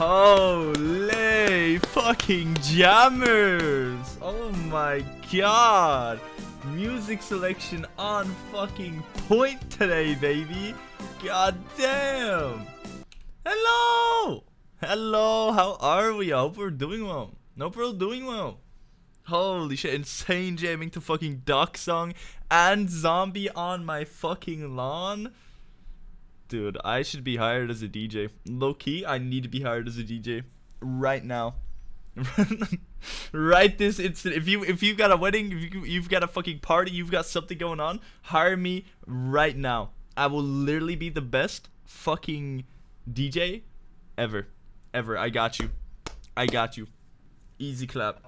Holy fucking jammers! Oh my god! Music selection on fucking point today, baby! God damn! Hello! Hello, how are we? I hope we're doing well. Hope we're doing well. Holy shit, insane jamming to fucking Duck Song and Zombie on my fucking lawn. Dude, I should be hired as a DJ. Low key, I need to be hired as a DJ right now. right this instant. If you if you've got a wedding, if you you've got a fucking party, you've got something going on, hire me right now. I will literally be the best fucking DJ ever. Ever. I got you. I got you. Easy clap.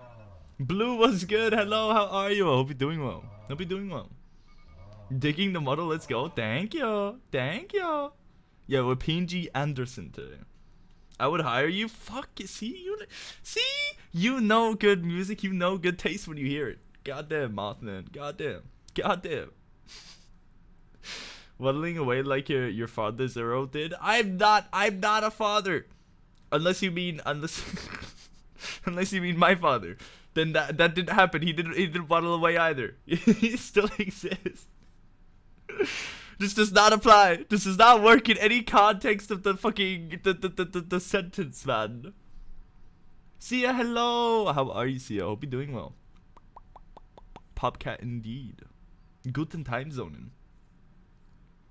Blue was good. Hello, how are you? I hope you're doing well. I Hope you're doing well. Digging the model, let's go. Thank you. Thank you. Yeah, we're PNG Anderson today. I would hire you. Fuck. See you. See you know good music. You know good taste when you hear it. Goddamn, Mothman. Goddamn. Goddamn. Waddling away like your your father Zero did. I'm not. I'm not a father. Unless you mean unless unless you mean my father. Then that that didn't happen. He didn't he didn't waddle away either. he still exists. This does not apply. This does not work in any context of the fucking the the the, the, the sentence, man. Sia, hello. How are you, Sia? Hope you're doing well. Popcat indeed. Guten time zoning.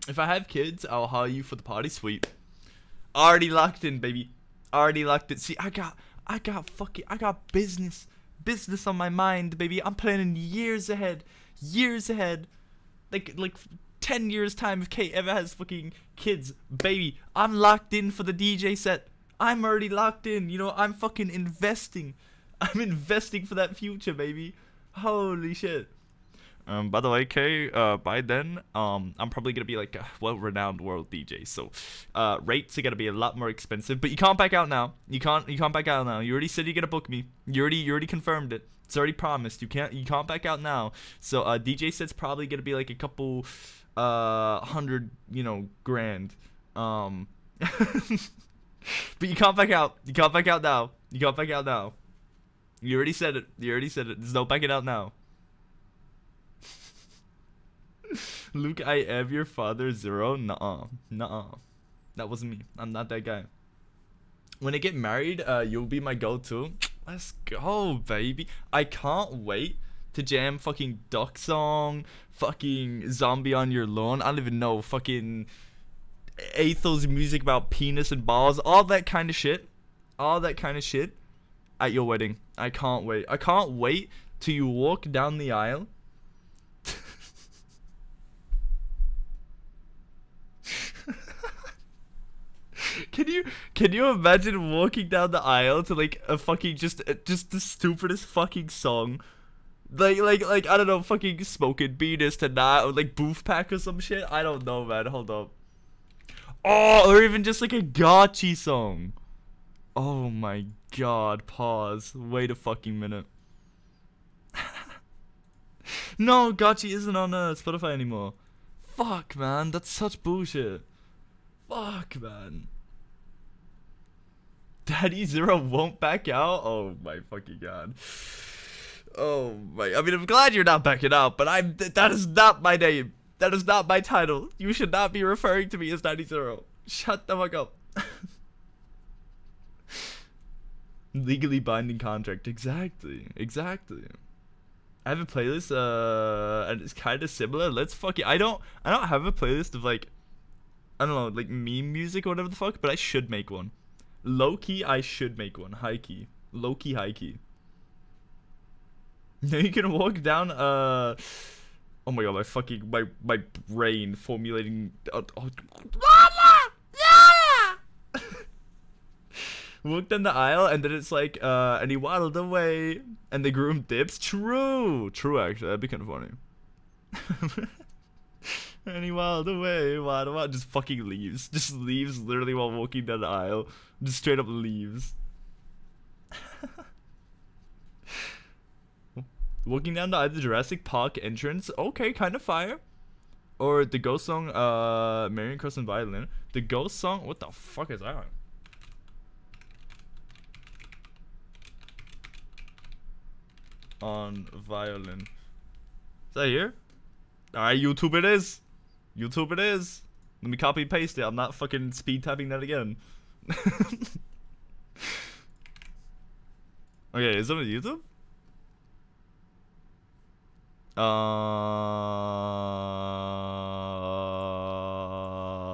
If I have kids, I'll hire you for the party suite. Already locked in, baby. Already locked in. See, I got, I got fucking, I got business, business on my mind, baby. I'm planning years ahead, years ahead, like, like, ten years time. If Kate ever has fucking kids, baby, I'm locked in for the DJ set. I'm already locked in. You know, I'm fucking investing. I'm investing for that future, baby. Holy shit. Um, by the way, Kay, uh, by then, um, I'm probably gonna be like a well-renowned world DJ, so uh, rates are gonna be a lot more expensive. But you can't back out now. You can't. You can't back out now. You already said you're gonna book me. You already. You already confirmed it. It's already promised. You can't. You can't back out now. So uh, DJ set's probably gonna be like a couple, uh, hundred, you know, grand. Um, but you can't back out. You can't back out now. You can't back out now. You already said it. You already said it. There's no backing out now. Luke, I am your father, Zero. Nuh-uh. Nuh-uh. That wasn't me. I'm not that guy. When I get married, uh, you'll be my go-to. Let's go, baby. I can't wait to jam fucking Duck Song, fucking Zombie on Your Lawn. I don't even know. Fucking Athos music about penis and balls. All that kind of shit. All that kind of shit at your wedding. I can't wait. I can't wait till you walk down the aisle Can you can you imagine walking down the aisle to like a fucking just just the stupidest fucking song, like like like I don't know fucking smoking Venus tonight or like Booth Pack or some shit. I don't know, man. Hold up. Oh, or even just like a Gotchi song. Oh my god. Pause. Wait a fucking minute. no, Gotchi isn't on uh, Spotify anymore. Fuck, man. That's such bullshit. Fuck, man. Daddy Zero won't back out? Oh my fucking god. Oh my. I mean, I'm glad you're not backing out, but I'm. Th that is not my name. That is not my title. You should not be referring to me as Daddy Zero. Shut the fuck up. Legally binding contract. Exactly. Exactly. I have a playlist, uh, and it's kind of similar. Let's fuck it. I don't. I don't have a playlist of like. I don't know, like meme music or whatever the fuck, but I should make one. Low key, I should make one. High key. Low key, high key. Now you can walk down, uh... Oh my god, my fucking, my, my brain formulating... Uh, oh. walk down the aisle and then it's like, uh, and he waddled away and the groom dips. True! True, actually. That'd be kind of funny. and he waddled away, waddled, waddled, just fucking leaves. Just leaves literally while walking down the aisle. Just straight up leaves. Walking down the either Jurassic Park entrance, okay, kind of fire. Or the ghost song, uh, Marion Cross and Violin. The ghost song, what the fuck is that? On violin. Is that here? Alright, YouTube it is. YouTube it is. Let me copy and paste it. I'm not fucking speed typing that again. okay, is it on YouTube? Uh,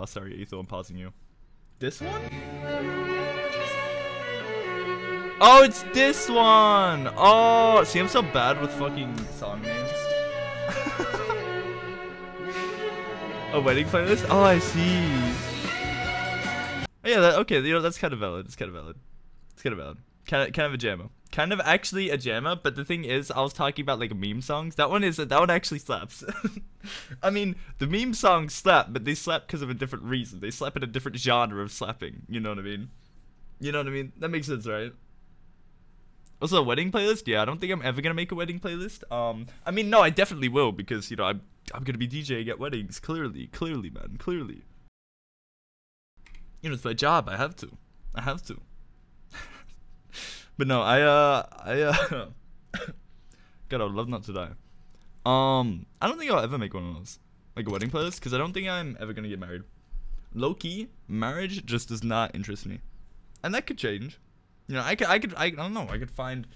sorry, Etho, I'm pausing you. This one? Oh, it's this one! Oh, see, I'm so bad with fucking song names. A wedding playlist? Oh, I see. Oh, yeah, that, okay, you know, that's kind of valid. It's kind of valid. It's kind of valid. Kind of, kind of a jammer. Kind of actually a jammer, but the thing is, I was talking about like meme songs. That one is, that one actually slaps. I mean, the meme songs slap, but they slap because of a different reason. They slap in a different genre of slapping. You know what I mean? You know what I mean? That makes sense, right? Also, a wedding playlist? Yeah, I don't think I'm ever gonna make a wedding playlist. Um, I mean, no, I definitely will because you know I'm I'm gonna be DJing at weddings. Clearly, clearly, man, clearly. You know, it's my job. I have to. I have to. But no, I uh, I uh, God, I would love not to die. Um, I don't think I'll ever make one of those, like a wedding playlist, because I don't think I'm ever gonna get married. Low key, marriage just does not interest me, and that could change. You know, I could, I could, I, I don't know, I could find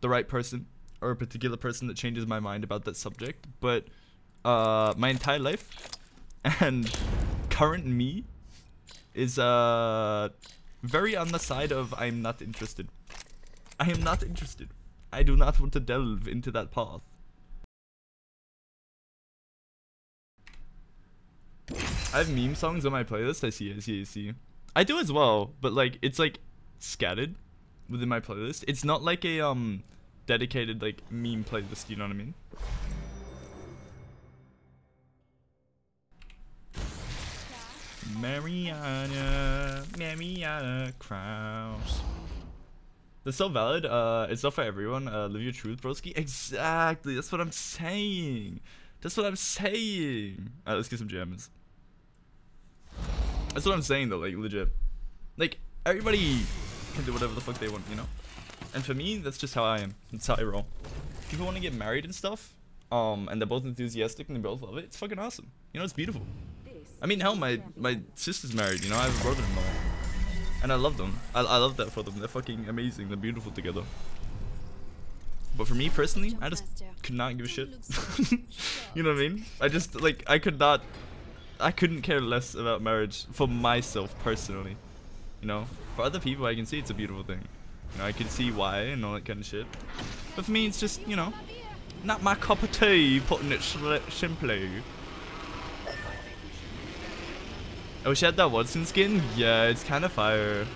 the right person or a particular person that changes my mind about that subject. But uh, my entire life and current me is uh very on the side of I'm not interested. I am not interested. I do not want to delve into that path. I have meme songs on my playlist. I see, I see, I see. I do as well, but like it's like scattered within my playlist. It's not like a um dedicated like meme playlist, you know what I mean? Mariana, Mariana Kraus. That's so valid. Uh, it's not for everyone. Uh, live your truth, broski. Exactly. That's what I'm saying. That's what I'm saying. Alright, let's get some gems. That's what I'm saying though, like legit. Like everybody can do whatever the fuck they want, you know? And for me, that's just how I am. That's how I roll. People want to get married and stuff, um, and they're both enthusiastic and they both love it. It's fucking awesome. You know, it's beautiful. I mean, hell, my my sister's married. You know, I have a brother-in-law, and I love them. I I love that for them. They're fucking amazing. They're beautiful together. But for me personally, I just could not give a shit. you know what I mean? I just like I could not. I couldn't care less about marriage for myself personally. You know, for other people, I can see it's a beautiful thing. You know, I can see why and all that kind of shit. But for me, it's just, you know, not my cup of tea, putting it simply. Oh, she had that Wattson skin? Yeah, it's kind of fire.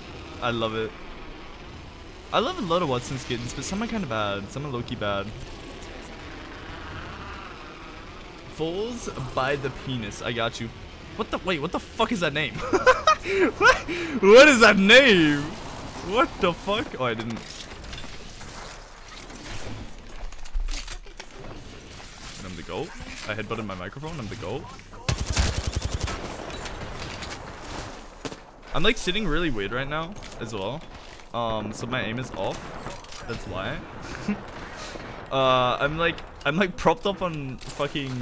I love it. I love a lot of Wattson skins, but some are kind of bad. Some are low-key bad. Falls by the penis. I got you. What the? Wait, what the fuck is that name? what? What is that name? What the fuck? Oh, I didn't. I'm the goat. I headbutted my microphone. I'm the goat. I'm like sitting really weird right now as well. Um, so my aim is off. That's why. uh, I'm like, I'm like propped up on fucking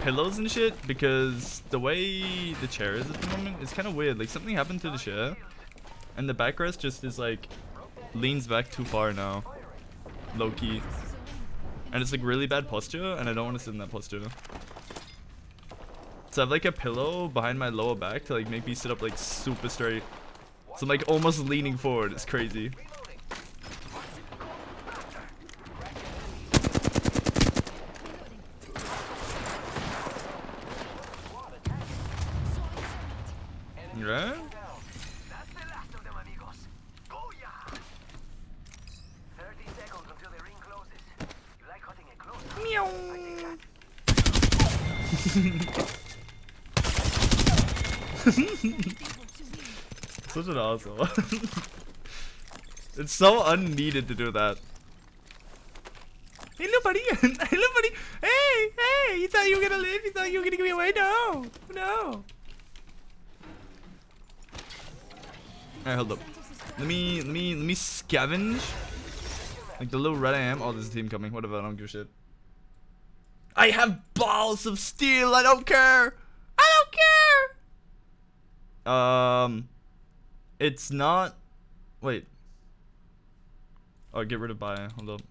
pillows and shit because the way the chair is at the moment is kind of weird. Like something happened to the chair and the backrest just is like leans back too far now. Low key. And it's like really bad posture and I don't want to sit in that posture. So I have like a pillow behind my lower back to like make me sit up like super straight. So I'm like almost leaning forward. It's crazy. Right? Meow. Such an asshole. it's so unneeded to do that. Hello, buddy. Hello, buddy. Hey, hey. You thought you were gonna live? You thought you were gonna give me away? No. No. Alright, hold up. Let me, let me, let me scavenge. Like the little red I am. Oh, there's a team coming. Whatever. I don't give a shit. I have balls of steel. I don't care. I don't care. Um, it's not. Wait. Oh, get rid of by. Hold up.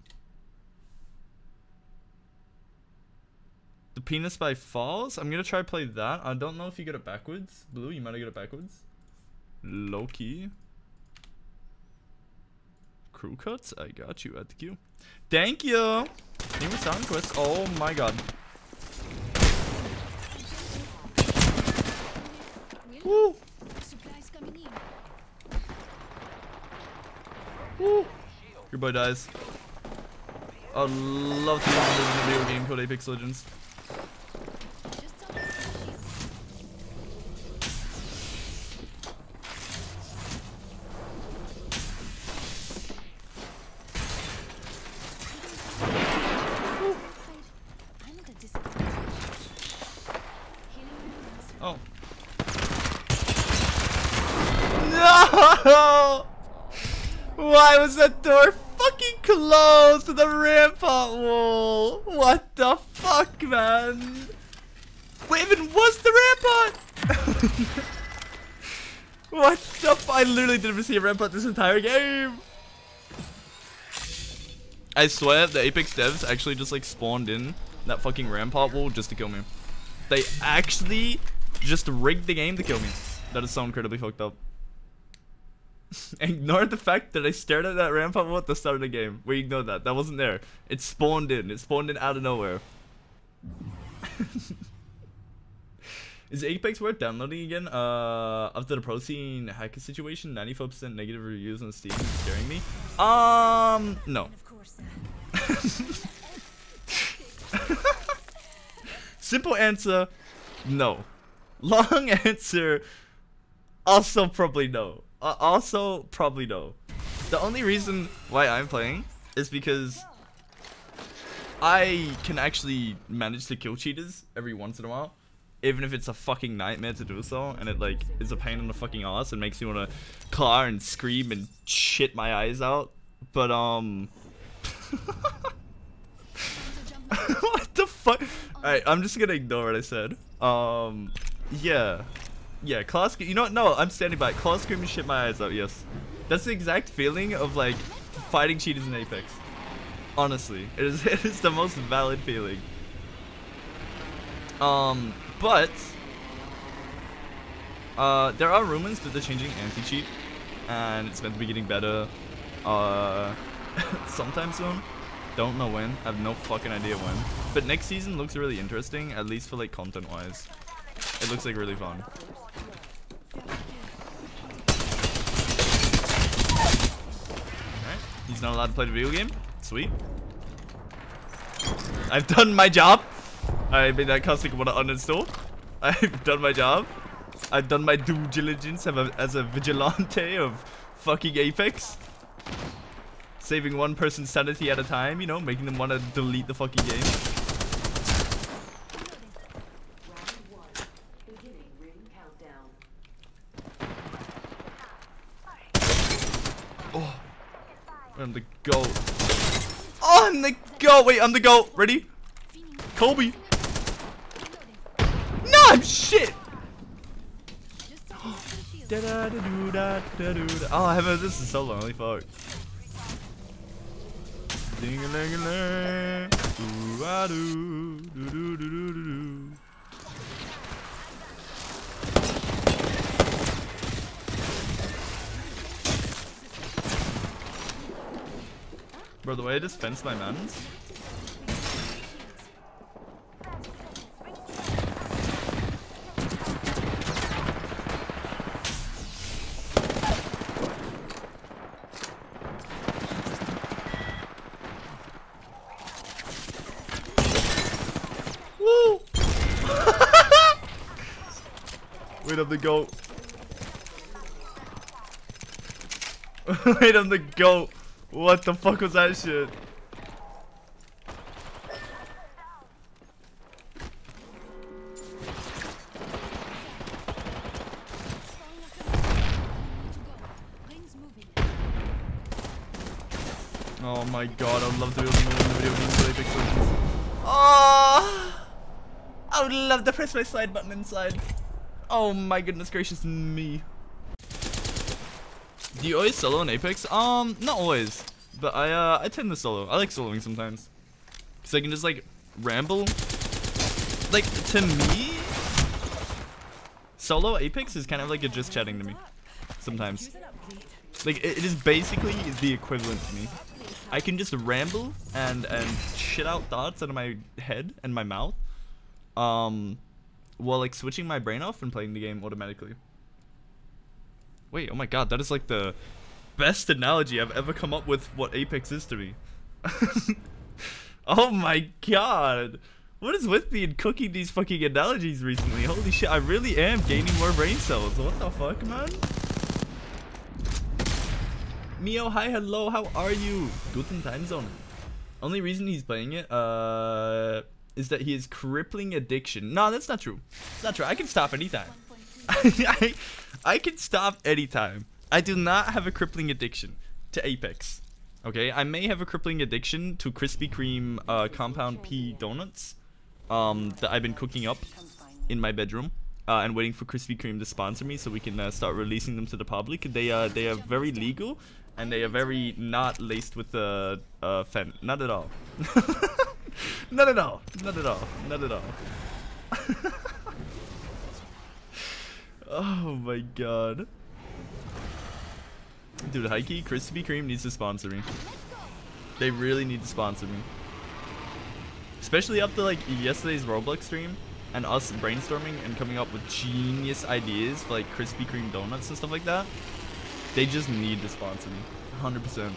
The penis by falls. I'm gonna try play that. I don't know if you get it backwards. Blue, you might get it backwards. Low key. Crew cuts. I got you at the queue. Thank you. New sound quest. Oh my god. Woo. Supplies coming in. Woo. Your boy dies. I'd love to live in a video game called Apex Legends. Just saw this shield. I'm at a disadvantage. Healing wounds. Oh. No! Why was that door fucking closed to the rampart wall? What the fuck, man? What even was the rampart? what the f- I literally didn't see a rampart this entire game. I swear the Apex devs actually just like spawned in that fucking rampart wall just to kill me. They actually just rigged the game to kill me. That is so incredibly fucked up. ignore the fact that I stared at that rampart wall at the start of the game. We ignore that. That wasn't there. It spawned in. It spawned in out of nowhere. Is Apex worth downloading again? Uh, after the Procene hacker situation, 94% negative reviews on Steam is scaring me. Um, no. Of course, Simple answer, no. Long answer, also probably no. Uh, also probably no. The only reason why I'm playing is because I can actually manage to kill cheaters every once in a while. Even if it's a fucking nightmare to do so, and it like is a pain in the fucking ass and makes me wanna claw and scream and shit my eyes out. But um what the fuck? Alright, I'm just gonna ignore what I said. Um, yeah. Yeah, class, you know? No, I'm standing by. Class scream and shit my eyes out, yes. That's the exact feeling of, like, fighting cheaters in Apex. Honestly, it is, it is the most valid feeling. Um, but, uh, there are rumors that they're changing anti-cheat, and it's meant to be getting better, uh, sometime soon. Don't know when. I have no fucking idea when. But next season looks really interesting, at least for like content wise. It looks like really fun. Alright. He's not allowed to play the video game. Sweet. I've done my job. I made that customer want to uninstall. I've done my job. I've done my due diligence as a vigilante of fucking Apex saving one person's sanity at a time, you know, making them want to delete the fucking game. I'm the goat. Oh, I'm the goat. Wait, I'm the goat. Ready? Kobe. No, I'm shit. Da da da doo da da doo da. Oh, I haven't this is so lonely, fuck. Ding a ling a ling. Ooh ah doo. Doo doo doo doo doo Bro, the way I just fenced my mans. Woo! Wait, I'm the goat. Wait, I'm the goat. What the fuck was that shit? Oh my god, I would love to be able to know when the video games Apex Legends. Oh, I would love to press my slide button inside. Oh my goodness gracious me. Do you always solo in Apex? Um, not always. But I uh I tend to solo. I like soloing sometimes. Cause I can just like ramble. Like to me, solo Apex is kind of like a just chatting to me. Sometimes. Like it, it is basically the equivalent to me. I can just ramble and and shit out thoughts out of my head and my mouth, um, while like switching my brain off and playing the game automatically. Wait, oh my god, that is like the best analogy I've ever come up with what Apex is to me. oh my god. What is with me in cooking these fucking analogies recently? Holy shit, I really am gaining more brain cells. What the fuck, man? Mio, hi, hello, how are you? Guten time zone. Only reason he's playing it, uh, is that he is crippling addiction. No, that's not true. It's not true. I can stop anytime. I can stop anytime. I do not have a crippling addiction to Apex. Okay, I may have a crippling addiction to Krispy Kreme uh, Compound P donuts um, that I've been cooking up in my bedroom uh, and waiting for Krispy Kreme to sponsor me so we can uh, start releasing them to the public. They uh, they are very legal and they are very not laced with the uh, fen. Not at all. not at all. Not at all. Not at all. Oh my god. Dude, Heike, Krispy Kreme needs to sponsor me. They really need to sponsor me. Especially after like yesterday's Roblox stream and us brainstorming and coming up with genius ideas for like Krispy Kreme donuts and stuff like that. They just need to sponsor me. 100%.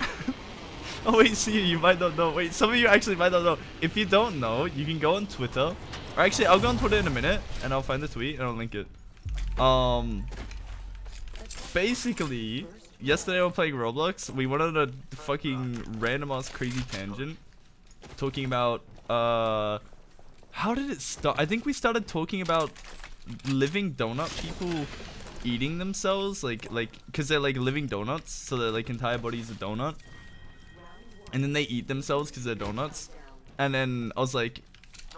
oh wait, see, you might not know. Wait, some of you actually might not know. If you don't know, you can go on Twitter. Actually, I'll go on Twitter in a minute and I'll find the tweet and I'll link it. Um, basically, yesterday we were playing Roblox. We went on a fucking random ass crazy tangent, talking about uh, how did it start? I think we started talking about living donut people eating themselves, like like because they're like living donuts, so their like entire body is a donut, and then they eat themselves because they're donuts, and then I was like,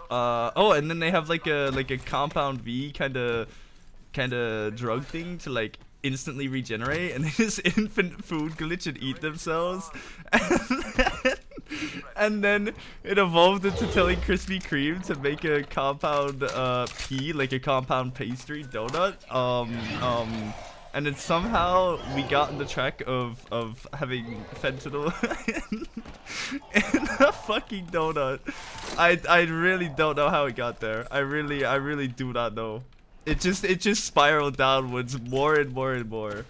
uh, oh, and then they have like a like a compound V kind of kind of drug thing to like instantly regenerate and they just infinite food glitch and eat themselves. And then, and then it evolved into telling Krispy Kreme to make a compound uh P like a compound pastry donut. Um um and then somehow we got in the track of of having fentanyl in, in a fucking donut I I really don't know how it got there I really I really do not know it just it just spiraled downwards more and more and more.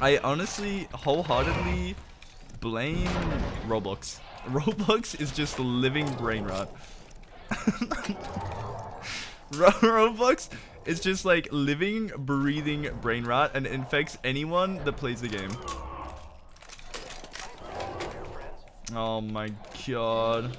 I honestly wholeheartedly blame Roblox. Roblox is just living brain rot. Roblox is just like living, breathing brain rot and infects anyone that plays the game. Oh my god.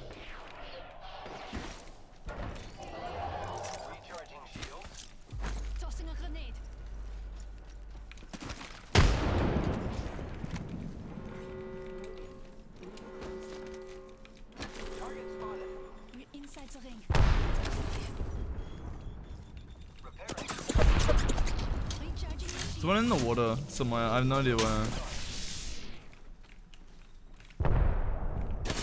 There's one in the water somewhere. I have no idea where.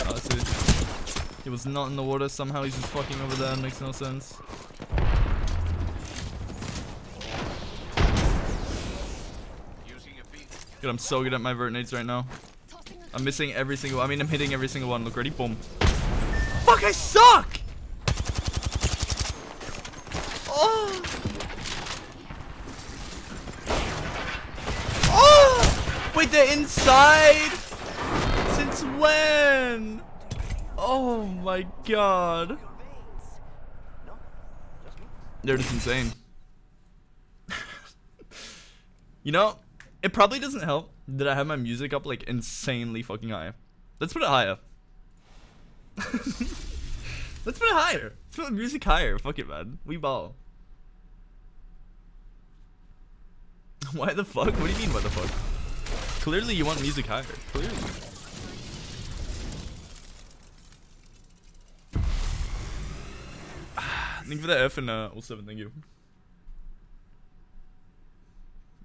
Oh, I see. He was not in the water. Somehow he's just fucking over there. Makes no sense. Dude, I'm so good at my vert nades right now. I'm missing every single. I mean, I'm hitting every single one. Look, ready? Boom. Fuck! I suck. Oh. Oh! Wait, they're inside? Since when? Oh my god. They're just insane. you know, it probably doesn't help that I have my music up like insanely fucking high. Let's put it higher. Let's put it higher. Let's put the music higher. Fuck it, man. We ball. Why the fuck? What do you mean, why the fuck? Clearly you want music higher. Clearly. Thank you for the F and uh, 07, thank you.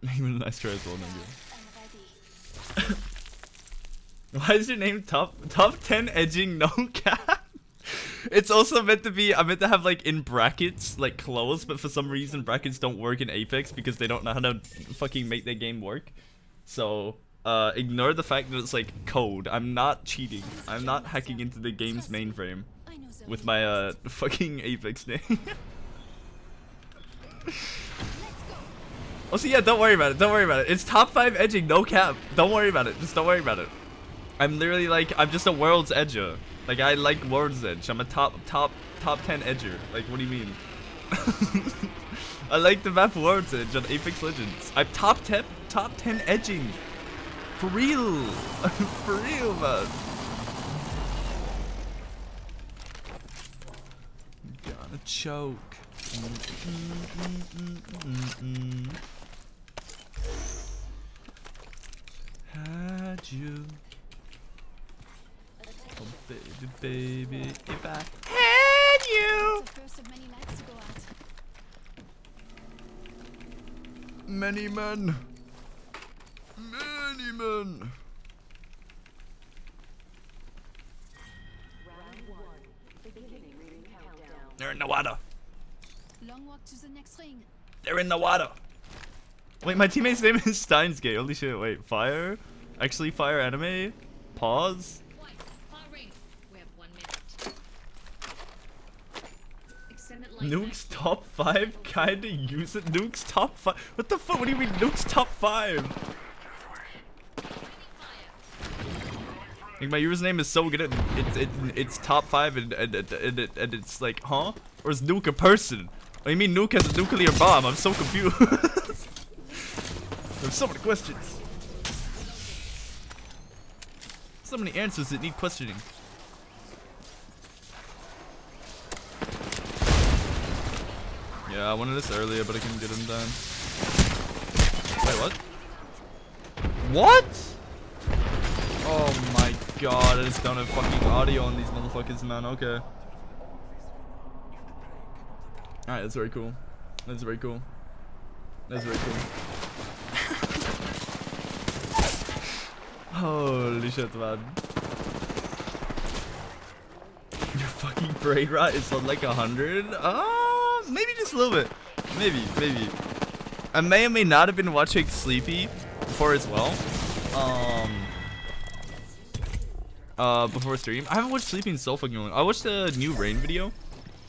Even a nice try as well, thank you. Why is your name top top ten edging no cap? It's also meant to be I meant to have like in brackets like close, but for some reason brackets don't work in Apex because they don't know how to fucking make their game work. So uh ignore the fact that it's like code. I'm not cheating. I'm not hacking into the game's mainframe with my uh fucking Apex name. Go. Also, yeah, don't worry about it. Don't worry about it. It's top five edging, no cap. Don't worry about it. Just don't worry about it. I'm literally like, I'm just a world's edger. Like, I like world's edge. I'm a top, top, top 10 edger. Like, what do you mean? I like the map world's edge on Apex Legends. I'm top 10, top 10 edging. For real. For real, man. Gonna choke. Mm-mm-mm-mm-mm-mm. Had you. Oh, baby, baby, if I had you. It's the first of many nights to go out. Many men. Many men. Round one. Beginning ring countdown. They're in the water. Long walk to the next ring. They're in the water. Wait, my teammate's name is Steinsgate. Holy shit, wait. Fire? Actually, fire anime? Pause? White, far range. We have one minute. Extended light Nuke's top 5? Kinda use it. Nuke's top 5? What the fuck? What do you mean Nuke's top 5? Like my username is so good at it's it, it's top five and and, and, and, and it's like huh? Or is Nuke a person? Do you mean Nuke has a nuclear bomb? I'm so confused. There's so many questions. So many answers that need questioning. Yeah, I wanted this earlier, but I couldn't get him done. Wait, what? What? Oh my god, I just don't have fucking audio on these motherfuckers, man. Okay. Alright, that's very cool. That's very cool. That's very cool. Holy shit, man. Your fucking brain rot is on like a hundred? Uh, maybe just a little bit. Maybe, maybe. I may or may not have been watching Sleepy before as well. Um, uh, before stream. I haven't watched Sleepy in so fucking long. I watched the new Rain video.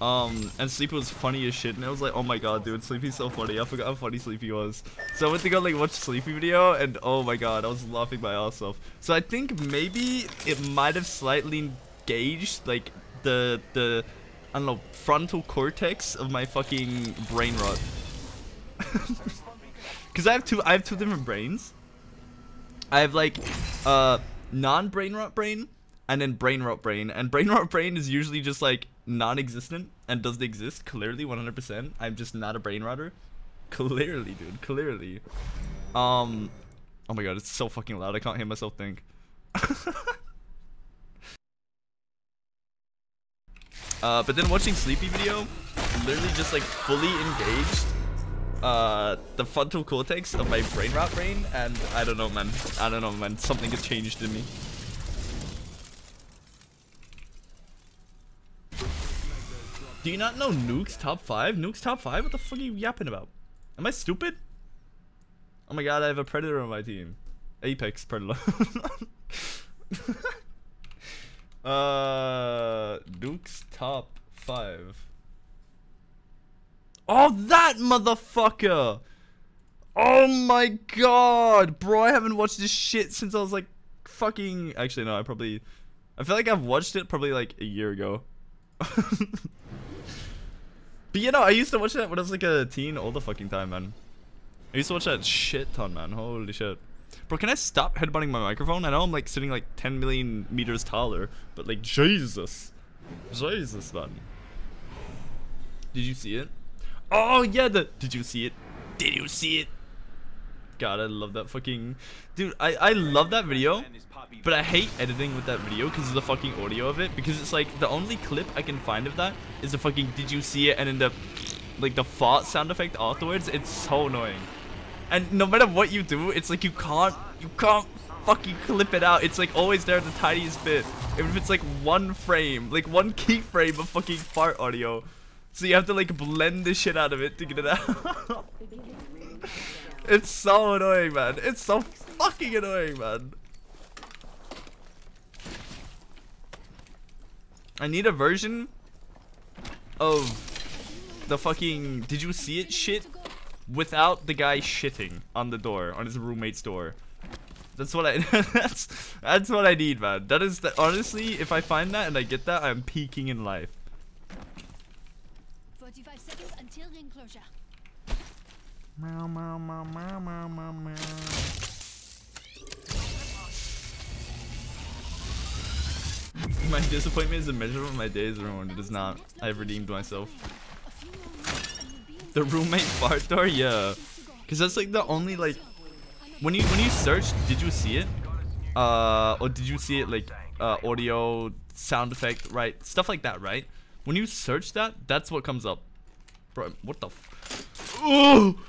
Um, and Sleepy was funny as shit, and I was like, oh my god, dude, Sleepy's so funny. I forgot how funny Sleepy was. So I went to go like watch Sleepy video, and oh my god, I was laughing my ass off. So I think maybe it might have slightly engaged like the the I don't know frontal cortex of my fucking brain rot. Cause I have two I have two different brains. I have like uh non-brain rot brain and then brain rot brain. And brain rot brain is usually just like non-existent and doesn't exist clearly 100%. I'm just not a brain rotter. Clearly, dude. Clearly. Um Oh my god, it's so fucking loud. I can't hear myself think. uh but then watching Sleepy video literally just like fully engaged uh the frontal cortex of my brain rot brain and I don't know man. I don't know man. Something has changed in me. Do you not know Nuke's top 5? Nuke's top 5? What the fuck are you yapping about? Am I stupid? Oh my god, I have a Predator on my team. Apex Predator. uh, Nuke's top 5. Oh, that motherfucker! Oh my god! Bro, I haven't watched this shit since I was like fucking. Actually, no, I probably. I feel like I've watched it probably like a year ago. But you know, I used to watch that when I was like a teen all the fucking time, man. I used to watch that shit ton, man. Holy shit. Bro, can I stop headbutting my microphone? I know I'm like sitting like 10 million meters taller, but like, Jesus. Jesus, man. Did you see it? Oh, yeah, the. Did you see it? Did you see it? God, I love that fucking dude. I I love that video, but I hate editing with that video because of the fucking audio of it. Because it's like the only clip I can find of that is the fucking did you see it and then the like the fart sound effect afterwards. It's so annoying. And no matter what you do, it's like you can't you can't fucking clip it out. It's like always there the tiniest bit. Even if it's like one frame, like one keyframe of fucking fart audio. So you have to like blend the shit out of it to get it out. it's so annoying, man. It's so fucking annoying, man. I need a version of the fucking did you see it shit without the guy shitting on the door on his roommate's door. That's what I that's that's what I need, man. That is the, honestly, if I find that and I get that, I'm peaking in life. 45 seconds until ring closure. Meow, meow, meow, meow, meow, meow, meow. My disappointment is a measure of my days ruined. It is not. I have redeemed myself. A few more minutes and you'll be in The roommate fart door, yeah. Cause that's like the only like when you when you search, did you see it? Uh, or did you see it like uh, audio, sound effect, right? Stuff like that, right? When you search that, that's what comes up. Bro, what the? Oh,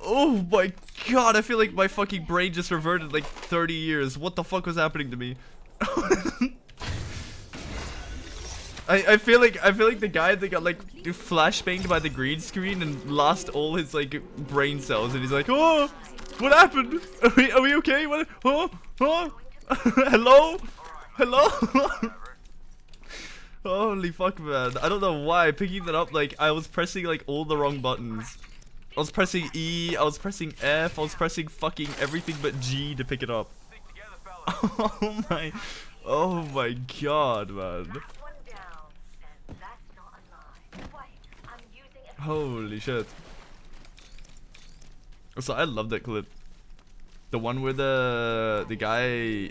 oh my god! I feel like my fucking brain just reverted like 30 years. What the fuck was happening to me? I, I feel like I feel like the guy that got like flashbanged by the green screen and lost all his like brain cells and he's like, oh, what happened? Are we are we okay? What? Oh, oh, hello, hello. Holy fuck, man! I don't know why picking that up like I was pressing like all the wrong buttons. I was pressing E, I was pressing F, I was pressing fucking everything but G to pick it up. Oh my, oh my god, man. One down, and that's not a lie. Wait, I'm using a Holy shit. So I love that clip. The one where the the guy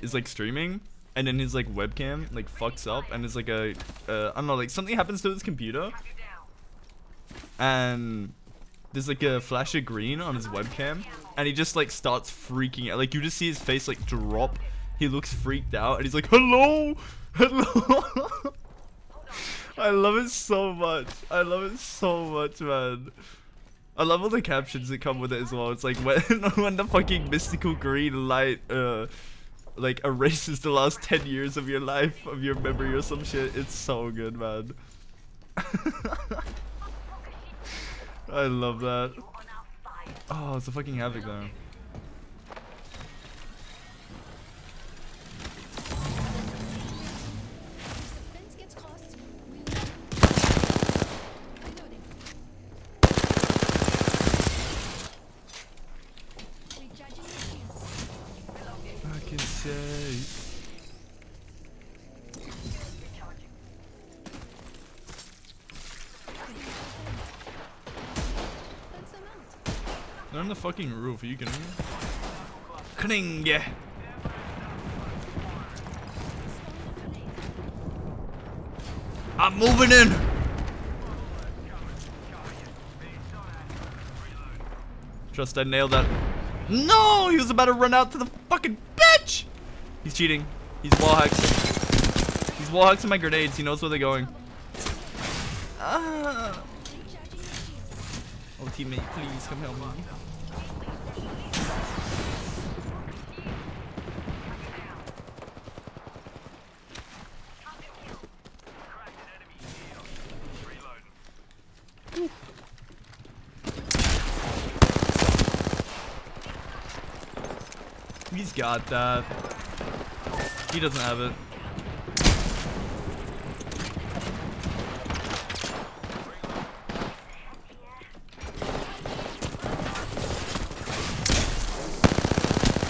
is like streaming and then his like webcam like fucks up and it's like a uh, I don't know like something happens to his computer. And there's like a flash of green on his webcam and he just like starts freaking out. Like you just see his face like drop. He looks freaked out and he's like hello hello. I love it so much. I love it so much man. I love all the captions that come with it as well. It's like when when the fucking mystical green light uh like erases the last 10 years of your life of your memory or some shit. It's so good man. I love that. Oh it's a fucking havoc though fucking roof are you kidding me Kning yeah I'm moving in Trust I nailed that. No, he was about to run out to the fucking bitch. He's cheating. He's wall hacks. He's wall hacks my grenades. He knows where they're going. Recharging my shields. Oh, teammate, please come help me. He's got that. He doesn't have it.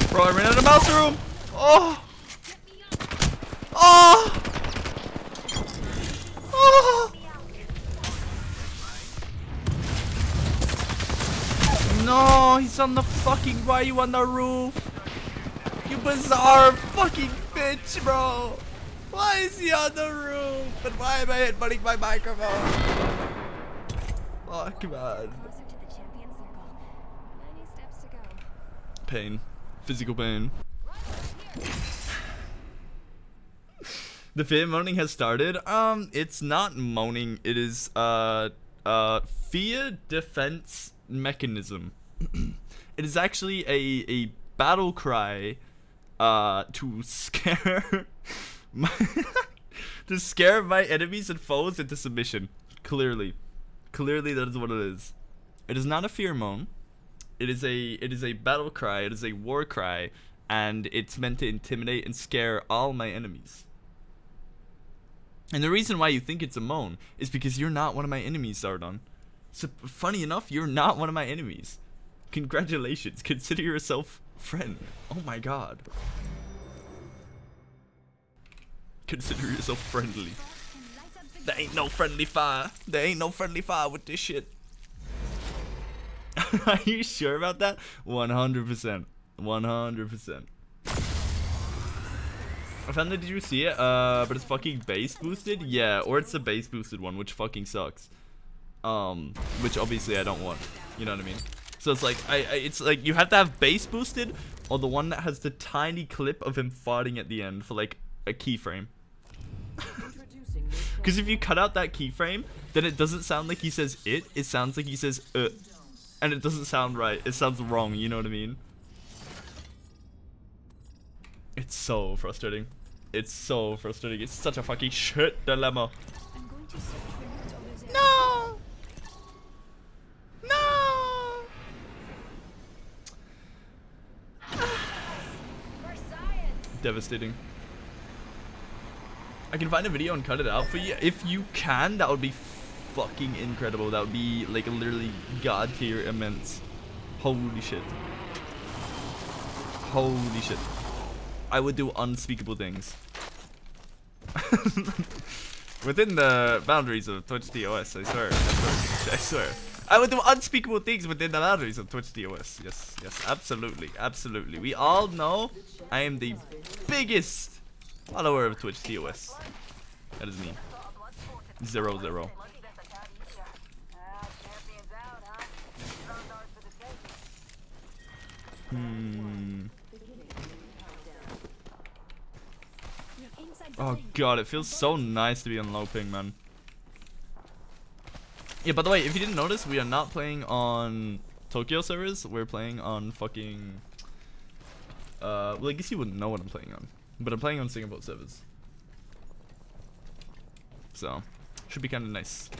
Bro, I ran out of mouse room. Oh. Oh. Oh. No, he's on the fucking. Why you on the roof? You bizarre fucking bitch, bro. Why is he on the roof? And why am I headbutting my microphone? Fuck, man. closer to the champion circle. 90 steps to go. pain, physical pain. The fear moaning has started. Um, it's not moaning. It is uh uh fear defense mechanism. it is actually a a battle cry, uh, to scare my to scare my enemies and foes into submission. Clearly, clearly that is what it is. It is not a fear moan. It is a it is a battle cry. It is a war cry, and it's meant to intimidate and scare all my enemies. And the reason why you think it's a moan is because you're not one of my enemies, Zardon. So funny enough, you're not one of my enemies. Congratulations. Consider yourself friend. Oh my god. Consider yourself friendly. There ain't no friendly fire. There ain't no friendly fire with this shit. Are you sure about that? 100%. 100%. I found it, did you see it? Uh, but it's fucking bass boosted? Yeah, or it's the bass boosted one, which fucking sucks. Um, which obviously I don't want. You know what I mean? So it's like, I, I it's like, you have to have bass boosted, or the one that has the tiny clip of him farting at the end for like, a keyframe. Because if you cut out that keyframe, then it doesn't sound like he says it. It sounds like he says uh, and it doesn't sound right. It sounds wrong. You know what I mean? It's so frustrating. It's so frustrating. It's such a fucking shit dilemma. I'm going to search for loot over there. No. No. For science! Devastating. I can find a video and cut it out for you. If you can, that would be fucking incredible. That would be like literally god tier immense. Holy shit. Holy shit. I would do unspeakable things. Within the boundaries of Twitch TOS, I swear. I swear. I swear. I would do unspeakable things within the boundaries of Twitch TOS. Yes, yes, absolutely, absolutely. We all know I am the biggest follower of Twitch TOS. That is me. Zero zero. Hmm. Oh god, it feels so nice to be on low ping, man. Yeah, by the way, if you didn't notice, we are not playing on Tokyo servers. We're playing on fucking. Uh, well, I guess you wouldn't know what I'm playing on, but I'm playing on Singapore servers. So, should be kind of nice.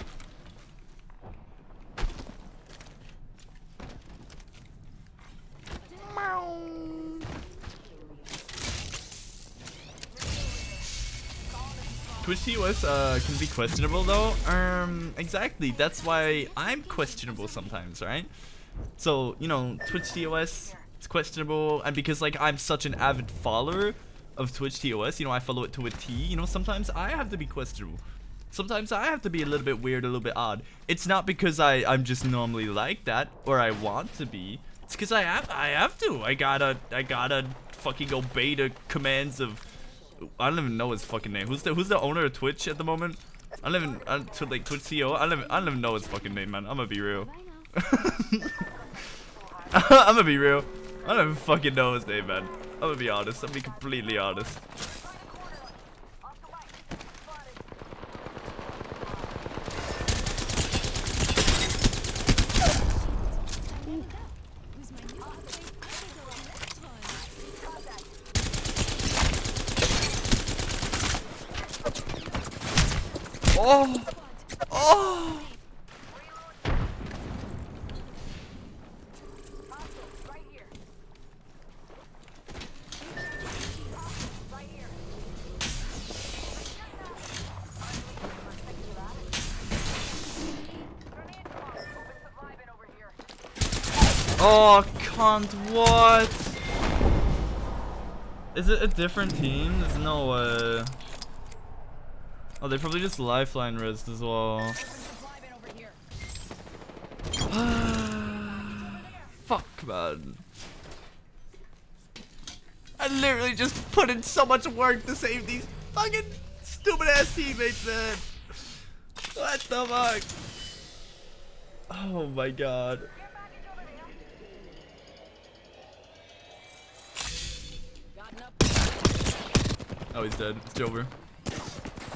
Twitch TOS uh, can be questionable though. Um, exactly. That's why I'm questionable sometimes, right? So you know, Twitch TOS it's questionable, and because like I'm such an avid follower of Twitch TOS, you know, I follow it to a T. You know, sometimes I have to be questionable. Sometimes I have to be a little bit weird, a little bit odd. It's not because I I'm just normally like that or I want to be. It's because I have I have to. I gotta I gotta fucking obey the commands of I don't even know his fucking name. Who's the Who's the owner of Twitch at the moment? I don't even uh, to like Twitch CEO. I don't even, I don't even know his fucking name, man. I'm gonna be real. I'm gonna be real. I don't even fucking know his name, man. I'm gonna be honest. I'm gonna be completely honest. Off the way. Spotted. With my new upgrade, I can go on left turn. Got that. Oh, oh. Hostiles, right here. Right here. Grenade bomb. Open supply bin over here. Oh, cunt, what? Is it a different team? There's no way. Oh, they probably just lifeline rezzed as well. Fuck, man. I literally just put in so much work to save these fucking stupid ass teammates, man. What the fuck? Oh my god. Oh, he's dead. It's over.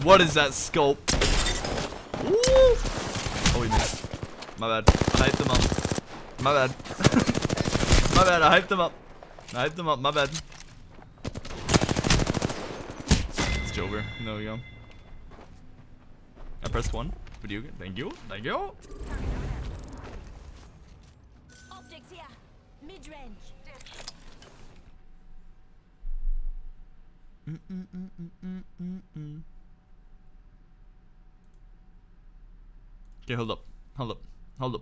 What is that scope? Ooh. Oh, he missed. My bad. I hyped them up. My bad. My bad. I hyped them up. I hyped them up. My bad. It's Jover. There we go. I pressed one. Video game. Thank you. Thank you. Optics here. Mid range. Okay, hold up. Hold up. Hold up.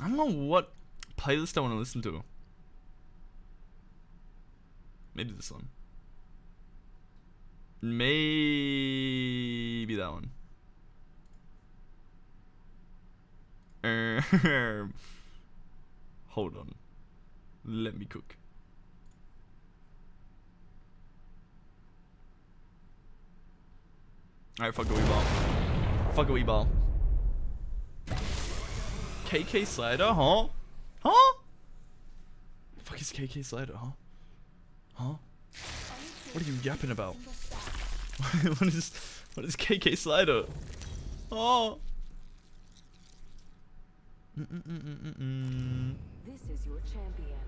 I don't know what playlist I want to listen to. Maybe this one. Maybe that one. Hold on. Let me cook. Alright, fuck a wee ball. Fuck a wee ball. KK Slider, huh? Huh? Fuck is KK Slider, huh? Huh? What are you yapping about? what is what is KK Slider? Oh. Mm-mm-mm-mm-mm. This is your champion.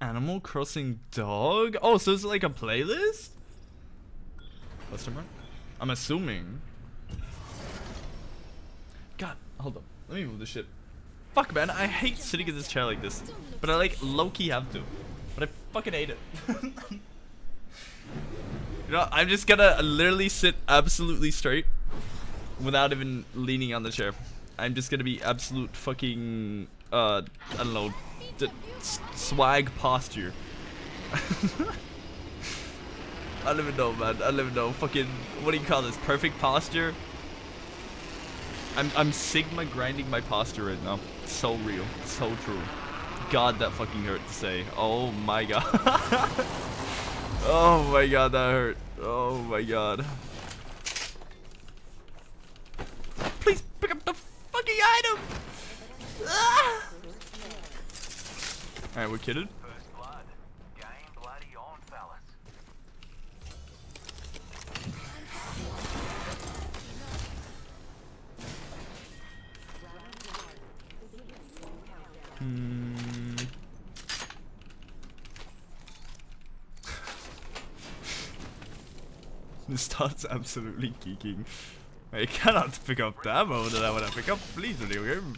Animal Crossing dog? Oh, so it's like a playlist? Question mark? I'm assuming. God, hold up. Let me move this shit. Fuck, man. I hate sitting in this chair like this. But I like low-key have to. But I fucking hate it. you know, I'm just gonna literally sit absolutely straight without even leaning on the chair. I'm just gonna be absolute fucking, uh, I don't know, swag posture. I don't even know, man. I don't even know. Fucking, what do you call this? Perfect posture? I'm, I'm Sigma grinding my posture right now. So real. So true. God, that fucking hurt to say. Oh my god. oh my god, that hurt. Oh my god. Please pick up the fucking item! Alright, we're kidded. First blood. Game bloody on, fellas. Hmm. this starts absolutely geeking. I cannot pick up the ammo that I want to pick up. Please, video game.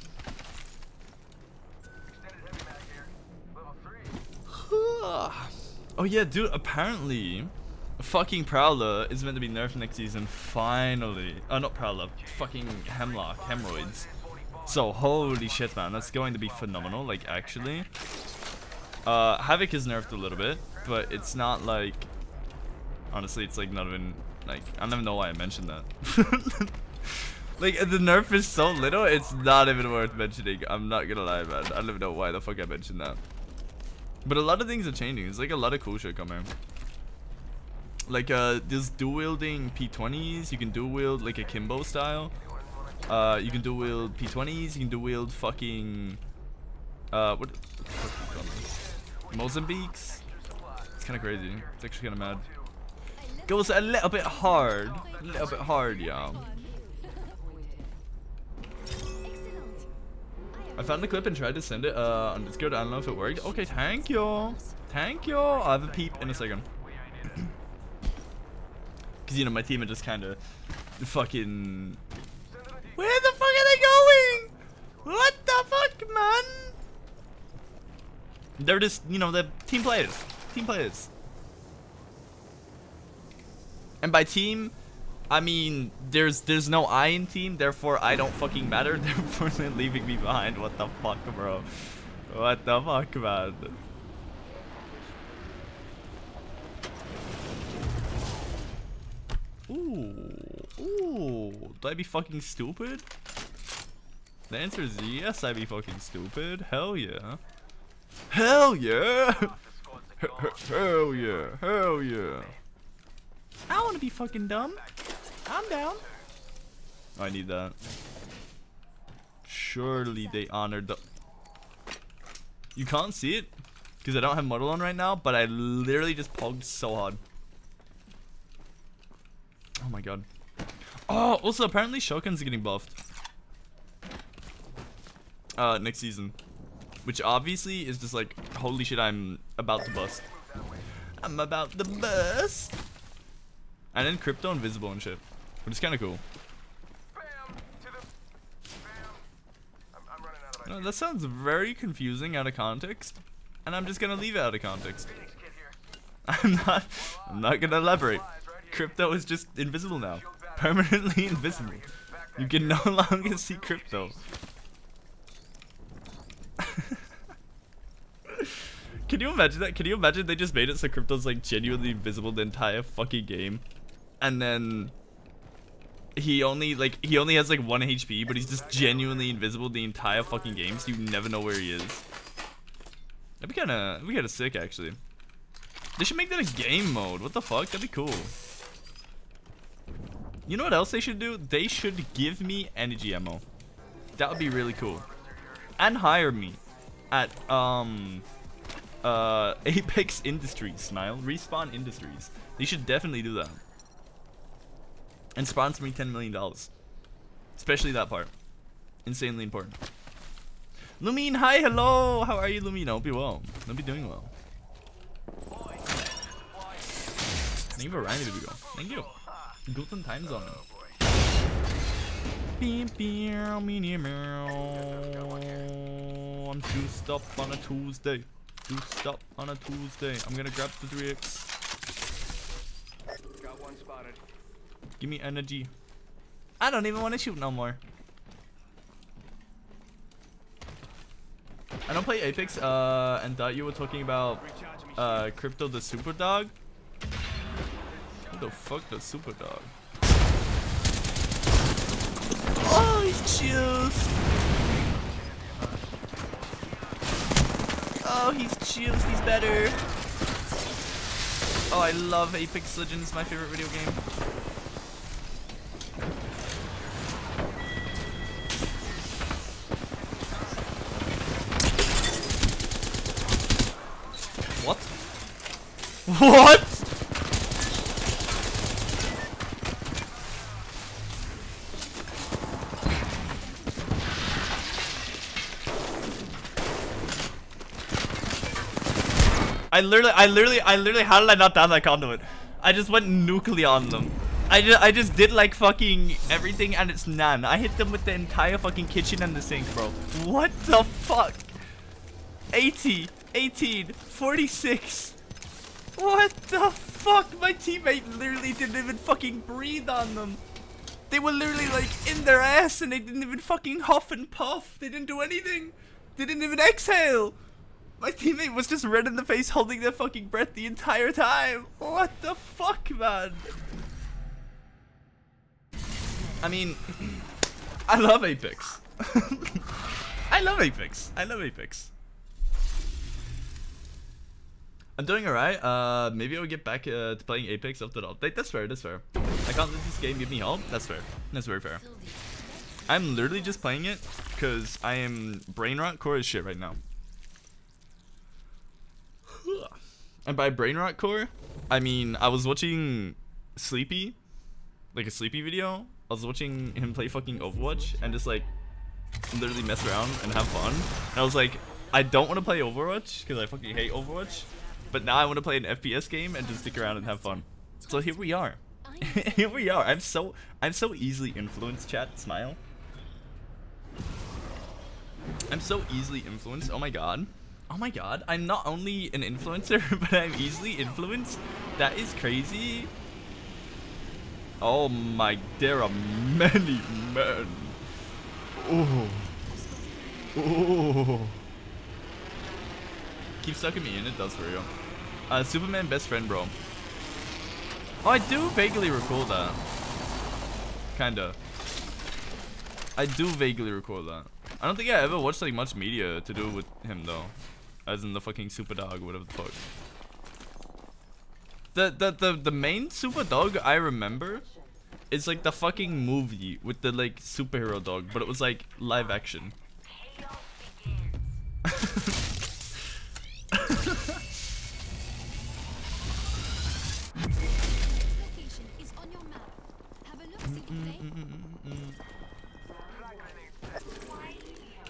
3. oh yeah, dude. Apparently, fucking Prowler is meant to be nerfed next season. Finally. Oh, not Prowler. Fucking Hemlock. Hemorrhoids. So holy shit, man. That's going to be phenomenal. Like actually. Uh, Havoc is nerfed a little bit, but it's not like. Honestly, it's like not even like I don't even know why I mentioned that. like the nerf is so little, it's not even worth mentioning. I'm not gonna lie, man. I don't even know why the fuck I mentioned that. But a lot of things are changing. There's like a lot of cool shit coming. Like uh, there's dual wielding P20s. You can dual wield like a Kimbo style. Uh, you can dual wield P20s. You can dual wield fucking uh, what? what the fuck do you call? Mozambiques. It's kind of crazy. It's actually kind of mad. Goes a little bit hard. A little bit hard, yeah. I found the clip and tried to send it uh, on Discord. I don't know if it worked. Okay, thank you. Thank you. I'll have a peep in a second. Because, you know, my team are just kind of fucking... Where the fuck are they going? What the fuck, man? They're just, you know, the team players. Team players. And by team, I mean there's there's no I in team, therefore I don't fucking matter. Therefore they're leaving me behind. What the fuck, bro? What the fuck, man? Ooh, ooh. Do I be fucking stupid? The answer is yes. I be fucking stupid. Hell yeah. Hell yeah. Hell yeah. Hell yeah. I want to be fucking dumb. I'm down. I need that. Surely they honored the. You can't see it because I don't have model on right now, but I literally just pogged so hard. Oh my god. Oh, also apparently Shogun's getting buffed. Uh, next season. Which obviously is just like, holy shit, I'm about to bust. I'm about to bust. And then crypto invisible and shit. Which is kind of cool. No, that sounds very confusing out of context. And I'm just gonna leave it out of context. I'm not I'm not gonna elaborate. Crypto is just invisible now. Permanently invisible. You can no longer see crypto. Can you imagine that? Can you imagine they just made it so crypto's like genuinely invisible the entire fucking game? And then he only like he only has like one HP, but he's just genuinely invisible the entire fucking game, so you never know where he is. That'd be kinda that'd be kinda sick actually. They should make that a game mode. What the fuck? That'd be cool. You know what else they should do? They should give me energy ammo. That would be really cool. And hire me at um uh Apex Industries, Smile. Respawn Industries. They should definitely do that. And sponsor me $10 million. Especially that part. Insanely important. Lumine, hi, hello! How are you, Lumine? I hope you're well. Hope you're doing well. Thank you for me to go. Thank you. Guten time zone. I'm juiced up on a Tuesday. Juiced up on a Tuesday. I'm gonna grab the 3x. Got one spotted. Give me energy. I don't even want to shoot no more. I don't play Apex, uh, and thought you were talking about, uh, Krypto the Super Dog. Who the fuck the Super Dog? Oh, he's juiced. Oh, he's juiced. He's better. Oh, I love Apex Legends. My favorite video game. What? What? I literally, I literally, I literally, how did I not down that conduit? I just went nuclear on them. I just, I just did like fucking everything and it's none. I hit them with the entire fucking kitchen and the sink, bro. What the fuck? 80, 18, 46. What the fuck? My teammate literally didn't even fucking breathe on them. They were literally like in their ass and they didn't even fucking huff and puff. They didn't do anything. They didn't even exhale. My teammate was just red in the face holding their fucking breath the entire time. What the fuck, man? I mean, I love Apex. I love Apex. I love Apex. I'm doing alright. Uh, maybe I'll get back uh, to playing Apex after the update. That's fair. That's fair. I can't let this game give me help. That's fair. That's very fair. I'm literally just playing it because I am brain rot core as shit right now. And by brain rot core, I mean I was watching Sleepy, like a Sleepy video. I was watching him play fucking Overwatch and just like literally mess around and have fun. And I was like, I don't want to play Overwatch because I fucking hate Overwatch. But now I want to play an FPS game and just stick around and have fun. So here we are. here we are. I'm so I'm so easily influenced. Chat smile. I'm so easily influenced. Oh my god. Oh my god. I'm not only an influencer, but I'm easily influenced. That is crazy. Oh my, there are many men. Oh. Oh. Keep sucking me in, it does for real. Uh, Superman best friend, bro. Oh, I do vaguely recall that. Kinda. I do vaguely recall that. I don't think I ever watched like much media to do with him though. As in the fucking super dog, whatever the fuck. The the the the main super dog I remember is like the fucking movie with the like superhero dog, but it was like live action.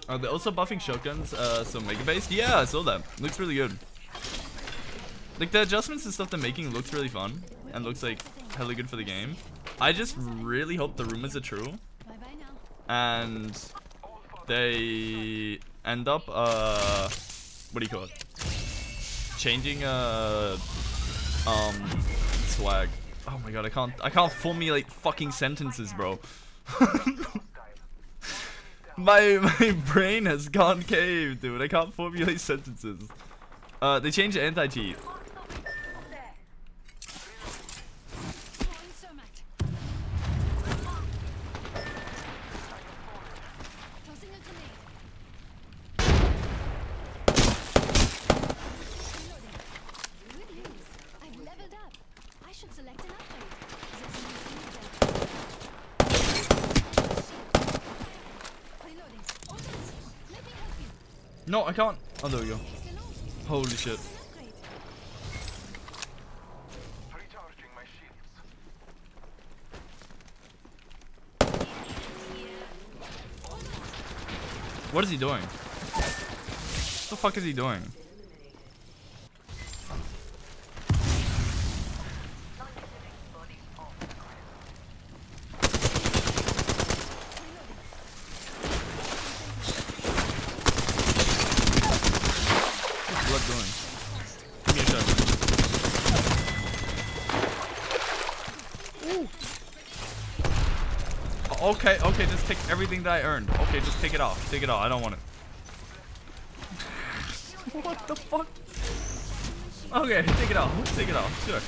Are they also buffing shotguns? Uh, so mega base? Yeah, I saw that. Looks really good. Like the adjustments and stuff they're making looks really fun and looks like hella good for the game. I just really hope the rumors are true and they end up uh what do you call it? Changing uh um swag. Oh my god, I can't I can't formulate fucking sentences, bro. my my brain has gone cave, dude. I can't formulate sentences. Uh they changed anti-cheat. Throwing Zermatt. Tossing a grenade. Reloading. Good news. I've leveled up. I should select an upgrade. There's no Reloading. Hold on. Let me help you. No, I can't. Oh, there we go. Holy shit. Upgrade. Recharging my shields. What is he doing? What the fuck is he doing? What's blood doing? Give me a shot. Oh, Okay, okay, just take everything that I earned. Okay, just take it off. Take it off. I don't want it. what the fuck? Okay, take it off. Take it off. Sure.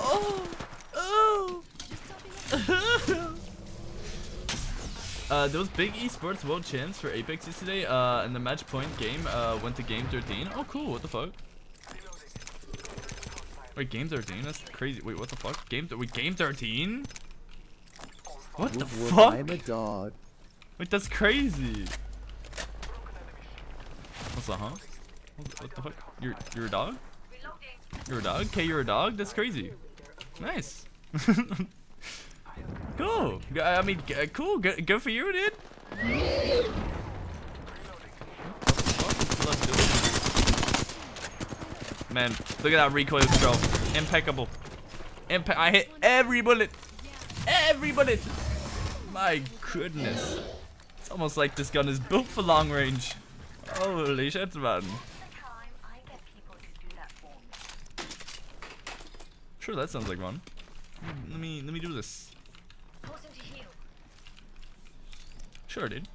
Oh, oh. Uh, there was big esports world champs for Apex yesterday, uh, and the match point game uh, went to game 13. Oh, cool. What the fuck? Wait, game 13? That's crazy. Wait, what the fuck? Game wait, game 13? What the fuck? I'm a dog. Wait, that's crazy. What's that, huh? What, what the fuck? You're you're a dog? You're a dog? Okay, you're a dog. That's crazy. Nice. cool. I mean, cool. Good, good for you, dude. What the fuck is blood doing? Man, look at that recoil control. Impeccable. Impe I hit every bullet. Every bullet. My goodness. It's almost like this gun is built for long range. Holy shit, man. Sure, that sounds like fun. Let me let me do this. Sure, dude.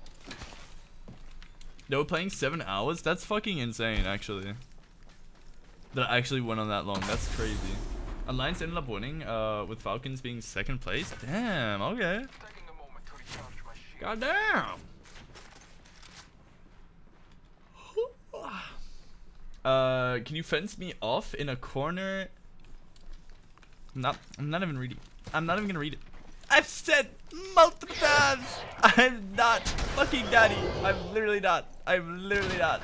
They were playing seven hours. That's fucking insane, actually. That I actually went on that long. That's crazy. Alliance ended up winning, uh, with Falcons being second place. Damn. Okay. God damn. Uh, can you fence me off in a corner? I'm not. I'm not even reading. I'm not even gonna read it. I've said multiple times. I'm not fucking daddy. I'm literally not. I'm literally not.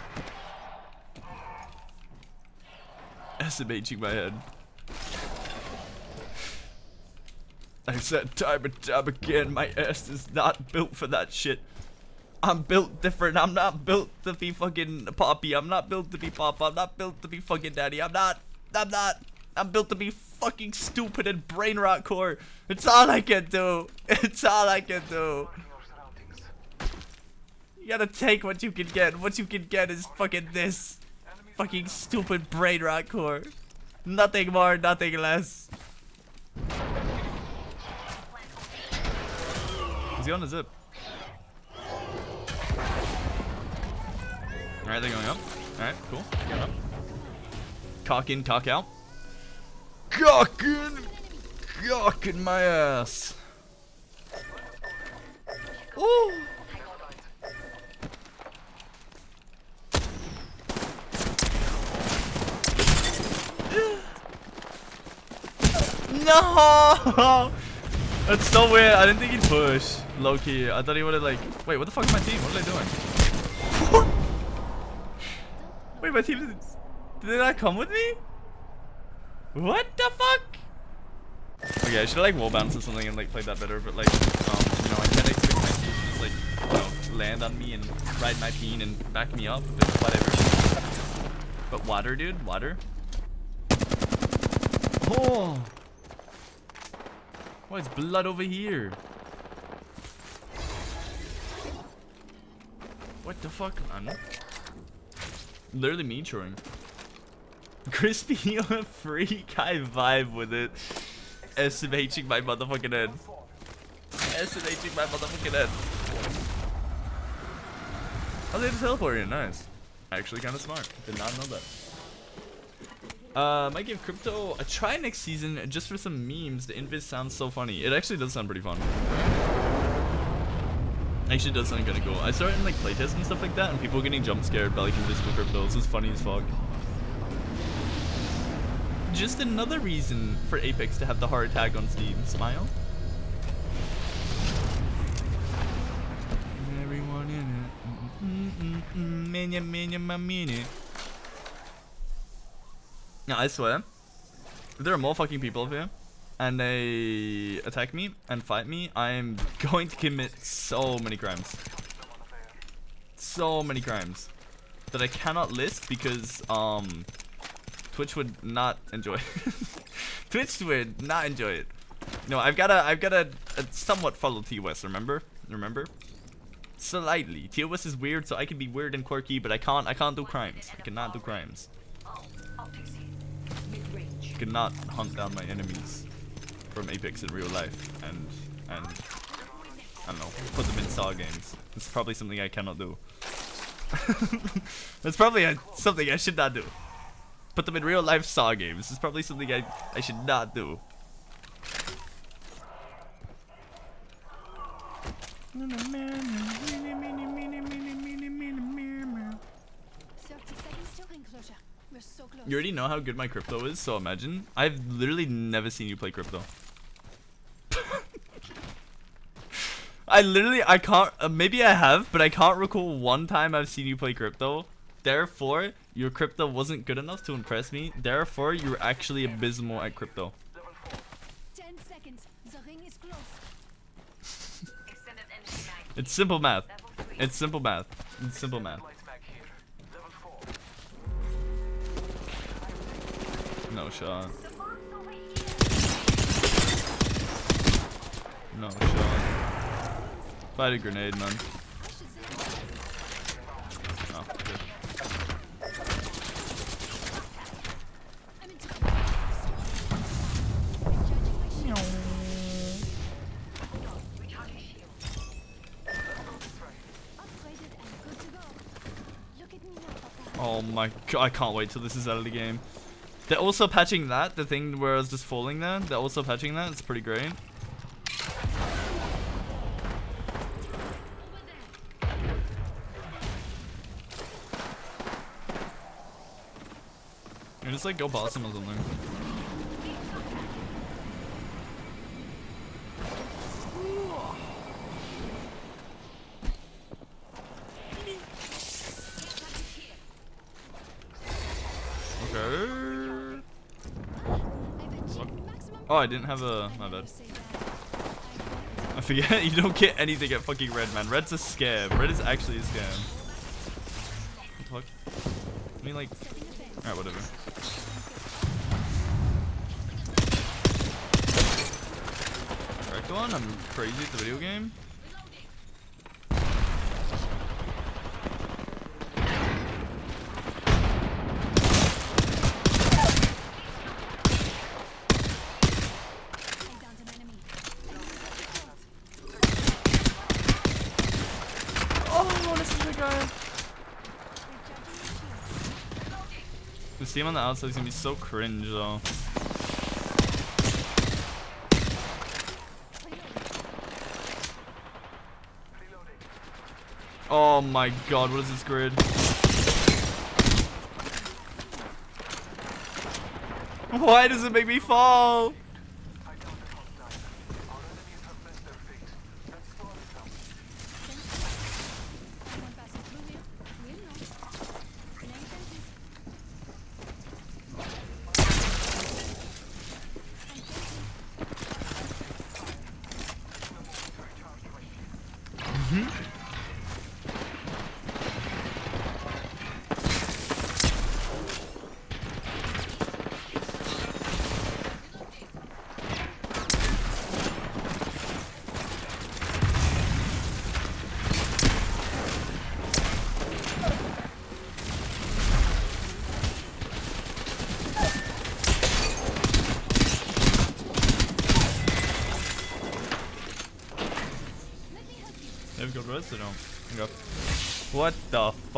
SMHing my head. I said time and time again, my ass is not built for that shit. I'm built different. I'm not built to be fucking Poppy. I'm not built to be Papa. I'm not built to be fucking Daddy. I'm not. I'm not. I'm built to be fucking stupid and brain rot core. It's all I can do. It's all I can do. You gotta take what you can get. What you can get is fucking this. Fucking stupid brain rot core. Nothing more, nothing less. Is he on the zip? Alright, they're going up. Alright, cool. Going up. Cock in, cock out. Cock in! Cock in my ass. Ooh! No! That's so weird. I didn't think he'd push. Low key. I thought he would have like. Wait, what the fuck is my team? What are they doing? What? Wait, my team did, did they not come with me? What the fuck? Okay, I should have like wall bounce or something and like played that better, but like, um, you know, I can't expect my team to just like, you know, land on me and ride my peen and back me up, but whatever. But water, dude, water. Oh. Why is blood over here? What the fuck, man? Literally me throwing. Crispy on a free guy vibe with it. SMHing my motherfucking head. SMHing my motherfucking head. Oh, they just teleported. Nice. Actually, kind of smart. Did not know that. Uh, might give crypto a try next season just for some memes. The invis sounds so funny. It actually does sound pretty fun. Actually does sound kinda cool. I started in like playtests and stuff like that and people getting jump scared by like invisible cryptos. It's funny as fuck. Just another reason for Apex to have the heart attack on Steam. Smile. Everyone in it. Mm -mm -mm. I swear. If there are more fucking people up here and they attack me and fight me, I'm going to commit so many crimes. So many crimes that I cannot list because um Twitch would not enjoy. Twitch would not enjoy it. No, I've got to I've got to somewhat follow T West. Remember? Remember? Slightly. T West is weird, so I can be weird and quirky, but I can't I can't do crimes. I cannot do crimes. I cannot hunt down my enemies from Apex in real life and and I don't know put them in Saw games. It's probably something I cannot do. That's probably a, something I should not do. Put them in real life Saw games. It's probably something I I should not do. 30 seconds till enclosure. We're so close. You already know how good my crypto is, so imagine. I've literally never seen you play crypto. I literally, I can't, uh, maybe I have, but I can't recall one time I've seen you play crypto. Therefore, your crypto wasn't good enough to impress me. Therefore, you're actually abysmal at crypto. 10 seconds. The ring is close. Extended energy mag. It's simple math. It's simple math. It's simple math. No shot. No shot. Fight a grenade, man. Oh. Oh my god, I can't wait till this is out of the game. They're also patching that, the thing where I was just falling there. They're also patching that. It's pretty great. You just like go past him or something. Okay. I bet maximum Oh, I didn't have a. My bad. I forget you don't get anything at fucking red, man. Red's a scam. Red is actually a scam. What the fuck? I mean, like. Alright, whatever. Correct one? I'm crazy at the video game? I downed an enemy. Oh, this is the guy. Recharging my steam on the outside is gonna be so cringe, though. Oh my god, what is this grid? Why does it make me fall?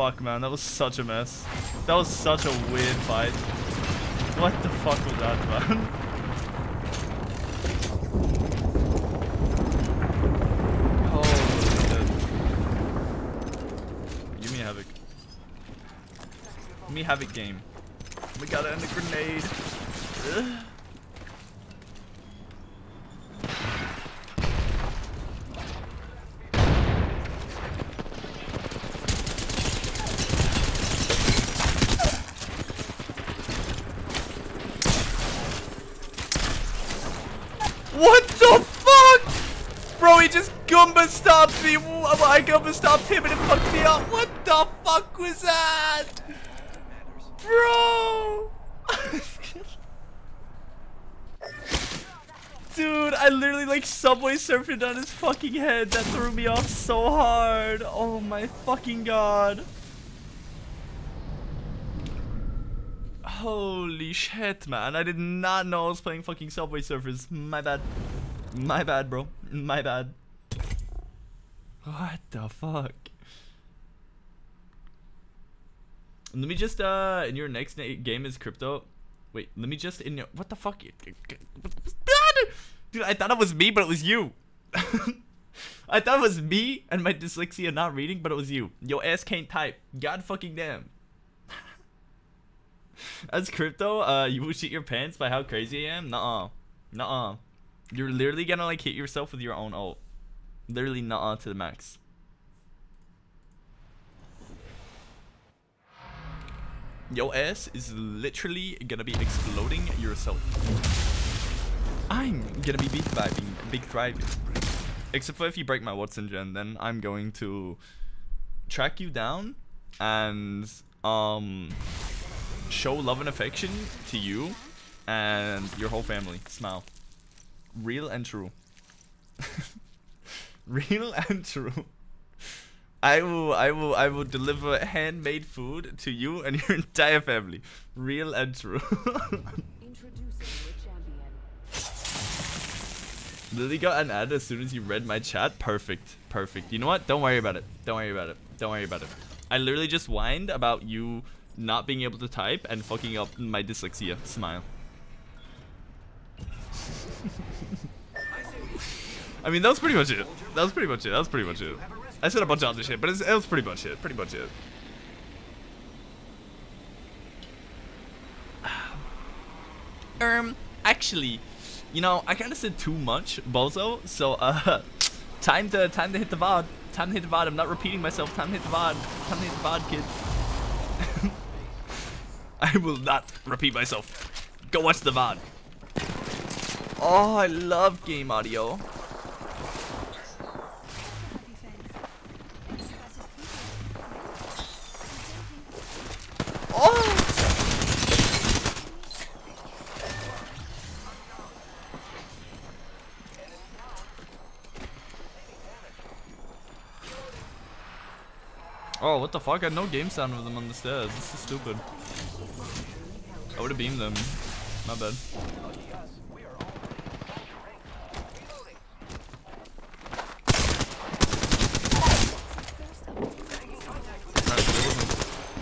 Fuck, man? That was such a mess. That was such a weird fight. What the fuck was that, man? Give me Havoc. Give me Havoc game. We gotta end the grenade. Ugh. What the fuck? Bro, he just Goomba stopped me. Well, I Goomba stopped him and it fucked me up. What the fuck was that? Bro! Dude, I literally like subway surfing on his fucking head. That threw me off so hard. Oh my fucking god. Holy shit, man. I did not know I was playing fucking Subway Surfers. My bad. My bad, bro. My bad. What the fuck? Let me just, uh, in your next game is crypto. Wait, let me just, in your, what the fuck? Dude, I thought it was me, but it was you. I thought it was me and my dyslexia not reading, but it was you. Your ass can't type. God fucking damn. As crypto, uh, you will shit your pants by how crazy I am? Nuh-uh. Nuh-uh. You're literally gonna like hit yourself with your own ult. Literally nuh-uh to the max. Yo ass is literally gonna be exploding yourself. I'm gonna be big vibing, big thriving. Except for if you break my Wattson gen, then I'm going to track you down and um show love and affection to you and your whole family. Smile. Real and true. Real and true. I will I will I will deliver handmade food to you and your entire family. Real and true. Lily got an ad as soon as you read my chat. Perfect. Perfect. You know what? Don't worry about it. Don't worry about it. Don't worry about it. I literally just whined about you not being able to type and fucking up my dyslexia. Smile. I mean, that was pretty much it. That was pretty much it. That was pretty much it. I said a bunch of other shit, but it was pretty much it. Pretty much it. Um, actually, you know, I kind of said too much, Bozo. So, uh, time to time to hit the VOD. Time to hit the VOD. I'm not repeating myself. Time to hit the VOD. Time to hit the VOD, kids. I will not repeat myself. Go watch the VOD. Oh, I love game audio. Oh! Oh, what the fuck? I had no game sound with them on the stairs. This is stupid. I would have beamed them. My bad.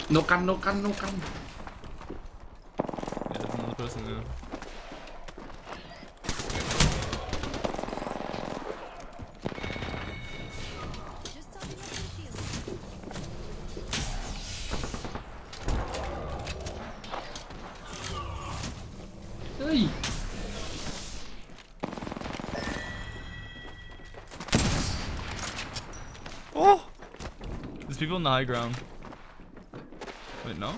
No can, no can, no can. Yeah, there's another person there. People in the high ground. Wait, no?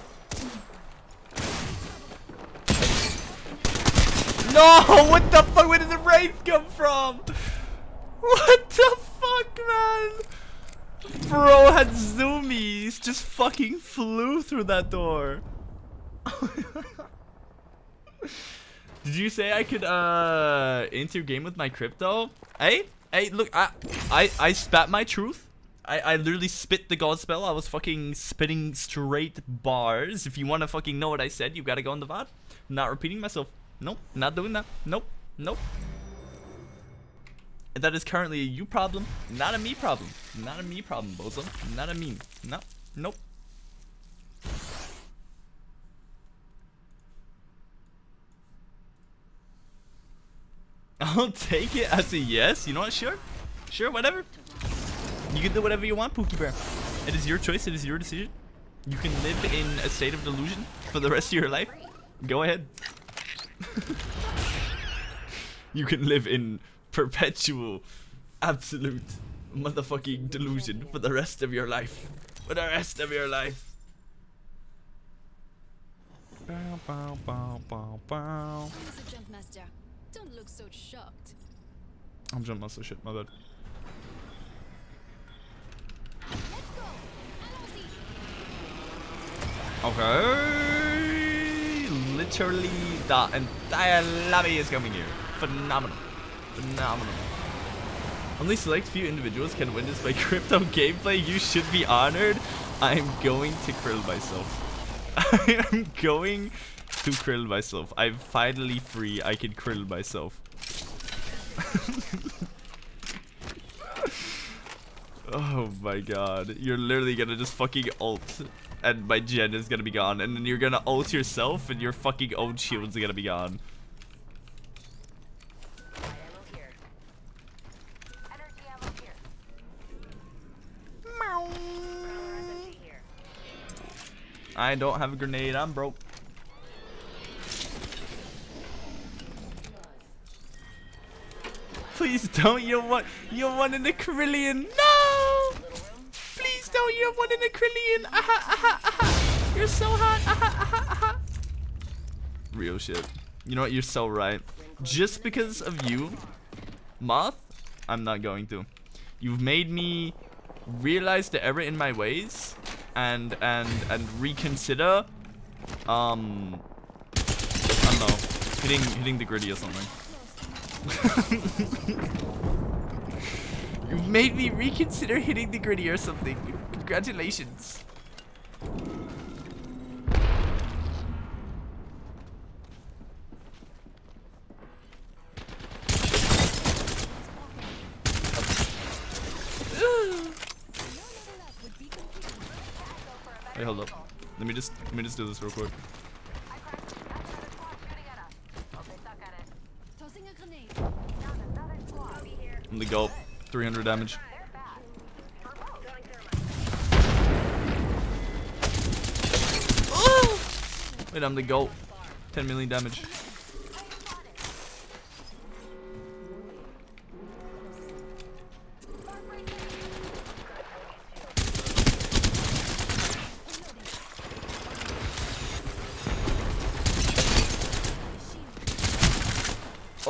No! What the fuck? Where did the wraith come from? What the fuck, man? Bro had zoomies. Just fucking flew through that door. Did you say I could uh enter game with my crypto? Hey, hey, look, I I I spat my truth. I I literally spit the god spell. I was fucking spitting straight bars. If you want to fucking know what I said, you gotta go on the VOD. not repeating myself. Nope, not doing that. Nope, nope. And that is currently a you problem, not a me problem. Not a me problem, bozo. Not a me. No. Nope. I'll take it as a yes. You know what? Sure. Sure, whatever. You can do whatever you want, Pookie Bear. It is your choice. It is your decision. You can live in a state of delusion for the rest of your life. Go ahead. you can live in perpetual, absolute motherfucking delusion for the rest of your life. For the rest of your life. Bow, bow, bow, bow, bow. Jump Master, don't look so shocked. I'm jumping muscle shit, my bad. Okay. Literally the entire lobby is coming here. Phenomenal. Phenomenal. Only select few individuals can win this by crypto gameplay. You should be honored. I'm going to krill myself. I am going to krill myself. I'm finally free. I can krill myself. oh my god. You're literally gonna just fucking ult. And my gen is gonna be gone. And then you're gonna ult yourself and your fucking own shield's are gonna be gone. I don't have a grenade. I'm broke. Please don't. You're one. You're one in a Krillian. No. Don't. You're one in a Krillian. Aha, aha, aha. You're so hot. Aha, aha, aha. Real shit. You know what? You're so right. Just because of you, Moth, I'm not going to. You've made me realize the error in my ways and and and reconsider um I don't know hitting hitting the gritty or something. You've made me reconsider hitting the gritty or something. Congratulations. Hey, hold up. Let me just let me just do this real quick. I'm the gulp. 300 damage. They're fast. Throwing thermite. Wait, I'm the gulp. 10 million damage.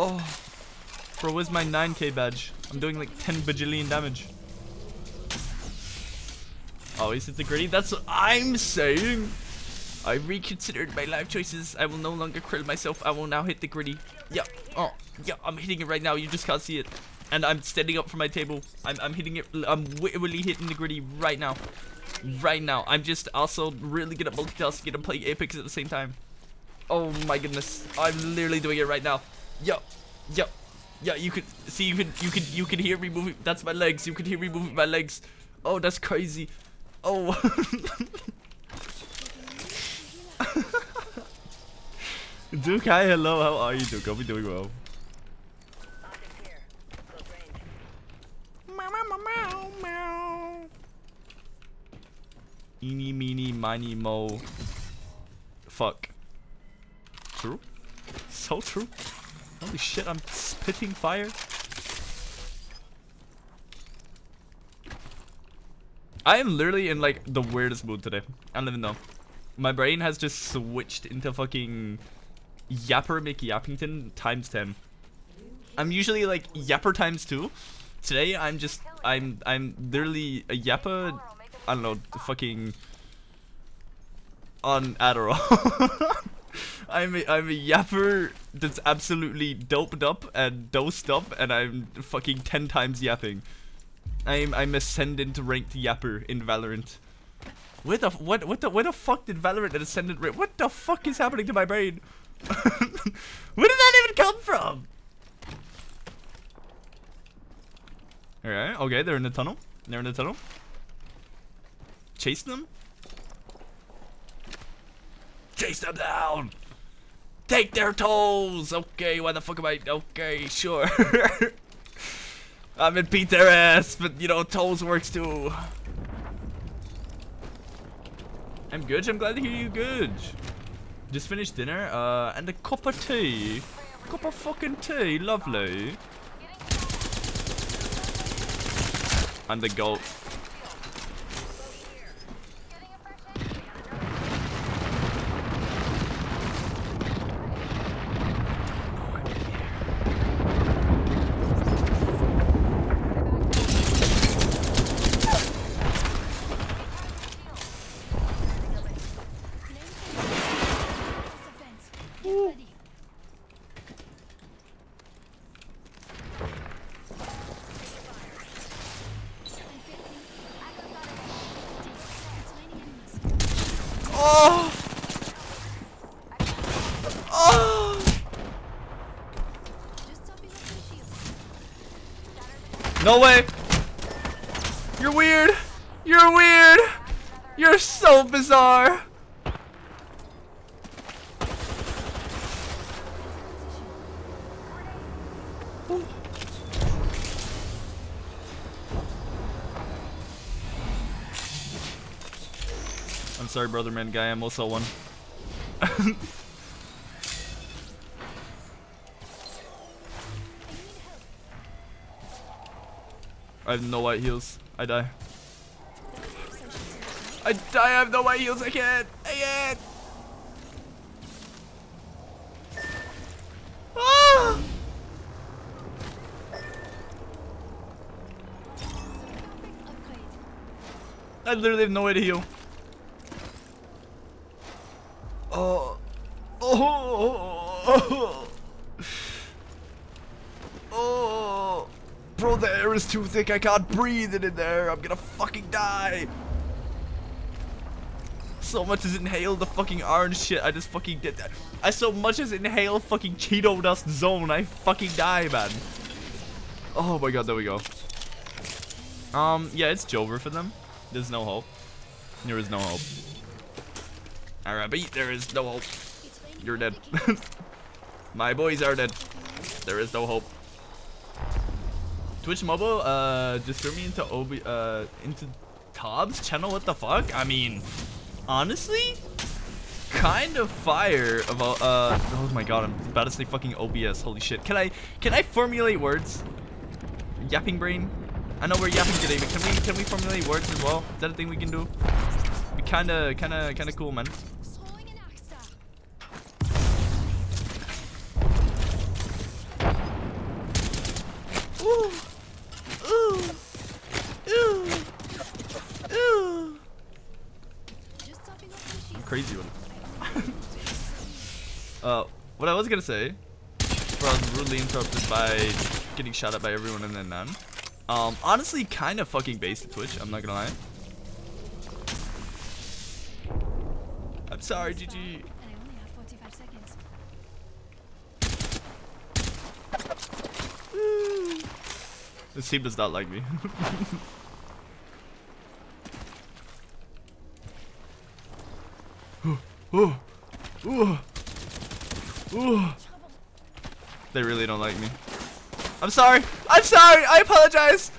Oh. Bro, where's my 9k badge? I'm doing like 10 bajillion damage. Oh, is it the gritty? That's what I'm saying. I reconsidered my life choices. I will no longer krill myself. I will now hit the gritty. Yeah. Oh, yeah. I'm hitting it right now. You just can't see it. And I'm standing up from my table. I'm, I'm hitting it. I'm literally hitting the gritty right now. Right now. I'm just also really good at multitasking and playing Apex at the same time. Oh my goodness. I'm literally doing it right now. Yo. Yo. Yeah, you could see you can you can you can hear me moving that's my legs. You can hear me moving my legs. Oh, that's crazy. Oh. Duke, hi, hello, how are you, Duke? Hope you're doing well. Eeny, meeny, miny, mo. Fuck. True? So true. Holy shit, I'm spitting fire. I am literally in like the weirdest mood today. I don't even know. My brain has just switched into fucking Yapper McYappington times 10. I'm usually like Yapper times 2. Today I'm just I'm I'm literally a Yapper I don't know, fucking on Adderall. I'm a, I'm a yapper that's absolutely doped up and dosed up, and I'm fucking ten times yapping. I'm I'm ascendant ranked yapper in Valorant. Where the what what the where the fuck did Valorant and ascendant rank? What the fuck is happening to my brain? Where did that even come from? Alright, okay, they're in the tunnel. They're in the tunnel. Chase them. Chase them down. Take their toes. Okay, why the fuck am I? Okay, sure. I'm in beat their ass, but you know, toes works too. I'm good. I'm glad to hear you good. Just finished dinner, uh, and a cup of tea. Cup of fucking tea, lovely. I'm the goat. Defense. Get ready. I'm fencing. It's raining enemies. Oh! Oh! Just topping up the shield. No way! You're weird! You're weird! You're so bizarre! I'm sorry, brother man guy, I'm also one. I have no white heels. I die. I die, I have no white heels, I can't! I can't! Ah! I literally have no way to heal. Oh. Oh. Oh. Oh. Bro, the air is too thick. I can't breathe it in there. I'm gonna fucking die. So much as inhale the fucking orange shit. I just fucking did that. I so much as inhale fucking Cheeto dust zone. I fucking die, man. Oh my god, there we go. Um, yeah, it's Jover for them. There's no hope. There is no hope. Alright, beat, there is no hope. You're dead. My boys are dead. There is no hope. Twitch Mobile, uh, just threw me into Obi, uh, into Tob's channel. What the fuck? I mean, honestly, kind of fire about, uh, oh my god, I'm about to say fucking OBS. Holy shit. Can I, can I formulate words? Yapping brain? I know we're yapping today, but can we, can we formulate words as well? Is that a thing we can do? Kinda, kinda, kinda cool, man. Throwing an arc star. Ooh. Ooh. Ooh. Ooh. Just topping up the shield. Crazy one. uh, what I was gonna say, I was rudely interrupted by getting shot at by everyone and then none. Um, honestly, kind of fucking basic Twitch. I'm not gonna lie. I'm sorry, GG. And I only have 45 seconds. This team does not like me. Ooh, ooh, ooh, ooh. They really don't like me. I'm sorry. I'm sorry. I apologize.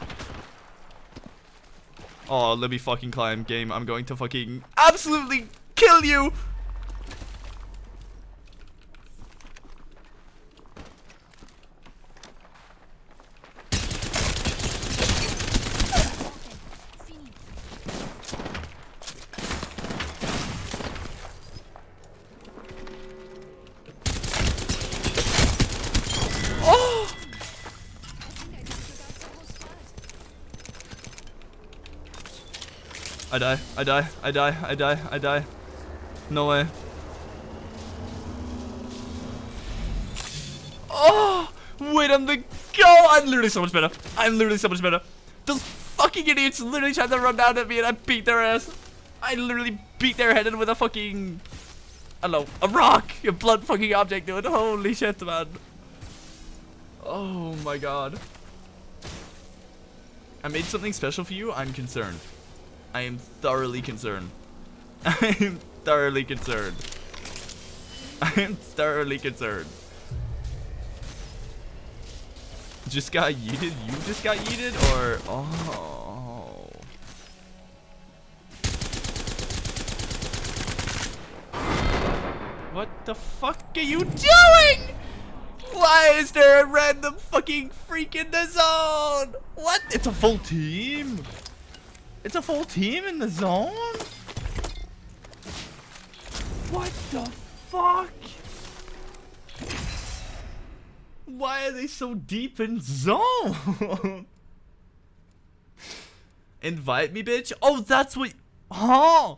Oh, let me fucking climb game. I'm going to fucking absolutely kill you. Fini. Oh. I think I just took out the whole squad. I die. I die. I die. I die. I die. No way. Oh! Wait I'm the go! I'm literally so much better. I'm literally so much better. Those fucking idiots literally tried to run down at me and I beat their ass. I literally beat their head in with a fucking... I don't know. A rock! A blood fucking object, dude. Holy shit, man. Oh my god. I made something special for you. I'm concerned. I am thoroughly concerned. I am thoroughly concerned. I am thoroughly concerned. Just got yeeted? You just got yeeted? Or... Oh... What the fuck are you doing? Why is there a random fucking freak in the zone? What? It's a full team? It's a full team in the zone? What the fuck? Why are they so deep in zone? Invite me, bitch? Oh, that's what... Huh?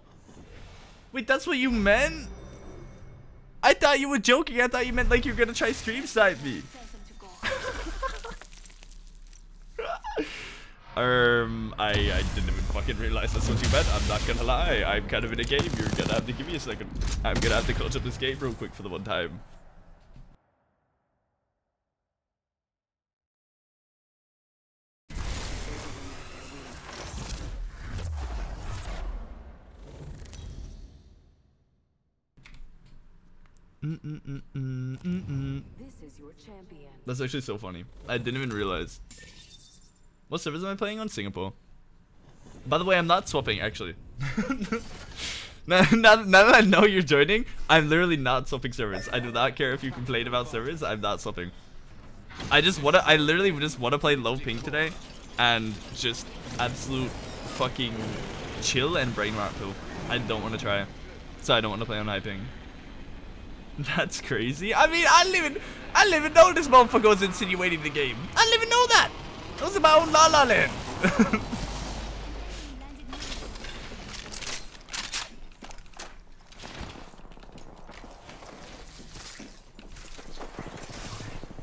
Wait, that's what you meant? I thought you were joking. I thought you meant like you're gonna try stream snipe me. um, I, I didn't even fucking realize that's what you meant. I'm not gonna lie. I'm kind of in a game. You're gonna have to give me a second. I'm gonna have to coach up this game real quick for the one time. Is your champion. That's actually so funny. I didn't even realize. What servers am I playing on? Singapore. By the way, I'm not swapping, actually. now, now, now that I know you're joining, I'm literally not swapping servers. I do not care if you complain about servers, I'm not swapping. I just wanna, I literally just wanna play low ping today, and just absolute fucking chill and brain rot pill. I don't wanna try. So I don't wanna play on high ping. That's crazy. I mean, I didn't even, I didn't even know this motherfucker was insinuating the game. I didn't even know that. My own La La Land.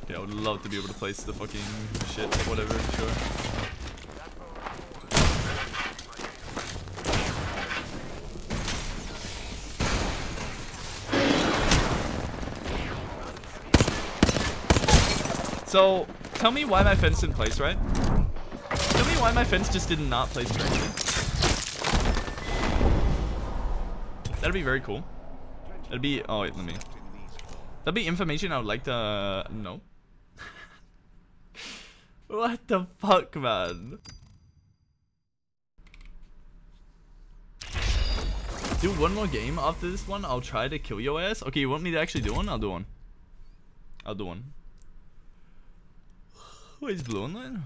yeah, I would love to be able to place the fucking shit, or whatever, sure. So, tell me why my fence didn't place right. Tell me why my fence just did not place correctly. That'd be very cool. That'd be, oh wait, let me. That'd be information I would like to know. what the fuck, man? Do one more game after this one. I'll try to kill your ass. Okay, you want me to actually do one? I'll do one. I'll do one. Who is blue online?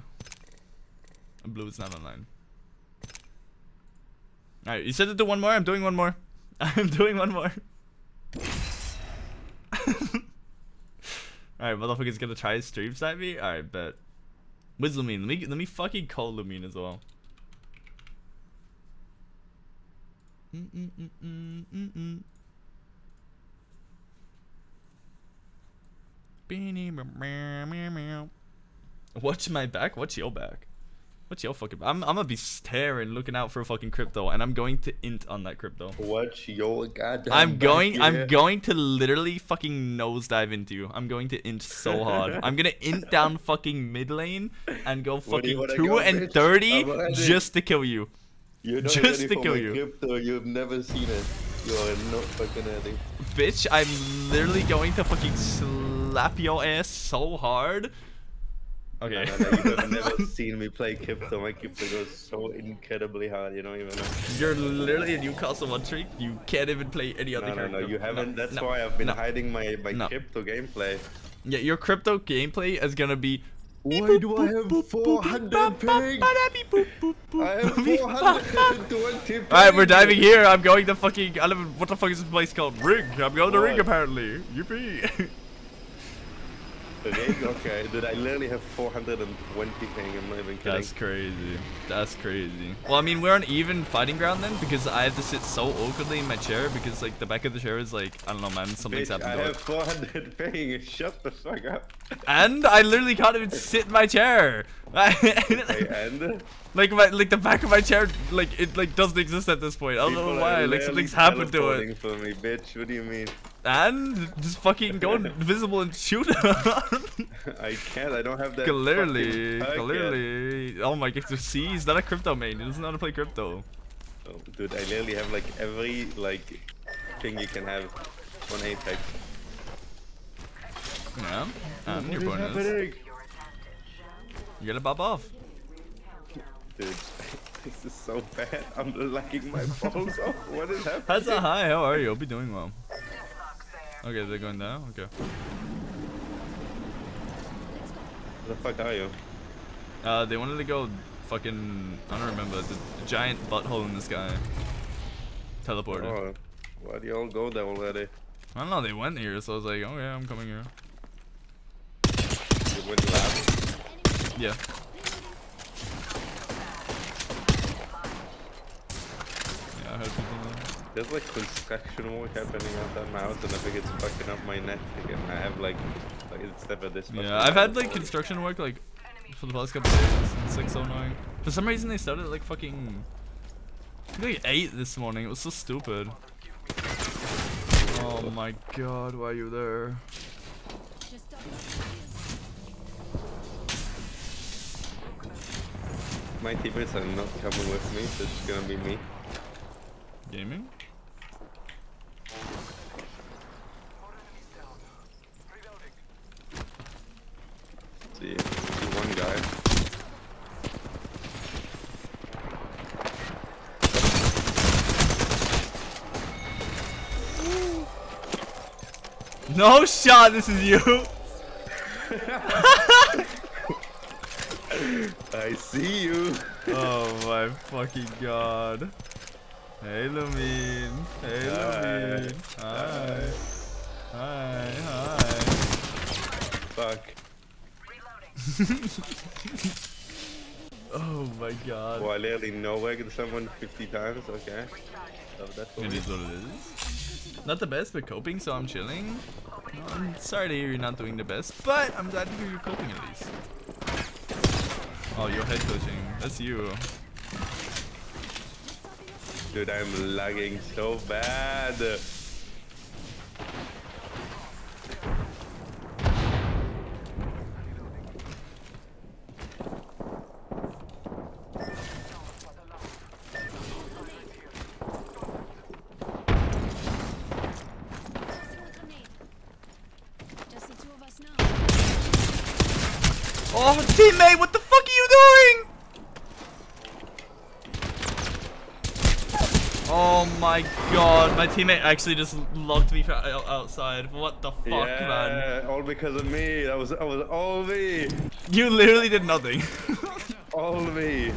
Blue is not online. Alright, you said to do one more, I'm doing one more. I'm doing one more. Alright, motherfucker's gonna try to stream snipe me? Alright, bet. Where's Lumine? Let me let me fucking call Lumine as well. Mm -mm -mm. Watch my back? Watch your back? What's your fucking I'm, I'm gonna be staring, looking out for a fucking crypto, and I'm going to int on that crypto. Watch your goddamn I'm going, back, I'm going to literally fucking nosedive into you. I'm going to int so hard. I'm gonna int down fucking mid lane and go Where do you fucking 2 go, and bitch? 30 just to kill you. You're not just to kill you. Crypto. You've never seen it. You're not fucking ready. Bitch, I'm literally going to fucking slap your ass so hard. Okay. No, no, no, you have never seen me play crypto. My crypto goes so incredibly hard. You don't even know. You're literally a Newcastle one trick. You can't even play any other No, no, character. no. You haven't. That's no, why I've been no. hiding my my No. crypto gameplay. Yeah, your crypto gameplay is gonna be. Why do I have 400 ping? I have 420 ping. Alright, we're diving here. I'm going to fucking. I live in, what the fuck is this place called? Ring. I'm going to Ring apparently. Yippee. Okay, okay. Dude, I literally have 420 ping. I'm not even kidding. That's crazy. That's crazy. Well, I mean, we're on even fighting ground then because I have to sit so awkwardly in my chair because like the back of the chair is like I don't know, man. Something's Bitch, I happened to have 400 ping. Shut the fuck up. And I literally can't even sit in my chair. Okay, and like my like the back of my chair like it like doesn't exist at this point. I don't know why. Like something's happened to it. For me, bitch. What do you mean? And just fucking go invisible and shoot him. I can't. I don't have that. clearly, yet. clearly. Oh my god, see, he's not a crypto main. He doesn't know how to play crypto. Oh, dude, I literally have like every like thing you can have on Apex. Yeah. And your What is bonus. happening? You gotta bob off. Dude, this is so bad. I'm lagging my balls off. What is happening? That's a high. How are you? I'll be doing well. Okay, they're going down. Okay. Where the fuck are you? Uh, they wanted to go fucking. I don't remember the, giant butthole in the sky. Teleported. Oh, why do you all go there already? I don't know. They went here, so I was like, okay, I'm coming here. You went last. Yeah. Yeah, I heard people. There's like construction work happening outside my house, and I think it's fucking up my net again. I have like, like it's never this. Yeah, I've had like construction work like for the past couple days. It's like so oh annoying. For some reason they started at like fucking I think, like eight this morning. It was so stupid. Oh my god, why are you there? My teammates are not coming with me, so it's gonna be me. Gaming? See, see one guy. No shot, this is you. I see you. oh my fucking god. Hey Lumine. Hey. Lumine. Hi. Hi. Hi. Fuck. Oh my god. Well, I literally no-wigged someone 50 times. Okay. Oh, Love that for It what it is. Not the best, but coping, so I'm chilling. I'm sorry to hear you're not doing the best, but I'm glad to hear you're coping at least. Oh, you're head coaching. That's you. Dude, I'm lagging so bad. Just the two of us now. Oh, teammate, what the fuck are you doing? Oh my god, my teammate actually just locked me outside. What the fuck, man? yeah, all because of me. That was, that was all me. You literally did nothing. All me.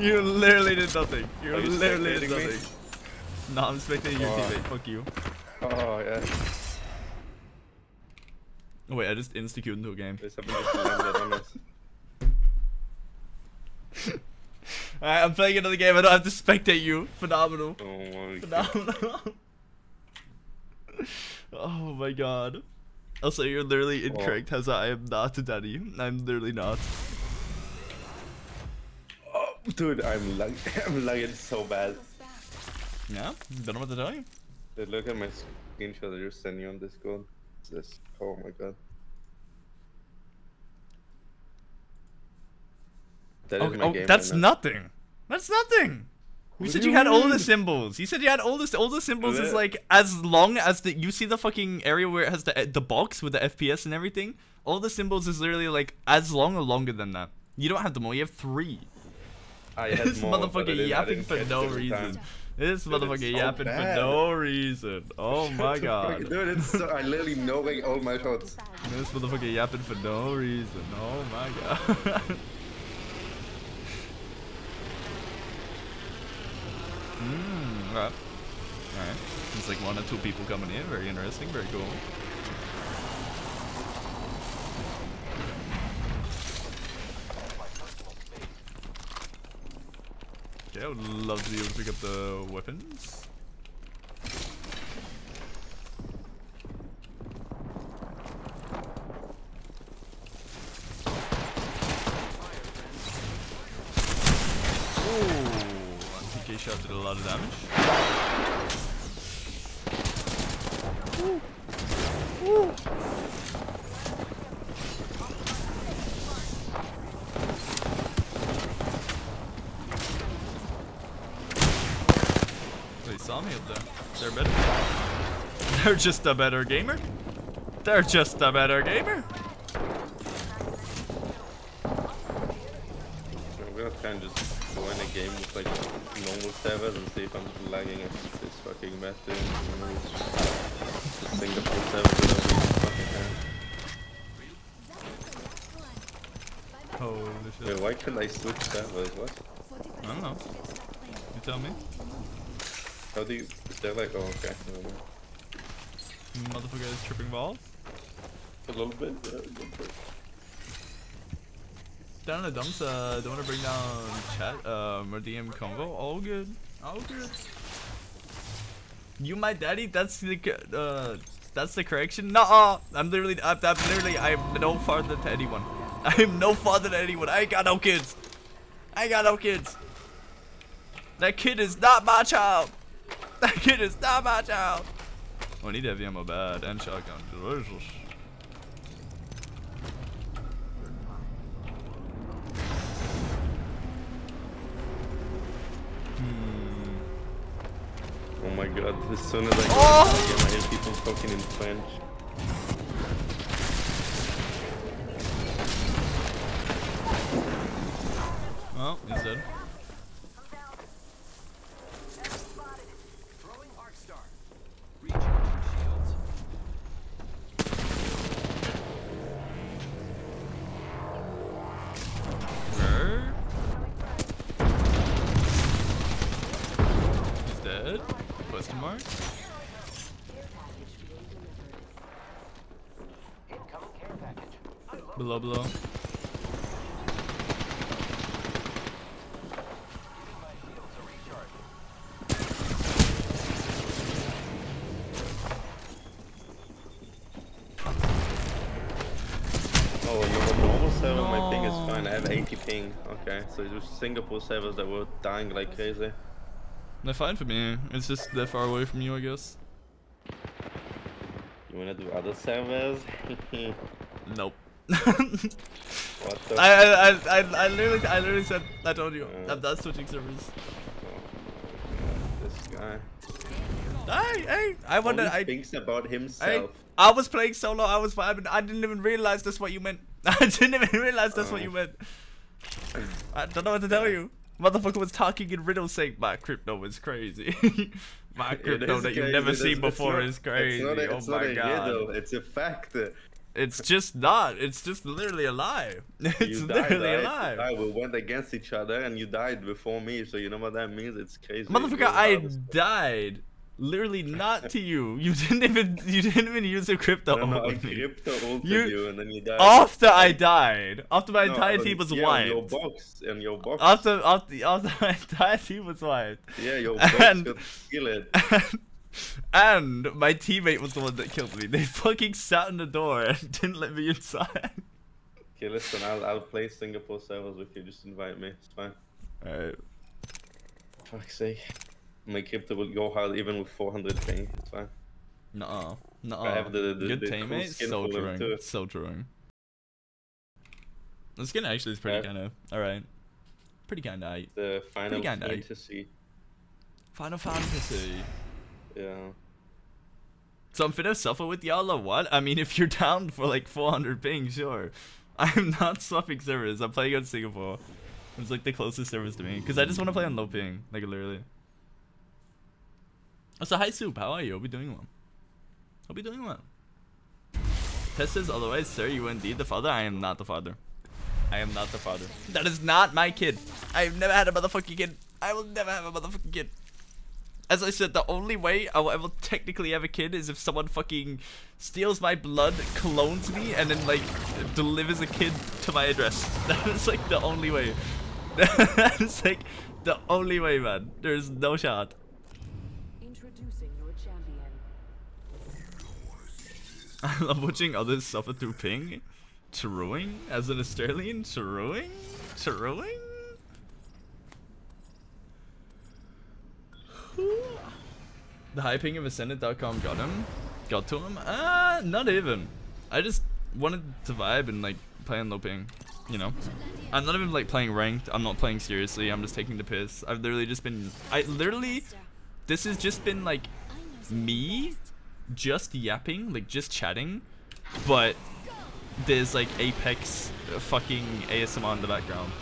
you literally did nothing. You you literally did spectating me? nothing. No, I'm spectating your Oh. teammate. Fuck you. Oh, yeah. Oh wait, I just insta into a game. There's something just landed on us. Alright, I'm playing another game. I don't have to spectate you. Phenomenal. Oh my god. Phenomenal. oh my god. Also, you're literally incorrect, Hazza. I am not a daddy. I'm literally not. Oh, dude, I'm lag I'm lagging so bad. Yeah? Don't know what to tell you. Dude, look at my screenshot I just sent you on Discord. This. Oh my god. That is Oh, oh, that's right nothing. That's nothing. You said you you had all the symbols. You said you had all the all the symbols is like as long as the you see the fucking area where it has the eh, the box with the FPS and everything. All the symbols is literally like as long or longer than that. You don't have them all. You have three. I had This more, motherfucker yapping for no reason. time. This Dude, motherfucker so yapping for no reason. Oh my Fuck, god. Dude, it's so, I literally know like all my shots. This motherfucker yapping for no reason. Oh my god. Mmm, right. Alright. There's like one or two people coming in. Very interesting. Very cool. Okay, I would love to be able to pick up the weapons. Ooh, Body shot did a lot of damage. Ooh. Ooh. They saw me up there. They're better. They're just a better gamer. They're just a better gamer. We are kind of just join a game with like normal servers and see if I'm lagging at this fucking mess doing. The Singapore server with no reason fucking. Holy Wait, why couldn't I switch servers? What? I don't know. You tell me. How do you? Is there like? Oh, okay. Motherfucker is tripping balls. A little bit. Yeah, a little bit. Down in the dumps, uh, don't wanna bring down chat, um, or DM convo. All good. All good. You my daddy? That's the, uh, that's the correction? Nuh-uh. I'm literally, I'm, I'm literally, I'm no father to anyone. I'm no father to anyone. I ain't got no kids. I ain't got no kids. That kid is not my child. That kid is not my child. Oh, I need heavy ammo bad and shotgun. Delicious. Oh my god, as soon as I go Oh! again, I hear people talking in French. Oh, he's dead. The oh, normal server, my ping is fine. I have 80 ping. Okay, so it was Singapore servers that were dying like crazy. They're fine for me. It's just they're far away from you, I guess. You wanna do other servers? Nope. what the? I, I, I, I, I literally, I literally said, I told you, Uh. I'm done switching servers. this guy. Hey, hey, I wonder, Only I, thinks about I, himself. I was playing solo, I was vibing, I didn't even realize that's what you meant. I didn't even realize that's what Oh. you meant. I don't know what to tell you. Motherfucker was talking in riddles saying my crypto is crazy. my crypto that you've never seen before not- is crazy. It's not a, oh it's my not a god. riddle, it's a fact. It's just not. It's just literally a lie. It's you died, literally a lie. I, we went against each other and you died before me, so you know what that means? It's crazy. Motherfucker, I died. Literally not to you. You didn't even you didn't even use a crypto No, no, on me. crypto ulted You- you, and then you died. After I died. After my No, entire uh, team was yeah, on Your wiped. box, and your box. After after after my entire team was wiped. yeah, your box and- got skillet. and my teammate was the one that killed me. They fucking sat in the door and didn't let me inside. Okay, listen, I'll, I'll play Singapore servers with you. Just invite me. It's fine. Alright. Fuck's sake. My crypto will go hard even with 400 ping. It's fine. Nuh-uh. Nuh-uh. I have the- the- Good the cool teammate. skin so them So true. The skin actually is pretty Yeah. kind of alright. Pretty kind of. The Final? Fantasy. Final Fantasy. Yeah. So I'm finna suffer with y'all or what? I mean, if you're down for like 400 ping, sure. I'm not swapping servers. I'm playing on Singapore. It's like the closest servers to me. Because I just want to play on low ping. Like, literally. So hi, Soup. How are you? Hope you're doing well. Hope you're doing well. Tess says otherwise, sir, you indeed the father. I am not the father. I am not the father. That is not my kid. I've never had a motherfucking kid. I will never have a motherfucking kid. As I said, the only way I will ever technically have a kid is if someone fucking steals my blood, clones me, and then like delivers a kid to my address. That is like the only way. that is like the only way, man. There's no shot. I love watching others suffer through ping. Truing? As an Australian? Truing? Truing? the high ping of Ascendant.com got him? Got to him? Uh, not even. I just wanted to vibe and like play on low ping. You know? I'm not even like playing ranked. I'm not playing seriously. I'm just taking the piss. I've literally just been. I literally. This has just been like me just yapping, like just chatting, but there's like Apex uh, fucking ASMR in the background.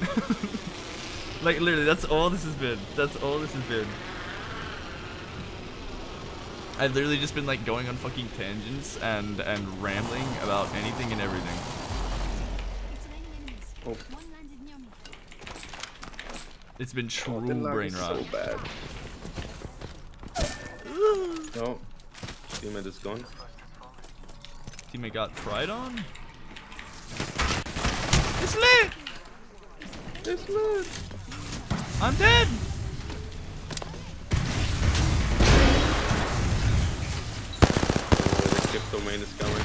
like literally, that's all this has been. That's all this has been. I've literally just been like going on fucking tangents and and rambling about anything and everything. It's raining enemies. Oh. One landed near me. It's been true Oh, brain rot. so bad. No. Teammate is gone. Teammate got tried on. It's lit. It's lit. I'm dead. Oh, the skip domain is coming.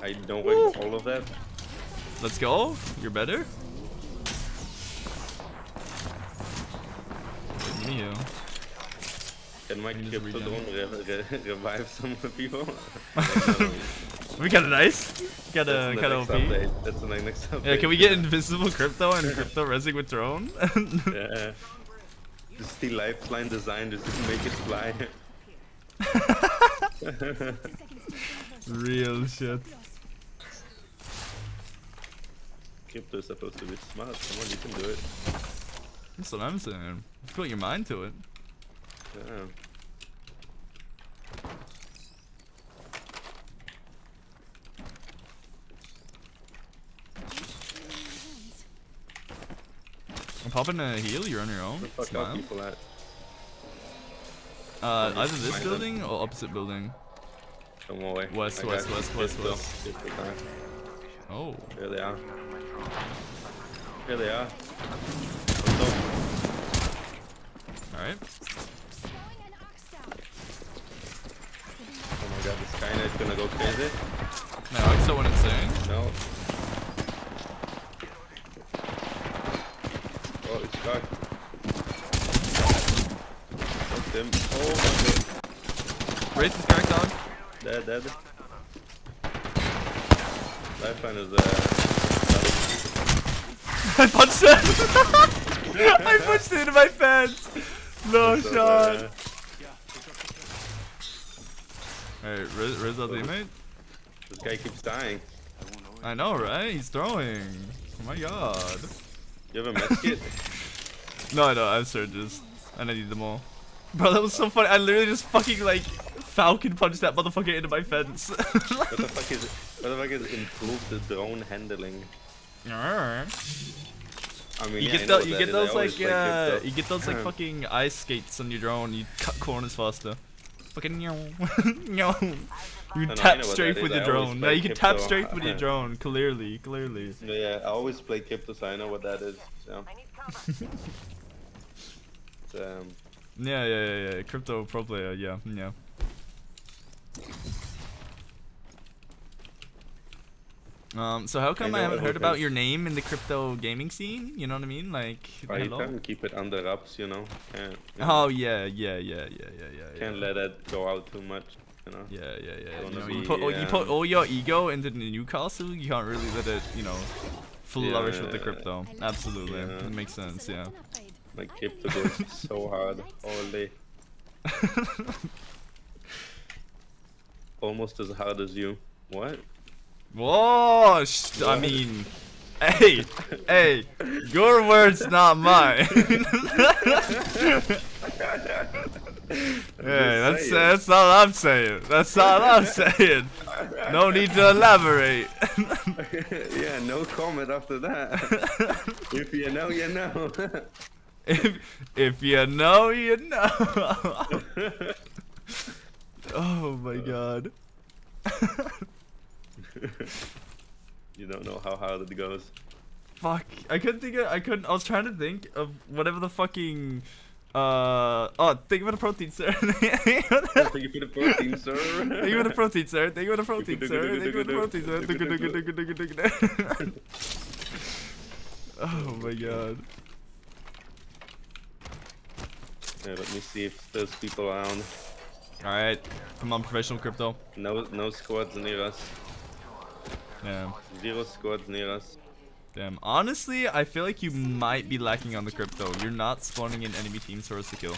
I don't like all of that. Let's go. You're better. You. Can my just skip regen. drone re re revive some people? We got a nice. Got a the kind next of OP. update. That's the next update. Yeah, can we get invisible crypto and crypto resing with drone? Yeah. Just the lifeline design, just make it fly. Real shit. Crypto is supposed to be smart. Come on, you can do it. That's what I'm saying. Just put your mind to it. Yeah. I'm popping a heal. You're on your own. Where the fuck are people at? Uh, either this building or opposite building. Come away. West, west, west, west, west. Oh. Here they are. Here they are. What's up? All right. Throwing an arc star. Oh my god, the Skynet gonna go crazy. No, I still went insane. No. Oh, it's cocked. Fuck them. Oh my god. Race is cracked dog. Dead, dead. Lifeline is uh. I punched it. I punched it into my fence. No so, shot. Alright, Riz, Riz our teammate? This guy keeps dying. I know, right? He's throwing. Oh my god. You have a medkit? No, I don't. I have surges. And I need them all. Bro, that was so funny. I literally just fucking like falcon punched that motherfucker into my fence. what the fuck is what the fuck is improved the drone handling? I mean, You yeah, I get know tho- what you get those like uh, crypto. you get those like fucking ice skates on your drone. You cut corners faster. Fucking no, no. You I know tap what strafe with is. your drone. No, you can tap crypto. strafe with your drone. Clearly, clearly. Yeah, yeah, I always play crypto, so I know what that is. So, I need cover. it's, um, Yeah, yeah, yeah, yeah. Crypto pro player. Yeah, yeah. Um, so how come I, know haven't heard about your name in the crypto gaming scene? You know what I mean? Like, you hello? can keep it under wraps, you know. Can't, you Oh know, yeah, yeah, yeah, yeah, yeah, yeah. can't yeah. let it go out too much, you know. Yeah, yeah, yeah. You, know, you be, put all, you put um, all your ego into the Newcastle. You can't really let it, you know, flourish with the crypto. Absolutely, Yeah. it makes sense. Yeah. Like I crypto goes so hard all day, almost as hard as you. What? Whoa! I mean, hey, hey, your words, not mine. hey, that's saying. that's all I'm saying. That's all I'm saying. No need to elaborate. yeah, no comment after that. if you know, you know. if if you know, you know. oh my god. you don't know how hard it goes. Fuck. I couldn't think of, I couldn't I was trying to think of whatever the fucking uh oh think of the protein sir. Thank you for the protein, sir. Thank you for the protein, sir. Thank you for the protein, sir. Thank you for the protein, sir. Oh my god. Yeah, let me see if there's people around. Alright. Come on, professional crypto. No, no squads near us. Yeah. Zero squads near us. Damn. Honestly, I feel like you might be lacking on the crypto. You're not spawning in enemy teams for us to kill.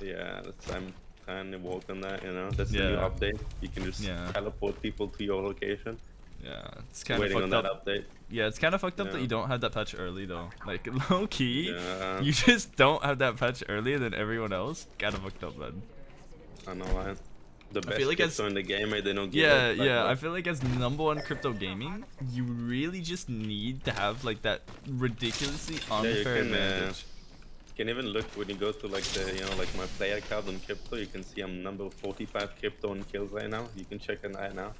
Yeah, that's, I'm kind of work on that, you know. That's the new Yeah. update. You can just Yeah. teleport people to your location. Yeah, it's kind of fucked that up. update. Yeah, it's kind of fucked up that you don't have that patch early though. Like low key, Yeah. you just don't have that patch earlier than everyone else. Kind of fucked up, man. I know, man. The best feel like as- in the game, they don't give Yeah, it, like, yeah. I feel like as number one crypto gaming, you really just need to have like that ridiculously unfair can, uh. You can even look when you go to like the, you know, like my player card on crypto, you can see I'm number 45 crypto in kills right now. You can check it right now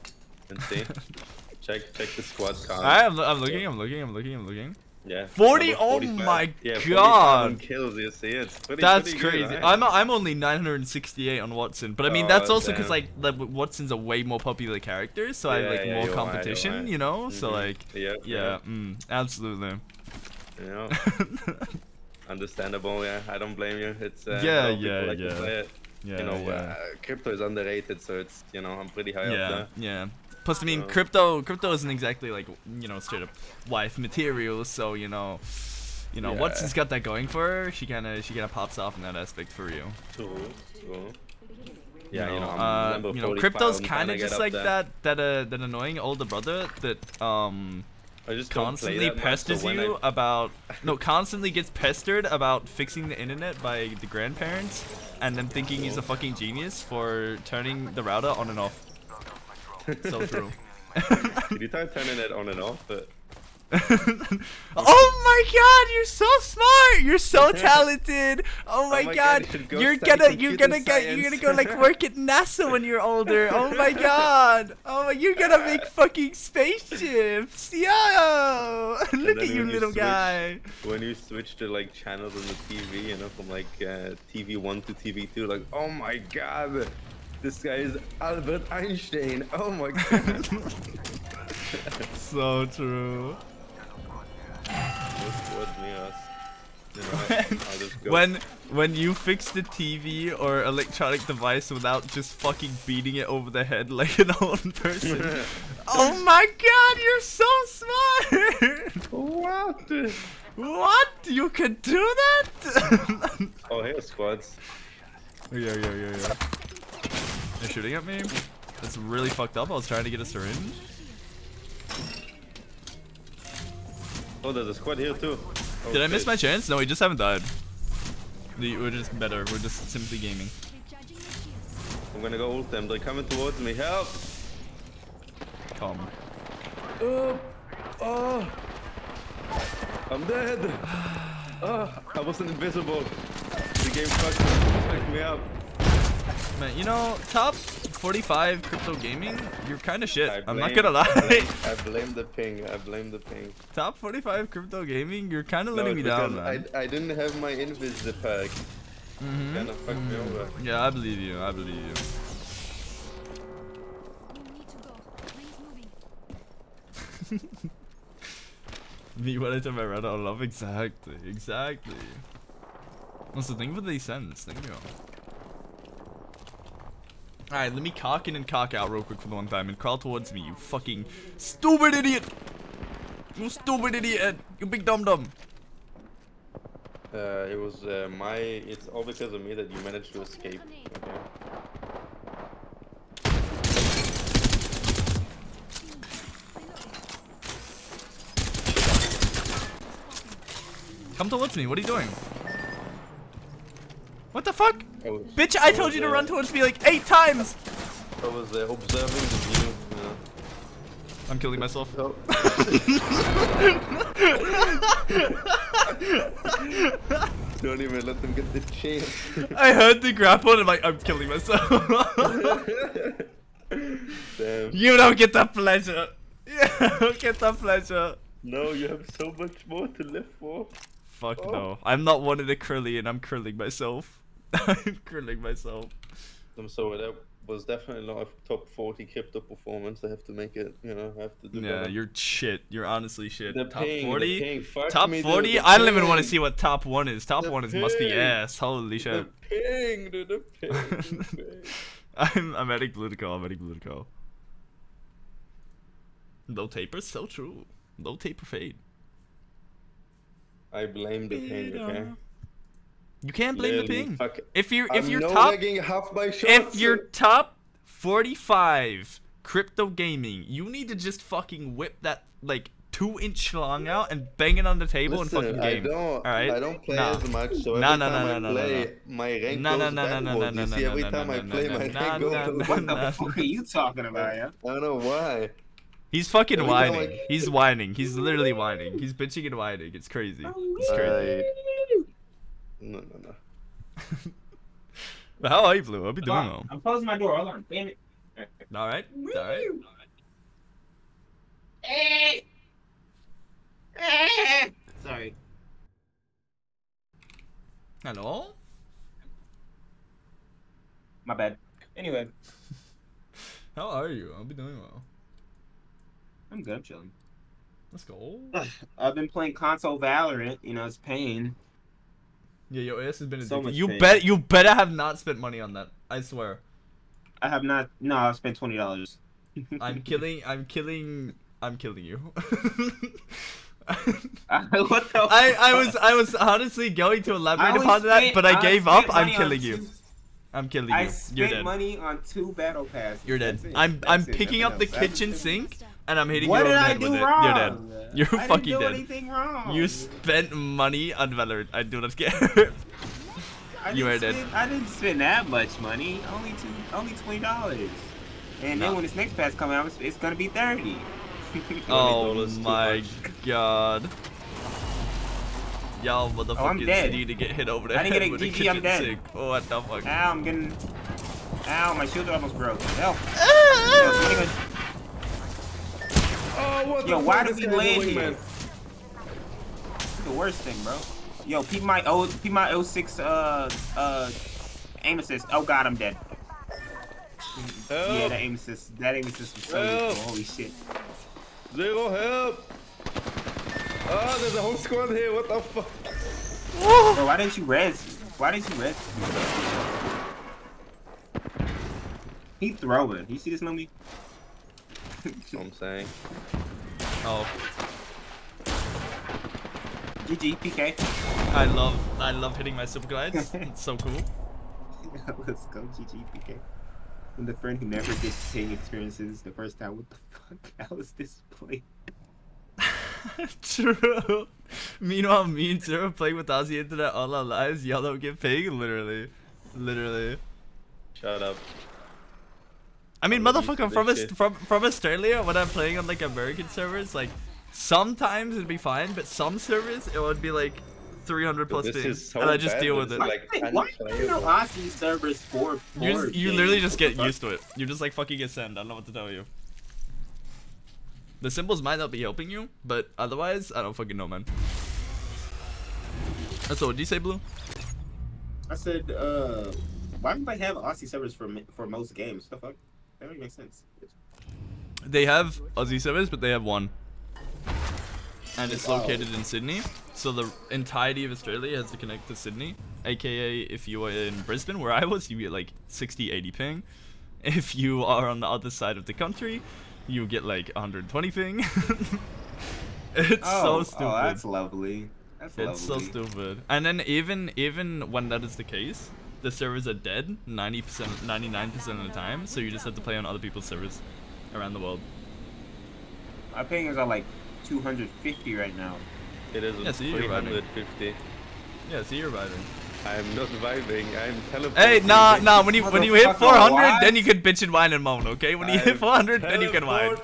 and see. check, check the squad card. I'm, I'm looking, I'm looking, I'm looking, I'm looking. Yeah. 40? number Oh 45. my yeah, 45 God. kills, you see, it's pretty That's pretty good, crazy. right? I'm I'm only 968 on Wattson, but I mean Oh, that's also because like the, Wattson's a way more popular character, so I have Yeah, like yeah, more you're right, you're competition, right. you know. So Mhm. like, yeah, yeah, mm, absolutely. You know, understandable. Yeah, I don't blame you. It's uh, Yeah, a lot of people yeah, like to yeah. yeah, you know, yeah. uh, crypto is underrated, so it's you know I'm pretty high yeah, up there. yeah. Plus, I mean, crypto crypto isn't exactly like you know straight up wife material, so you know, you know Yeah. Wattson's got that going for her. She kind of she kind of pops off in that aspect for you. True, true. Yeah, you know, uh, you know, crypto's kind of just like there. that that uh that annoying older brother that um I just constantly that much, so pesters you I- about no constantly gets pestered about fixing the internet by the grandparents and then thinking he's a fucking genius for turning the router on and off so true. Did you try turning it on and off? But oh my god you're so smart! You're so talented! Oh my, my god, God, you should go you're gonna you're gonna get you're gonna go like work at nasa when you're older. Oh my god. Oh my you're gonna make fucking spaceships. Yo! Look at you when you little switch- guy. when you switch to like channels on the TV, you know, from like uh, TV one to TV two, like oh my god, this guy is Albert Einstein. Oh my god. so true That's what me us. You know, I'll just go. when when you fix the TV or electronic device without just fucking beating it over the head like an old person. oh my god, you're so smart! what? what? You can do that? Oh, hey, squads. yeah, yeah, yeah, yeah. They're shooting at me. That's really fucked up. I was trying to get a syringe. Oh, there's a squad here too. Oh, Did I miss oh, my chance? No, we just haven't died. We're just better. We're just simply gaming. Recharging your shields. I'm gonna go ult them. They're coming towards me. Help! Come. Oh, uh, oh, uh, I'm dead. Oh, I wasn't invisible. The game fucked, fucked me up. Man, you know, top 45 crypto gaming, you're kind of shit. I I'm not gonna I lie. blame, I blame the ping. I blame the ping. top 45 crypto gaming, you're kind of No, letting me down, man. I, I didn't have my invis perk. Mhm, Kinda fucked me over. Yeah, I believe you. I believe you. We need to go. Ring is moving. Me when I turn my red on love. Exactly. Exactly. Also, think of the sense. Thank you. Alright, let me cock in and cock out real quick for the one time and crawl towards me, you fucking stupid idiot! You stupid idiot! You big dum dum! Uh, it was uh, my. It's all because of me that you managed to escape. Okay. Come towards me, what are you doing? What the fuck? I was, Bitch, I told you to run towards me like eight times! I was uh, observing the view. You know. I'm killing myself. Oh. Don't even let them get the chance. I heard the grapple and I'm like, I'm killing myself. Damn. you don't get the pleasure. You don't get the pleasure. No, you have so much more to live for. Fuck Oh. no. I'm not one of the curly and I'm curling myself. I'm curling myself. I'm sorry, that was definitely not a top 40 crypto performance. I have to make it, you know, I have to do Yeah, you're shit. You're honestly shit. The top ping, 40? Top me, 40? the I don't even want to see what top 1 is. Top The 1 is must be ass. Holy shit. The ping, dude, the ping. the ping. I'm, I'm Eric Blutico. I'm Eric Blutico. No tapers? So true. Low taper fade. I blame the ping, okay? You can't blame the ping. fuck- If you're if I'm you're no top half my shots. if you're top 45 crypto gaming, you need to just fucking whip that like two inch long out and bang it on the table Listen, and fucking I game. don't, Alright? I don't play Nah. as much, so Nah, every nah, time nah, I nah, nah, play, my rank Nah, nah, goes nah, nah, nah, backwards. nah, You nah, see, nah, every nah, time nah, I nah, play, nah, my nah, rank goes nah, to nah, the nah, bottom. What are you talking about, yeah? I don't know why. He's fucking whining. He's whining. He's literally whining. He's bitching and whining. It's crazy. Oh, it's crazy. No, no, no. But how are you, Blu? I'll be doing Hold well. I'm closing my door. Hold on. Damn it. All right. All right. Sorry. Hello. My bad. Anyway, How are you? I'll be doing well. I'm good. I'm chilling. Let's go. I've been playing console Valorant. You know, it's pain. Yeah, your ass has been So addicted. You pain. bet. You better have not spent money on that. I swear. I have not. No, I've spent twenty dollars. I'm killing. I'm killing. I'm killing you. what the? I, I was I was honestly going to elaborate upon that, but I I gave up. I'm killing you. two- I'm killing I you. You're spent dead. money on two battle passes. You're dead. I'm That's I'm it. picking Nothing up the else. I kitchen sink and I'm hitting What you did over the I head do with it. wrong? You're dead. You're I didn't fucking do dead. anything wrong. You spent money on Valorant. I do not care. I you didn't are dead. spend- I didn't spend that much money. Only two. Only twenty dollars. And No. then when this next pass comes out, it's, it's gonna be thirty. oh my god. Y'all motherfuckers oh, dead. need to get hit over the I didn't head get a with a GG, kitchen I'm dead. sink. Oh, what the fuck? Ow, I'm getting. Ow, my shield almost broke. Help. Ah! Yo, Oh, what Yo, the why fuck did is we guy land doing, here? the worst thing, bro. Yo, peep my O, peep my 06 uh uh aim assist. Oh god, I'm dead. Yeah, Help! that aim assist, that aim assist was so Help. useful. Holy shit. Zero help! Ah, there's a whole squad here. What the fuck? Bro, why didn't you res? Why didn't you res? He throwing. You see this Nomi? That's what I'm saying. Oh, GG, PK. I love I love hitting my super glides. It's so cool. Let's go, GG, PK. And the friend who never gets ping experiences the first time. What the fuck? How is this played? True. Meanwhile, me and Zerro play with Aussie Internet all our lives. Y'all don't get paid, literally. Literally. Shut up. I mean, I'm motherfucker, from, this from from Australia, when I'm playing on like American servers, like sometimes it'd be fine, but some servers it would be like 300 plus this pings, so and I just bad deal that with it. it's like Why, why you know unplayable. Aussie servers for You, just, you literally just get used to it. You just like fucking ascend. I don't know what to tell you. The symbols might not be helping you, but otherwise, I don't fucking know, man. Uh, So, what did you say, Blu? I said, uh, why don't they have Aussie servers for for most games? The fuck? That doesn't make sense. They have Aussie servers, but they have one. And it's Oh. located in Sydney. So the entirety of Australia has to connect to Sydney. AKA, if you are in Brisbane, where I was, you get like 60, 80 ping. If you are on the other side of the country, you get like 120 ping. it's oh, so stupid. Oh, that's lovely. That's It's so stupid. And then even even when that is the case, the servers are dead 90%, 99% of the time. So you just have to play on other people's servers around the world. My ping is at like 250 right now. It is Yeah, see, you're 350. Yeah, see, you're vibing. I'm not vibing. I'm teleporting. Hey, nah, nah. When you when you hit 400, what? then you can bitch and whine and moan. Okay, when you hit I'm 400, then you can whine.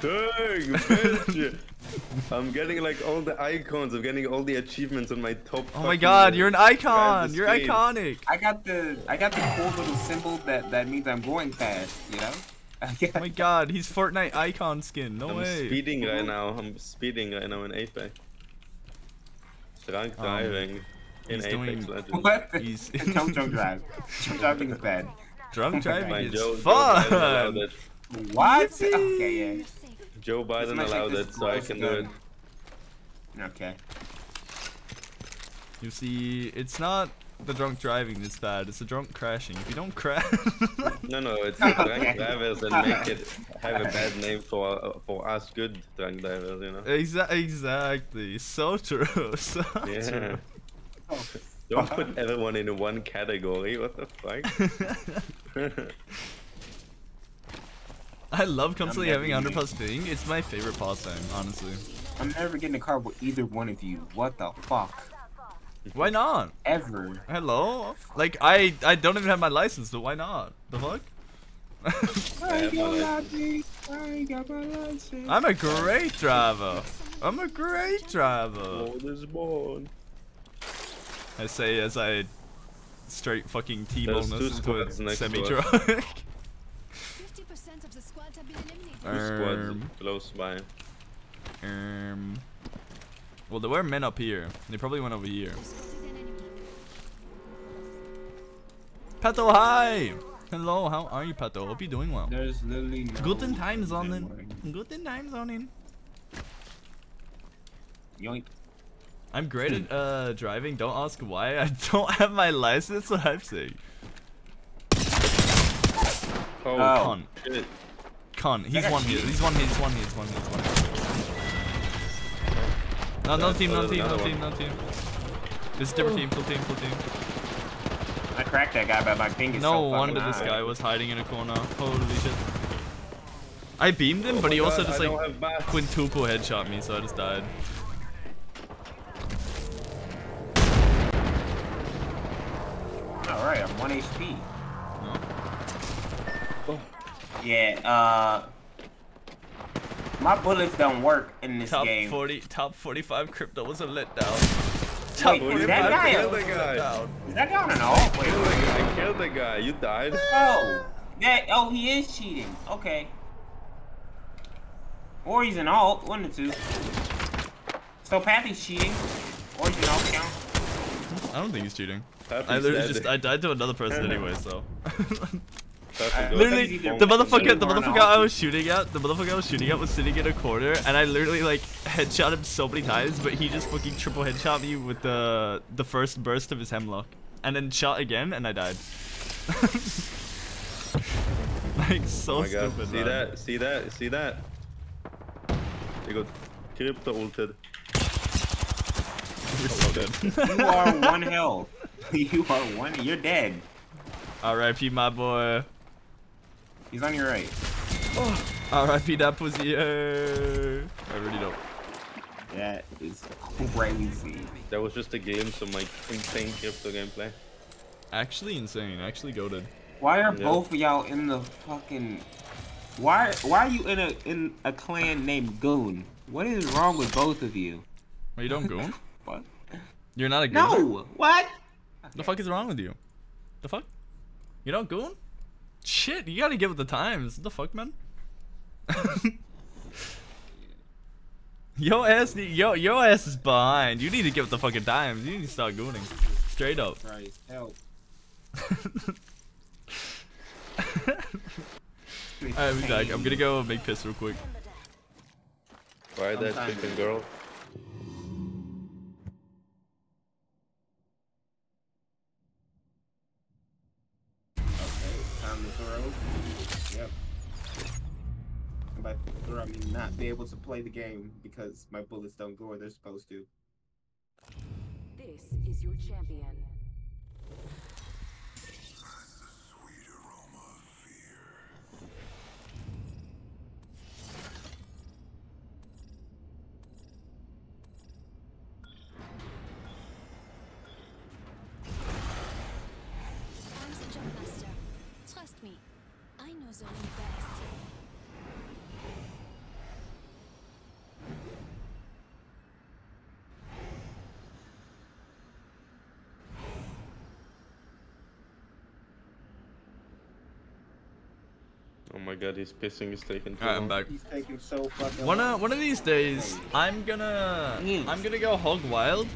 teleporting, bitch. I'm getting like all the icons. I'm getting all the achievements on my top. Oh my God, you're an icon. You're screen. iconic. I got the I got the cool little symbol that that means I'm going fast. You know. Oh my God, he's Fortnite icon skin. No way. I'm speeding right now. I'm speeding right now in Apex. Drunk Um, driving in he's Apex doing- Legends. What? He's- don't drunk drive. Drunk driving is bad. Drunk driving is Joe, Joe Biden allowed fun. it. What? Okay, You're safe. Joe Biden allowed it, so I close can do it. Okay. You see, it's not the drunk driving that's bad. It's the drunk crashing. If you don't crash, No, no, it's the drunk drivers that make it have a bad name for uh, for us good drunk drivers, you know. Exa- exactly. So true. So Yeah. true. Don't put everyone in one category. What the fuck? I love constantly having under getting- plus ping. It's my favorite pastime, honestly. I'm never getting a car with either one of you. What the fuck? Why not? Ever. Hello? Like I I don't even have my license, so why not? The fuck? I have my I'm a great driver. I'm a great driver. Lord is born. I say as I straight fucking T-bone There's into a squads next to us. semi-truck. 50% of the squads have been squads Um, close by. um, well, there were men up here. They probably went over here. Spotted. Pato, hi! Hello, how are you, Pato? Hope you're doing well. There's literally no Guten Time, reason Sonnen. why- Guten Time, Sonnen. Yoink. I'm great at uh, driving. Don't ask why. I don't have my license, what I'm saying. Oh, Oh. Con. shit. Con. He's got one here. He's one here. He's one here. He's one here. He's one here. No, no team, no team, no another team, no team. This is different team, full team, full team. I cracked that guy, but my ping is No so wonder this high. guy was hiding in a corner. Holy shit. I beamed him, Oh but my he also just I like quintuple headshot me, so I just died. Alright, I'm 1 HP. No. Yeah, uh... My bullets don't work in this Top game. 40, top 45 crypto was a letdown. Top Wait, is 45 that guy crypto a- was a guy? letdown. Is that guy on an alt? Wait, Kill the guy, kill the guy. You died. Oh, that, oh, he is cheating. Okay. Or he's an alt, one of the two. So Pathy's cheating. Or he's an alt count. I don't think he's cheating. Patrick's I literally just I died to another person anyway, so. Patrick goes literally, the motherfucker, the motherfucker I was shooting at, the motherfucker I was shooting at was sitting in a corner, and I literally like headshot him so many times, but he just fucking triple headshot me with the the first burst of his Hemlok, and then shot again, and I died. like so Oh my god. stupid. See man. that? See that? See that? They got crypto ulted. You're oh, so dead. You are one health. You are one. You're dead. R.I.P. my boy. He's on your right. Oh, R.I.P. that pussy. yeah. I really don't. That is crazy. That was just a game, so my insane crypto gameplay. Actually insane. Actually goaded. Why are Yeah. both of y'all in the fucking? Why? Why are you in a in a clan named Goon? What is wrong with both of you? Well, you don't goon? What? You're not a goon? No. What? The fuck is wrong with you? The fuck? You don't goon? Shit, you gotta give it the times. What the fuck, man? yo ass, yo, yo ass is behind. You need to get with the fucking times. You need to start gooning. Straight up. Christ, help. Alright, we back. I'm gonna go make piss real quick. Why that Sometime. chicken girl? Throw. I mean, not be able to play the game because my bullets don't go where they're supposed to. This is your champion. God, his pissing is taking too Alright, I'm back. He's taking so fucking. One long. of one of these days, I'm gonna Mm. I'm gonna go hog wild,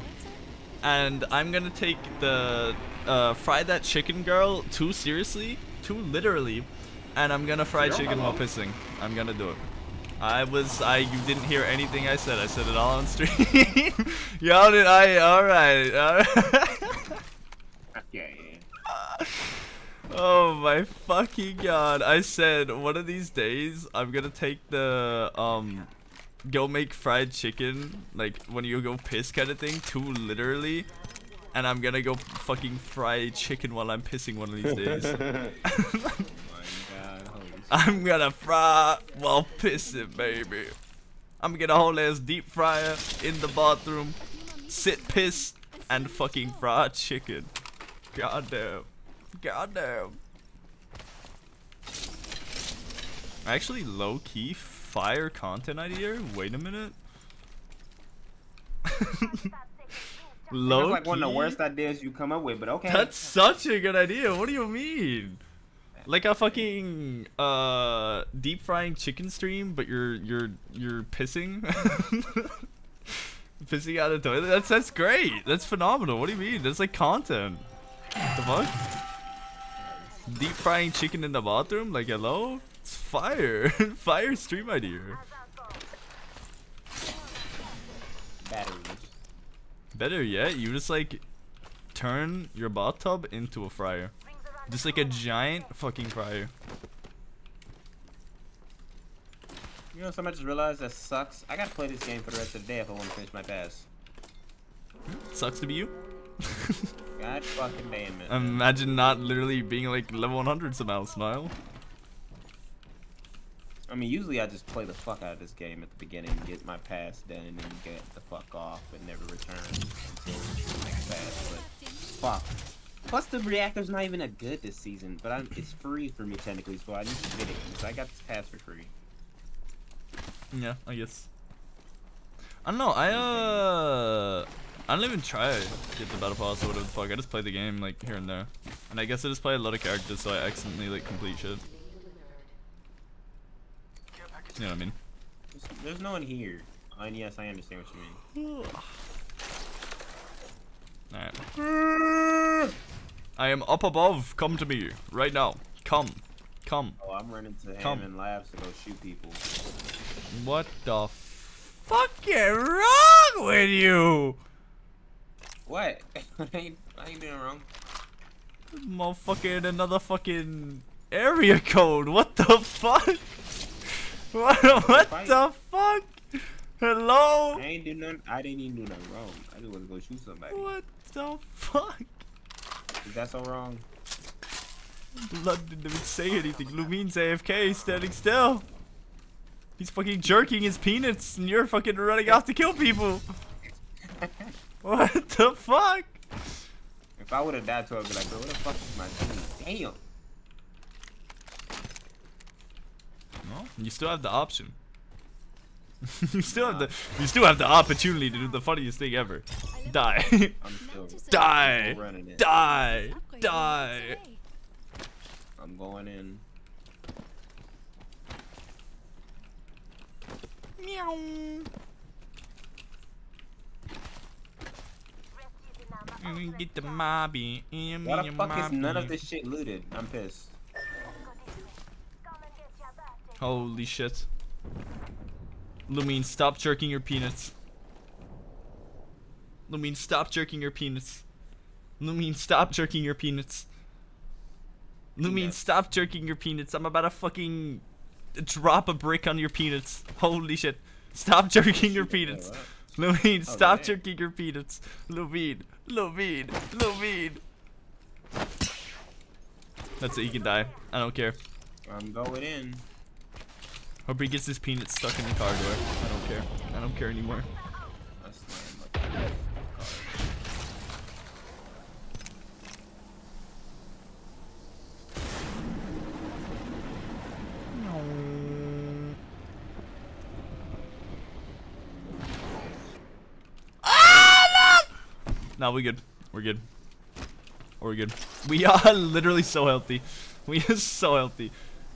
and I'm gonna take the uh, fry that chicken girl too seriously, too literally, and I'm gonna fry You're chicken while pissing. I'm gonna do it. I was I you didn't hear anything I said. I said it all on stream. Y'all did I all right. All right. Oh my fucking god. I said one of these days I'm gonna take the um go make fried chicken like when you go piss kind of thing too literally and I'm gonna go fucking fry chicken while I'm pissing one of these days. Oh my god. I'm gonna fry while pissing, baby. I'm gonna get a whole ass deep fryer in the bathroom, sit piss, and fucking fry chicken. Goddamn. Goddamn. Actually, low key fire content idea. Wait a minute. low That's like one of the worst ideas you come up with, but okay. That's such a good idea. What do you mean? Like a fucking uh deep frying chicken stream, but you're you're you're pissing. pissing out of the toilet. That's that's great. That's phenomenal. What do you mean? That's like content. What The fuck? Deep frying chicken in the bathroom? Like hello? It's fire. fire stream idea. batteries. Better yet, you just like turn your bathtub into a fryer. Just like a giant fucking fryer. You know, something I just realized that sucks. I gotta play this game for the rest of the day if I want to finish my pass. Hmm? Sucks to be you. God fucking damn it. Imagine not literally being like level 100 somehow, smile. I mean, usually I just play the fuck out of this game at the beginning, get my pass done, and then get the fuck off and never return until the next pass. But fuck. Plus, the reactor's not even a good this season, but I'm, it's free for me technically, so I need to get it because I got this pass for free. Yeah, I guess. I don't know, I uh I don't even try to get the battle pass or whatever the fuck. I just play the game like here and there. And I guess I just play a lot of characters so I accidentally like complete shit. You know what I mean? There's, there's no one here. And yes, I understand what you mean. Alright. I am up above. Come to me. Right now. Come. Come. Oh, I'm running to Come. Hammond Labs to go shoot people. What the fuck is wrong with you? What? I ain't, I ain't doing wrong. Motherfucking another fucking area code. What the fuck? What, what the fuck? Hello? I ain't do nothing. I didn't even do nothing wrong. I just want to go shoot somebody. What the fuck? Is that so wrong? Blood didn't even say anything. Lumine's AFK, standing still. He's fucking jerking his peanuts, and you're fucking running off to kill people. What the fuck? If I would have died to I'd be like, bro, what the fuck is my team? Damn. No, you still have the option. you still have the you still have the opportunity to do the funniest thing ever. Die. I'm still, Die. running it. Die. Die. I'm going in. Meow. Mm, Get the mobby. Mm, Why the fuck is none of this shit looted? I'm pissed. Holy shit. Lumine, stop jerking your peanuts. Lumine, stop jerking your peanuts. Lumine, stop jerking your peanuts. Lumine, Peanuts. stop jerking your peanuts. I'm about to fucking drop a brick on your peanuts. Holy shit. Stop jerking your peanuts. Lumine, stop jerking your peanuts. Lumine, Lumine, Lumine. That's it, you can die. I don't care. I'm going in. Hope he gets his peanuts stuck in the car door. I don't care. I don't care anymore. No, we good. We're good. We're good. We are literally so healthy. We are so healthy.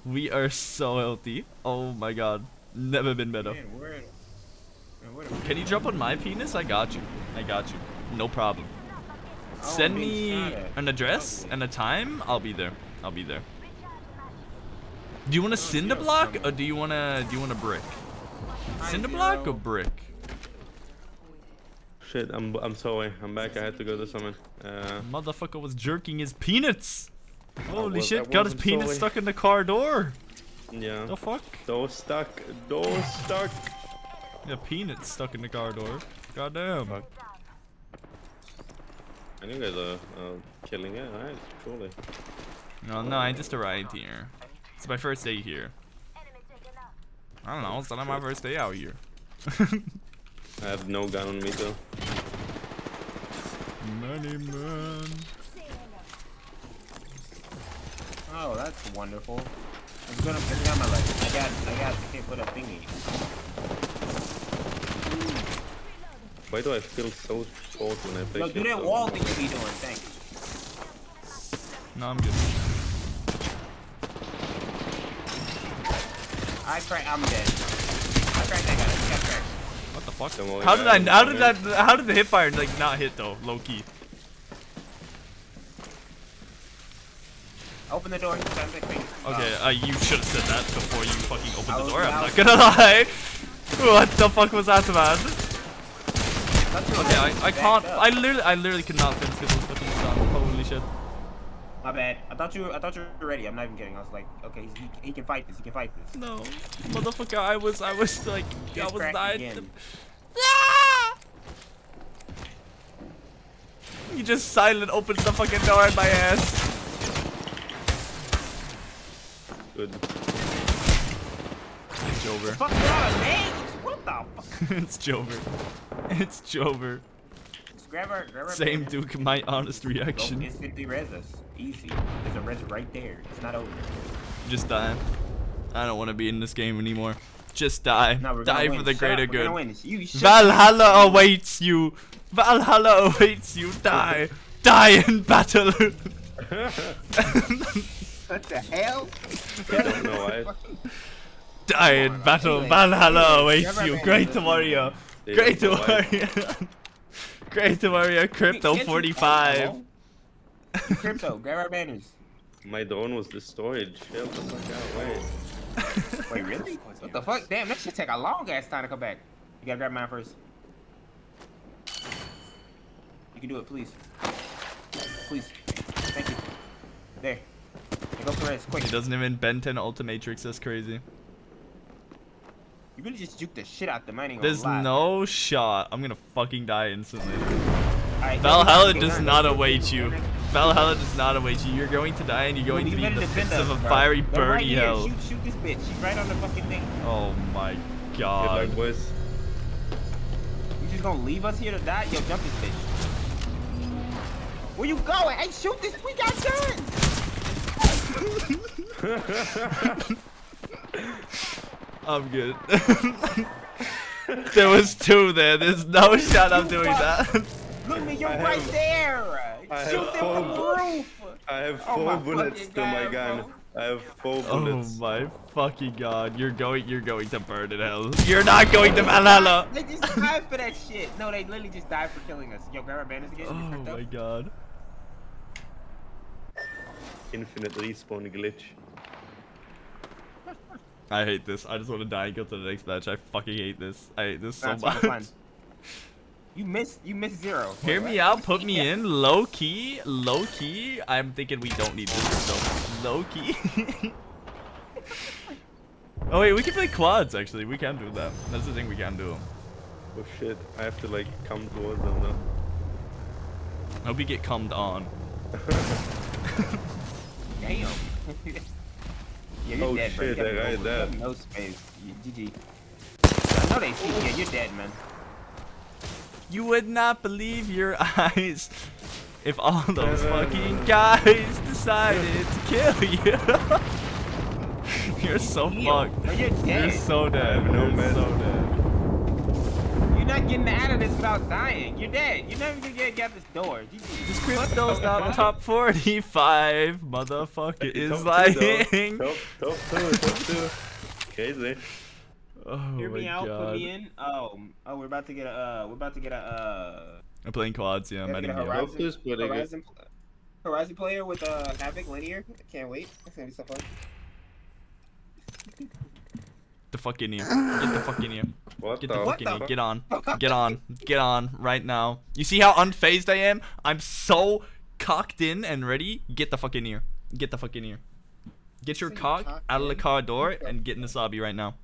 We are so healthy. Oh my god. Never been better. Man, where, man, where the Can you jump on my penis? I got you. I got you. No problem. Send me an address and a time. I'll be there. I'll be there. Do you want a cinder yeah, block or do you want to do you want a brick? Hi, Cinder block or brick? Shit, I'm I'm sorry. I'm back. I had to go to summon. Uh, Motherfucker was jerking his peanuts. Holy was- shit, got his penis sorry. stuck in the car door. Yeah. The fuck? Door stuck. Door stuck. Yeah, peanut stuck in the car door. Goddamn. Fuck. And you guys are uh, killing it, right? Surely. No, no, I just arrived here. It's my first day here. I don't know, it's not my first day out here. I have no gun on me though. Money man. Oh, that's wonderful. I'm gonna put down my leg. I got, I got, I can't put a thingy. Why do I feel so short when I play Yo, do that wall thing you be doing. Thanks. No, I'm good. I crack. I'm dead. I cracked that guy. I got cracked. What the fuck? Don't How did I? How did that? How did the hip fire like not hit though? Low key. Open the door. Okay, uh, you should have said that before you fucking opened the door. I'm not gonna lie. What the fuck was that, man? Okay, I, I can't. I literally, I literally could not finish was fucking. Holy shit. My bad. I thought you. I thought you were ready. I'm not even kidding. I was like, okay, he, he can fight this. He can fight this. No, motherfucker, I was, I was like, I was dying. Ah! You just silent opened the fucking door in my ass. Good. It's Jover. Fuck on, man. What the fuck? it's Jover. It's Jover. Grab her. Grab her. Same man. Duke, my honest reaction. res us. Easy. There's a res right there. It's not over. Just die. I don't want to be in this game anymore. Just die. No, die for the Shut greater up. Good. You Valhalla awaits you. Valhalla awaits you. Die. Die in battle. What the hell? I don't know why. Die in battle. Anyway, Valhalla anyway, awaits you. Great let's warrior. Great don't know why. warrior. Great warrior. Crypto 45. Crypto, grab our banners. My drone was destroyed. Chill the fuck out. Wait. Wait, really? What the fuck? Damn, that should take a long ass time to come back. You gotta grab mine first. You can do it, please. Please. Thank you. There. Now go for res, quick. He doesn't even Ben 10 Ultimatrix. That's crazy. You really just juked the shit out the mining. There's no shot. I'm gonna fucking die instantly. Right, Valhalla does down, not await you. Valhalla does not await you. You're going to die and you're going You to be in the defend pits of a bro. fiery They're right birdie hell. Shoot, shoot this bitch. She's right on the fucking thing. Oh my Good god. luck, boys. You just gonna leave us here to die? Yo, jump this bitch. Where you going? Hey, shoot this. We got guns. I'm good. there was two there. There's no shot I'm doing that. Look at me, you're I right there. I have Shoot them four from the roof. I have Oh four my bullets to my gun. bro. I have four oh bullets. Oh my fucking god. You're going you're going to burn in hell. You're not going to Valhalla. They just died for that shit. No, they literally just died for killing us. Yo, grab our banners again. Oh You crypto? my god. Infinite respawn glitch. I hate this. I just want to die and go to the next match. I fucking hate this. I hate this so Nah, it's super much. You missed. You missed Zerro. Hear me out, put me in. Low key, low key. I'm thinking we don't need this stuff. Low key. oh wait, we can play quads actually. We can do that. That's the thing we can do. Oh shit, I have to like come towards them now. Hope you get cummed on. Damn. yeah, you're Oh, dead, bro. You gotta that guy with- you dead. No space. You- GG. I know they see. Yeah, you're dead, man. You would not believe your eyes if all those fucking guys decided to kill you. You're so fucked. You're. You're so dead. no You're so dead. You're not getting out of this without dying. You're dead. You're never gonna get, get out this door. GG. This crypto's not top 45, motherfucker is Top two, though. lying. Top, top two, top two. Crazy. Oh Hear my me out. Put me in. Oh, oh, we're about to get a. Uh, we're about to get a. Uh, I'm playing quads, yeah, I'm Gotta adding get you. Horizon, this pretty good. Horizon, Horizon player with uh, Havoc linear. I can't wait. That's gonna be so fun. Get the fuck in here. Get the fuck in here. What Get the the What fuck in the here. fuck? Get on. Get on. Get on right now. You see how unfazed I am? I'm so cocked in and ready. Get the fuck in here. Get the fuck in here. Get your cock cock out of the car door and get in the lobby right now.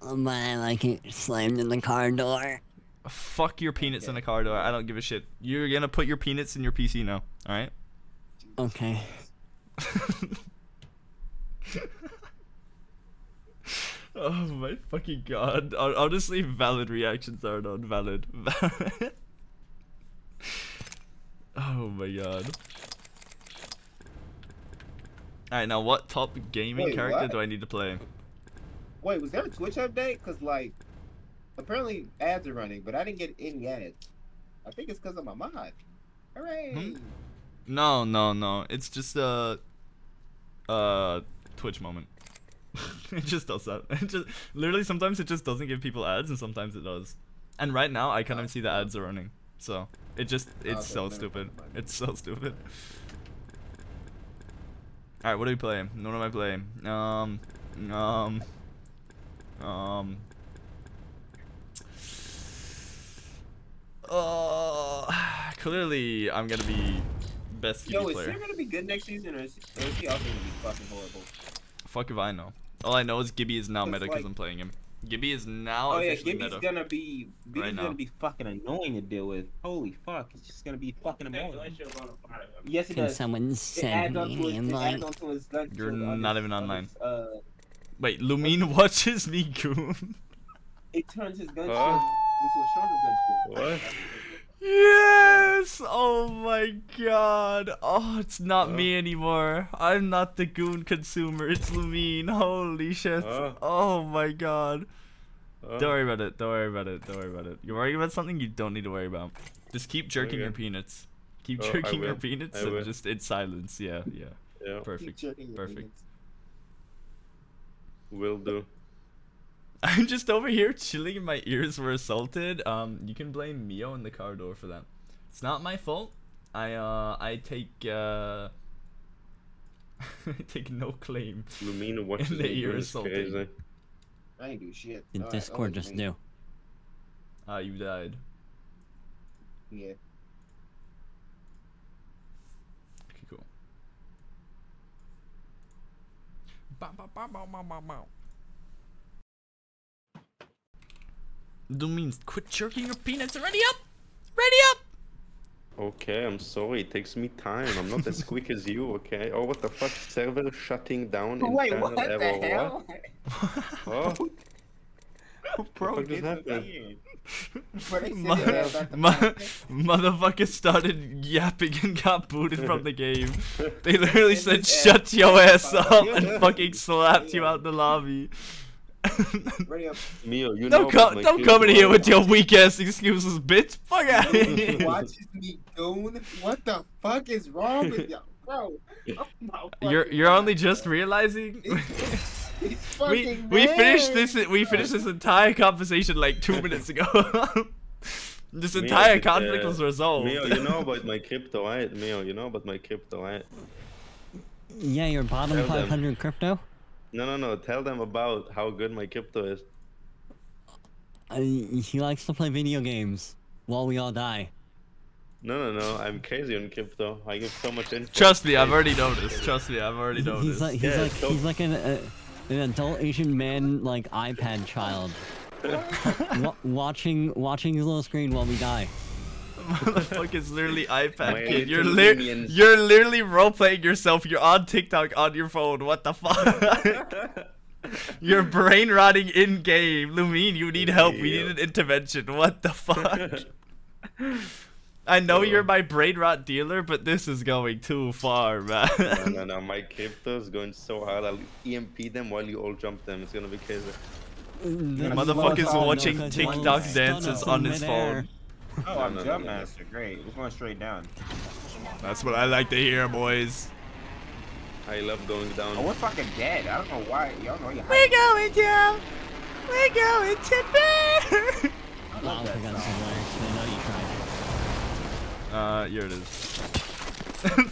Oh, but I like it slammed in the car door. Fuck your peanuts in the car door. I don't give a shit. You're gonna put your peanuts in your PC now. All right. Okay. oh my fucking god. Honestly, valid reactions are not valid. Valid. oh my god. Alright, now what top gaming Wait, character what? do I need to play? Wait, was there a Twitch update? Cause like, apparently ads are running, but I didn't get any ads. I think it's because of my mod. Hooray! Hmm? No, no, no. It's just a uh Twitch moment. it just does that. It just literally sometimes it just doesn't give people ads and sometimes it does. And right now I can't even see the ads are running. So it just it's so stupid. It's so stupid. Alright, what do we play? What am I playing? Um um um uh, clearly I'm gonna be best Yo, is player. Gonna be good next season, or is, or is he also gonna be fucking horrible? Fuck if I know. All I know is Gibby is now meta because like- I'm playing him. Gibby is now Oh yeah, officially Gibby's meta. gonna be Gibby's Right now. gonna be fucking annoying to deal with. Holy fuck, it's just gonna be fucking annoying. Yes, it Can does. someone It adds send onto me his, an it adds invite? onto his gun. You're not even online. uh, Wait, Lumine watches me goon. it turns his gun Huh? into a stronger gun. What? Yes! Oh my god. Oh, it's not Huh? me anymore. I'm not the goon consumer. It's Lumine. Holy shit. Huh? Oh my god. Uh, Don't worry about it. Don't worry about it. Don't worry about it. You're worrying about something you don't need to worry about. Just keep jerking your peanuts. Keep Oh, jerking your peanuts I and will. just in silence. Yeah, yeah. yeah, Perfect. Perfect. penis. will do. I'm just over here chilling and my ears were assaulted. Um, you can blame Mio in the car door for that. It's not my fault. I uh I take uh I take no claim. Lumina watches the me ear doing crazy. I ain't do shit. The Alright, Discord I'll just let do. Ah, you died. Yeah. Okay, cool. Bow, bow, bow, bow, bow, bow, bow. Do means quit jerking your peanuts. Ready up, ready up. Okay, I'm sorry. It takes me time. I'm not as quick as you. Okay. Oh, what the fuck? Server shutting down. Wait, what error, the hell? What? Oh, Bro, fuck just this is happened? weird. Bro, they said Mo- that about the mo- podcast. motherfucker started yapping and got booted from the game. They literally said, "Shut your ass up," up. and fucking slapped you out the lobby. Ready up. Mio, you don't about come, don't come in here with your weak ass excuses, bitch. Fuck out of here. Watches me goon. What the fuck is wrong with y'all, bro? Oh you're you're God. only just realizing. It's we fucking we finished this we finished this entire conversation like two minutes ago. this Mio, entire did, conflict uh, was resolved. Mio, you know about my crypto, right? Mio, you know about my crypto, right? Yeah, your bottom Tell them. 500 crypto? No, no, no. Tell them about how good my crypto is. Uh, he likes to play video games while we all die. No, no, no. I'm crazy on crypto. I give so much info. Trust me, I've already noticed. Trust me, I've already noticed. He's like he's Yeah, like so- he's like an uh, an adult Asian man like iPad child. Watching watching his little screen while we die. Motherfucker's literally iPad My kid. You're little li- you're literally role playing yourself. You're on TikTok on your phone. What the fuck? you're brain rotting in game. Lumine, you need help. We need an intervention. What the fuck? I know you're my brain rot dealer, but this is going too far, man. no, no, no. My crypto is going so hard. I'll EMP them while you all jump them. It's gonna be crazy. Motherfucker's Motherfucker's watching TikTok dances on in his midair. phone. Oh, I'm No, no, jump no, no. master. Great. We're going straight down. That's what I like to hear, boys. I love going down. Oh, we're fucking dead. I don't know why. Y'all know you're We're going down. We're going to bed. Oh, I forgot this is lyrics. I know you tried. Uh, here it is.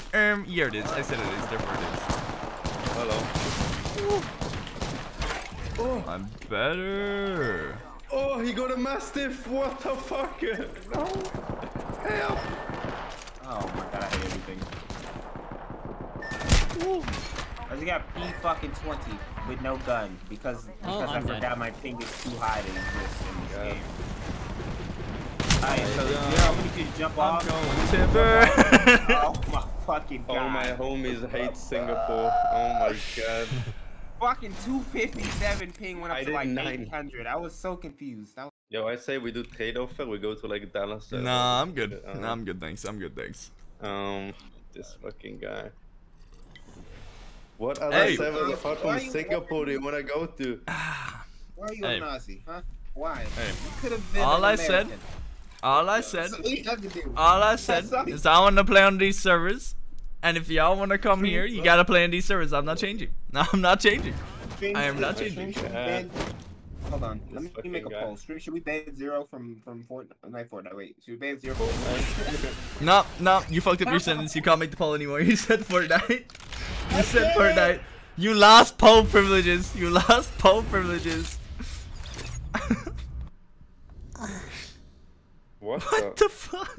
um, here it is. I said it is. Therefore it Hello. is. I'm better. Oh, he got a mastiff. What the fuck? No. Help. Oh my god, I hate everything. I just got P fucking 20 with no gun because oh, because Oh, I I'm dead. forgot my ping is too high to exist in this Yeah. game. Alright, so Yeah. Uh, yeah, I'm gonna you jump off. Oh Timber. Oh my fucking god. All my homies hate Singapore. Oh my god. fucking 257 ping went I up to did like nine. 800. I was so confused. That was Yo, I say we do trade offer. We go to like Dallas. uh, nah, I'm good. uh, Nah, I'm good, thanks. I'm good, thanks. Um, this fucking guy. What other Hey. servers apart Why from you- Singapore do you wanna go to? Why are you Hey. a Nazi, huh? Why? Hey. You could have been All an I said- All I said, That's what you have to do. all I said That's all you- is I want to play on these servers, and if y'all want to come here, you gotta play on these servers. I'm not changing. No, I'm not changing. Stream- I am not changing. should we Uh, ban- Hold on, let me, let me make a guy. poll. Stream- Should we ban Zerro from from Fortnite? Not Fortnite. Wait, should we ban Zerro? From No, no, you fucked up your sentence. You can't make the poll anymore. You said Fortnite. You said Fortnite. You lost poll privileges. You lost poll privileges. What, What the? the fuck?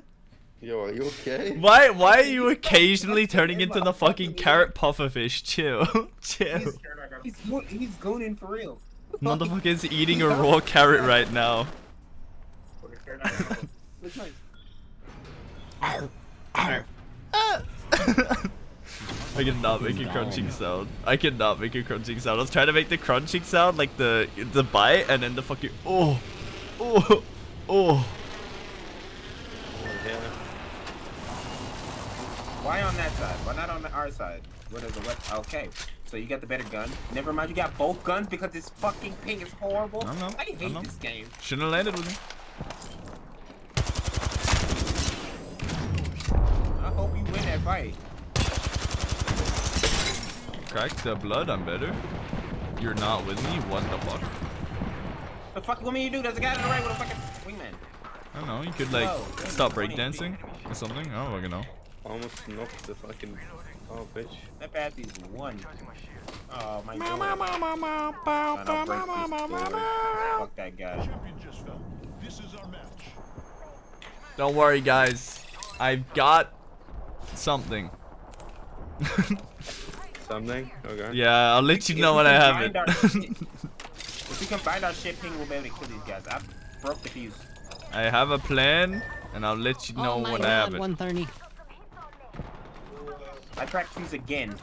Yo, are you okay? Why? Why are you occasionally turning into the fucking carrot pufferfish? Chill, chill. he's, he's he's going in for real. Motherfucker's eating a raw carrot right now. Which one? I cannot make a crunching sound. I cannot make a crunching sound. I was trying to make the crunching sound like the the bite and then the fucking oh oh oh. Yeah. Why on that side? Why not on the our side? What is the what? Okay, so you got the better gun. Never mind, you got both guns because this fucking ping is horrible. I know, I I hate know. this game. Shouldn't have landed with me. I hope you win that fight. Crack the blood. I'm better. You're not with me. What the fuck? The fuck you want me to do? There's a guy in the right with a fucking wingman. I don't know. You could like Whoa, stop breakdancing or something. I don't fucking know. Almost knocked the fucking. Oh, bitch. That bad is one. Oh my god. Trying to break this door. Fuck that guy. Don't worry, guys. I've got something. Something? Okay. yeah, I'll let you If know we when I have it. our If we can find our shit, ping will be able to kill these guys. I broke the fuse. I have a plan, and I'll let you oh know oh my when god, I have it. 130. I cracked fuse again.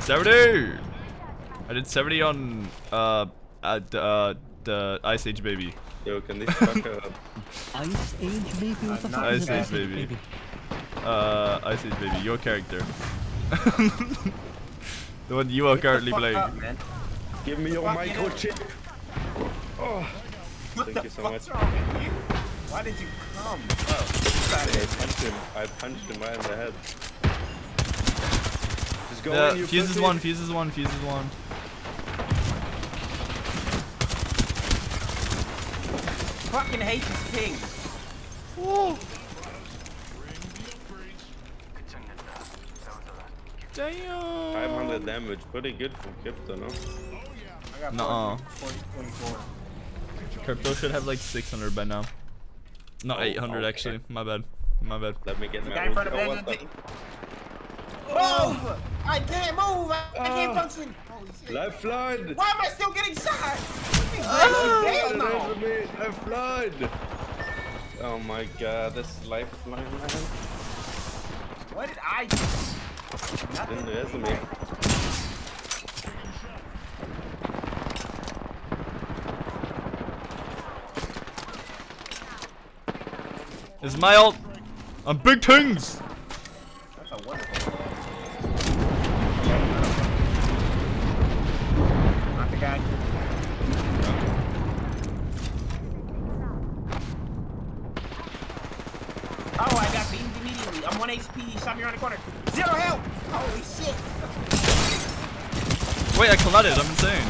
70! I did 70 on uh, uh, the, uh, the Ice Age Baby. Yo, can this fucker. Ice Age Baby? What the I'm fuck Ice an Age Ice Age Baby. Baby? Uh, Ice Age Baby, your character. the one you are currently playing. Up, man. Give me your microchip! Oh! What Thank the you so fuck's much. wrong with you? Why did you come? Oh, I punched him. I punched him right in the head. Just go in, The you fuse one, fuse is one, fuse is one. fucking hate this ping. Damn. 500 damage. Pretty good for Crypto, no? I got Nuh-uh. Crypto should have like 600 by now. Not Oh, 800 okay. actually. My bad. My bad. Let me get The my guy in front of Oh, what the- Move! I can't move! I, I can't Ah. function! Holy shit. Lifeline! Why am I still getting shot? Damn, no. Lifeline! me, Lifeline! Oh my god, this lifeline, man. What did I do? Didn't Nothing. resume. This is my ult. I'm big things. Oh, I got beamed immediately. I'm 1 HP. He shot me around the corner. Zero health! Holy shit! Wait, I collided. I'm insane.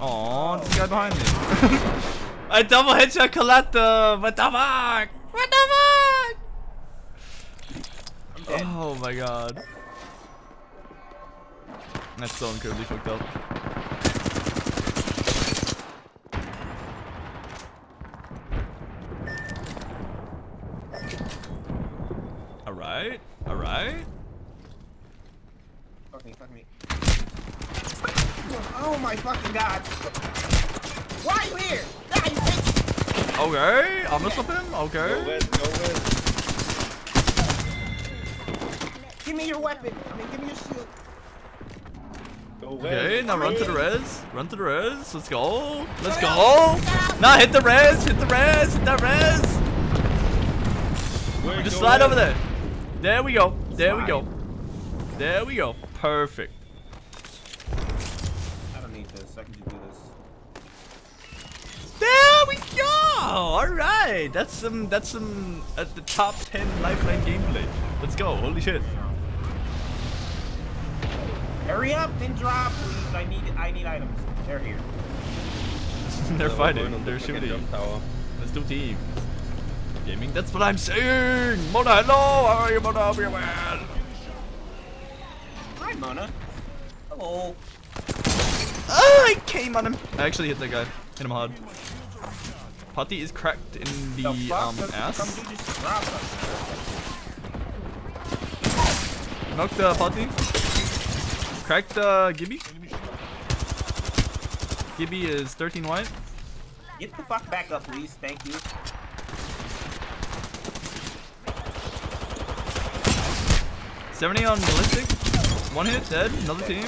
Aw, this guy behind me. I double headshot Coletta. What the fuck? What the fuck? Oh my god. That's so incredibly fucked up. Alright, alright. Fuck me, fuck me. Oh my fucking god. Why are you here? Ah, you bitch. Okay, I'm gonna stop him. Go Okay. go red. Give me your weapon. I mean, give me your shield. Go red. Okay, now run to the res. Run to the res. Let's go. Let's go. Nah, hit the res. Hit the res. Hit that res. Wait, Just slide over there. There we go. There we go. There we go. Perfect. I don't need this. I can just do this. There we go. All right. That's some. That's some at the top ten lifeline gameplay. Let's go. Holy shit. Hurry up and drop, please. I need I need items. They're here. They're fighting. going on the They're shooting. Let's do team. Gaming. That's what I'm saying. Mona, hello. How are you, Mona? Be well. Hi, Mona. Hello. Oh, I came on him. I actually hit that guy. Hit him hard. Putty is cracked in the, The um ass. Some dude just dropped. Knocked the Putty. Cracked uh, Gibby. Gibby is 13 white. Get the fuck back up, please. Thank you. 70 on ballistic. One hit, dead. Another team.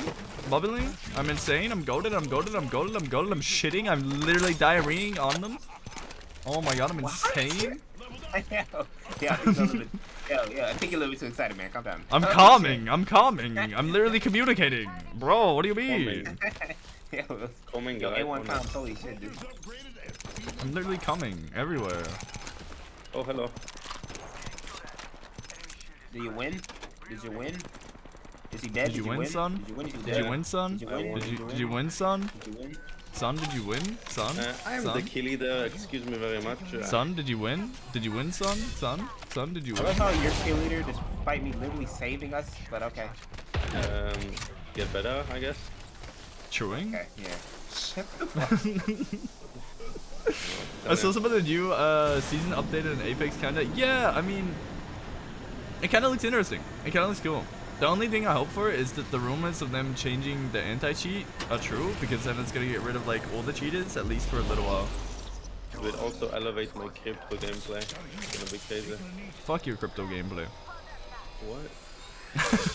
Bubbling. I'm insane. I'm goaded. I'm goaded. I'm goaded. I'm goaded. I'm shitting. I'm literally diarrheaing on them. Oh my god, I'm insane. yeah, yeah, I think a little bit. Yeah, yeah, I think you're a little bit too excited, man. Calm down. I'm Oh, calming. I'm calming. I'm literally communicating. Bro, what do you mean? shit. yeah, well, Coming, yo, guys. A1 pounds, holy shit, dude. I'm literally coming everywhere. Oh, hello. Did you win? Did you win? Is he dead? Did you win, son? Did you win? Did you win, son? Did you win? Did you, did you win, son? Did you win? Son, did you win? Son? Uh, I'm the Son? kill leader. Excuse me very much. Uh, Son, did you win? Did you win, son? Son? Son, did you I win? love how your cheerleader, despite me literally saving us, but okay. um, get better, I guess. Chewing? Okay, yeah. Shut the fuck I saw some of the new uh, season updated in Apex kinda. Yeah, I mean, it kinda looks interesting. It kinda looks cool. The only thing I hope for is that the rumors of them changing the anti-cheat are true, because then it's gonna get rid of like all the cheaters, at least for a little while. It will also elevate my crypto gameplay. It's gonna be crazy. Fuck your crypto gameplay. What?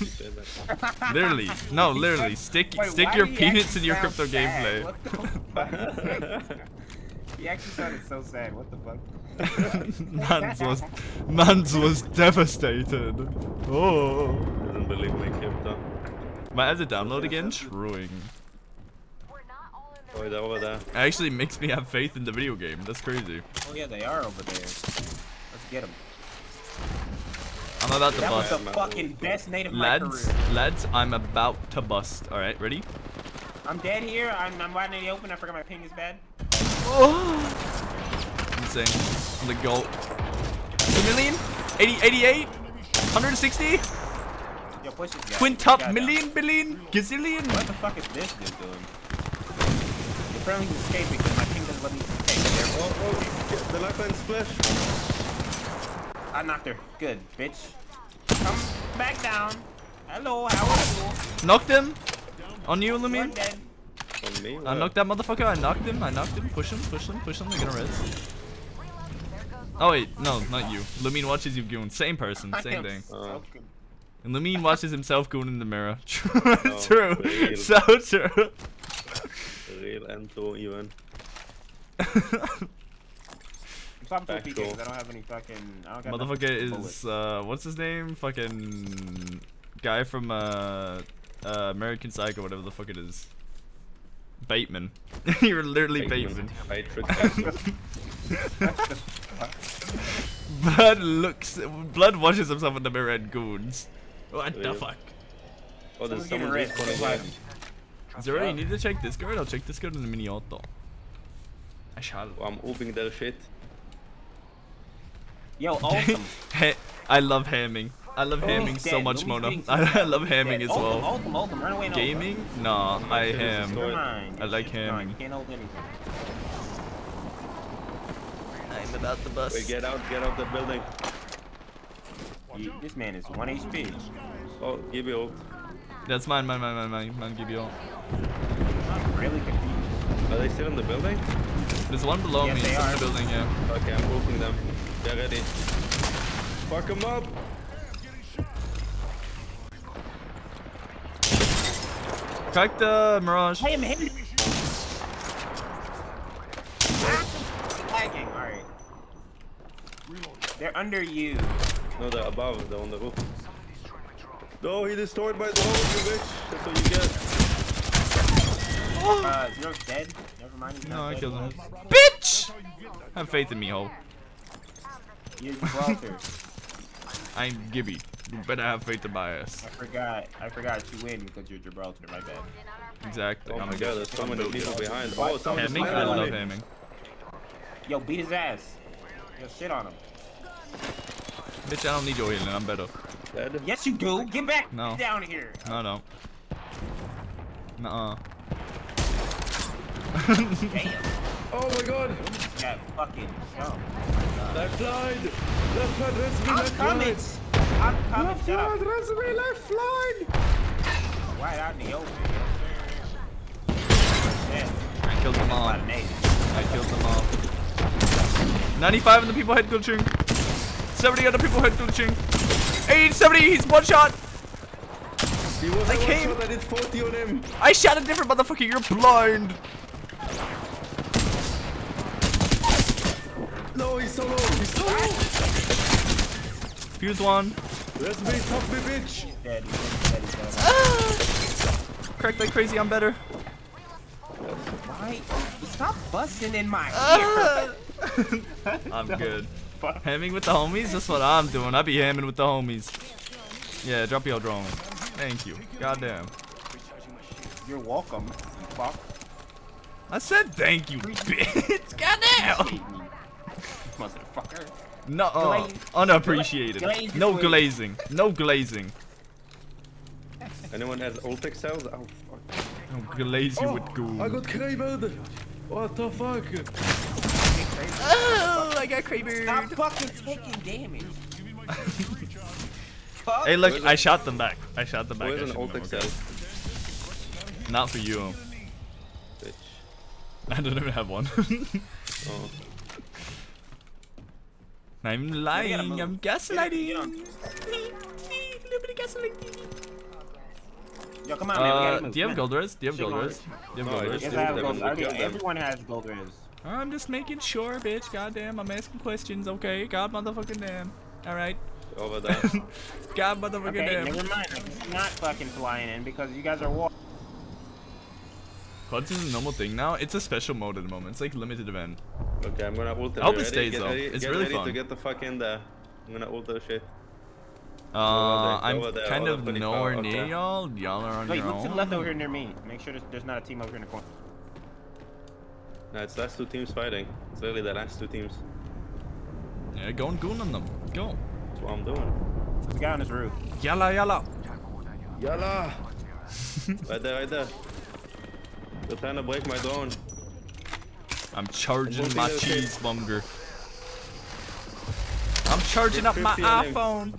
You said that. Literally. No, literally. Stick Wait, stick your do you peanuts in your crypto sad? gameplay. What the fuck? he actually sounded so sad. What the fuck? Mans was Mans was devastated. Oh. Doesn't believe my crypto. Might have to download again. Truing. Oh, they're over there. It actually makes me have faith in the video game. That's crazy. Oh yeah, they are over there. Let's get them. I'm about to That was bust. the fucking best nade of Lads, lads, I'm about to bust. All right, ready? I'm dead here. I'm, I'm wide in the open. I forgot my ping is bad. Oh. Insane. I'm the goat. 2 million? 80, 88? 160? Yo, push this guy. Quintup Guy down. million, billion, gazillion? What the fuck is this dude doing? Apparently he's escaping because my ping doesn't let me escape. There. Oh, oh, get the lifeline splash. I knocked her. Good, bitch. Come back down. Hello, how are you? Knocked him? On you, You're Lumin? dead. On me? I knocked that motherfucker. I knocked him. I knocked him. Push him. Push him. Push him. They're gonna res. Oh wait, no, not you. Lumine watches you goon. Same person. Same thing. so Oh. And Lumine watches himself goon in the mirror. True. Oh, true. real. So true. Real Ento even. I'm stopping to a Back PK door. because I don't have any fucking. I don't got Motherfucker is uh, what's his name? Fucking guy from uh, uh American Psycho, whatever the fuck it is. Bateman. You're literally Bateman. Matrix. Blood looks. Blood washes himself in the mirror and goons. What the Real. fuck? Oh, there's Someone's getting someone red. respawning Zerro, you need to check this card. I'll check this card in a mini auto. I shall. Oh, I'm opening their shit. Yo, awesome. Hey, I love hamming. I love Oh, hamming so much, Lumi's Mona. I, I love hamming as well. Ultim, ultim, ultim, run away and. Gaming? Nah, I This ham. destroyed. Come on. I like Come on, hamming. You can't hold about to bust. Wait, get out, get out the building. You, this man is 1 HP. Oh, give me ult. That's mine, mine, mine, mine, mine, mine. Give you all. really confused. Are they still in the building? There's one below Yes, me. they It's in the building, yeah. Okay, I'm ulting them. They're ready. Fuck them up! Crack the Mirage. Hey, I'm hitting. Lagging. All right. They're under you. No, they're above. They're on the roof. No, he destroyed my drone, you bitch. That's what you get. Uh, Zerro's dead. Never mind. He's No, I killed him. Bitch! Have faith in me, ho. You're Gibraltar. I'm Gibby. You better have faith in my ass. I forgot. I forgot you win because you're Gibraltar. My bad. Exactly. Oh I'm my a god, there's so many people behind. Oh, someone's Hemming? I love me. hemming. Yo, beat his ass. Yo, shit on him. Bitch, I don't need your healing. I'm better. Dead? Yes, you do. Get back No. down here. No, no. Nuh-uh. Damn. Oh my god! Got fucking jump. Left line! Left line, rest me, I'm left coming. line! I'm coming. Shut up. rest me, left line! Right out in the open. Yeah. I killed them all. lot of nades. I killed them all. 95 of the people head glitching. 70 other people head glitching. 80, 70, he's one shot. He was I a one came- shot, I did 40 on him! I shot a different motherfucker, you're blind. No, he's so low! He's so low! Fuse one. Rest me, top me, bitch! Dead. He's dead. He's dead. Crack like crazy, I'm better. Why? Stop busting in my Ah. ear. I'm good. Hamming with the homies? That's what I'm doing. I be hamming with the homies. Yeah, drop your drone. Thank you. Goddamn. You're welcome. Fuck. I said thank you, bitch. Goddamn. Motherfucker. No, uh, Glaze- unappreciated. glaze No glazing. No glazing. Anyone has Ultec cells? Oh, fuck. No glaze you with goo. I got Kraber! What the fuck? Oh, I got Kraber. Stop fucking taking damage. Hey, look, I shot them back. I shot them back. Where's an shouldn't Ultec have, cell? okay. Not for you. Bitch. I don't even have one. Oh. I'm lying. I'm gaslighting. Little bit of gaslighting. Yo, come on, man. Uh, do you have Come gold res? Do you have Shit gold res? Do you have No, gold I res? Yes, I have them gold. and I we mean, killed them. everyone has gold res. I'm just making sure, bitch. Goddamn, I'm asking questions. Okay, god motherfucking damn. All right. Over there. God motherfucking Okay, damn. never mind. I'm not fucking flying in because you guys are war. Clutch is a normal thing now. It's a special mode at the moment. It's like limited event. Okay, I'm gonna ult them. I hope You it stays, get though. Ready, It's get really ready fun. to get the fuck in there. I'm gonna ult the shit. Uh, there, I'm there, kind of nowhere okay. near y'all. Y'all are on Wait, your look to the left over here near me. Make sure there's, there's not a team over here in the corner. No, it's last two teams fighting. It's really the last two teams. Yeah, go and goon on them. Go. That's what I'm doing. There's a guy on this roof. Yalla yalla. Yalla! right there, right there. They're trying to break my drone. I'm charging my locate. cheese bunger. I'm charging up my 50 on him. iPhone.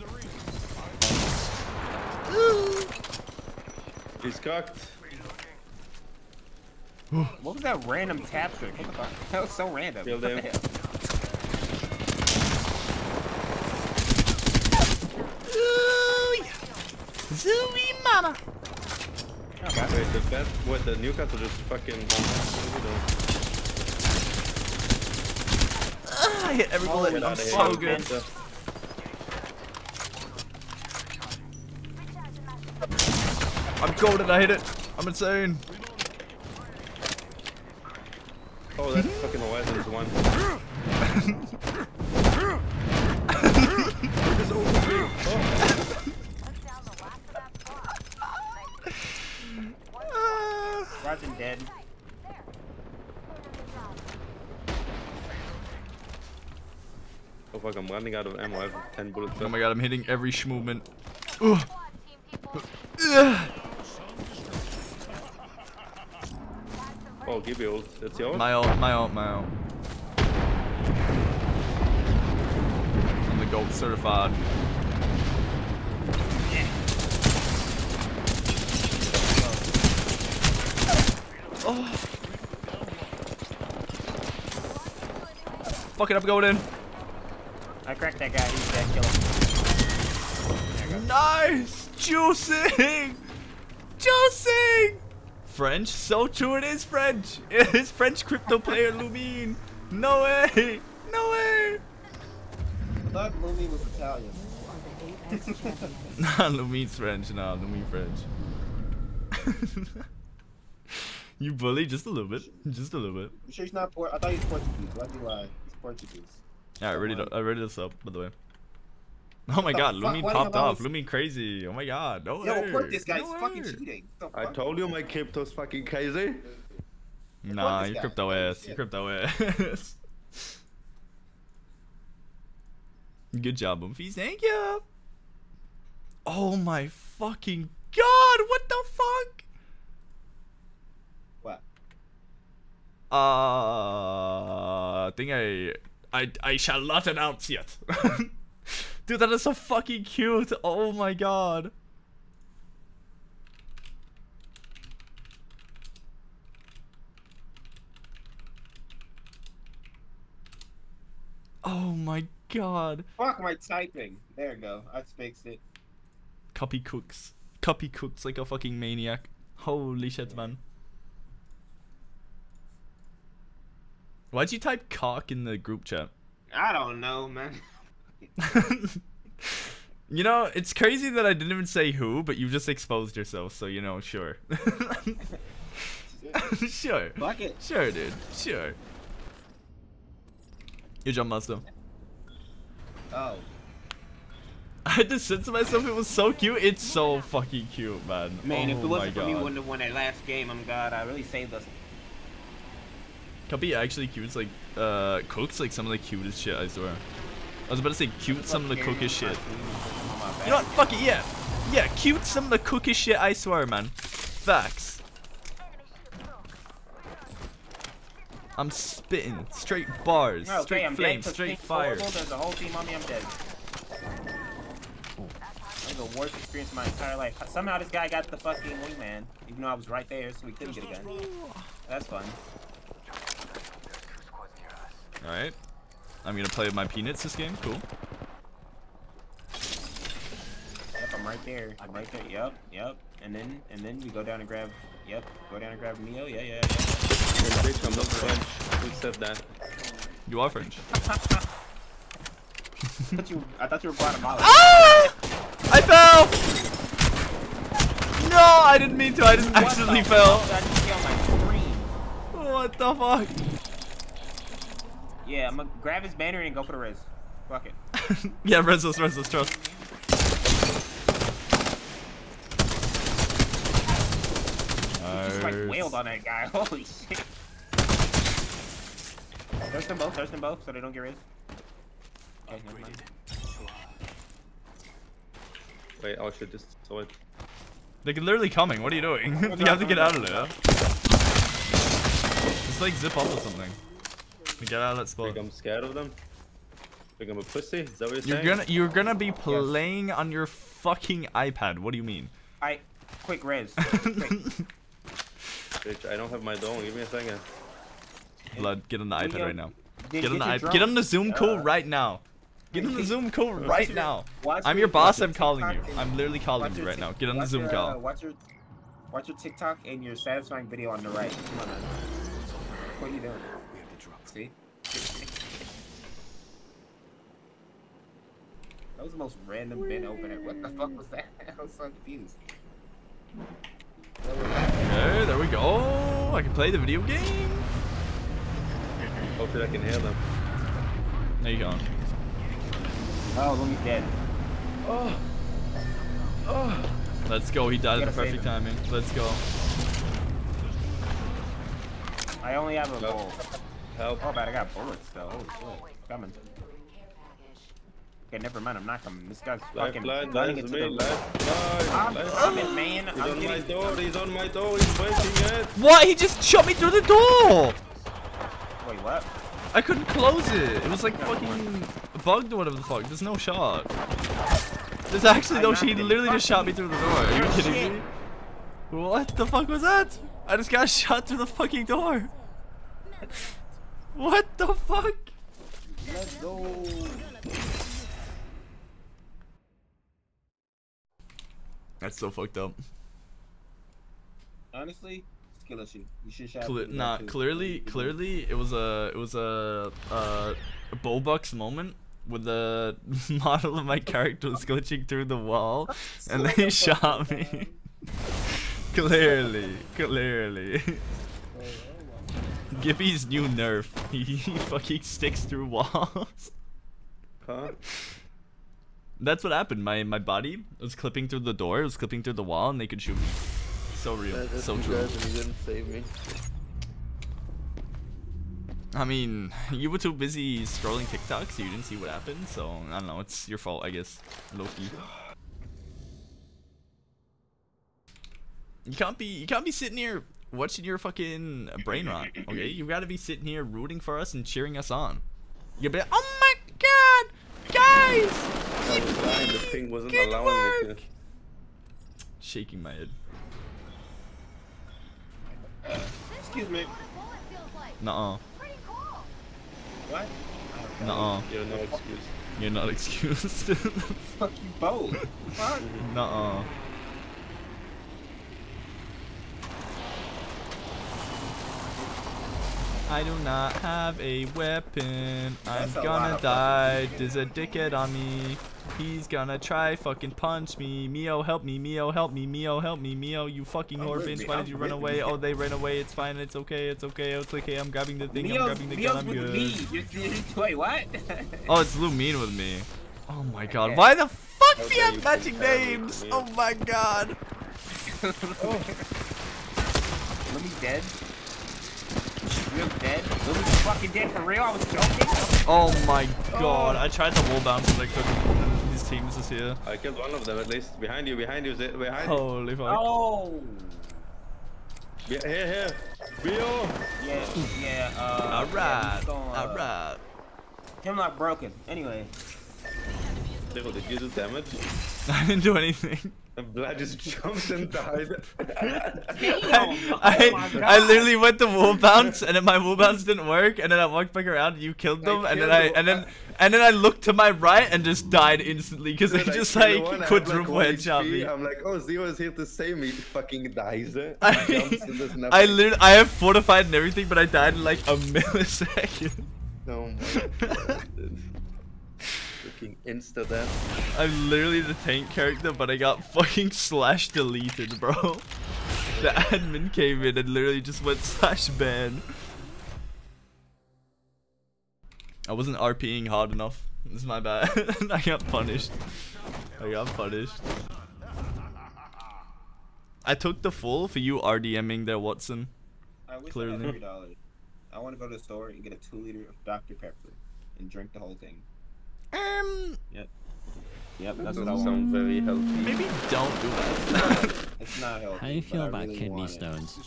He's cocked. What was that random tap trick? What the fuck? That was so random. Killed What the him. Zooey mama. Okay. Wait, the bet, what, the Newcastle just fucking. What Ah, I hit every bullet. Get I'm outta here. so Fuck, good. man. I'm golden. I hit it. I'm insane. Oh, that fucking Horizon is one. Just over me. Oh. Dead. oh fuck, I'm running out of ammo. I have 10 bullets Oh my god, I'm hitting every movement. Ugh. Ugh. Oh, give me ult. That's yours? My ult, my ult, my ult. I'm the gold certified. Oh. Fuck it, I'm going in. I cracked that guy. He's dead. Kill him. Nice! Juicing! Juicing! French? So true it is French! It is French crypto player Lumine! No way! No way! I thought Lumi was Italian. Nah, Lumine's French. Nah, Lumine French. you bully just a little bit. Just a little bit. You sure he's not Port? I thought he was Portuguese. Why do I? He's Portuguese. Yeah, I ready to, I ready this up, by the way. Oh my god, fuck? Lumine Why popped off. is- Lumine crazy. Oh my god. No Yo, way. report this guy. No He's fucking way. cheating. What the I told you my crypto's fucking crazy. Nah, this you crypto Holy ass. You crypto ass. Good job, Umfies. Thank you. Oh my fucking god! What the fuck? What? Uh, I think I, I, I shall not announce yet. Dude, that is so fucking cute. Oh my god. Oh my god. Fuck my typing. There you go. I fixed it. Copy cooks. Copy cooks like a fucking maniac. Holy shit, man. Why'd you type cock in the group chat? I don't know, man. you know, it's crazy that I didn't even say who, but you just exposed yourself, so you know, sure. sure. Fuck it. Sure, dude. Sure. Your jump master. Oh. I had to to myself, it was so cute. It's so fucking cute, man. Man, oh if it wasn't for me, wouldn't have won that last game. I'm God. I really saved us. Cupy actually cute. It's like, uh, cooks like some of the cutest shit, I swear. I was about to say cute some of the cookest shit. You know what? Fuck it, yeah. Yeah, cute some of the cookest shit, I swear, man. Facts. I'm spitting. Straight bars. Okay, straight I'm flames. dead. Straight fire. horrible. There's a whole team on me. I'm dead. That was the worst experience of my entire life. Somehow this guy got the fucking wingman, even though I was right there, so we couldn't get a gun. That's fun. Alright. I'm gonna play with my peanuts this game. Cool. Yep, I'm right there. I'm right there. Yep, yep. And then, and then we go down and grab. Yep, go down and grab Mio. Yeah, yeah, yeah. Bitch, I'm not French. Who said that? You are French. I thought you, I thought you were Guatemala. Ah! I fell! No, I didn't mean to. I just What accidentally fell. I just my. What the fuck? Yeah, I'm gonna grab his banner and go for the res. Fuck it. yeah, restless, restless, trust. Just like wailed on that guy. Holy shit. Thirst them both, thirst them both, so they don't get res. Okay. Wait, oh shit, just saw it. They're literally coming. What are you doing? you have to get out of there. Just like zip up or something. Get out of that spot. Think I'm scared of them? Think I'm a pussy? Is that what you're, You're saying? gonna you're gonna be playing on your fucking iPad. What do you mean? I quick res. Quick. Bitch, I don't have my dome. Give me a second. Blood, get on the iPad Leo, right now. Did- Get on the iPad. Get on the Zoom call right now. Get on the Zoom call right now. I'm your- your boss. I'm calling you. I'm literally calling you right now. Get on the Zoom call. Watch your watch your TikTok and your satisfying video on the right. Come on. What are you doing? See? That was the most random bin opener. What the fuck was that? I was so confused. Okay, there we go. I can play the video game. Hopefully I can hear them. There you go. Oh, Lumi's dead. Oh. Oh. Let's go. He died at the perfect timing. Let's go. I only have a Help. bowl. Help. Oh, but I got bullets though. Holy shit. Coming. Okay, never mind. I'm not coming. This guy's fucking Lifeline, gunning that's into me. the Lifeline. I'm Lifeline. coming, man. He's I'm on my door. He's on my door. He's breaking it. What? He just shot me through the door. Wait, what? I couldn't close it. It was like fucking bugged or whatever the fuck. There's no shot. There's actually no I'm shot. He literally just shot me through the door. Are you You're kidding shit. me? What the fuck was that? I just got shot through the fucking door. What the fuck? Let's go. That's so fucked up. Honestly, skill issue. You should shout. Cle- nah, clearly, clearly, it was a, it was a, uh, a Bullbucks moment with the model of my character was glitching through the wall, and they shot me. clearly, clearly. Gibby's new nerf. He fucking sticks through walls. Huh? That's what happened. My my body was clipping through the door. It was clipping through the wall, and they could shoot me. So real. That- So true. guys you didn't save me. I mean, you were too busy scrolling TikTok, so you didn't see what happened. So I don't know. It's your fault, I guess. Loki. You can't be. You can't be sitting here watching your fucking brain rot. Okay, you gotta be sitting here rooting for us and cheering us on. You be like, oh my god, guys! I was lying, the ping wasn't Good allowing me work. to. Shaking my head. Excuse me. What bullet feels like. Nuh-uh. Cool. What? Nuh-uh. You're no excuse. You're not excused. Fuck you both. Fuck. Nuh-uh. I do not have a weapon. I'm That's gonna die. There's a dickhead on me. He's gonna try fucking punch me. Mio, help me. Mio, help me. Mio, help me. Mio, you fucking I'm whore with bitch. me, Why I'm did you run away? me. Oh, they ran away. It's fine. It's okay. It's okay. It's okay. I'm grabbing the thing. I'm grabbing the Mio's gun. I'm with good. me. You, you, wait, what? Oh, it's Lumine with me. Oh my god. Okay. Why the fuck do you have you matching can me, names? Oh my god. Let me dead. Real dead? Let me fucking dead for real? I was joking. Oh my god. I tried the wall bounce but I couldn't. These teams is here. I killed one of them at least. Behind you, behind you, behind you. Holy fuck. Oh. Be- here, here. Bio! Yeah, yeah, uh. Alright. yeah, he's going, uh, Alright. Him not broken. Anyway. Did you do damage? I didn't do anything. And Vlad just jumped and died. Damn. I, oh my I literally went to wall bounce and then my wall bounce didn't work and then I walked back around and you killed them and then killed I and then and then I looked to my right and just died instantly because they Dude, I just like one, I had, quadruple one headshot me. I'm like, oh, Zerro is here to save me. He fucking dies. I, Jumps and does I literally I have fortified and everything but I died in like a millisecond. Oh my god, dude. Fucking insta death. I'm literally the tank character, but I got fucking slash deleted, bro. The admin came in and literally just went slash ban. I wasn't RPing hard enough. This is my bad. I got punished. I got punished. I took the full for you RDMing there, Wattson. I wish I Clearly. had three dollars. I want to go to the store and get a two liter of Dr Pepper and drink the whole thing. Um, Yep. Yep, that's what I want. sound very healthy. maybe don't do that. It's not healthy. How do you feel about really kidney stones?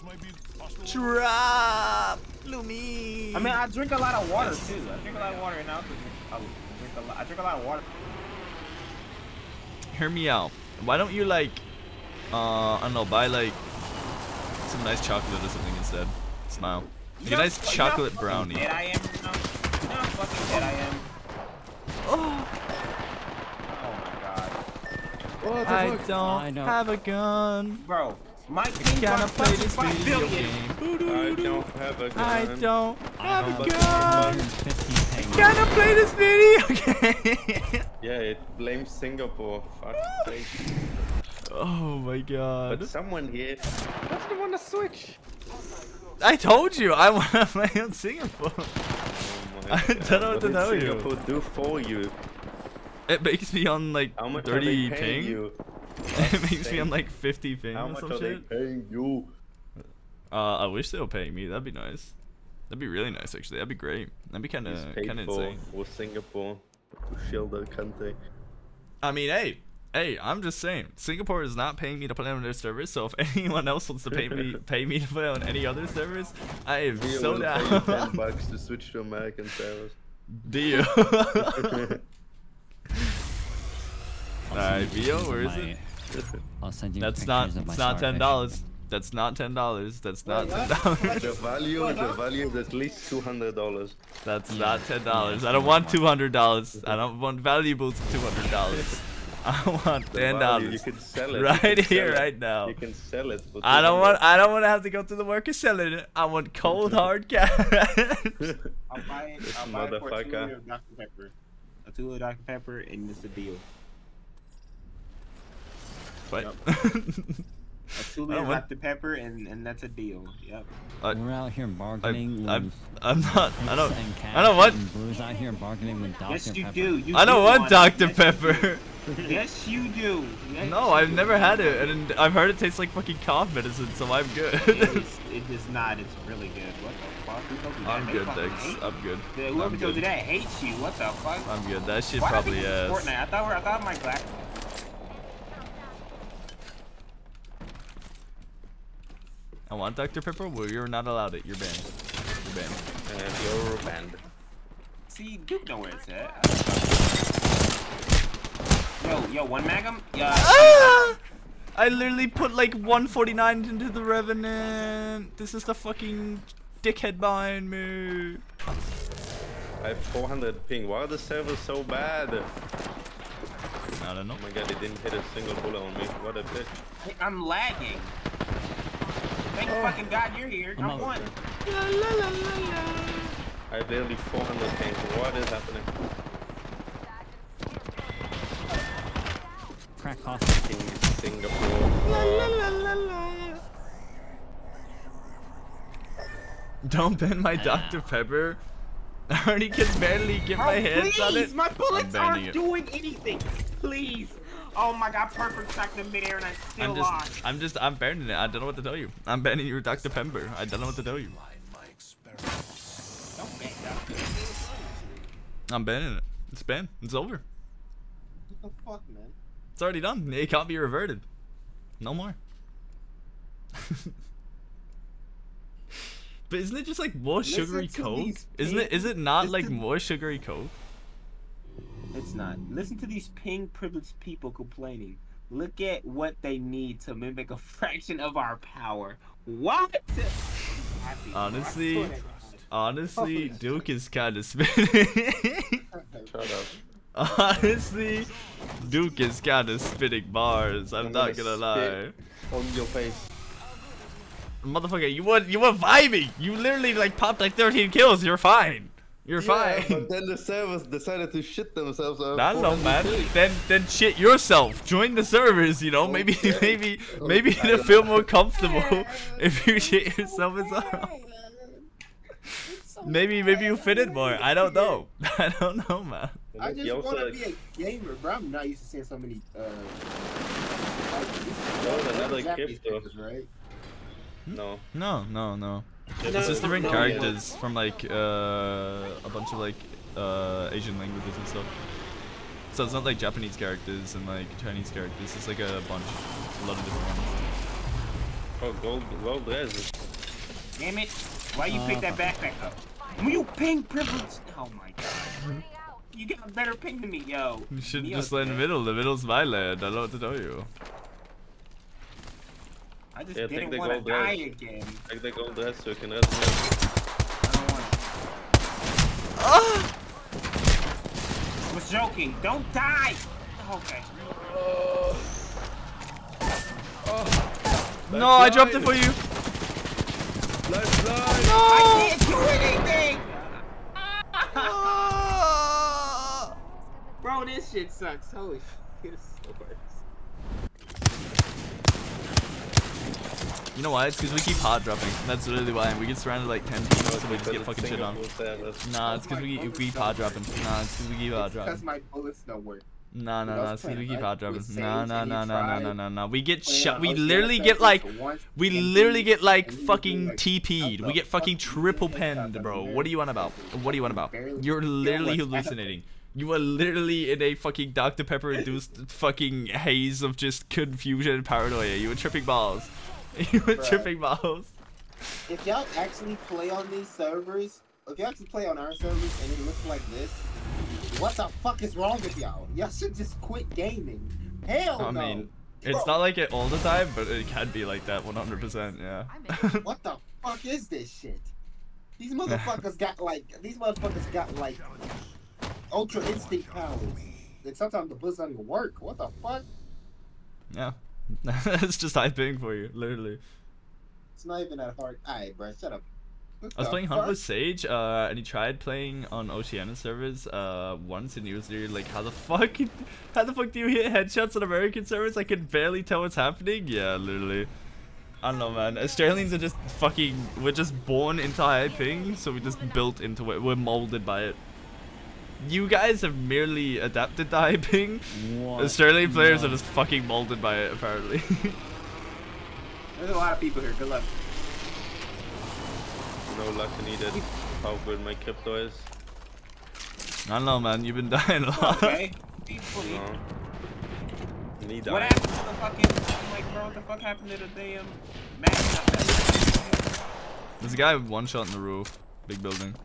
Drop, Lumi. I mean, I drink a lot of water too. I drink a lot of water, and I drink, I drink a lot. I drink a lot of water. hear me out. Why don't you like, uh, I don't know, buy like some nice chocolate or something instead. Smile. You Get a know- nice you know how chocolate brownie. Dead I am. You know, you know how fucking dead I am. Oh, Oh my god, I I don't know. have a gun. bro. My team Gonna play this video game. I don't have a gun. I don't have a have a gun. 150 ping. Gonna play this video game. Yeah, it blames Singapore. Fuck oh my god. But someone here doesn't want to switch. I told you I want to play on Singapore. I don't know what to did tell you. Singapore do for you? It makes me on like How much 30 are they ping. you? it makes me on like 50 ping How or much some are they paying you? Uh, I wish they were paying me. That'd be nice. That'd be really nice, actually. That'd be great. That'd be kind of kind of insane. for Singapore to shield their country. I mean, hey, hey, I'm just saying, Singapore is not paying me to play on their servers. So if anyone else wants to pay me, pay me to play on any other servers, I am Vio so will pay you 10 bucks to switch to American servers. Deal. Alright, you Vio, where is my- it? I'll send you That's not. pictures It's not ten starfish. dollars. That's not ten dollars. That's not ten dollars. The value, the value is at least two hundred dollars. That's not ten dollars. I don't want two hundred dollars. I don't want valuables two hundred dollars. I want ten You dollars. can sell it. Right here, it. right now. You can sell it. for I don't want. 200. I don't want to have to go to the work of selling it. I want cold hard cash. I'll buy it. I'll buy it for a two Motherfucker. of Dr Pepper. A two liter Dr Pepper, and it's a deal. what? A two I liter don't want- Dr Pepper, and and that's a deal. Yep. Uh, We're out here bargaining I'm, I'm, I'm not. I don't. and Cash I don't want. and Blu's out here bargaining with Dr. Yes, you Pepper. do. You I don't do want. Dr Yes, Pepper. Yes, you do. Yes, No, you I've do. never had it, and I've heard it tastes like fucking cough medicine, so I'm good. It is, it is not. It's really good. What the fuck? Who told you that? I'm They good, thanks. I'm good. Yeah, Whoever I'm told you that hates you. What the fuck? I'm good. That shit Why probably think is is. Fortnite. I thought we I thought my black. I want Dr Pepper. Well, you're not allowed it. You're banned. You're banned. And you're banned. See, Duke know where it's at. Yo, yo, one Magnum. Yeah. Ah! I literally put like 149 into the Revenant. This is the fucking dickhead behind me. I have 400 ping. Why are the servers so bad? I don't know. Oh my god, they didn't hit a single bullet on me. What a bitch. Hey, I'm lagging. Thank oh. fucking God you're here. I'm I'm out. one. I have nearly 400 ping. What is happening? Crack coffee. King Singapore. Don't bend my Dr Pepper. I already can barely get my Bro, hands please, on it. my bullets aren't it. doing anything. Please. Oh my God, perfect stuck in midair and I still I'm lost. just, I'm just, I'm banning it. I don't know what to tell you. I'm banning your Dr Pepper. I don't know what to tell you. Don't ban Dr. I'm banning it. It's banned. It's over. What the fuck, man? It's already done. It can't be reverted. No more. but isn't it just like more sugary coke? Isn't it? Is it not like more sugary coke? It's not. Listen to these ping privileged people complaining. Look at what they need to mimic a fraction of our power. What? Honestly, I swear to God. Honestly, Duke is kind of spinning. Shut up. Honestly, Duke is kind of spitting bars. I'm, I'm not gonna gonna lie. On your face. Motherfucker, you were you were vibing. You literally like popped like 13 kills. You're fine. You're Yeah, fine. but then the servers decided to shit themselves out. I don't know, man. Then then shit yourself. Join the servers. You know, maybe Okay. maybe maybe I it'll feel more comfortable if you shit yourself as well. Maybe maybe you fit it more. I don't know. I don't know, man. I just want to be a gamer, bro. I'm not used to seeing so many. Uh, That was another Japanese clip, though. pictures, right? No, No. no, no. No, It's just different no, characters from like uh, a bunch of like uh, Asian languages and stuff. So it's not like Japanese characters and like Chinese characters. It's like a bunch, a lot of different ones. Oh, gold, gold res. Damn it! Why you pick Uh, that backpack up? You ping privilege. Oh my god. You got a better ping than me, yo. You should Neo's just land dead. middle. The middle's my land. I don't know what to tell you. I just Yeah, take didn't want to die res. again. Take the gold res so you can res me. I don't want Ah! I was joking. Don't die! Okay. No, I dropped it for you. Lifeline! I can't do anything! Bro, this shit sucks. Holy f- This worse. You know why? It's because we keep hot dropping. That's literally why. We get surrounded like 10 people, so we just get fucking shit on. Nah, it's because we, we keep hot dropping. Nah, it's because we keep because dropping. my bullets don't work. Nah, nah, nah, because we keep hot dropping. Nah, nah, nah, nah, nah, nah, nah, nah. We get shot. We literally get like. We literally get like fucking TP'd. We get fucking triple penned, bro. What do you want about? What do you want about? You're literally hallucinating. You are literally in a fucking Dr. Pepper induced fucking haze of just confusion and paranoia. You were tripping balls. You were tripping balls. If y'all actually play on these servers, if y'all actually play on our servers and it looks like this, what the fuck is wrong with y'all? Y'all should just quit gaming. Hell I no. mean, It's not like it all the time, but it can be like that 100%, yeah. What the fuck is this shit? These motherfuckers got like these motherfuckers got like ultra instinct powers. And sometimes the bullets don't even work. What the fuck? yeah. It's just high ping for you, literally. It's not even that hard. Alright, bro, shut up. What I was playing Hunt with Sage, uh, and he tried playing on Oceania servers uh, once, and he was literally like, "How the fuck? How the fuck do you hit headshots on American servers? I can barely tell what's happening." Yeah, literally. I don't know, man. Australians are just fucking. We're just born into high ping, so we just built into it. We're molded by it. You guys have merely adapted to high ping. What? Australian players are just fucking molded by it, apparently. There's a lot of people here. Good luck. No luck needed. How good my crypto is. I don't know, man. You've been dying a lot. Okay. Peacefully. No. Need What happened to the fucking? I'm like, bro, what the fuck happened to the damn match? There's a guy one shot in the roof. Big building.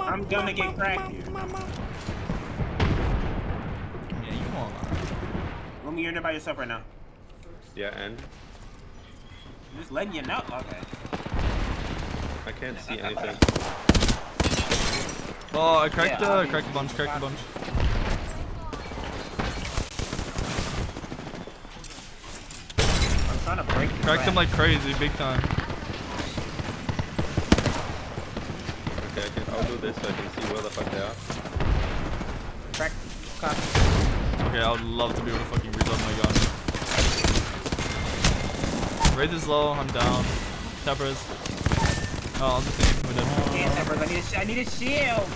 I'm gonna get cracked here. Yeah, you come on. Rumi, you're in there by yourself right now. Yeah, and I'm just letting you know. Okay. I can't see anything. Oh, I cracked Yeah, uh, cracked a bunch, cracked a bunch. I'm trying to break. the Cracked him like crazy, big time. Okay, I can, I'll do this so I can see where the fuck they are. Crack. Copy. Okay, I would love to be able to fucking reload my gun. Wraith is low, I'm down. Tappers. Oh, on the team, we're dead. Can't separate. I need a, I need a shield.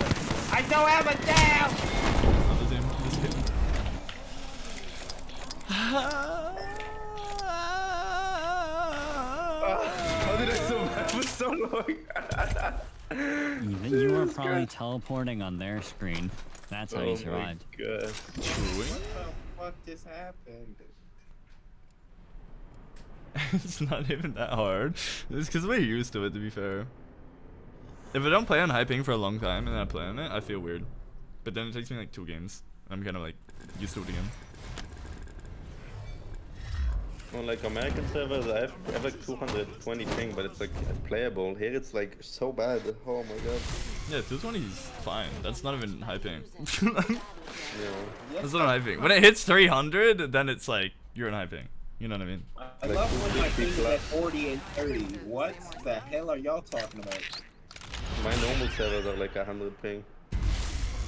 I don't have a down. On the team, this team. How did I survive for so long? Even you were probably teleporting on their screen. That's how oh you my survived. god. What the fuck just happened? it's not even that hard. It's because we're used to it, to be fair. If I don't play on hyping for a long time and then I play on it, I feel weird. But then it takes me like two games. I'm kind of like used to it again. On like American servers, I have, I have like 220 ping, but it's like playable. Here it's like so bad. Oh my god. Yeah, 220 is fine. That's not even hyping. Yeah. That's not hyping. When it hits 300, then it's like you're in hyping. You know what I mean? I Like love when my 50 thing is at 40 and 30. What the hell are y'all talking about? My normal servers are like 100 ping.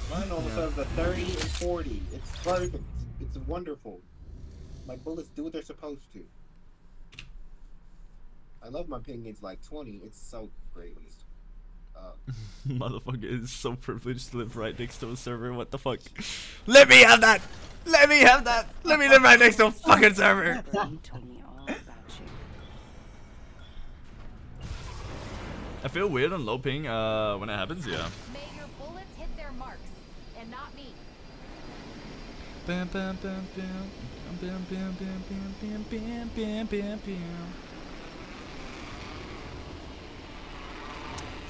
My normal serves are 30 and 40. It's perfect. It's wonderful. My bullets do what they're supposed to. I love my ping is like 20. It's so great when it's uh, Motherfucker is so privileged to live right next to a server. What the fuck? Let me have that! Let me have that! Let me live right next to a fucking server! You told me all about you. I feel weird on low ping uh, when it happens, yeah. May your bullets hit their marks, and not me. Bam, bam, bam, bam. Bam, bam, bam, bam, bam, bam, bam, bam, bam.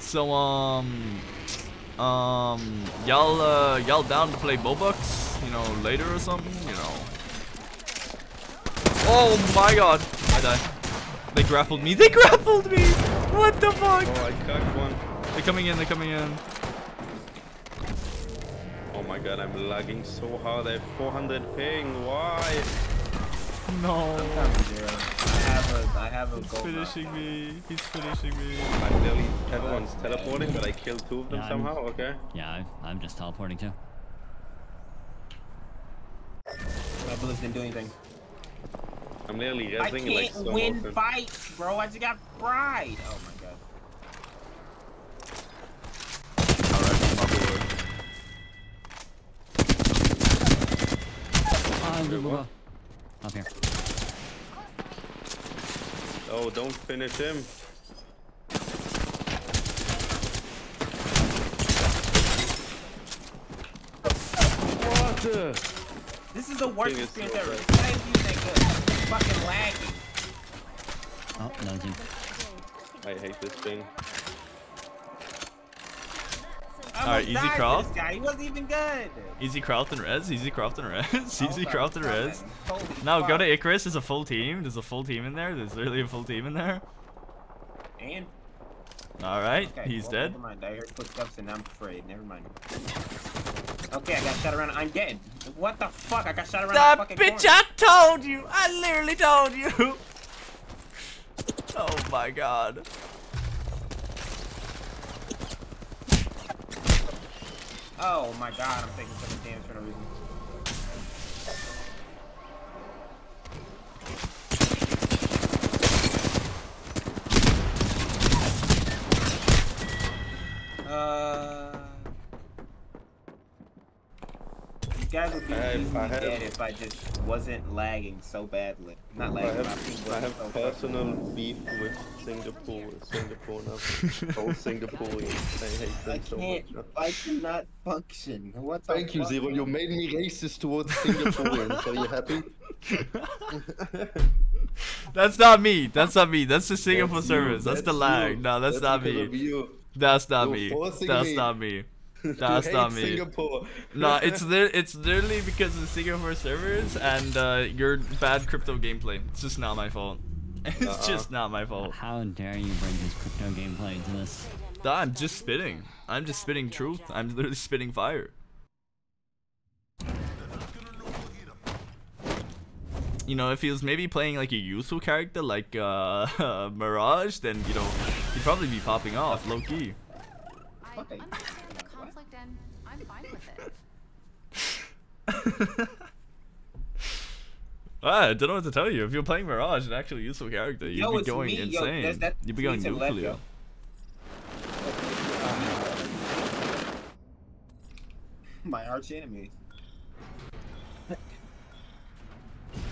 So, um, um, y'all, uh, y'all down to play Bobux, you know, later or something, you know? Oh my god, I died. They grappled me. They grappled me. What the fuck? Oh, I cracked one. They're coming in. They're coming in. Oh my god, I'm lagging so hard. I have 400 ping. Why? No. Uh, I have a I have a He's gold. finishing me. He's finishing me. I'm nearly everyone's teleporting, but I killed two of them Yeah, I'm- somehow. Okay. Yeah, I, I'm just teleporting too. My bullets didn't do anything. I'm nearly I rezzing like can't so win often. fights, bro. I just got fried. Oh my god. Up here. Oh, don't finish him. What the? This is the worst experience ever. Is fucking lagging. Oh, no, dude. I hate this thing. Alright, easy crawl. This guy. He wasn't even good. Easy craft and res. Easy craft and res. Oh, easy Okay, craft and res. Now go to Icarus. There's a full team. There's a full team in there. There's literally a full team in there. And All right, okay, he's well, dead. Never mind. I heard footsteps and I'm afraid. Never mind. Okay, I got shot around. I'm dead. What the fuck? I got shot around That the fucking bitch! corner. I told you. I literally told you. Oh my god. Oh my god, I'm taking so much damage for no reason. Uh, you guys would be I- easily I have- dead if I just wasn't lagging so badly. Not I lagging, my have, ping I have so fucking- personal beef with Singapore. Singapore now. Both Singaporeans. I hate I them so can't. much. I cannot function. What the Thank you. Zerro. You made me racist towards Singaporeans. Are you happy? That's not me. That's not me. That's the Singapore That's you, servers. That's, the that's lag. you. No, that's, not me. That's not You're me. That's me not me. To That's hate not me. Singapore. No, it's li- it's literally because of the Singapore servers and uh, your bad crypto gameplay. It's just not my fault. It's Uh-uh. just not my fault. How dare you bring this crypto gameplay into this? Nah, I'm just spitting. I'm just spitting truth. I'm literally spitting fire. You know, if he was maybe playing like a useful character like uh, Mirage, then you know he'd probably be popping off low key. Ah, I don't know what to tell you. If you're playing Mirage, an actual useful character, you'd Yo, be going me. Insane. there's that you'd be going tweet left, nuclear. My arch enemy.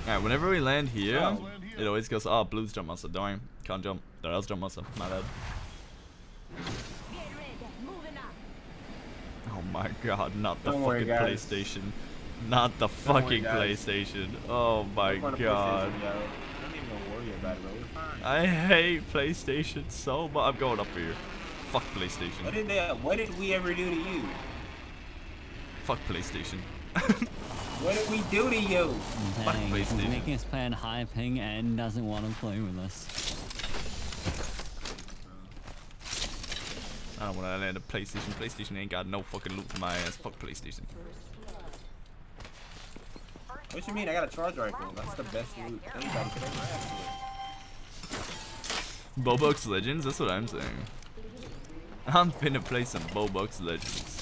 Alright, whenever we land here, Oh. it always goes, oh, Blu's jump monster. Don't worry. Can't jump. Or else jump monster. My bad. Oh my god, not the Don't worry, fucking guys. PlayStation. Not the worry, fucking guys. PlayStation. Oh my I'm god. PlayStation, yo. Don't even worry about it, bro. We're fine. I hate PlayStation so much. I'm going up here. Fuck PlayStation. What PlayStation. did they, What did we ever do to you? Fuck PlayStation. What did we do to you? Fuck Dang, he's PlayStation. making us play on high ping and doesn't want to play with us. I don't want to land a PlayStation. PlayStation ain't got no fucking loot for my ass. Fuck PlayStation. What you mean? I got a charge rifle. That's the best loot anybody could ever ask for. Bobux Legends? That's what I'm saying. I'm finna play some Bobux Legends.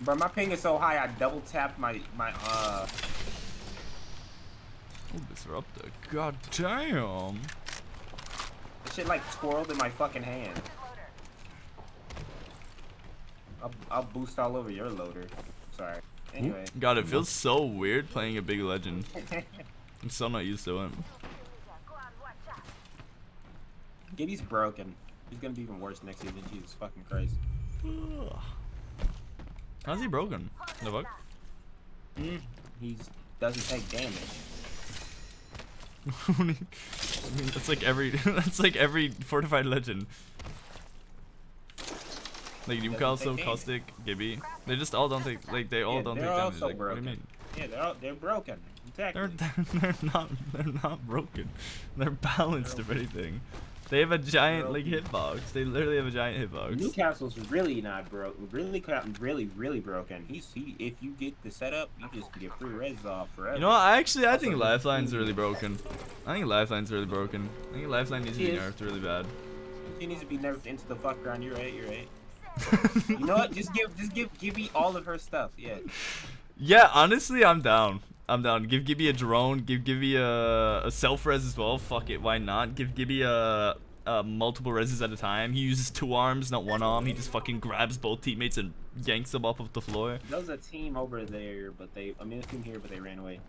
Bro, my ping is so high. I double tapped my my uh. Oh, disruptor. God damn. This shit like twirled in my fucking hand. I'll, I'll boost all over your loader. Sorry. Anyway. God, it feels so weird playing a big legend. I'm still not used to it. Gibby's broken. He's gonna be even worse next season. Jesus fucking Christ. How's he broken? The fuck? Mm, he doesn't take damage. I mean, that's like every that's like every fortified legend. Like Doesn't Newcastle, take. Caustic, Gibby. They just all don't take like they all Yeah, don't take damage. also Like, what do you broken. mean? Yeah, they're all, they're broken. Exactly. They're they're not they're not broken. They're balanced if anything. They have a giant like hitbox. They literally have a giant hitbox. Newcastle's really not broke. Really, really, really broken. He's he. If you get the setup, you just get free res off forever. You know what? I actually I think just Lifeline's really broken. I think Lifeline's really broken. I think Lifeline needs to be nerfed really bad. He needs to be nerfed into the fuck ground. You're right. You're right. You know what? Just give, just give Gibby all of her stuff. Yeah. Yeah, honestly, I'm down. I'm down. Give Gibby a drone. Give Gibby a, a self res as well. Fuck it, why not? Give Gibby a, a multiple reses at a time. He uses two arms, not one arm. He just fucking grabs both teammates and yanks them off of the floor. There was a team over there, but they. I mean, a team here, but they ran away.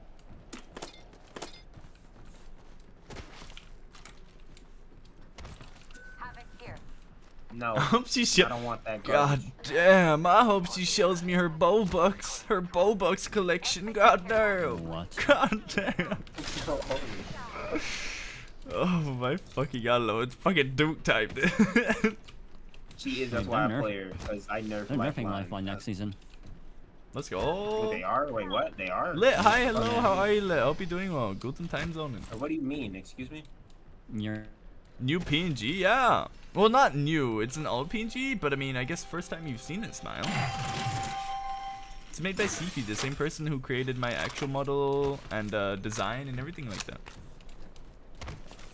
No. I hope she I shows. don't want that. God damn! I hope she shows me her Bobucks, her Bobucks collection. God damn! What? God damn! Oh my fucking god, Lo, it's fucking Duke type. dude. She is. That's Wait, why I they're nerf- play her because I nerf They're nerfing lifeline. Lifeline next season. Let's Wait, go. they are. Wait, what? They are. Lit, hi, hello, Okay. how are you, Lit? Hope you're doing well. Guten time zone. What do you mean? Excuse me. You're New PNG, yeah. Well, not new. It's an old PNG, but I mean, I guess first time you've seen it, Smile. It's made by Sifi, the same person who created my actual model and uh, design and everything like that.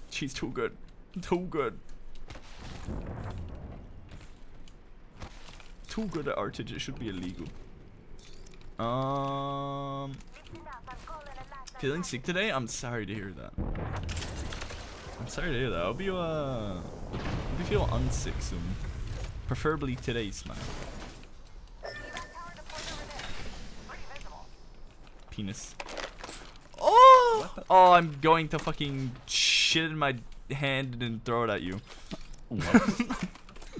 She's too good. Too good. Too good at art, it should be illegal. Um, feeling sick today? I'm sorry to hear that. I'm sorry to hear that. I hope you, uh, hope you feel unsick soon. Preferably today, smile. Penis. Oh! Oh, I'm going to fucking shit in my hand and throw it at you.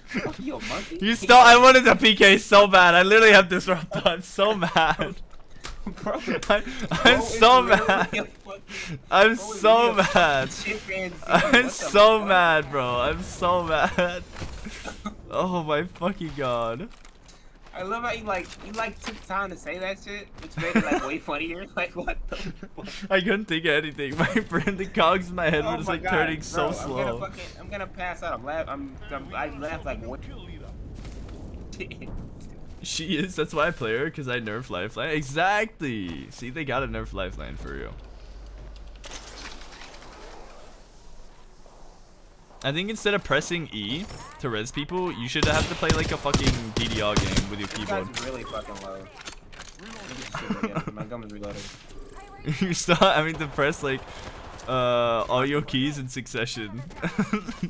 Fuck you, monkey. You stole. I wanted a PK so bad. I literally have disrupt. I'm so mad. Bro, I'm, I'm so mad. I'm so mad. I'm so mad, bro. I'm so mad. Oh my fucking god. I love how you like you like took time to say that shit, which made it like way funnier. Like what the fuck? I couldn't think of anything. My brain, the cogs in my head oh were Oh just like God, turning bro, so I'm slow. gonna fucking, I'm gonna pass out. I'm laugh. I'm, I'm I laugh like what? She is. That's why I play her because I nerf lifeline. Exactly. See, they got a nerf lifeline for you. I think instead of pressing E to res people, you should have to play like a fucking DDR game with your This keyboard. guy's really fucking low. Let me get shit again. My gun is reloading. you start having to press like uh, all your keys in succession.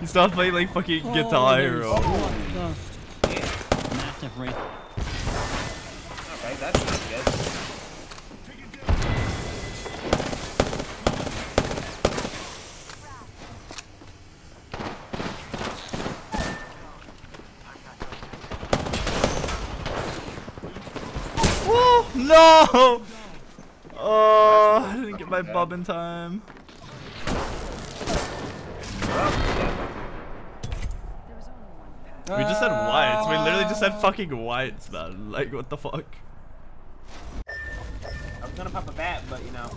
you start playing like fucking Guitar Hero. Massive rate. Okay, that's not good. No! Oh, I didn't get my bub in time. We just had whites. We literally just had fucking whites, man. Like, what the fuck? I was gonna pop a bat, but you know.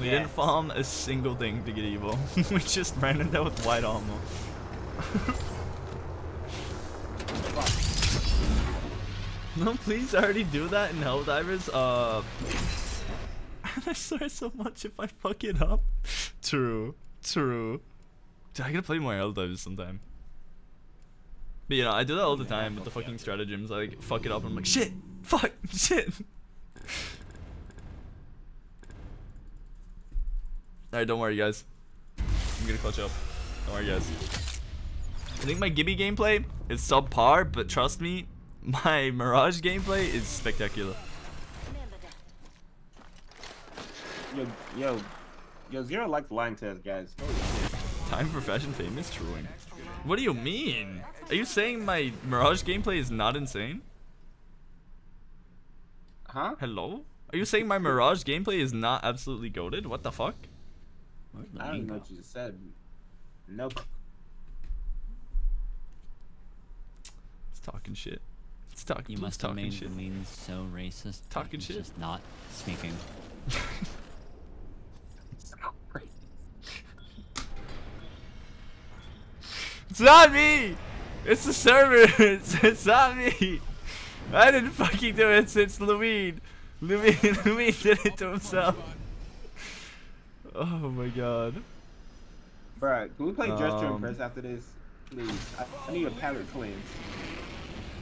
We yeah. didn't farm a single thing to get evil. we just ran into that with white armor. no, please already do that in Helldivers. Uh, I swear so much if I fuck it up. True, true. Dude, I gotta play more Helldivers sometime. But you know, I do that all the time with the fucking stratagems. I like fuck it up and I'm like, shit, fuck, shit. Alright, don't worry, guys. I'm gonna clutch up. Don't worry, guys. I think my Gibby gameplay is subpar, but trust me, my Mirage gameplay is spectacular. Yo, yo, yo, Zerro likes lying to us, guys. Time for fashion famous truing. What do you mean? Are you saying my Mirage gameplay is not insane? Huh? Hello? Are you saying my Mirage gameplay is not absolutely goaded? What the fuck? Where'd I don't know what you just said. Nope. It's talking shit. It's talking. You it's must have talking made shit. the means so racist. that Talking he's shit. Just not speaking. It's not me. It's the server. It's, not me. I didn't fucking do it since Louis. Louis, Louis did it to himself. Oh my god. Bruh, can we play Dress to Um, Impress after this? Please. I, I need a palate cleanse.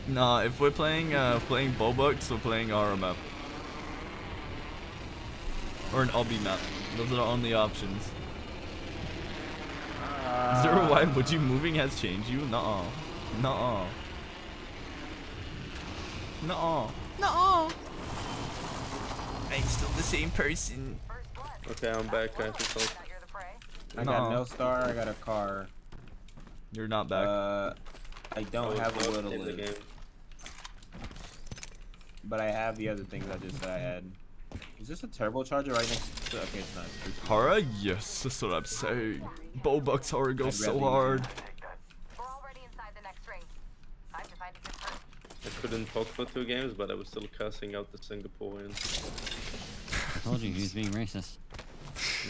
Nah, if we're playing uh playing Bobucks, we're playing our map. Or an obby map. Those are the only options. Zerro why would you moving has changed you? Nuh-uh. Nuh-uh. Nuh-uh. Nuh-uh. I'm still the same person. Okay, I'm back. I have to. I got no star, I got a car. You're not back. Uh, I don't have a little to in the live. game. But I have the other things I just said I had. Is this a turbocharger right next It's, okay, it's not exclusive. Horror? Yes, that's what I'm saying. Bowbucks horror goes so hard. We're already inside the next ring. Time to find a good person. I couldn't talk for two games, but I was still cussing out the Singaporeans. Told you he was being racist.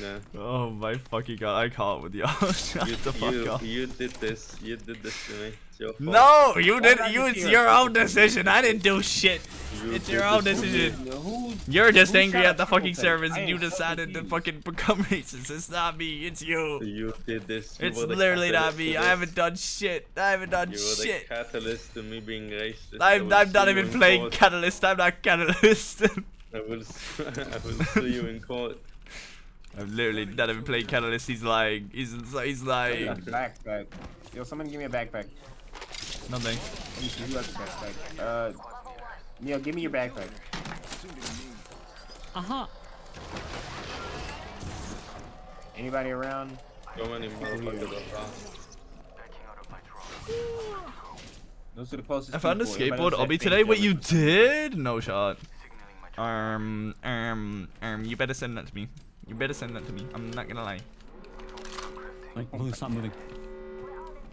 Nah. Oh my fucking god, I can't with y'all. Shut You, the fuck you, up. you did this. You did this to me. It's your fault. No, you did. not You. It's your own decision. I didn't do shit. You It's your own this to me. decision. Who? You're just angry at the fucking take? service and you am so decided to fucking become racist. It's not me. It's you. You did this. You It's literally not me. I haven't done shit. I haven't done You were the catalyst to me being racist. I'm, I I'm not even playing court. Catalyst. I'm not Catalyst. I will, s- I will sue you in court. I'm literally not even played Catalyst. He's like, He's he's lying. Backpack. Yo, someone give me a backpack. No thanks. Let me see a backpack. Uh, Neil, give me your backpack. Uh huh. Anybody around? So many motherfuckers are lost. Those are the closest. I found a people. Everybody skateboard. else I'll be has today. What you did? No shot. Um, um, um. You better send that to me. You better send that to me. I'm not gonna lie. Like, Blu, stop moving.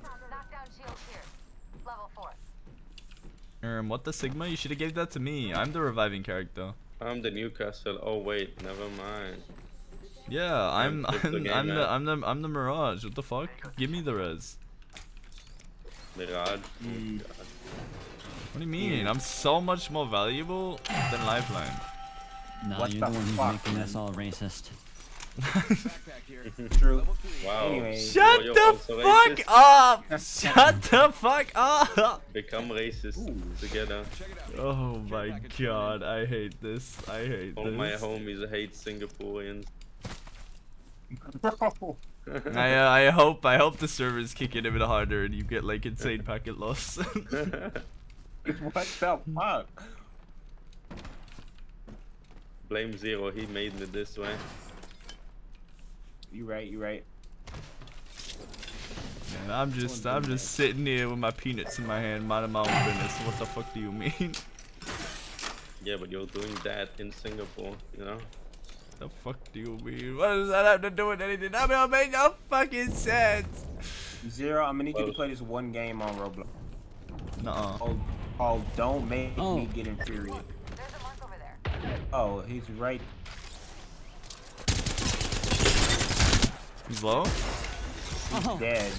Knockdown shield here. Level four. Um, what the Sigma? You should have gave that to me. I'm the reviving character. I'm the Newcastle. Oh wait, never mind. Yeah, I'm I'm, game I'm the. I'm the I'm the Mirage. What the fuck? Give me the res. Mirage. Mm. What do you mean? I'm so much more valuable than Lifeline. No, What you're the the, one who's making man? us all racist. True. Wow. Anyway. Shut you're the also fuck racist? up! Shut the fuck up! Become racist Ooh. together. Oh my god, I hate this. I hate this. All my this. homies hate Singaporeans. I uh, I hope I hope the servers kick in a bit harder and you get like insane packet loss. what the fuck? Blame Zerro, he made me this way. You right. You right. And I'm just I'm just sitting here with my peanuts in my hand, minding my own business. What the fuck do you mean? Yeah, but you're doing that in Singapore, you know? What the fuck do you mean? What does that have to do with anything? That don't make no fucking sense. Zerro. I'm gonna need you to play this one game on Roblox. Nuh-uh. Called, called Don't Make Oh. Me Get Infuriated. There's a mark over there. Oh, he's right. He's low? Oh, Dead.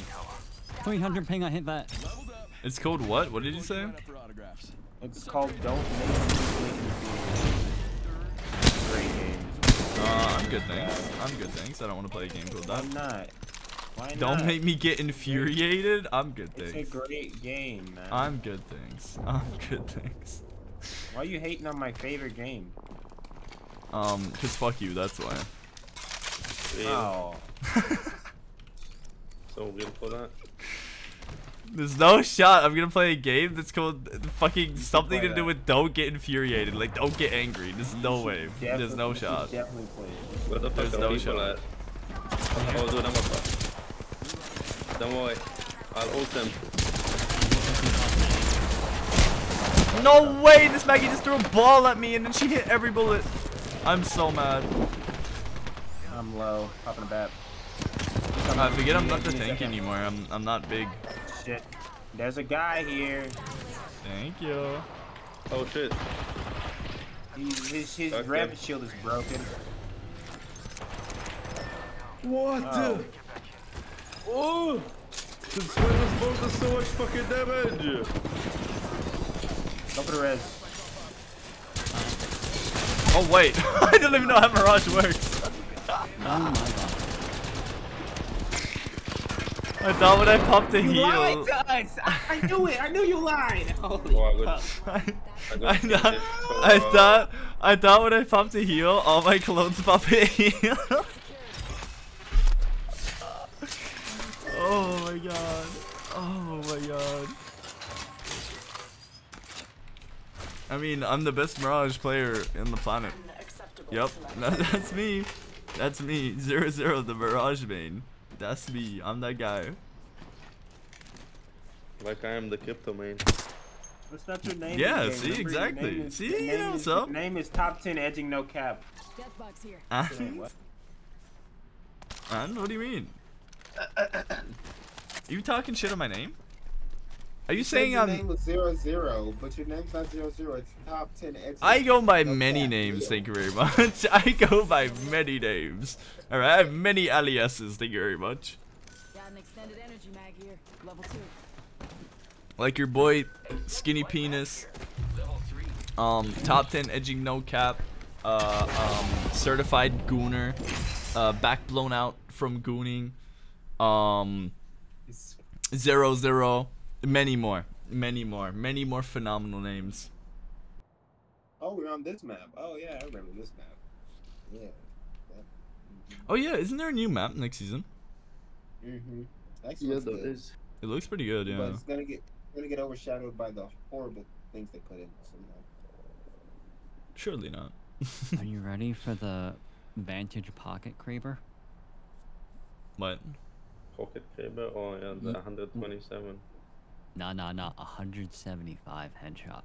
300 ping, I hit that. It's called what? What did you say? It's called Don't Make Me Get Infuriated. Great game. Uh, I'm good, thanks. I'm good, thanks. I don't want to play a game called Why that. not? Why not? Don't make me get infuriated. I'm good, things. It's a great game, man. I'm good, thanks. I'm good, thanks. Why are you hating on my favorite game? Um, cause fuck you, that's why. Real. Oh. So real for that. There's no shot. I'm gonna play a game that's called fucking something to do that. with don't get infuriated. Like don't get angry. There's no way. There's no Definitely- you should shot. Definitely play the fuck There's no shot. at? Oh, dude, I'm up. Don't worry. I'll ult them. No way! This Maggie just threw a ball at me and then she hit every bullet. I'm so mad. I'm low. Popping a bat. Uh, I forget I'm not the Give me a tank second. anymore. I'm I'm not big. Shit. There's a guy here. Thank you. Oh shit. He, his his Okay. rapid shield is broken. What? Oh. Oh! The spider smoke does so much fucking damage! Go for the res. Oh wait, I don't even know how Mirage works. Oh my god. I thought when I popped a You heal. lied to us! I, I knew it! I knew you lied! Holy Oh, I would- fuck. I, I, thought, it I so thought I thought when I popped a heal, all my clones pop a heal. oh my god. Oh my god. I mean, I'm the best Mirage player in the planet. Yep, that, that's me. That's me. Zero zero, the Mirage main. That's me. I'm that guy. Like I am the crypto main. That's not your name. Yeah, in see, Remember, exactly. name is- See, your you name know is- what's up. Name is top ten edging no cap. Deathbox here. Ah. And? what? And? Ah, what do you mean? you talking shit on my name? Are you saying your I'm... name was zero zero, but your name's not zero zero. It's top ten. X. I go by No many names, Leo. thank you very much. I go by many names. Alright, I have many aliases, thank you very much. Got an extended energy mag here. Level two. Like your boy, Skinny Penis. Um, top 10 edging no cap. Uh, um, certified gooner. Uh, back blown out from gooning. Um, zero zero. Many more. Many more. Many more phenomenal names. Oh, we're on this map. Oh yeah, I remember this map. Yeah. Oh yeah, isn't there a new map next season? Mm-hmm. Yeah, what's there good. is. It looks pretty good, But yeah. it's gonna get gonna get overshadowed by the horrible things they put in. somehow. Surely not. Are you ready for the Vantage Pocket Creeper? What? Pocket Kraber or yeah, the Mm. 127. Nah, nah, nah. 175 headshot.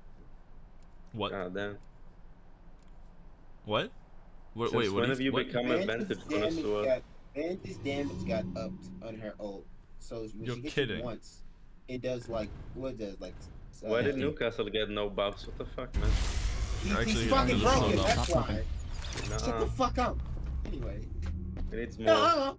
What? God damn. What? What? Since Wait, what? when is- have you what? become a Vantage's vantage damage connoisseur? got Vantage's damage got upped on her ult. So when You're she hits kidding. it once, it does like what does like. uh, Why did Newcastle get no buffs? What the fuck, man? He's, Actually, he's fucking broken. That's Stop why. Shut the fuck up. Anyway. It needs more. No.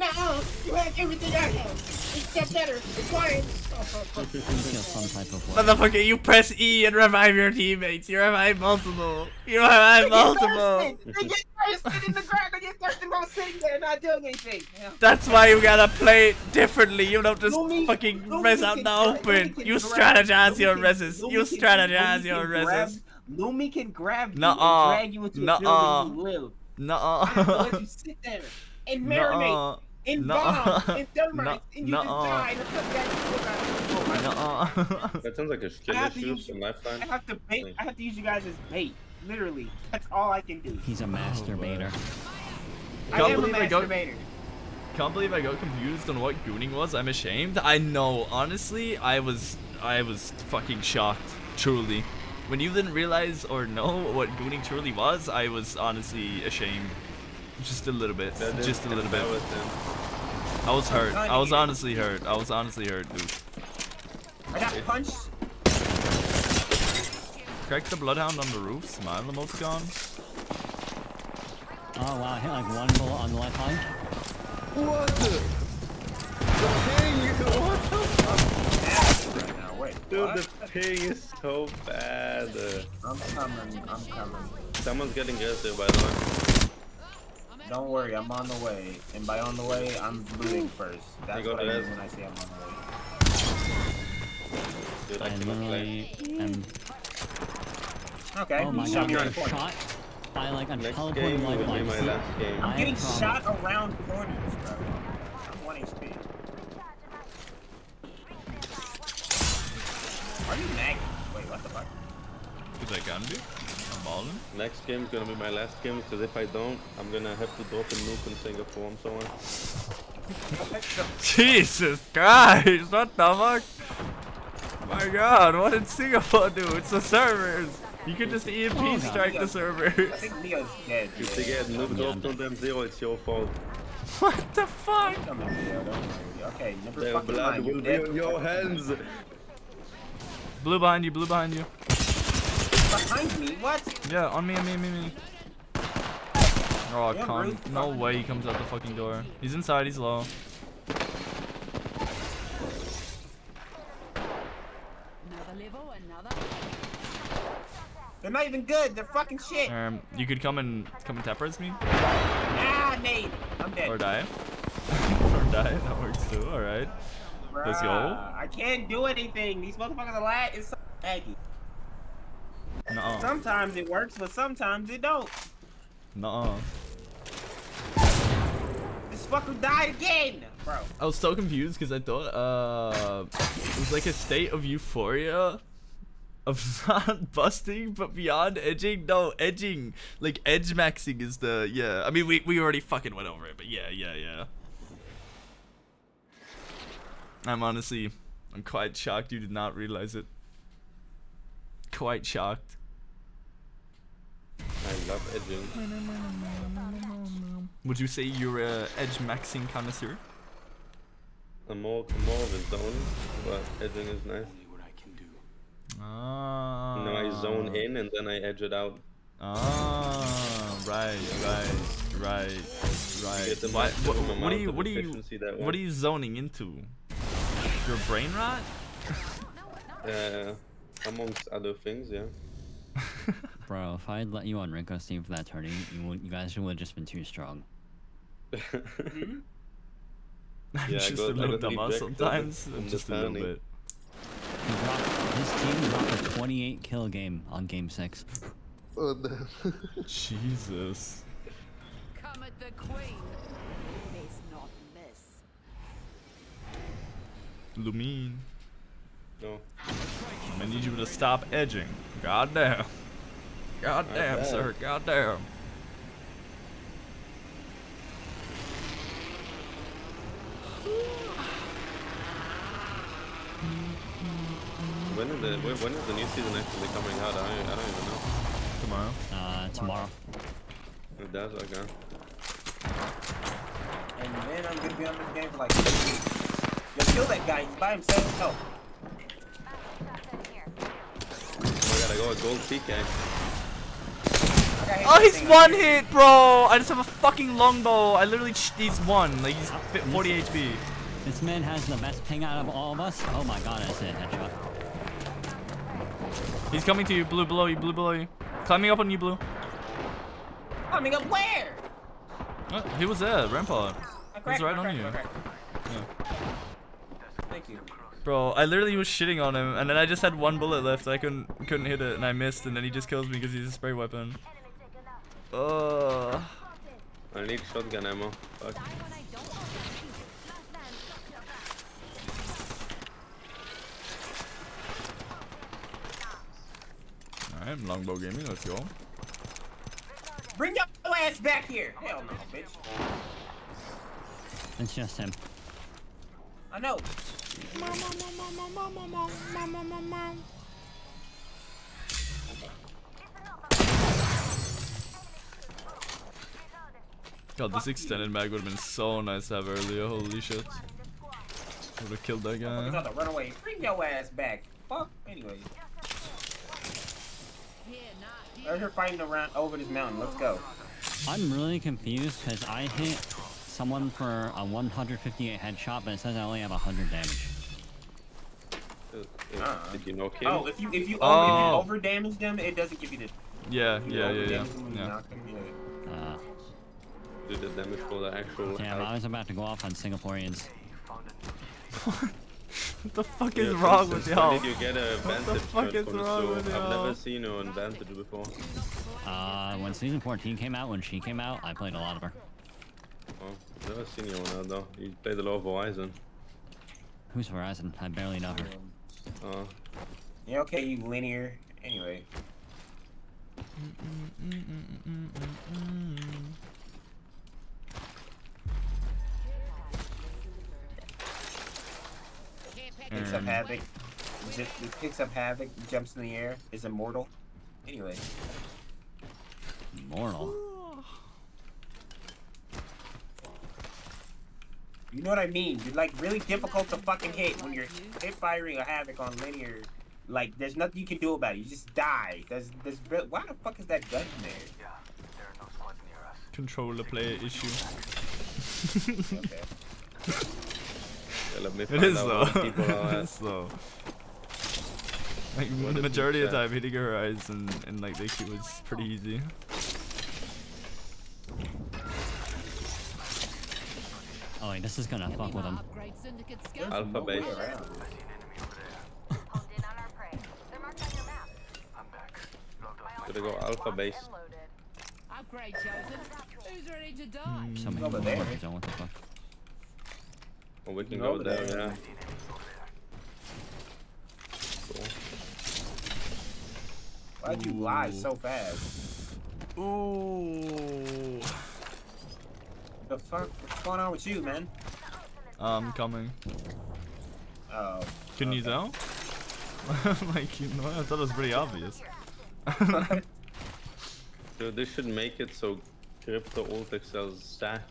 No. You have everything I have. Except better. It's fine. Feel some type of way. Motherfucker, you press E and revive your teammates. You revive multiple. You revive multiple. They get thirsty in the ground. They get thirsty while sitting there not doing anything. Yeah. That's why you gotta play differently. You don't just Lumi- fucking Lumi res out in the open. You strategize Lumi your can- reses. You strategize your reses. Lumi can grab you and drag you into a building you live. I Nuh-uh. have to let you sit there and marinate. In Nuh-uh. bombs and thermites and you just Nuh-uh. die and come back to the ground. Oh, That sounds like a skill I issue use- from Lifeline. I have to bait. I have to use you guys as bait. Literally, that's all I can do. He's a oh, masturbator. I Can't am a believe I got- masturbator. Can't believe I got confused on what gooning was. I'm ashamed. I know. Honestly, I was I was fucking shocked. Truly. When you didn't realize or know what gooning truly was, I was honestly ashamed. Just a little bit. That is- Just a little bit. was. I was hurt. I was honestly hurt. I was honestly hurt, dude. I got punched. Crack the bloodhound on the roof. Smile emoticon. Oh wow, I hit like one bullet on the left line. What the? The What the fuck? Right now, wait. Dude, what? the ping is so bad. I'm coming. I'm coming. someone's getting aggressive, by the way. Don't worry, I'm on the way. And by on the way, I'm looting first. That's what I mean when I say I'm on Dude, I I cannot play. literally am. Okay, Oh my you shot god, me I'm around the corner. shot by like a Next teleporting game will my last game. I'm getting shot around corners, bro. I'm 1 HP. Are you nagging? Wait, what the fuck? Cause I can be. I'm. Next game is gonna be my last game because if I don't, I'm gonna have to drop a nuke in Singapore and so on. Jesus Christ! What the fuck? My God! What did Singapore do? It's the servers. You could just EMP Oh, God. strike the servers. I servers. think Leo's dead. If they get nuke dropped on them Zerro, it's your fault. What the fuck? Come on, Leo, don't worry. Okay, never Their fucking blood mind. will You're be on your hands. Blu behind you. Blu behind you. Behind me? What? Yeah, on me, on me, on me, on me. Oh, Yeah, con. No way he comes out the fucking door. He's inside, he's low. Another level, another. They're not even good. They're fucking shit. Um, you could come and come and tap res me, Ah, Nate. I'm dead. or die. or die. That works too. All right. let's go. I can't do anything. These motherfuckers are lag. It's so laggy. No. Sometimes it works, but sometimes it don't. No. This fucker died again, bro. I was so confused because I thought uh it was like a state of euphoria of not busting but beyond edging. No, edging. Like edge maxing is the yeah. I mean we we already fucking went over it, but yeah, yeah, yeah. I'm honestly I'm quite shocked you did not realize it. Quite shocked. I love edging. Would you say you're a edge maxing connoisseur? I'm more, more of a zone, but edging is nice. Ah. You know, I zone in and then I edge it out. Ah, right, right, right, right. the Why, what, maximum what are you, what are you, that what are you zoning into? Your brain rot? Uh, amongst other things, yeah. Bro, if I'd let you on Rinko team for that tourney, you would, you guys would have just been too strong. I'm hmm? Yeah, I just got- a I little got dumbass sometimes. from the Just a little bit. He dropped, his team dropped a 28 kill game on game six. Oh, no. Jesus. Come at the queen. Miss not miss. Lumine. No. I need you to stop edging. God damn. God damn, sir. God damn. When is the when, when is the new season actually coming out? I, I don't even know. Tomorrow. Uh, tomorrow. It does, okay. And then I'm gonna be on this game for like two weeks. Yo, kill that guy. He's by himself. No. I gotta a gold PK. Oh, he's one hit, bro. I just have a fucking longbow. I literally, he's one. Like he's 40 HP. This man has the best ping out of all of us. Oh my god, that's it. Headshot. He's coming to you, Blu below you, Blu below you. Climbing up on you, Blu. Climbing up where? Oh, he was there, rampart. He's right on you. Yeah. Thank you. Bro, I literally was shitting on him, and then I just had one bullet left. I couldn't couldn't hit it, and I missed, and then he just kills me because he's a spray weapon. Ugh. I need shotgun ammo. Fuck. Alright, longbow gaming, let's go. Bring your ass back here. Hell no, bitch. It's just him. I know. God, this extended mag would have been so nice to have earlier. Holy shit. Would have killed that He's guy. on the runaway. Bring your ass back. Fuck. Anyway. They're here fighting around over this mountain. Let's go. I'm really confused because I hit someone for a 158 headshot, but it says I only have 100 damage. Uh, Did you know kill? Oh, if you if you over, Oh. if you over damage them, it doesn't give you the. Yeah, you yeah, yeah, over yeah. damage them, yeah. yeah. Uh, Do the damage for the actual. damn, I was about to go off on Singaporeans. What the fuck is since- wrong with y'all? Did you get a What the Vantage fuck is from the wrong store? with I've never seen you on Vantage before. Uh, when season 14 came out, when she came out, I played a lot of her. I've never seen you on that though. You played a lot of Horizon. Who's Verizon? I barely know her. Uh, Yeah, okay, you linear. Anyway. Picks up Mm. havoc. Just, picks up havoc, jumps in the air, is immortal. Anyway. Mortal. You know what I mean? You're like really difficult to fucking hit when you're hit firing a havoc on linear. Like there's nothing you can do about it. You just die. There's there's why the fuck is that gun in there? Controller player issue. Okay. yeah, let me It find is out though. where people are it at. is though. Like What the majority of the time, hitting her eyes and, and like the Q was pretty easy. Oh wait, this is gonna fuck with him. Upgrade syndicate scouts. Alpha base. around. Gotta go alpha base. Upgrade chosen. Who's ready to die? Hmm, so many Over there. weapons, What the fuck? Or we can You go over there, there. yeah. Cool. Why'd you lie so fast? Ooh. The fuck? What's going on with you, man? I'm coming. Oh. Can you okay. tell? like, you know, I thought it was pretty obvious. Dude, they should make it so crypto alt sells stack.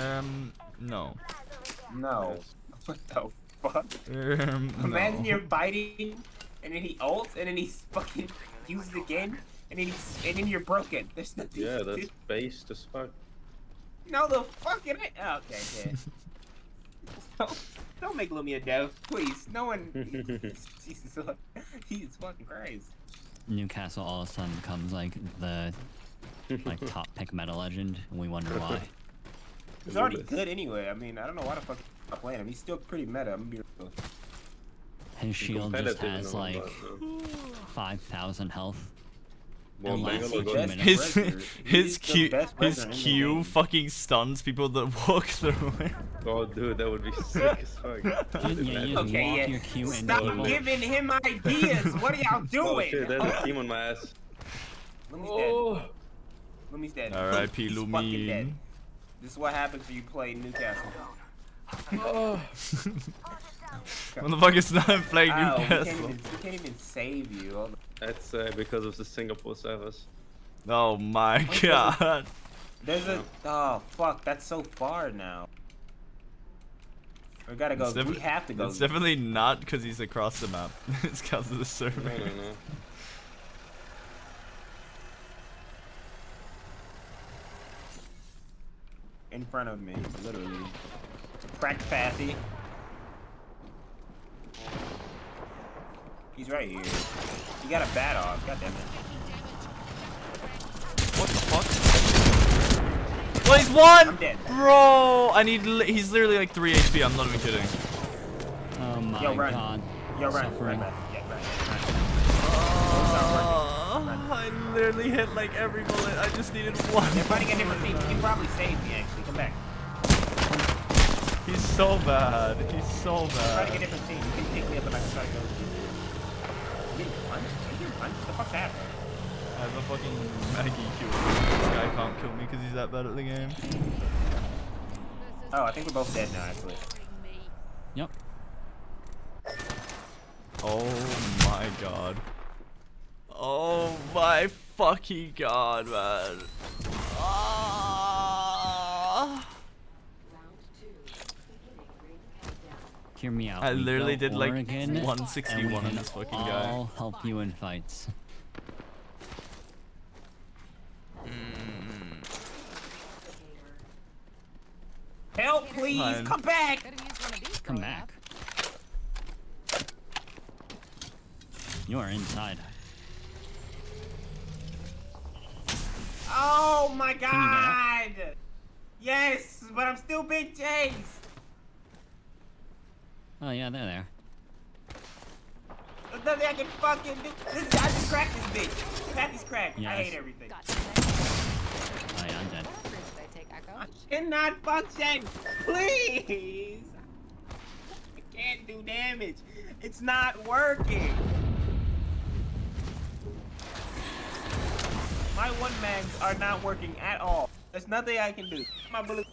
Um, no. No. What the fuck? Um, Imagine no. you're biting, and then he ults, and then he's fucking uses again, and then he's, and then you're broken. There's nothing. Yeah, to that's based as fuck. No, the fucking. Oh, okay, okay. don't, don't make Lumia dev, please. No one. Jesus, uh, he's fucking crazy. Newcastle all of a sudden becomes like the like top pick meta legend, and we wonder why. He's already good anyway. I mean, I don't know why the fuck I'm playing him. He's still pretty meta. I'm gonna be real. His shield just has like five thousand health. Well, And Bangalore last got- two minutes. His his Q his Resident in the Q game. fucking stuns people that walk through it. Oh, dude, that would be sick as fuck. Yeah, you just Okay, yeah. Q Stop people. giving him ideas. What are y'all Oh doing? shit, there's a team on my ass. Lumi's Oh. dead. Lumi's dead. R.I.P. He's fucking dead. Lumin. This is what happens when you play Newcastle. Oh. Motherfucker's not playing Ow, we can't, Newcastle. even, we can't even save you. On. That's uh, because of the Singapore servers. Oh my Wait, god. There's a. Oh, fuck. That's so far now. We gotta go. We have to go. It's definitely not because he's across the map. it's because of the server. No, no, no. in front of me, literally. Cracked pathy. He's right here. He got a bat off. God damn it. What the fuck? Well, he's one! I'm dead. Bro! I need. Li- he's literally like 3 HP. I'm not even kidding. Oh my Yo, run. god. Yo, run, Suffering. run, run. Yeah, run, run. Uh, I literally hit like every bullet. I just needed one. They're fighting a different team. You can probably save me, actually. Come back. He's so bad. He's so They're fighting a bad. different team. You can pick me up and I can try to go. You getting punched? You getting punched? What the fuck's happening? I have a fucking Maggie kill. This guy can't kill me because he's that bad at the game. Oh, I think we're both dead now, actually. Yep. Oh my god. Oh my fucking god, man. Ah. Hear me out. I We literally go did, like, 161 and on this fucking guy. I'll help you in fights. Hmm. Help, please! Fine. Come back! Could have used one of these Come back. You are inside. Oh my Can you get up? god! Yes, but I'm still being chased! Oh yeah, they're there. There's nothing I can fucking do. This, I just cracked this bitch. Patty's cracked. I hate everything. Got Oh yeah, I'm dead. I take Echo? I cannot function. Please. I can't do damage. It's not working. My one mags are not working at all. There's nothing I can do. My bullets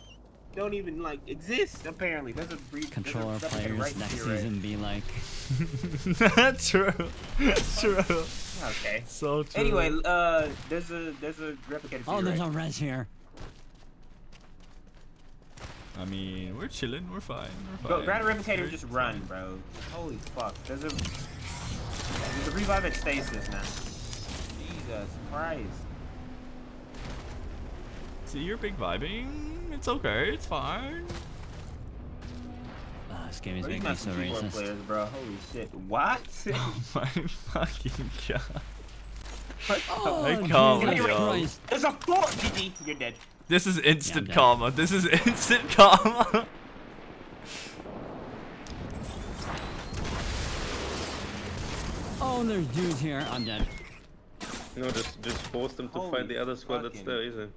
don't even like exist. Apparently, there's a brief Controller there's a replicator players right next here, right? season be like, That's true. That's True. Okay. So true. Anyway, uh, there's a there's a replicator. oh, there's right? a res here. I mean, we're chilling. We're fine. We're Go, fine. grab a replicator, We're just run, bro. Holy fuck. There's a there's a revive at stasis now. Jesus Christ. See, you're big vibing. It's okay. It's fine. Uh, this game is making me not so some keyboard racist. players, bro. Holy shit. What? Oh my fucking god. Oh, I Jesus can't, yo. Christ. There's a fort, GG. You're dead. This is instant dead. karma. This is instant karma. Oh, there's dudes here. I'm dead. No, just just force them to Holy fight the other squad that's fucking- there, easy.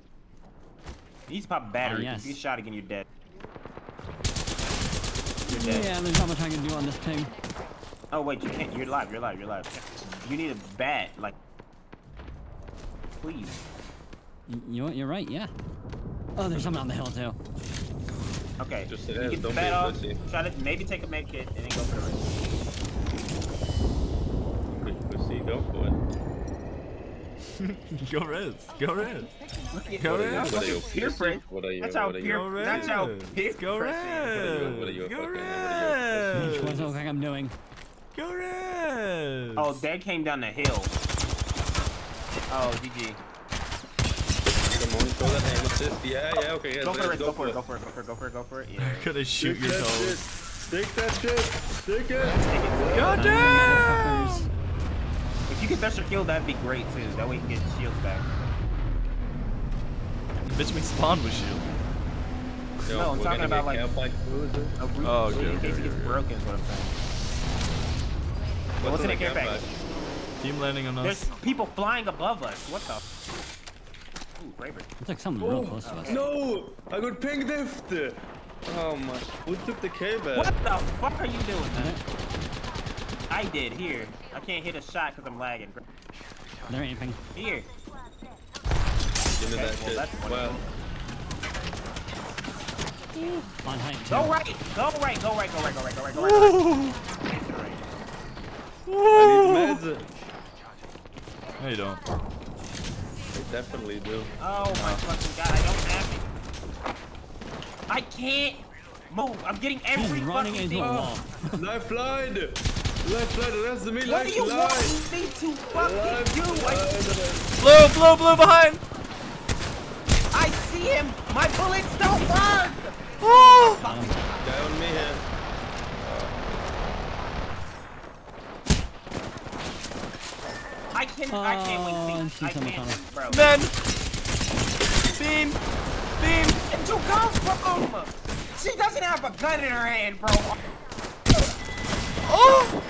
You need to pop a battery. Oh, yes. If you shot again, you're dead. You're dead. Yeah, there's not much I can do on this ping. Oh, wait, you can't. You're alive. You're alive. You're alive. You need a bat. Like, please. You you're right. Yeah. Oh, there's someone on the hill too. Okay. Just you get the don't be bat a off. pussy. Try to maybe take a med kit and then go for the rest. Big pussy, go for it. Go res. Go res. Go What are res. What are you? Peer pressure. What are you? That's how What are peer- you? Go That's how peer Go pressure What are you- Go are you- what Which ones look like I'm doing? Go res. Oh, that came down the hill. Oh, GG. Come on, throw that aim assist. Yeah, yeah, okay. Yeah, Go for let's it, go for it, go for it, go for it, go for it, go for it. Yeah. Gonna shoot Take your that toes. shit. Take that shit. Take it. God damn! Motherfuckers. If you could touch your kill, that'd be great too. That way you can get shields back. Bitch, we spawned with shield. Yo, No, I'm talking about, like- camp like. A roof, Oh, okay, in okay, case it gets okay, okay. broken is what I'm saying. What's in in the the camp camp pack? pack? Team landing on us. There's people flying above us. What the? Ooh, Braver. It's like something real close to us. No! I got ping diffed! Oh my. Who took the K back? What the fuck are you doing, man? I did, here. I can't hit a shot because I'm lagging. They're aiming. Here. Give me Okay, that well, shit. that's funny. On height too. Go right, go right, go right, go right, go right, go right, go right. Go right. I need meds. No, you don't. I definitely do. Oh my fucking god, I don't have it. I can't move. I'm getting every He's running fucking into thing. a wall. Lifeline! Lifeline, the rest of me, What do you want lifeline! me to fucking do? I, Blu, Blu, Blu behind! I see him. My bullets don't work. Oh! Down me here. I can. I can't Oh, win. I'm things. I seeing someone can't, bro. Men! Beam! Beam! Where'd you come from? Um, she doesn't have a gun in her hand, bro. Oh!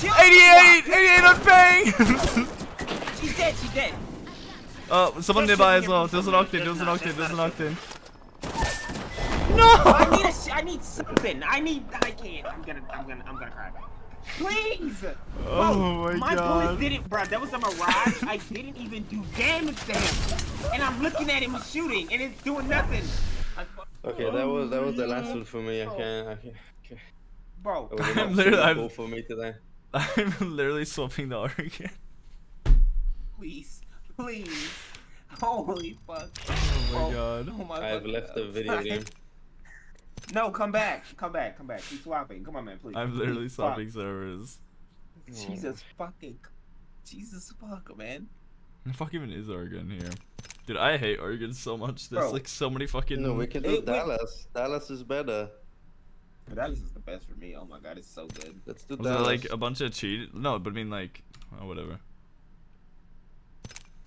She'll 88! swap. 88 on ping! She's dead. She's dead. oh, someone Just nearby as well. if There's an you- octane, there's an not- octane, there's an not- octane. I No! need a. sh- I need something. I need. I can't. I'm gonna. I'm gonna. I'm gonna cry. Please. Oh Bro, my my God. bullets didn't, bro. That was a mirage. I didn't even do damage to him, and I'm looking at him shooting, and it's doing nothing. Okay, that was that was the last one for me. I can't. I can't. can't. bro. Was I'm enough literally- to I'm- for me today. I'm literally swapping the Oregon. Please, please. Holy fuck. Oh my oh, god. Oh my I have fucking left the video game. No, come back. Come back. Come back. Keep swapping. Come on, man. Please. I'm literally Please, fuck. swapping servers. Jesus fucking. Jesus fuck, man. The fuck even is Oregon here? Dude, I hate Oregon so much. There's Bro. like so many fucking. No, we can do Hey, wait. Dallas. Dallas is better. Dallas is the best for me. Oh my god, it's so good. Let's do Was there Dallas. like a bunch of cheat? No, but I mean like, oh, whatever.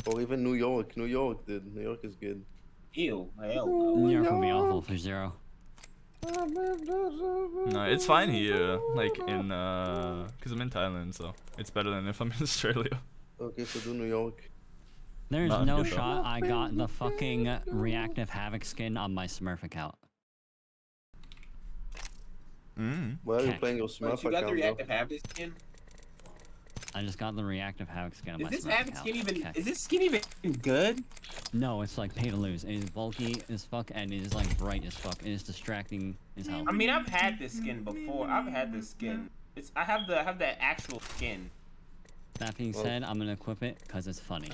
Or even New York. New York, dude. New York is good. Ew. Hell no. New York would be awful for Zerro. No, it's fine here. Like in uh, cause I'm in Thailand, so it's better than if I'm in Australia. Okay, so do New York. There's Not no good though. shot I got the fucking reactive havoc skin on my Smurf account. Mm. Why are you Okay. playing your Wait, Smurf you got the account? reactive havoc skin? I just got the reactive havoc skin on Is my this Smurf havoc skin even? Okay. Is this skin even good? No, it's like pay to lose. It is bulky as fuck and it is like bright as fuck. And It is distracting as hell. I mean, I've had this skin before. I've had this skin. It's I have the I have the actual skin. That being Well- said, I'm gonna equip it because it's funny.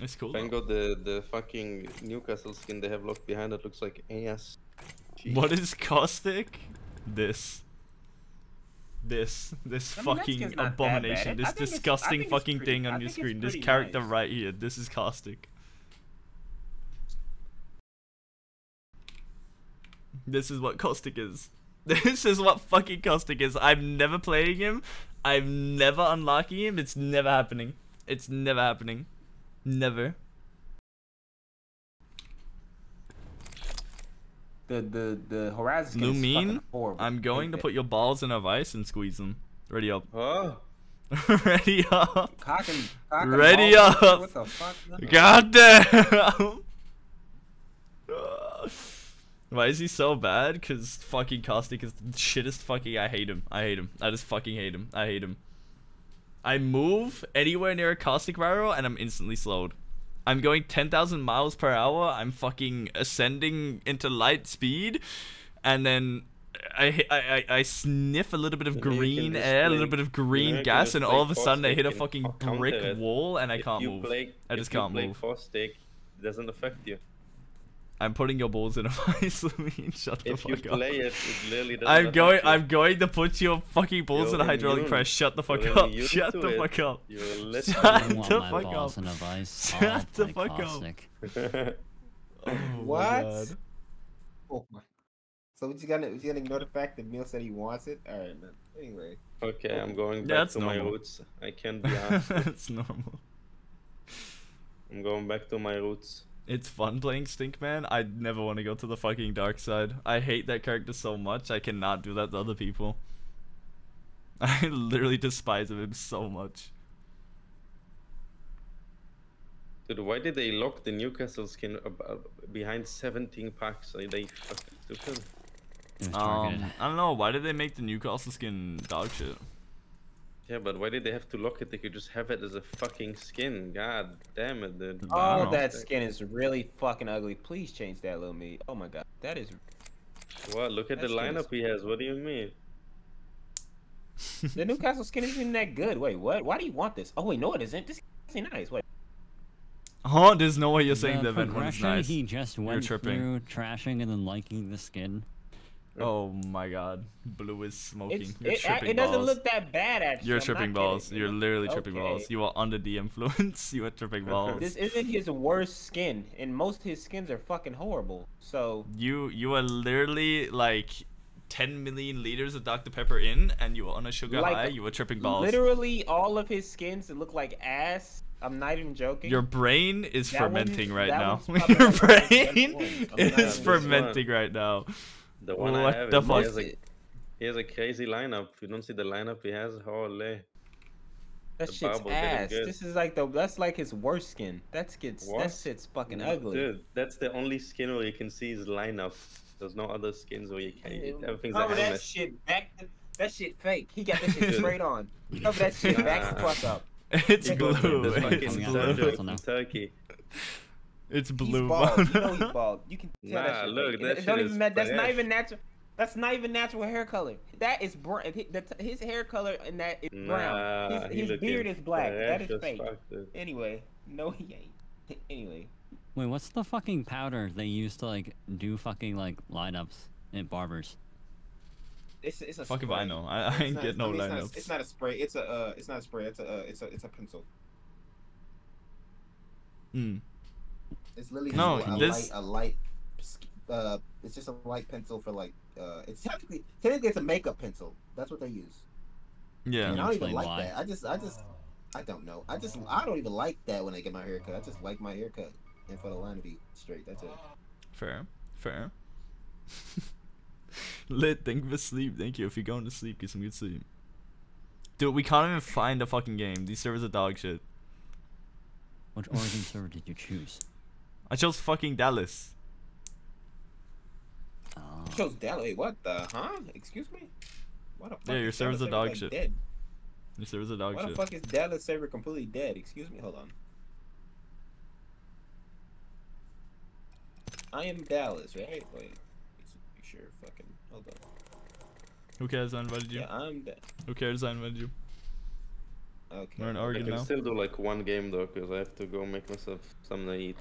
It's cool. Thank though. God the, the fucking Newcastle skin they have locked behind it looks like ass. Jeez. What is caustic? This. This, this I mean, fucking skin's not that abomination, this think it's- I disgusting fucking pretty- thing on your screen, this character nice. right here, this is caustic. This is what caustic is. This is what fucking caustic is. I'm never playing him. I'm never unlocking him. It's never happening. It's never happening. Never. The the the Horizon skin is Lumine, fucking horrible. I'm going to put your balls in a vice and squeeze them. Ready up. Oh, Ready up. cock and, cock and Ready ball- up. What the fuck? God damn! Why is he so bad? Cause fucking Caustic is the shittest fucking I hate him. I hate him. I just fucking hate him. I hate him. I move anywhere near a Caustic barrel and I'm instantly slowed. I'm going 10,000 miles per hour. I'm fucking ascending into light speed. And then I, I, I, I sniff a little bit of green air, a little bit of green gas, and all of a sudden I hit a fucking brick wall and I If can't move. Play, I just can't move. It doesn't affect you. I'm putting your balls in a vice, Lamine. Shut the If you fuck up. play it, it literally doesn't I'm going. you. I'm going to put your fucking balls You're in a hydraulic immune. press. Shut the fuck You're up. Shut the it. fuck up. You're Shut the want my fuck balls up. in a vice. Shut I'll the play fuck up. Oh What? God. Oh my. So what you gonna you gonna ignore the fact that Neil said he wants it? All right, man. Anyway. okay, I'm going back that's to my roots. I can't be asked. it's normal. I'm going back to my roots. It's fun playing Stinkman. I never want to go to the fucking dark side. I hate that character so much. I cannot do that to other people. I literally despise him so much. Dude, why did they lock the Newcastle skin ab- ab- behind 17 packs? Are they fucking stupid? It was Um. I don't know. Why did they make the Newcastle skin dog shit? Yeah, but why did they have to lock it? They could just have it as a fucking skin. God damn it, dude. Oh, don't that skin is really fucking ugly. Please change that, little me. Oh my god, that is. What? Look at the That skin is- lineup he has. What do you mean? The Newcastle skin isn't even that good. Wait, what? Why do you want this? Oh wait, no, it isn't. This is nice. Wait. Oh, there's no way you're saying the the event one's progression nice. he just went tripping. through, trashing and then liking the skin. Oh my god. Blu is smoking. It's, You're it, tripping it doesn't balls. look that bad actually. You're I'm tripping balls. kidding, You're literally tripping balls. You are under the influence. you are tripping balls. This isn't his worst skin, and most of his skins are fucking horrible. So You you are literally like 10 million liters of Dr. Pepper in, and you are on a sugar Like, high. You are tripping balls. literally all of his skins look like ass. I'm not even joking. Your brain is That fermenting right now. Your like one of the best brain is fermenting right now. The one What I have, the is- he, fuck? has a, he has a crazy lineup. You don't see the lineup he has? Holy. that the shit's bubble did it ass. This is like the that's like his worst skin. That skits What? that shit's fucking No, ugly. Dude, that's the only skin where you can see his lineup. There's no other skins where you can. Everything's a Cover that helmet. shit back. That shit fake. He got that shit straight on. Cover that shit back the Nah. fuck up. It's Yeah, blue. It's fucking Coming out blue. of the Sergio pencil now. Turkey. It's He's blue. bald. You know he's bald. You can tell Nah, that shit. look, that It don't shit even is ma- That's not even natural. That's not even natural hair color. That is brown. His hair color and that is brown. Nah, His, his beard is black. That fresh is as fake. fuck. Anyway, no, he ain't. Anyway, Wait, what's the fucking powder they use to like do fucking like lineups at barbers? it's it's a Fuck if spray. I know. I, I It's ain't not- get no I mean, it's not- lineups. It's not a spray. It's a. Uh, it's not a spray. It's a. Uh, it's a. It's a pencil. Hmm. It's literally No, just a, this- light. A light. Uh, it's just a light pencil for like. Uh, it's technically technically it's a makeup pencil. That's what they use. Yeah. And I don't even like why? that. I just. I just. I don't know. I just. I don't even like that when I get my hair cut. I just like my haircut and for the line to be straight. That's it. Fair. Fair. Lit, thank you for sleep. Thank you. If you're going to sleep, get some good sleep. Dude, we can't even find a fucking game. These servers are dog shit. Which Oregon server did you choose? I chose fucking Dallas. Oh, You chose Dallas. Wait, what the? Huh? Excuse me. Why the fuck? Yeah, your server's a dog server, shit. Dead? Your servers are dog shit. Why the fuck is Dallas server completely dead? Excuse me. Hold on. I am Dallas, right? Wait. Let's sure. Fucking. Hold on. Who cares? I invited you. Yeah, I'm dead. Who cares? I invited you. Okay. We're in I can now. still do like one game though, because I have to go make myself something to eat.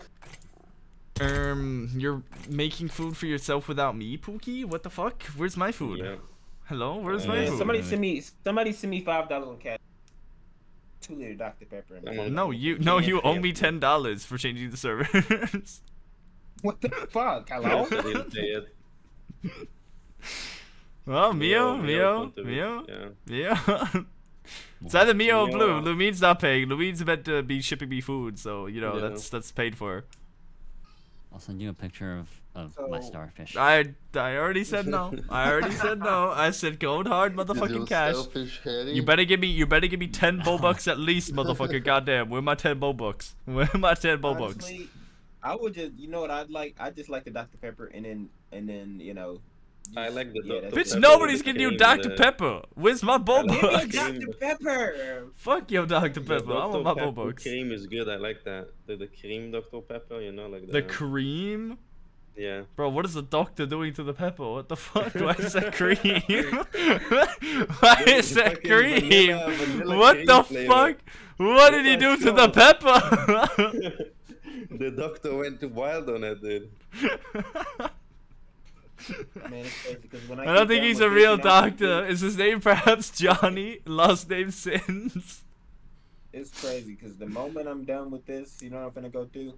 Um, you're making food for yourself without me, Pookie? What the fuck? Where's my food? Yeah. Hello? Where's Uh, my food? somebody send me. Somebody send me five dollars on cash. Two liter Dr Pepper. and- No, you no, you owe me ten dollars for changing the servers. What the fuck? Hello. I didn't pay it. well, Mio, Mio, contribute, Mio, Yeah. Mio. it's either Mio or Blu. Mio. Lumin's not paying. Lumin's meant to be shipping me food, so you know Yeah. that's that's paid for. I'll send you a picture of, of my starfish. I I already said no. I already said no. I said gold hard motherfucking cash. You better give me you better give me ten bucks at least, motherfucker. Goddamn, where my ten bucks? Where my ten bucks? Honestly, I would just, you know what I'd like? I just like the Dr Pepper, and then, and then, you know. I like the yeah, Dr. Bitch. Pepper nobody's with giving you Dr the- Pepper. Where's my I bull like Give me a bucks? Cream. Dr Pepper. Fuck your Dr The Pepper. I want my Dr. bull Pepper bucks. cream is good. I like that. The, the cream Dr. Pepper, you know, like The the. cream. Yeah. Bro, what is the doctor doing to the pepper? What the fuck? Why is that cream? Why is that cream? vanilla- vanilla What cream the flavor. fuck? What did he do to the pepper? the doctor went wild on it, dude. Man, it's crazy because when I. I don't think he's a real you know, doctor. Is his name perhaps Johnny? Last name Sins? It's crazy because the moment I'm done with this, you know what I'm gonna go do?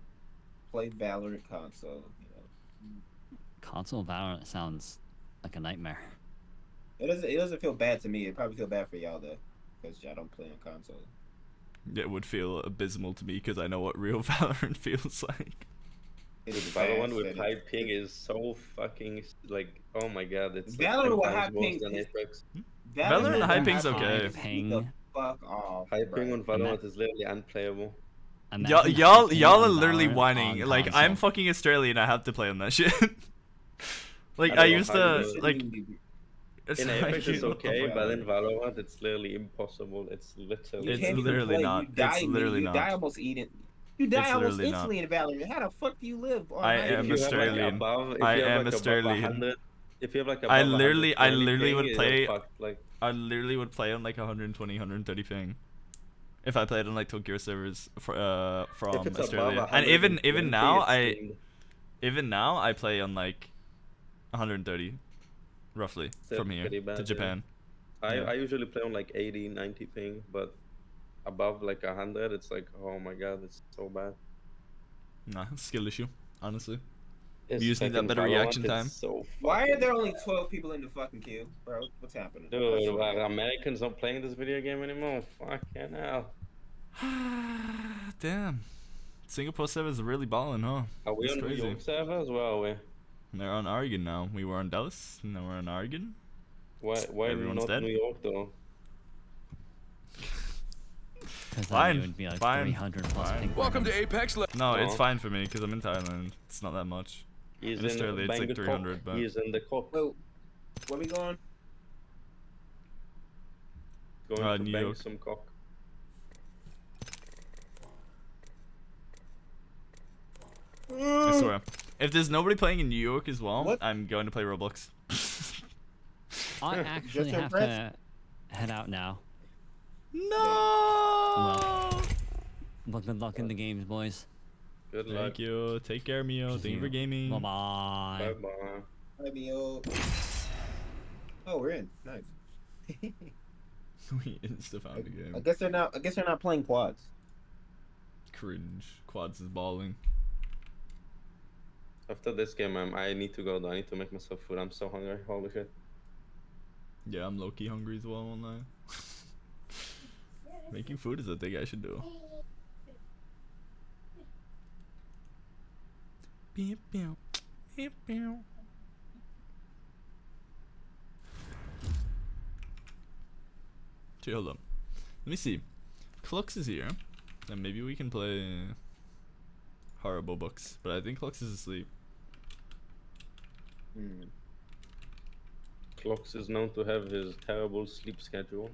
Play Valorant console. You know? Console Valorant sounds like a nightmare. It doesn't. It doesn't feel bad to me. It probably feel bad for y'all though, because y'all don't play on console. It would feel abysmal to me because I know what real Valorant feels like. It is Valorant one with high it- ping is so fucking like oh my god, it's Valorant like 10 high ping is- Apex. Valorant with high ping's ping okay. is Ping. the Fuck off. High bro. ping on Valorant is literally unplayable. Y'all, y'all, y'all are literally whining. Like console. I'm fucking Australian. I have to play on that shit. like I I, don't used to like. It's In like, Apex it's okay, but in Valorant it's literally impossible. It's literally It's literally play. not. You It's literally not. die almost eating. You die It's almost literally not. instantly in Valorant. How the fuck do you live? on I high am ping? If you have, like, Australian. I am like, Australian. If you have like I literally, I literally would play. fucked, like I literally would play on like 120, 130 ping. If I played on like Tokyo servers for, uh, from if it's above Australia, and even even now I, steamed. even now I play on like 130, roughly Still from here bad, to yeah. Japan. I, Yeah. I usually play on like 80, 90 ping, but above like a 100, it's like, oh my god, it's so bad. Nah, skill issue, honestly. It's You just need that better Valorant, reaction time. So Why are there only 12 people in the fucking queue, bro? What's happening? Dude, are uh, Americans not playing this video game anymore? Fucking hell. Damn. Singapore server is really balling, huh? Are we That's on New crazy. York server as well? Are we? They're on Oregon now. We were on Dallas, and now we're on Oregon. Why, why Everyone's not dead. New York though? 'Cause then Fine, it would be like fine, 300 plus fine. ping Welcome to Apex. Le- No, it's Oh. fine for me because I'm in Thailand. It's not that much. He's In in Australia, it's like Bangkok. 300, but He's in the cock. Wait, where we going? Going Uh, to New bang York. some cock. I swear. If there's nobody playing in New York as well, What? I'm going to play Roblox. I actually have to head out now. No. But good luck in the games, boys. Good luck. Thank you. Take care, Mio. Thank you for gaming. Bye bye. Bye bye. Hi, Mio. Oh, we're in. Nice. we insta found a game. I guess they're not. I guess they're not playing quads. Cringe. Quads is balling. After this game, I'm, I need to go. though. I need to make myself food. I'm so hungry. Holy shit. Yeah, I'm low key hungry as well, won't I? Making food is a thing I should do. Beep, beep, beep, beep. Okay, hold on. Let me see. Clux is here. And maybe we can play horrible books. But I think Clux is asleep. Hmm. Clocks is known to have his terrible sleep schedule.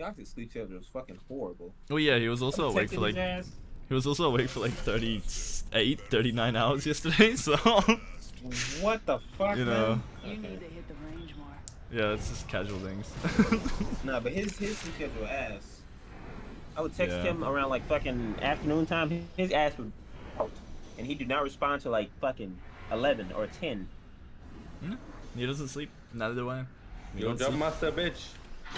Scott's sleep schedule was fucking horrible. Oh yeah, he was also I'm awake for like he was also awake for like 38, 39 hours yesterday. So What the fuck, you know, man? You need to hit the range more. yeah, it's just casual things. Nah, but his his sleep schedule ass. I would text Yeah. him around like fucking afternoon time. His ass would out, and he did not respond to like fucking eleven or ten. Hmm? he doesn't sleep. Neither do I. We Yo, don't jump sleep. master bitch.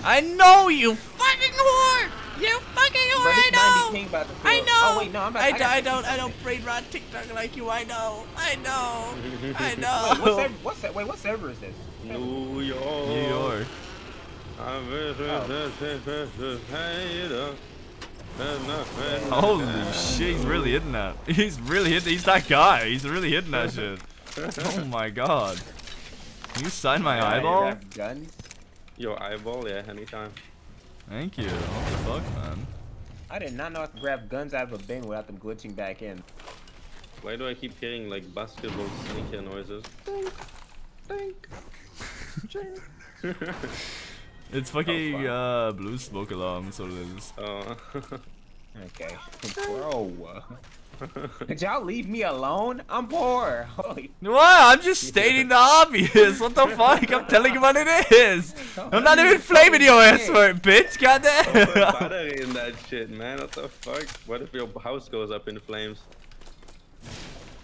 I know you fucking whore. You fucking whore. I his 90 know. ping about to I know. Oh wait, no, I'm about, I, I, d- got I don't. I don't brain rot TikTok like you. I know. I know. I Wait, know. what's that? What's that? Wait, what server is this? New York. New York. I visit this hater. And nothing Holy shit, he's really hitting that. He's really hitting. He's that guy. He's really hitting that shit. Oh my god. Can you sign my Yeah, you eyeball? have Guns. Your eyeball, yeah, anytime. Thank you. What the fuck, man? I did not know I could grab guns out of a bin without them glitching back in. Why do I keep hearing like basketball sneaker noises? It's fucking uh, blue smoke alarm, so it is. Oh. Okay, bro. Did y'all leave me alone? I'm poor. Holy What? I'm just stating the obvious. What the fuck? I'm telling you what it is. I'm not even flaming your ass for it, bitch. Put Goddamn. battery in that shit, man. What the fuck? What if your house goes up in flames?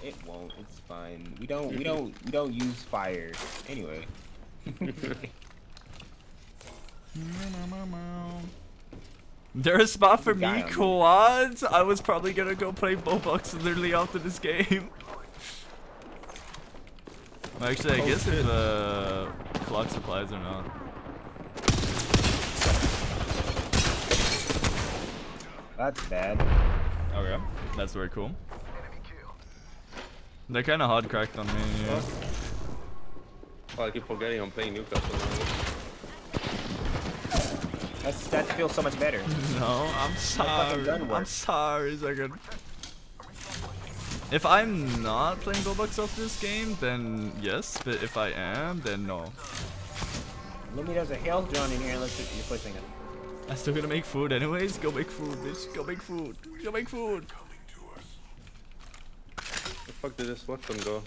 It won't. It's fine. We don't. We don't. We don't use fire. Anyway. There's a spot for me, quads. I was probably gonna go play Bobox literally after this game. Actually, I Oh, guess shit. if uh, clock supplies or not. That's bad. Okay, that's very cool. They're kind of hard cracked on me. Yeah. Oh, I keep forgetting I'm playing Newcastle now. That's that feels so much better. No, I'm sorry. gun I'm sorry, second. If I'm not playing Roblox off this game, then yes. But if I am, then no. Lumi, there's a health drone in here. Let's you're pushing it. I'm still gonna make food anyways. Go make food, bitch. Go make food. Go make food. The fuck did this weapon go?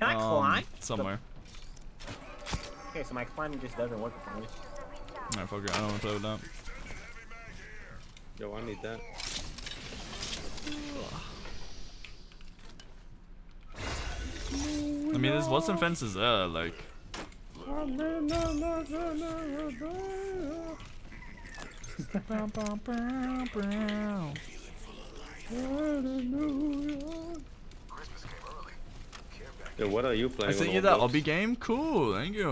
Can I Um, climb? Somewhere. Okay, so my climbing just doesn't work for me. Alright, fuck it. I don't wanna play with that. Yo, I need that. I mean, there's what's and fences there, like. Yo, what are you playing I sent you that Roblox? obby game. Cool, thank you.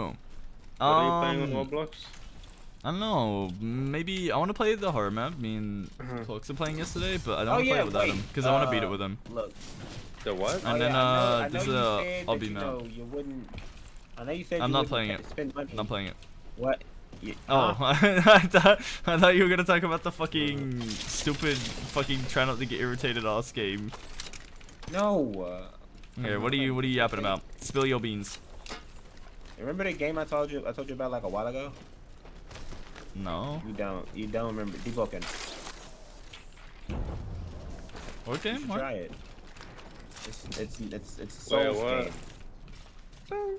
What are you playing on Um, Roblox? I don't know. Maybe I want to play the horror map. Me and Uh-huh. Cloaks are playing yesterday, but I don't Oh want to play yeah, it without wait. him because I want to beat it uh, with him. Look. The what? And oh, then yeah, I know, uh, I know this is you a said obby you map. know, you wouldn't. I know you said I'm you not wouldn't playing it. Spend money. I'm playing it. What? You, Oh, huh? I thought I thought you were gonna talk about the fucking stupid fucking try not to get irritated ass game. No. Uh, what are you what are you yapping about? Spill your beans. remember the game I told you I told you about like a while ago? No. You don't. You don't remember Deepwoken. What You game? should What? try it. It's it's it's it's a Wait, Souls what? game.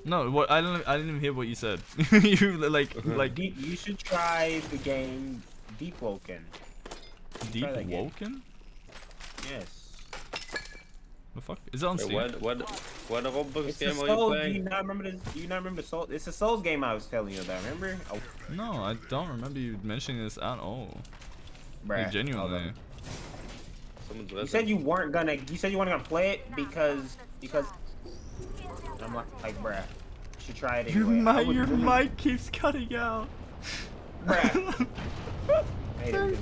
No, what I don't I didn't even hear what you said. you like uh-huh. like Deep, you should try the game Deepwoken. deep try that game. woken? Yes. The fuck? Is it on Wait, Steam? what, what, what Roblox It's a game are you Souls. Do you, not remember this? Do you not remember the Soul? It's a Souls game I was telling you about. Remember? Oh, No, I don't remember you mentioning this at all. bruh. Like, genuinely. Someone's You said you weren't gonna. You said you weren't gonna play it because because. I'm like, like, bruh. You should try it Your, anyway. I mi- your mic keeps cutting out. Bruh. Hey, there we go.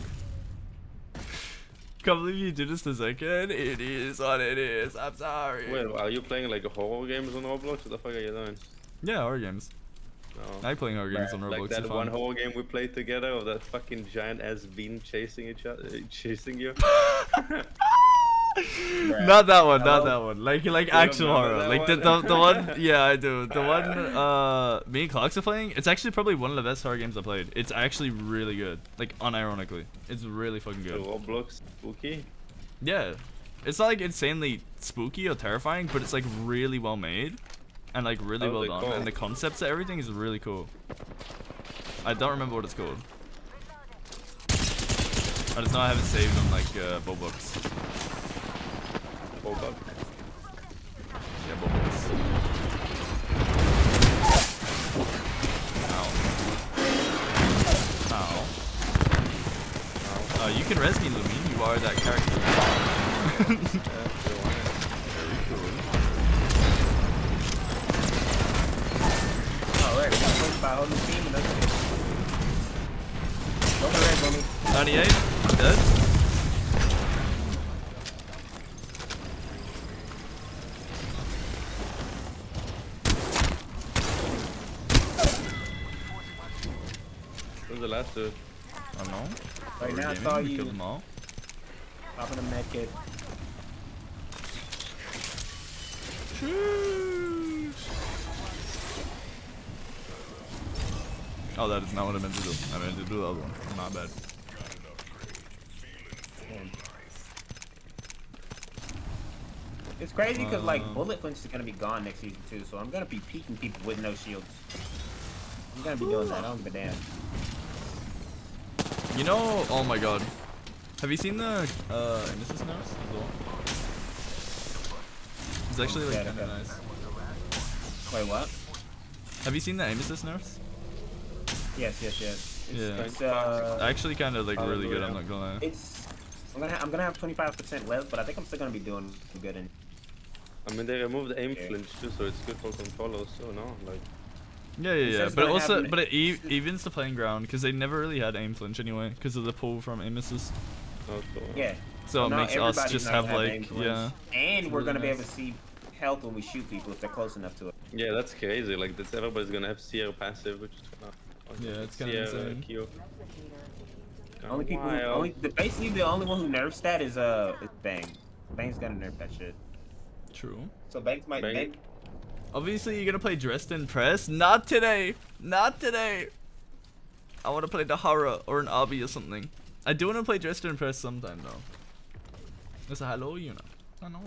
Can't believe you did this the second. It is what it is. I'm sorry. Wait, are you playing like horror games on Roblox? What the fuck are you doing? Yeah, horror games. No. I playing horror games on Roblox. Like that one horror game we played together of that fucking giant ass bean chasing each other, chasing you. Not that one, not that one. Like like actual horror. Like the, one? the the one yeah I do. The one uh me and Clocks are playing, it's actually probably one of the best horror games I played. It's actually really good. Like unironically. It's really fucking The good. Roblox spooky. Yeah. It's not like insanely spooky or terrifying, but it's like really well made. And like really well done. called? And the concepts of everything is really cool. I don't remember what it's called. I just know I haven't saved on like uh Bobux. Roblox. Yeah, Bobux. Ow. Ow. Oh, you can res me, Lumi. You are that character. Very cool. Alright, we got pushed by a whole team that's it. Go for red, homie. 98, dead. Who's the last dude? I don't know. Right We're now I gaming, saw we you killed them all. popping a med kit. Oh, that is not what I meant to do. I meant to do the other one. Not bad. It's crazy because like uh. bullet flinch is gonna be gone next season too, so I'm gonna be peeking people with no shields. I'm gonna be doing that. I don't give a damn. You know, oh my god. Have you seen the uh Nemesis nerfs as well? It's actually like Yeah, kinda okay. nice. Wait, what? Have you seen the Aim Assist nerfs? Yes, yes, yes. It's, Yeah. It's, uh, Actually kinda like really good, I'm not gonna lie. it's. I'm gonna I'm gonna have 25% left, but I think I'm still gonna be doing good in. I mean, they removed the aim Okay. flinch too, so it's good for controllers. So no, like. Yeah, yeah, yeah. But also, happen- but it e evens the playing ground because they never really had aim flinch anyway because of the pull from aim assist. Also, Yeah. So it makes us everybody's just not have gonna like, aim flinch. yeah. And It's we're really gonna be able to see health when we shoot people if they're close enough to it. Yeah, that's crazy. Like, that's everybody's gonna have Seer passive, which is gonna. Yeah, it's kinda Seer, uh, insane. Q. Only people, who, only the, basically the only one who nerfs that is uh is Bang. Bang's gonna nerf that shit. True. So Bangs might Bang. Bang. Obviously, you're gonna play Dress to Impress. Not today. Not today. I want to play the horror or an obby or something. I do want to play Dress to Impress sometime though. It's a hello, you know. I know.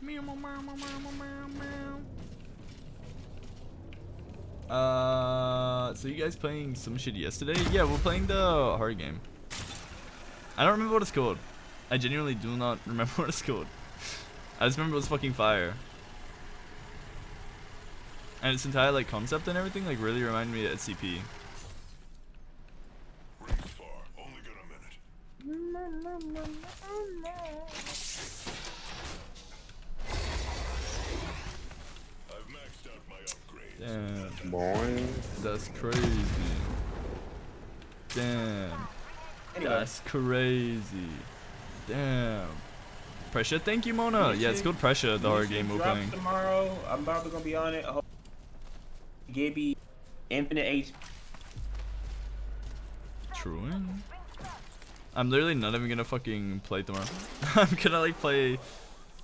Meow, meow, meow, meow, meow, meow, meow. Uh, so you guys playing some shit yesterday? Yeah, we're playing the horror game. I don't remember what it's called. I genuinely do not remember what it's called. I just remember it was fucking fire. And its entire like concept and everything like really reminded me of SCP. Damn. Boing. That's crazy. Damn. Anyway. That's crazy. Damn. Pressure, thank you, Mona. Yeah, it's called Pressure, the horror game we're playing. tomorrow. I'm probably gonna be on it. I hope- Gibby, Infinite H. True. I'm literally not even gonna fucking play tomorrow. I'm gonna like play. I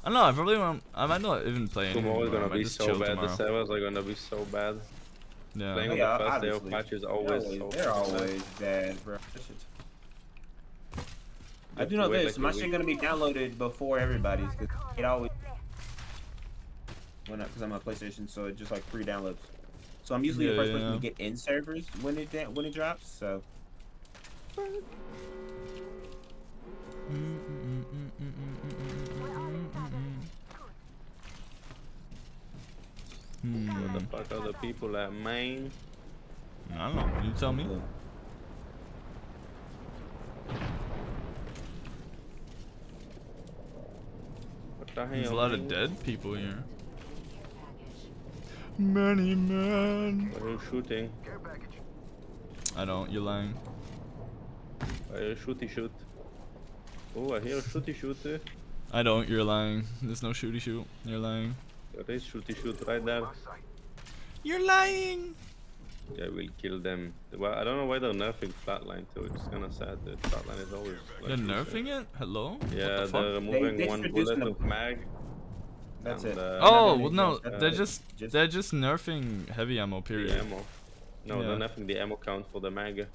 don't know. I probably won't. I might not even play anything. Tomorrow's tomorrow. I gonna be so bad. tomorrow. The servers are gonna be so bad. Yeah. Playing oh, on Yeah, the first day of obviously. patch is They're always, always, so they're bad. always bad, bro. That shit's- I do know wait this. like My shit week. gonna be downloaded before everybody's because it always. When because I'm on PlayStation, so it just like free downloads. So I'm usually the first yeah, person to get in servers when it when it drops. So Hmm. What the fuck are the people at Maine? I don't know. You tell me. What the hell? There's a lot of dead people here. Many men. Why are you shooting? I don't. You're lying. I are you shooty shoot? Oh, I hear a shooty shoot. eh? I don't. You're lying. There's no shooty shoot. You're lying. There is shooty shoot right there. You're lying. Yeah, we'll kill them. Well, I don't know why they're nerfing flatline too. It's kind of sad that flatline is always. They're like, nerfing it? Hello? Yeah, what the they're fuck? removing they one bullet them- of mag. that's and, it. uh, Oh well, no. else, that's They're just Just- they're just nerfing heavy ammo. Period. ammo. No, Yeah. they're nerfing the ammo count for the mag.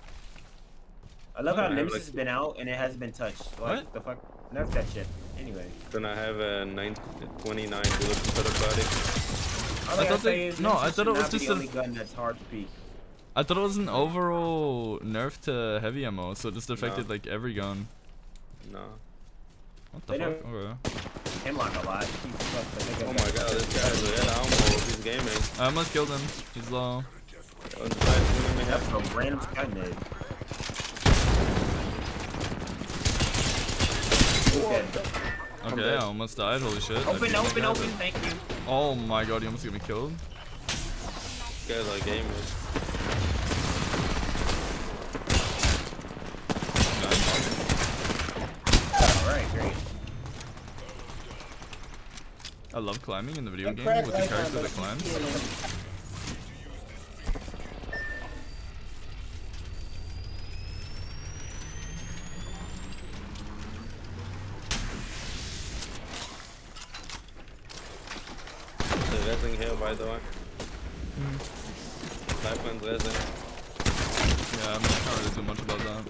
I love how Yeah, Nemesis like- has been out and it hasn't been touched. Like What? the fuck? Nerf that shit. Anyway. Then I have a 9, 29 bullets per the body. All I I, thought they- no, I thought it was just the a- gun that's hard to peek. I thought it was an overall nerf to heavy ammo, so it just affected No. like every gun. No. What the They fuck? never- Okay. Hemlok a lot. Jesus fuck, but they Oh my god, this guy has real ammo. He's gaming. I almost killed him. He's low. On the side, let me That's a random sky mid. Okay. Okay. I almost died. Holy shit. Open, open, open. did. Thank you. Oh my god, you almost got me killed. These guys are gamers. Alright, great. I love climbing in the video That game with the icon character that doesn't climbs. Feel like- They're resing here, by the way. Lifeline's resing. Yeah, I'm not can't really do much about that.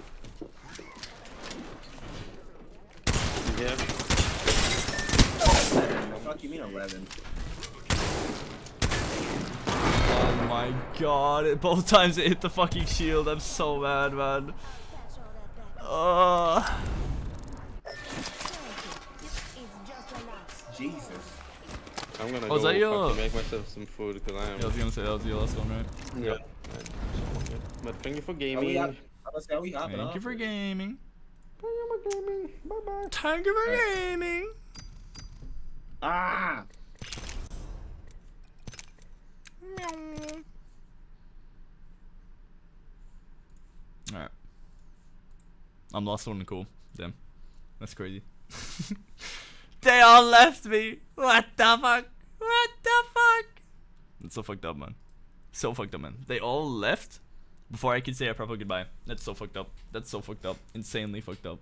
Here. fuck you mean 11? Oh my god, it, both times it hit the fucking shield. I'm so mad, man. Uh, Jesus. I'm gonna Oh, go is that your- make myself some food because I am. yeah, I was gonna say that was your last one, right? Yeah. But thank you for Are we gaming. hop- I was are we hopping Thank off? you for gaming. Thank you for gaming. Bye bye. Thank you for gaming. Ah! Alright. I'm the last one to call. Damn. That's crazy. they all left me. What the fuck? What the fuck? That's so fucked up, man. So fucked up, man. They all left before I could say a proper goodbye. That's so fucked up. That's so fucked up. Insanely fucked up.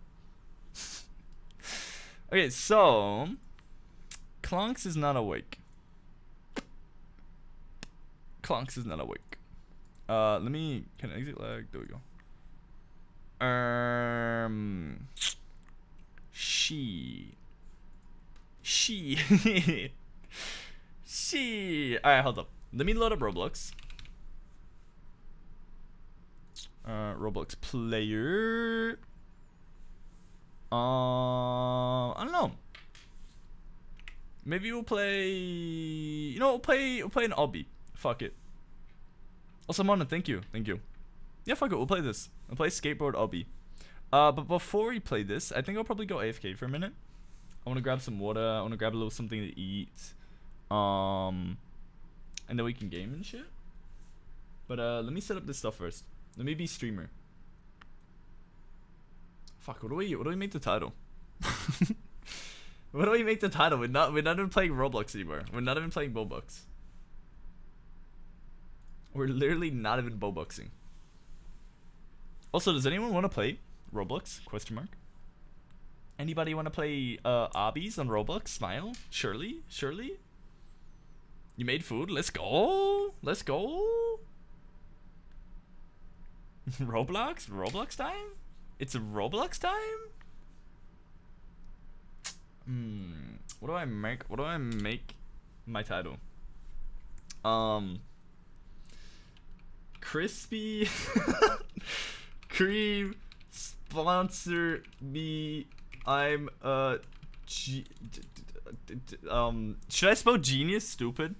okay, so. Clonks is not awake. Clonks is not awake. Uh, let me. Can I exit lag? There we go. Um, she, she, she. All right, hold up. Let me load up Roblox. Uh, Roblox player. Uh, I don't know. Maybe we'll play. You know, we'll play. We'll play an obby. Fuck it. Also, Mona, thank you, thank you. Yeah, fuck it. We'll play this. We'll play skateboard obby. Uh, but before we play this, I think I'll probably go AFK for a minute. I want to grab some water. I want to grab a little something to eat. Um, and then we can game and shit. But uh, let me set up this stuff first. Let me be streamer. Fuck. What do we? What do we make the title? what do we make the title? We're not. We're not even playing Roblox anymore. We're not even playing Bowbucks. We're literally not even Bowbucksing. Also, does anyone want to play Roblox? Question mark. Anybody want to play uh obbies on Roblox? Smile. Surely, surely. You made food. Let's go. Let's go. Roblox. Roblox time. It's a Roblox time. Hmm. What do I make? What do I make my title? Um. Crispy. Cream sponsor me. I'm uh um should I spell genius stupid?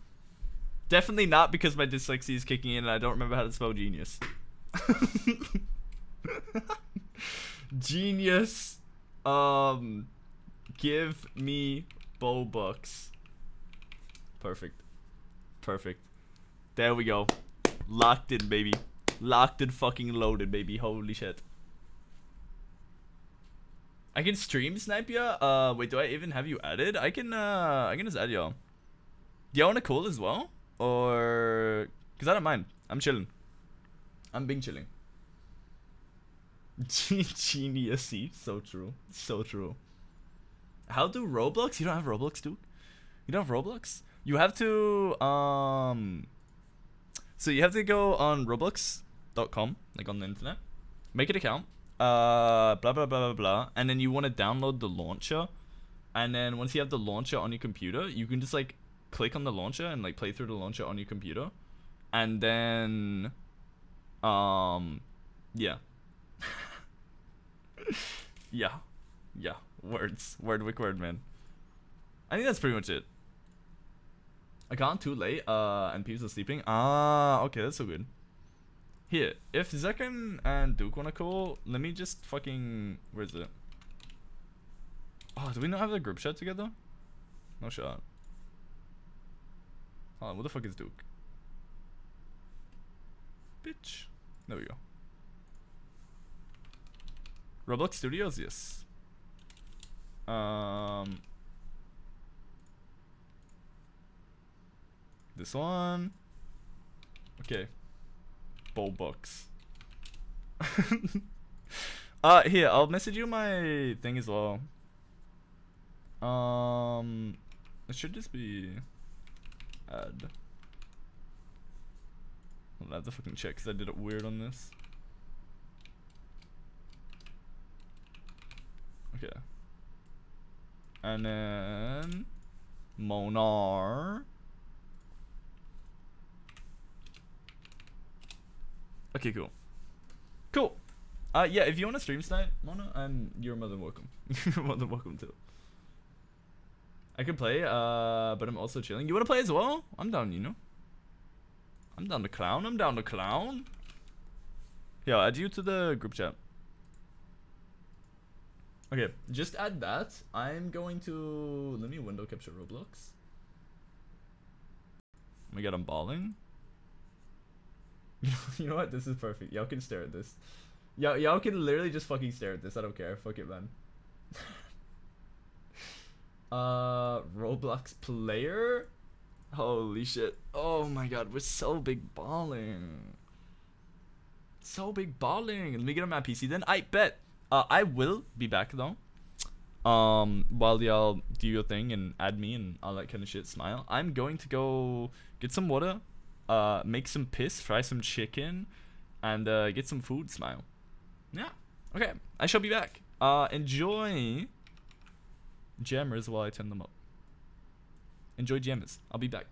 Definitely not because my dyslexia is kicking in and I don't remember how to spell genius. genius um give me bow bucks. Perfect. Perfect. There we go. Locked in, baby. Locked and fucking loaded, baby. Holy shit. I can stream snipe ya. Uh, wait, do I even have you added? I can, uh, I can just add y'all. Do y'all want to call as well? Or, cause I don't mind. I'm chilling. I'm being chilling. Genius, so true, so true. How do Roblox? You don't have Roblox, dude. You don't have Roblox. You have to, um. So you have to go on Roblox.com, like on the internet, make an account, uh, blah blah blah blah blah, and then you want to download the launcher, and then once you have the launcher on your computer, you can just like click on the launcher and like play through the launcher on your computer, and then, um, yeah, yeah, yeah, words, word wick word man. I think that's pretty much it. I can't too late, uh, and people are sleeping. Ah, okay, that's so good. Here, if Zekken and Duke wanna call, let me just fucking, where's it? Oh, do we not have the group chat together? No shot. Hold on, what the fuck is Duke? Bitch. There we go. Roblox Studios, yes. Um, This one. Okay. Bowl bucks. uh, here, I'll message you my thing as well. Um, it should just be add. I'll have to fucking check because I did it weird on this. Okay. And then Monar. Okay, cool. Cool. Uh, yeah, if you want to stream tonight, Mona, I'm you're more than welcome. you're more than welcome to. I could play, uh, but I'm also chilling. You want to play as well? I'm down, you know. I'm down to clown. I'm down to clown. Yeah, I'll add you to the group chat. Okay, just add that. I'm going to let me window capture Roblox. Oh my god, I'm balling. you know what? This is perfect. Y'all can stare at this. Y'all, y'all can literally just fucking stare at this. I don't care. Fuck it, man. uh, Roblox player. Holy shit. Oh my god, we're so big balling. So big balling. Let me get on my PC then. I bet. Uh, I will be back though. Um, while y'all do your thing and add me and all that kind of shit, smile. I'm going to go get some water, uh, make some piss, fry some chicken, and uh, get some food, smile. Yeah. Okay. I shall be back. Uh, enjoy jammers while I turn them up. Enjoy jammers. I'll be back.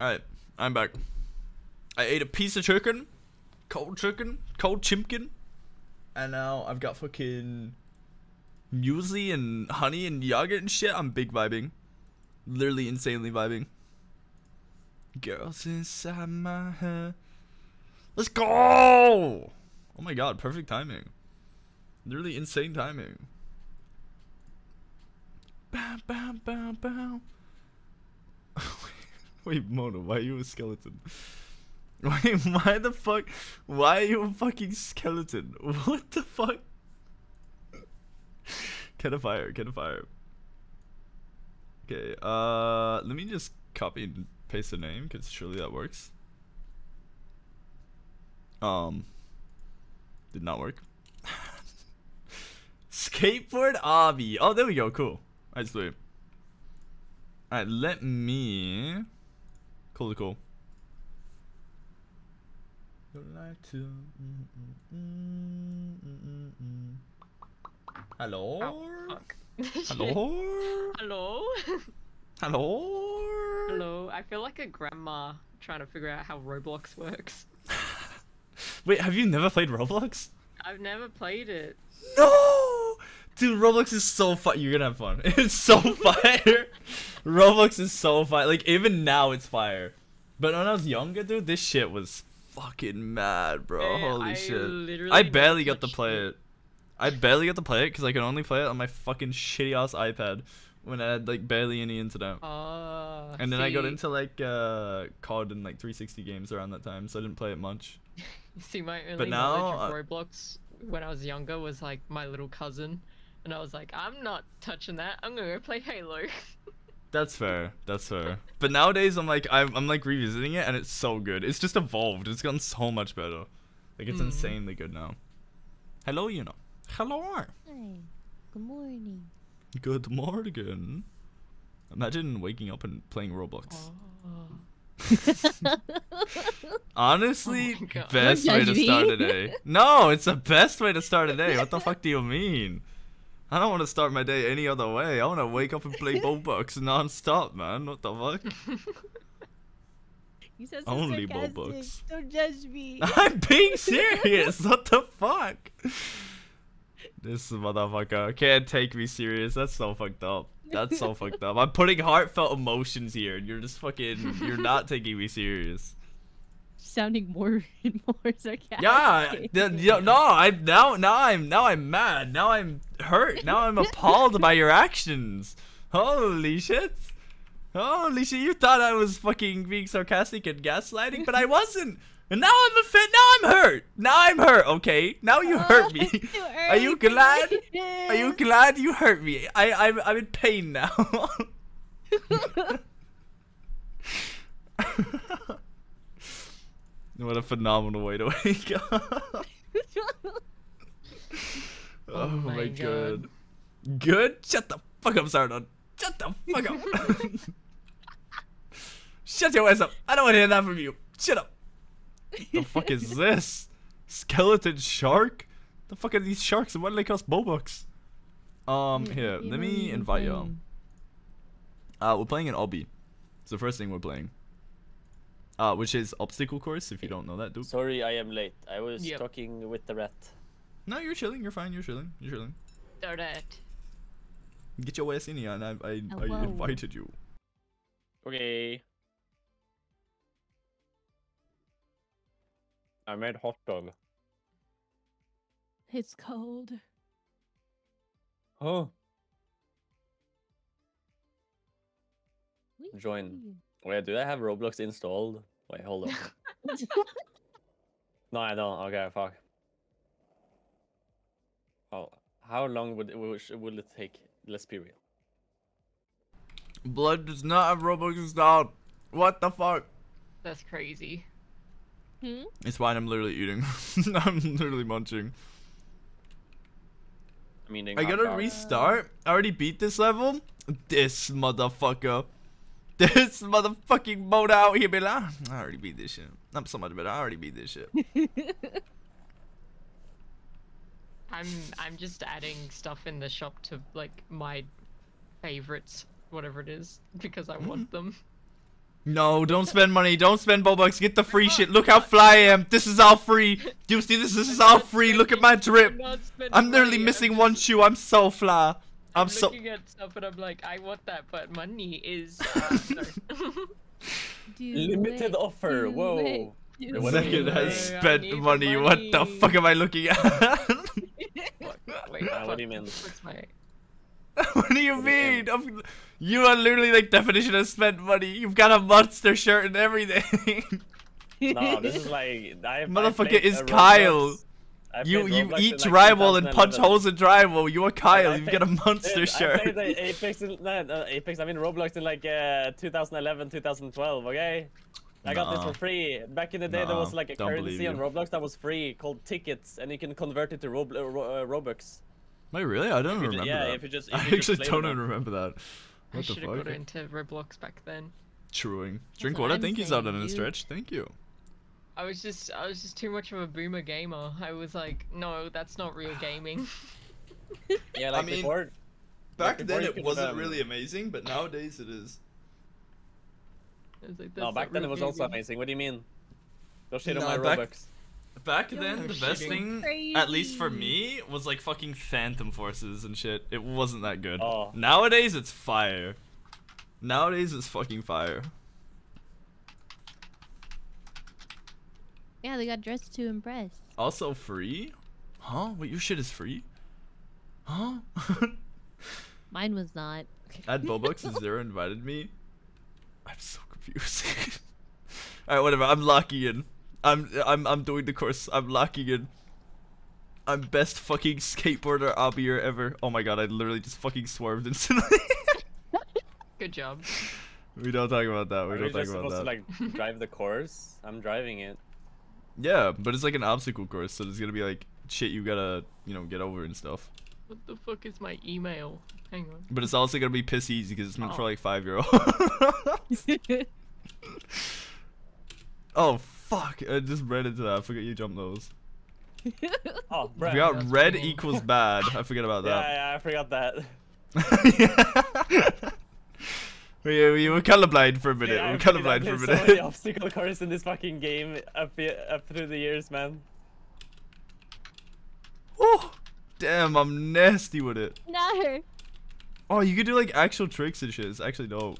Alright, I'm back. I ate a piece of chicken, cold chicken, cold chimkin, and now I've got fucking muesli and honey and yogurt and shit. I'm big vibing. Literally insanely vibing. Girls inside my head. Let's go! Oh my god, perfect timing. Literally insane timing. Bow, bow, bow, bow. Wait, Mona, why are you a skeleton? Wait, why the fuck? Why are you a fucking skeleton? What the fuck? Get a fire, get a fire. Okay, uh, let me just copy and paste the name, because surely that works. Um, did not work. Skateboard obby. Oh, there we go. Cool. Alright, sweet. Alright, let me. Cool, cool. Don't like to. mm, mm, mm. Hello? Hello? Hello? Hello? Hello? I feel like a grandma trying to figure out how Roblox works. Wait, have you never played Roblox? I've never played it. No! Dude, Roblox is so fun. You're gonna have fun. It's so fire. Roblox is so fire. Like, even now, it's fire. But when I was younger, dude, this shit was fucking mad, bro. Man, Holy I shit. I barely got to play it. I barely got to play it because I could only play it on my fucking shitty ass iPad when I had like barely any internet. Uh, and then I got into like uh COD and like 360 games around that time, so I didn't play it much. See, my only now, knowledge uh, of Roblox when I was younger was like my little cousin, and I was like, I'm not touching that. I'm gonna go play Halo. That's fair. That's fair. But nowadays, I'm like, I'm, I'm like revisiting it, and it's so good. It's just evolved. It's gotten so much better. Like it's Mhm. insanely good now. Hello, you know. Hello. Hi. Good morning. Good morning. Imagine waking up and playing Roblox. Honestly, Oh best way to start me. a day. No, it's the best way to start a day. What the fuck do you mean? I don't want to start my day any other way. I want to wake up and play Roblox non-stop, man. What the fuck? You said so Only sarcastic. Roblox. Don't judge me. I'm being serious. what the fuck? This motherfucker can't take me serious. That's so fucked up. That's so fucked up. I'm putting heartfelt emotions here, and you're just fucking. You're not taking me serious. Sounding more and more sarcastic. Yeah, th- yo- no, I'm now. Now I'm. Now I'm mad. Now I'm hurt. Now I'm appalled by your actions. Holy shit. Holy shit! You thought I was fucking being sarcastic and gaslighting, but I wasn't. And now I'm a fit. Now I'm hurt. Now I'm hurt. Okay. Now you hurt oh, me. Are you glad? Are you glad you hurt me? I I'm I'm in pain now. What a phenomenal way to wake up. oh, my, my god. Good? Shut the fuck up, Sardon. Shut the fuck up. Shut your ass up. I don't want to hear that from you. Shut up. the fuck is this? Skeleton shark? The fuck are these sharks and why do they cost Bobucks? Um, here, let me invite you. Uh, we're playing an obby. It's the first thing we're playing. Uh, which is obstacle course, if you don't know that, dude. Sorry, I am late. I was Yep. talking with the rat. No, you're chilling, you're fine, you're chilling, you're chilling. Donut. Get your ass in here, and I, I, I invited you. Okay. I made hot dog. It's cold. Oh. Join. Wait, do I have Roblox installed? Wait, hold on. no, I don't. Okay, fuck. Oh, how long would it, will sh- will it take? Let's be real. Blood does not have Roblox installed. What the fuck? That's crazy. Hmm? It's fine, I'm literally eating. I'm literally munching. I mean, I gotta restart. I already beat this level. This motherfucker. This motherfucking mode out here be like, ah, I already beat this shit. I'm so much better. I already beat this shit. I'm I'm just adding stuff in the shop to like my favorites, whatever it is, because I want mm-hmm. them. No, don't spend money. Don't spend Bobucks. Get the free shit. Look how fly I am. This is all free. Do you see this? This is all free. Look at my drip. I'm literally missing one shoe. I'm so fly. I'm I'm so. looking at stuff and I'm like, I want that, but money is. Uh, sorry. Limited offer. Whoa. The second I I spent need money, what the fuck am I looking at? Wait, Uh, what do you mean? my- what do you mean? I'm- You are literally like definition of spent money. You've got a monster shirt and everything. No, this is like I. I Motherfucker played, is Kyle. Roblox. I You you Roblox eat like, drywall and punch holes in drywall. You are Kyle. I You've got a monster dude, shirt. I played Apex, in, no, no, Apex. I mean Roblox in like uh, 2011, 2012. Okay, I got this for free. Back in the day, there was like a currency on. Roblox that was free called tickets, and you can convert it to Rob- uh, Ro- uh, Robux. Wait, really? I don't If you ju- remember yeah, that. if you just- if I you just actually play don't even remember that. I What the should have got fuck? into Roblox back then. Truing. Drink what water. Thank you, Zelda, saying, in a stretch. Thank you. I was just, I was just too much of a boomer gamer. I was like, no, that's not real gaming. Yeah, like mean, before. Back before then it wasn't um, really amazing, but nowadays it is. I like, No, back then it real was also amazing. What do you mean? Go shit on Nah, my back- Robux. Back You're then, the best shitting. thing, at least for me, was like fucking Phantom Forces and shit. It wasn't that good. Oh. Nowadays, it's fire. Nowadays, it's fucking fire. Yeah, they got Dress to Impress. Also free? Huh? Wait, your shit is free? Huh? Mine was not. Add Bobux and Zerro invited me. I'm so confused. Alright, whatever. I'm locking in. I'm I'm I'm doing the course. I'm locking in. I'm best fucking skateboarder obbier ever. Oh my god, I literally just fucking swerved instantly. Good job. we don't talk about that. We Are don't you talk just about supposed that. to like drive the course? I'm driving it. Yeah, but it's like an obstacle course, so there's gonna be like shit you gotta, you know, get over and stuff. What the fuck is my email? Hang on. But it's also gonna be piss easy because it's meant for Oh. like five year old. oh fuck! I just read into that. I forgot you jumped those. Oh, I Brad. forgot that's red cool. equals bad. I forget about that. Yeah, that. yeah, I forgot that. We, we were colorblind for a minute. Yeah, we were colorblind for a minute. so many minute. obstacle courses in this fucking game up, the- up through the years, man. oh, damn! I'm nasty with it. No. Oh, you could do like actual tricks and shit. It's actually dope.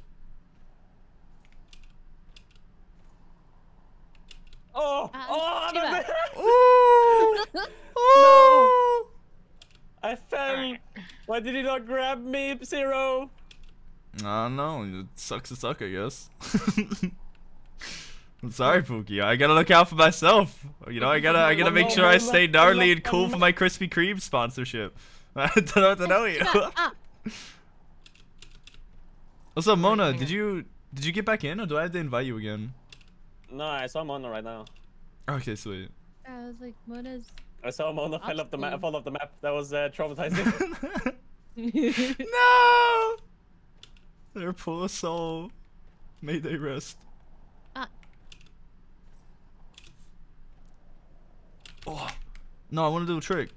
Oh, Uh, oh, Shiva. I'm a- Oh, oh. I fell. Why did you not grab me, Zerro? I don't know. It sucks to suck, I guess. I'm sorry, Pookie. I gotta look out for myself. You know, I gotta, I gotta make sure I stay gnarly and cool for my Krispy Kreme sponsorship. I don't know what to know you. Also, Mona, did you, did you get back in, or do I have to invite you again? No, I saw Mona right now. Okay, sweet. I was like, Mona's. I saw Mona fell off the map. Obstacle. Fall off the map. That was uh, traumatizing. no. Their poor soul. May they rest. Ah. Oh. No, I want to do a trick.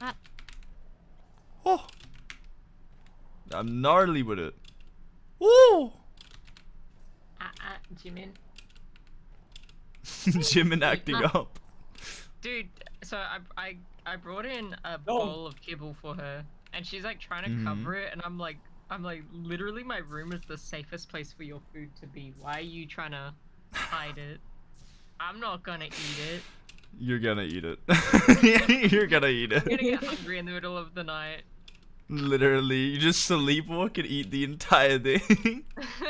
Ah. Oh. I'm gnarly with it. Woo! Ah, ah, Jimin. Jimin acting Ah. up. Dude, so I, I, I brought in a No. bowl of kibble for her, and she's like trying to Mhm. cover it, and I'm like, I'm like, literally, my room is the safest place for your food to be. Why are you trying to hide it? I'm not gonna eat it. You're gonna eat it. You're gonna eat it. I'm gonna get hungry in the middle of the night. Literally, you just sleepwalk and eat the entire thing.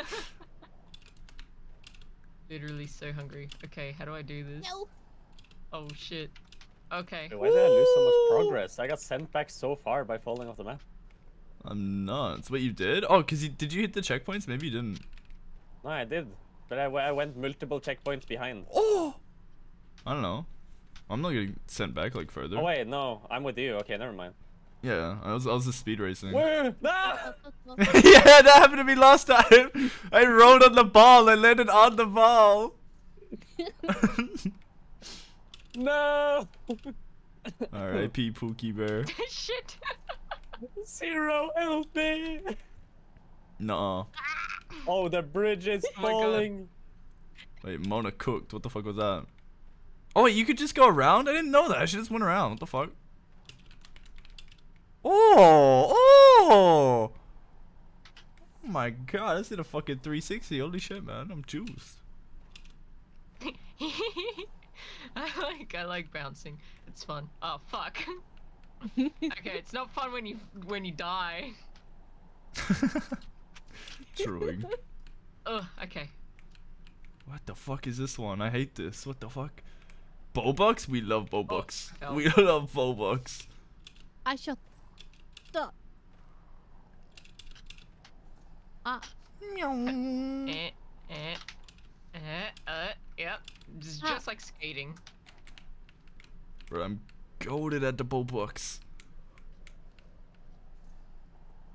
Literally so hungry. Okay, how do I do this? No. Oh shit. Okay. Why did I lose so much progress? I got sent back so far by falling off the map. I'm nuts. What you did? Oh, cause you did you hit the checkpoints? Maybe you didn't. No, I did. But I, I went multiple checkpoints behind. Oh. I don't know. I'm not getting sent back like further. Oh wait, no, I'm with you. Okay, never mind. Yeah, I was I was just speed racing. Where? No! Ah! yeah, that happened to me last time. I rode on the ball. I landed on the ball. No! R.I.P. Pookie Bear. shit. Zerro, help me! Nuh-uh. Oh, the bridge is Oh falling. Wait, Mona cooked. What the fuck was that? Oh wait, you could just go around? I didn't know that. She just went around. What the fuck? Oh, oh! Oh my god, I did a fucking 360. Holy shit, man. I'm juiced. I like I like bouncing. It's fun. Oh fuck. okay, it's not fun when you when you die. Truing. Ugh. Okay. What the fuck is this one? I hate this. What the fuck? Bobucks? We love Bobucks. hell. we love Bobucks. I shut up. Ah. Eh, eh, eh, uh, yep. Just, Ah. just like skating. Bro, I'm goaded at the Bobucks.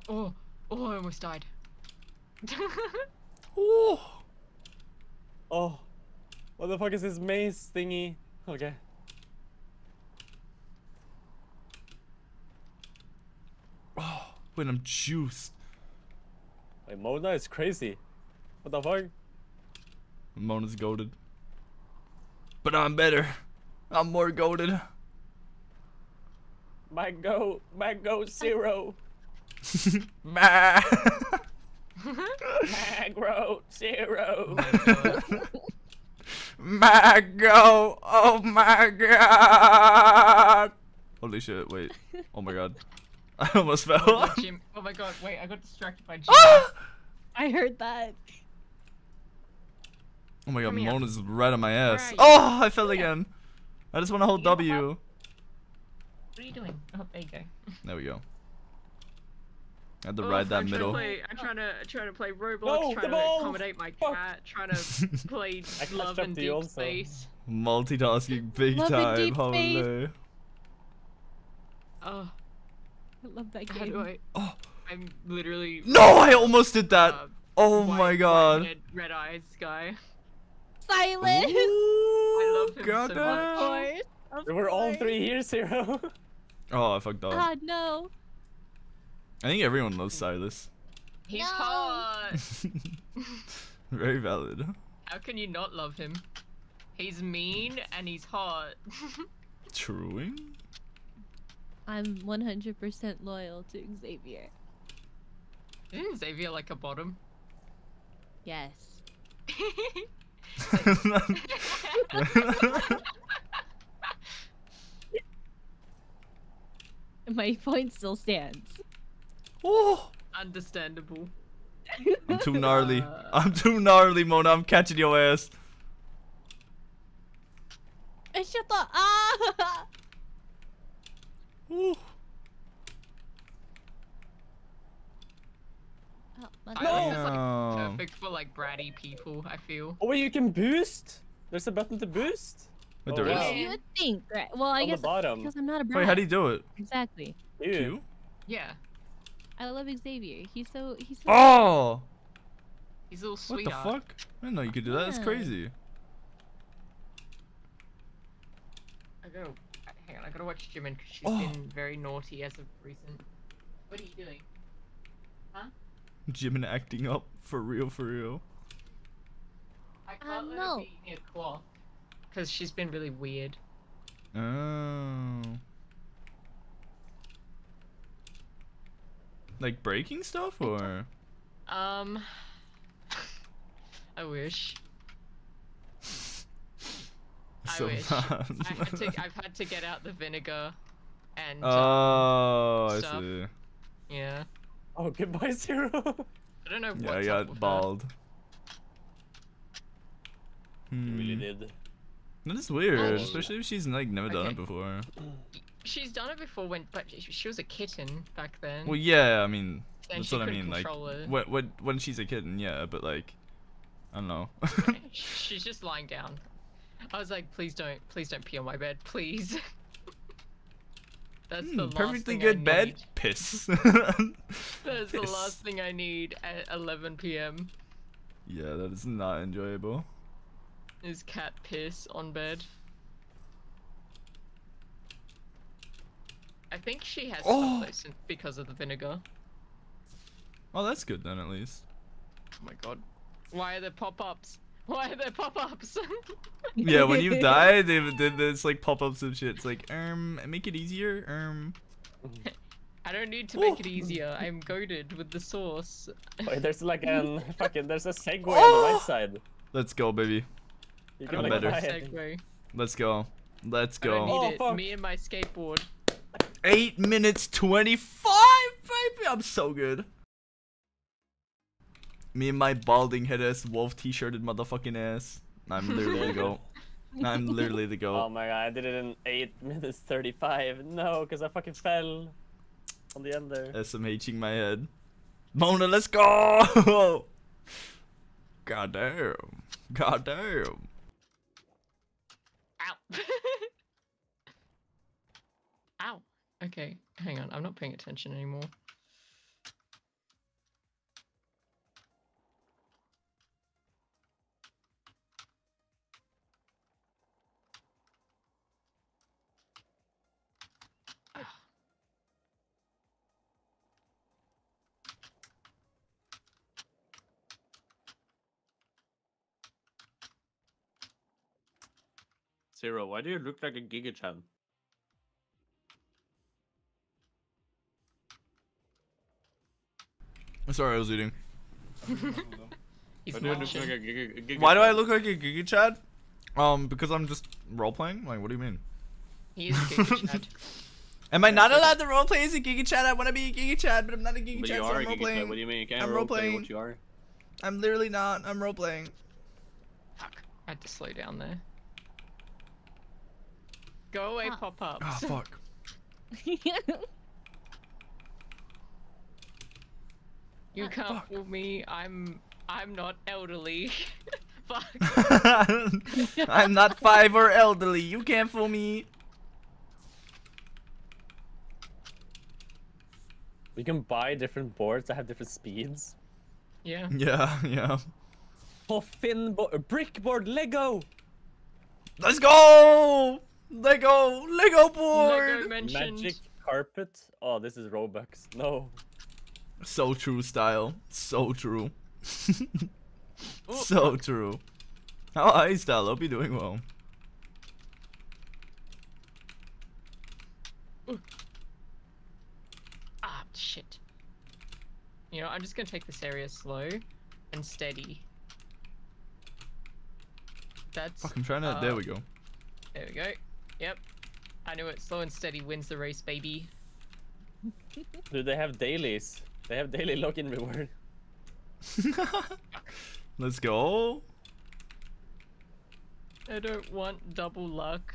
Oh, oh, I almost died. Oh! Oh, what the fuck is this maze thingy? Okay. Oh, when I'm juiced. Wait, Mona is crazy. What the fuck? Mona's goaded. But I'm better. I'm more goaded. Mango, Mango Zerro. Ma- Magro Zerro. Mago! Oh my god! Holy shit, wait. Oh my god. I almost Oh, fell. my Jim. oh my god, wait, I got distracted by Jim. Ah! I heard that. Oh my god, Come here. Mona's right on my ass. Oh, I fell again. I just want to hold W. What are you doing? Oh, there you go. There we go. I had to Oh, ride that I'm middle. Trying to play, I'm trying to trying to play Roblox, No, trying to balls! accommodate my Fuck. cat, trying to play I Love up and to Deep also. Space. Multitasking big Love and time. Deep Holy. Oh, I love that how game. do I? Oh. I'm literally. No, I almost did that. uh, Oh white- my god. white-haired, Red eyes guy. Sylus. I love him God so damn. Of much. course. Of We were all three here, Zerro. Oh, I fucked up. Ah, no. I think everyone loves Sylus. He's No. hot. Very valid. How can you not love him? He's mean and he's hot. Truing? I'm 100% loyal to Xavier. Isn't Xavier like a bottom? Yes. My point still stands. oh, Understandable. I'm too gnarly. Uh. I'm too gnarly, Mona. I'm catching your ass. I shut the ah. Ooh. Oh, my I God. this is like Damn. perfect for like bratty people, I feel. Oh, wait, you can boost? There's a button to boost? Wait, Oh, there is? wow. You would think, right? Well, I On the guess bottom. because I'm not a brat. Wait, how do you do it? Exactly. Ew. Q? Yeah. I love Xavier. He's so he's so. Oh! He's a little What the fuck? I didn't know you could do that. That's crazy. I gotta hang on, I gotta watch Jimin because she's Oh. been very naughty as of recent. What are you doing? Huh? Jimin acting up for real, for real. I Uh, can't let no. her be near cloth. Because she's been really weird. Oh. Like breaking stuff or? Um I wish. I So wish. bad. I had to, I've had to get out the vinegar and um, Oh, I stuff. see. yeah. Oh, goodbye, Zerro. I don't know Yeah, I what's up got with her. bald. You really Hmm. did. That is weird, Oh. especially if she's like never done it before. She's done it before when, but she, was a kitten back then. Well, yeah, I mean, And that's what I mean. Like, when, when when she's a kitten, yeah, but like, I don't know. She's just lying down. I was like, please don't, please don't pee on my bed, please. That's the Hmm, last perfectly good bed. Piss. That's the last thing I need at 11 p.m. yeah, that is not enjoyable. Is cat piss on bed. I think she has Oh. stopped because of the vinegar. Oh, that's good then, at least. Oh my god. Why are there pop-ups? Why are there pop-ups? Yeah, when you die, they they- there's like pop-ups and shit. It's like, um, make it easier. Um, I don't need to make it easier. I'm goaded with the sauce. Wait, there's like an fucking there's a Segway on the right side. let's go, baby. You I can don't better. want buy a Let's go. Let's I go. need Oh, it. Me and my skateboard. Eight minutes twenty-five, baby. I'm so good. Me and my balding head ass wolf t-shirted motherfucking ass. I'm literally the goat. I'm literally the Oh my god, I did it in 8 minutes 35. No, because I fucking fell on the end there. SMHing my head. Mona, let's go! God damn. God damn. Ow. Okay, hang on. I'm not paying attention anymore. Zerro, why do you look like a Giga-Chad? Sorry, I was eating. He's Why do look like a Giga, Giga Why do I look like a Giga Chad? Um, because I'm just role playing. Like, what do you mean? He is Giga Am I not allowed to role play as a Giga Chad? I want to be a Giga Chad, but I'm not a Giga But Chad, you so are a I'm role Giga playing. What do you mean? You can't I'm role role-playing. what you are. I'm literally not. I'm role playing. Fuck. I had to slow down there. Go away, Ah. pop-ups. Oh fuck. You can't fool me. I'm I'm not elderly. Fuck. I'm not five or elderly. You can't fool me. We can buy different boards that have different speeds. Yeah. Yeah, yeah. Oh, fin board, brick board, Lego. Let's go! Lego, Lego board. Lego mentioned. Magic carpet. Oh, this is Robux. No. So true, style. So true. so true. How are you, style? Hope you're doing well. Ah, shit. You know, I'm just gonna take this area slow and steady. That's. Fuck, I'm trying to. uh, there we go. There we go. Yep. I knew it. Slow and steady wins the race, baby. Do they have dailies? They have daily login reward. Let's go. I don't want double luck.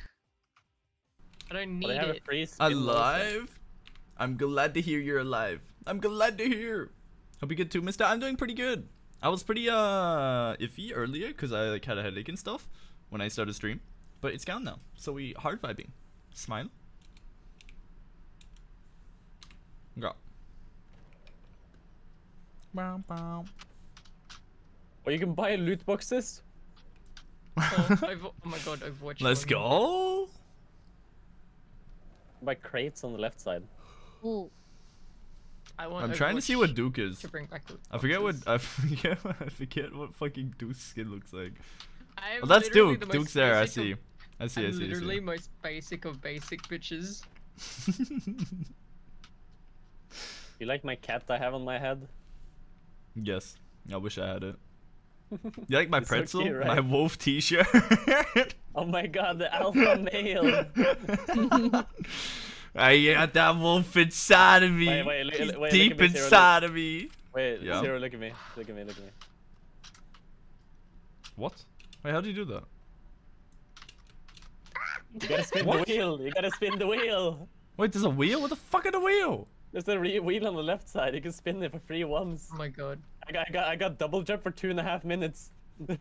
I don't need Oh, they have it. free spin also. Alive? I'm glad to hear you're alive. I'm glad to hear. Hope you good too, Mister. I'm doing pretty good. I was pretty uh iffy earlier because I like had a headache and stuff when I started stream, but it's gone now. So we hard vibing. Smile. Go. Bow, bow. Or you can buy loot boxes. Oh, Over- oh my god, Overwatch. Let's won. go. Buy crates on the left side. Ooh. I want I'm trying to see what Duke is. To bring back the I forget what. I forget I forget what fucking Duke's skin looks like. Oh, that's Duke. the Duke's there. I basic see. Of- I see. I I'm see. I literally see. most basic of basic bitches. You like my cat I have on my head? Yes. I wish I had it. You like my It's so pretzel? cute, right? My wolf t-shirt? Oh my god, the alpha male. I got that wolf inside of me. Wait, wait, look- He's wait, deep at me, Zerro, look- inside of me. Wait, Yeah. Zerro, look at me. Look at me, look at me. What? Wait, how do you do that? You gotta spin the wheel. You gotta spin the wheel. Wait, there's a wheel? What the fuck is the wheel? There's a re- wheel on the left side. You can spin it for free once. Oh my god. I got, I got, I got double jump for two and a half minutes. Bro,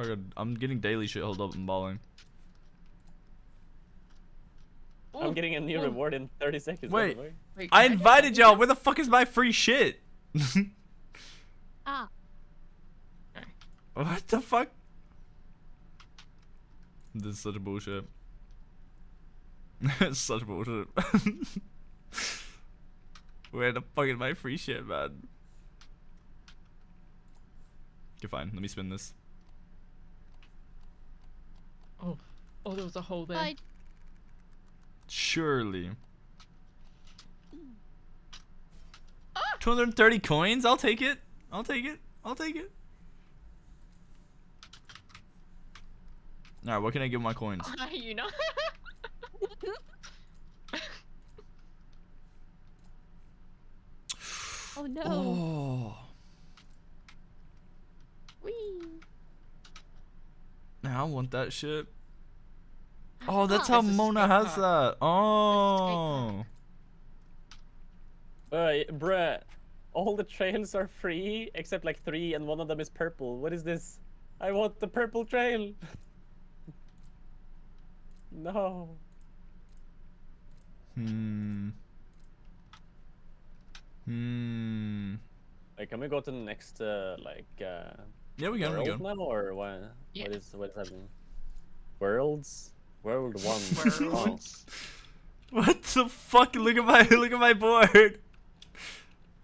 I got- I'm getting daily shit held up and balling. I'm getting a new oh. reward in 30 seconds. Wait. Wait, I can invited y'all. Where the fuck is my free shit? Ah. What the fuck? This is such a bullshit. such bullshit. Where the fuck is my free shit, man? Okay, fine. Let me spin this. Oh, oh, there was a hole there. I Surely. Ah! 230 coins? I'll take it. I'll take it. I'll take it. Alright, what can I give my coins? you know. Oh no. Oh. Whee. Now I want that shit. Oh, that's Oh, how Mona has park. that. Oh. Uh, bruh, all the trails are free except like three, and one of them is purple. What is this? I want the purple trail. no. Hmm. Hmm. Like, can we go to the next, uh, like, uh, Yeah, we can, we world can. now, or what? Yeah. What is what is happening? Worlds, world one. Worlds. What the fuck? Look at my look at my board.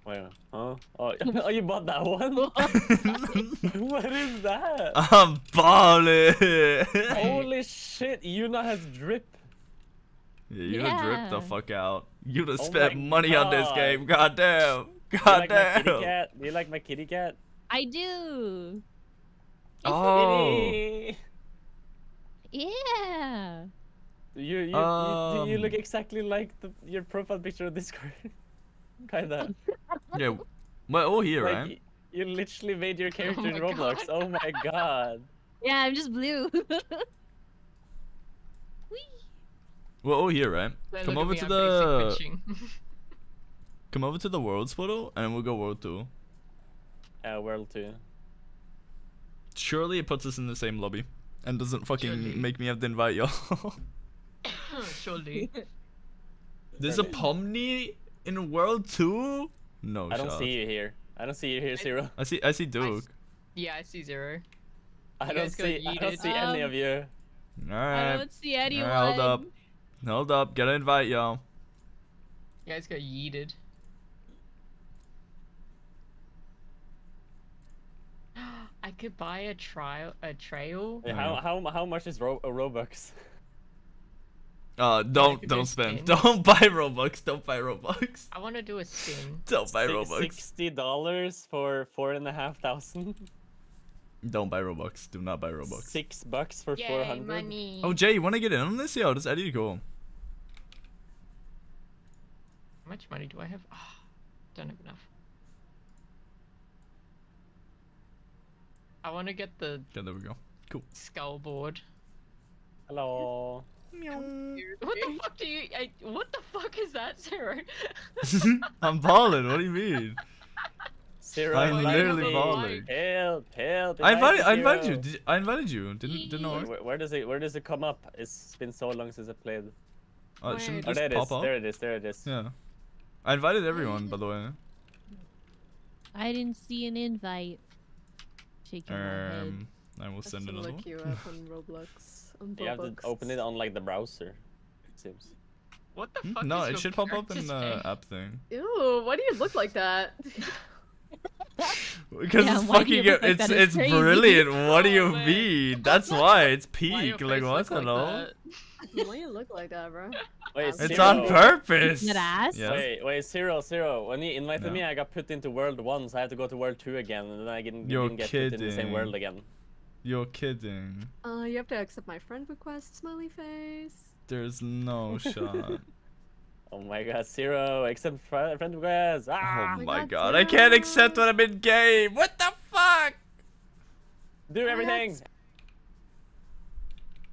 Oh, wait, huh? Oh, oh, you bought that one? what is that? I'm balling. Holy shit! Yuna has drip. Yeah, you done drip the fuck out. You done Oh spent my money on this game. God damn. Do you God like my kitty damn. cat? Do you like my kitty cat? I do. Oh. Kitty! Yeah. You you, you, do you look Um. exactly like the, your profile picture on Discord. Kinda. Yeah. we're all here, like, right? You literally made your character in Roblox. God. Oh my god. Yeah, I'm just blue. We're all here, right? Like, Come over me, to I'm the come over to the worlds portal, and we'll go world two. Uh, world two. Surely it puts us in the same lobby, and doesn't fucking Surely. make me have to invite y'all. Surely. There's a Pomni in world two. No I don't shot. see you here. I don't see you here, Zerro. I see. I see Duke. Yeah, I see Zerro. I don't see. I don't yeeted. see any of you. All I don't see anyone. Alright, hold up. Hold up. Gotta invite y'all. You guys got yeeted. I could buy a trial, a trail. Hey, how how how much is Ro- a Robux? Uh, don't do don't spend. spin. Don't buy Robux. Don't buy Robux. I want to do a spin. Don't buy Robux. Sixty dollars for four and a half thousand. Don't buy Robux. Do not buy Robux. Six bucks for four hundred. Yay, money. Oh, Jay, you want to get in on this? Yo, this Eddie cool. How much money do I have? Ah, don't have enough. I want to get the Okay, there we go. Cool. skull board. Hello. What the fuck do you? I, what the fuck is that, Sarah? I'm balling. What do you mean? Zerro. I'm literally balling. Help! Help! I invited. I invited you. Did, I invited you. Didn't didn't Where, work. where- where does it Where does it come up? It's been so long since I played. Uh, it shouldn't Oh, just there it pop is. up. There it is. There it is. Yeah. I invited everyone, by the way. I didn't see an invite. Shaking my head. Um, I will send have to another look you up on Roblox. On You have to open it on like the browser. It seems. What the Hmm? fuck? No, is it should pop up in the face? app thing. Ew, why do you look like that? Because Yeah, it's why do you fucking like it's? It's it's crazy. brilliant. What do you Oh, mean? That's why it's Why peak. Like face what? look like Hello? that? why you look like that, bro? Wait, It's It's Zerro. on purpose. That ass? Yeah. Wait, wait, Zerro, Zerro. When you invited Yeah. me, I got put into world one, so I had to go to world two again, and then I didn't, You're didn't get put in the same world again. You're kidding. Uh, you have to accept my friend request, smiley face. There's no shot. Oh my god, Zerro, accept fri- friend request. Ah, Oh my my God, god, I can't accept when I'm in game. What the fuck? do everything.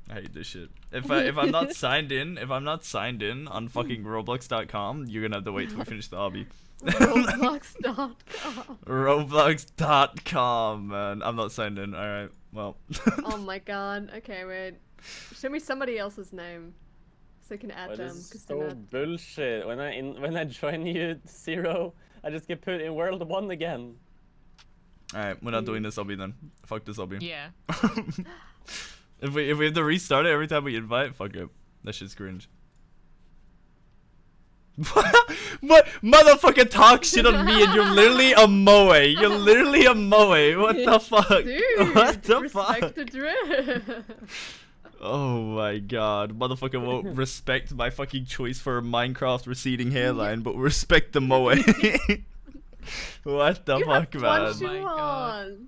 I hate this shit. If I if I'm not signed in, if I'm not signed in on fucking Roblox.com, you're gonna have to wait till we finish the hobby. Roblox.com. Roblox.com, man. I'm not signed in. All right. Well. oh my god. Okay, wait. Show me somebody else's name, so I can add What them. is 'cause they're so not- bullshit? When I in when I join you Zerro, I just get put in world one again. All right, we're not doing mm. this hobby then. Fuck this hobby. Yeah. if we if we have to restart it every time we invite, fuck it. That shit's cringe. what motherfucker talk shit on me and you're literally a moe. You're literally a moe. What the fuck? Dude, what the fuck? the drip. Oh my god. Motherfucker won't respect my fucking choice for a Minecraft receding hairline, but respect the moe. what the you fuck, have man? one shoe oh on.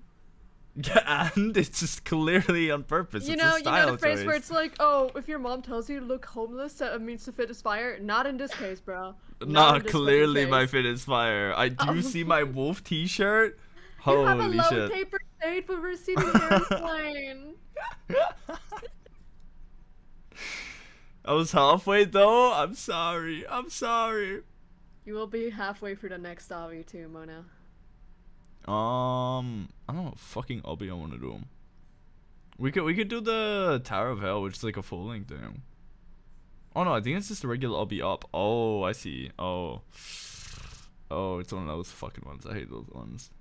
Yeah, and it's just clearly on purpose. You it's know, you know the phrase choice. where it's like, oh, if your mom tells you to look homeless, that means to fit aspire. Not in this case, bro. Not Not in this clearly my fit is fire. I do Oh. see my wolf t-shirt. Holy You have a Holy low shit. taper state for receding hairline. I was halfway though. I'm sorry. I'm sorry. You will be halfway through the next obby too, Mona. Um, I don't know. what Fucking obby, I want to do 'em. We could we could do the Tower of Hell, which is like a full length thing. Oh no, I think it's just a regular obby up. Oh, I see. Oh, oh, it's one of those fucking ones. I hate those ones.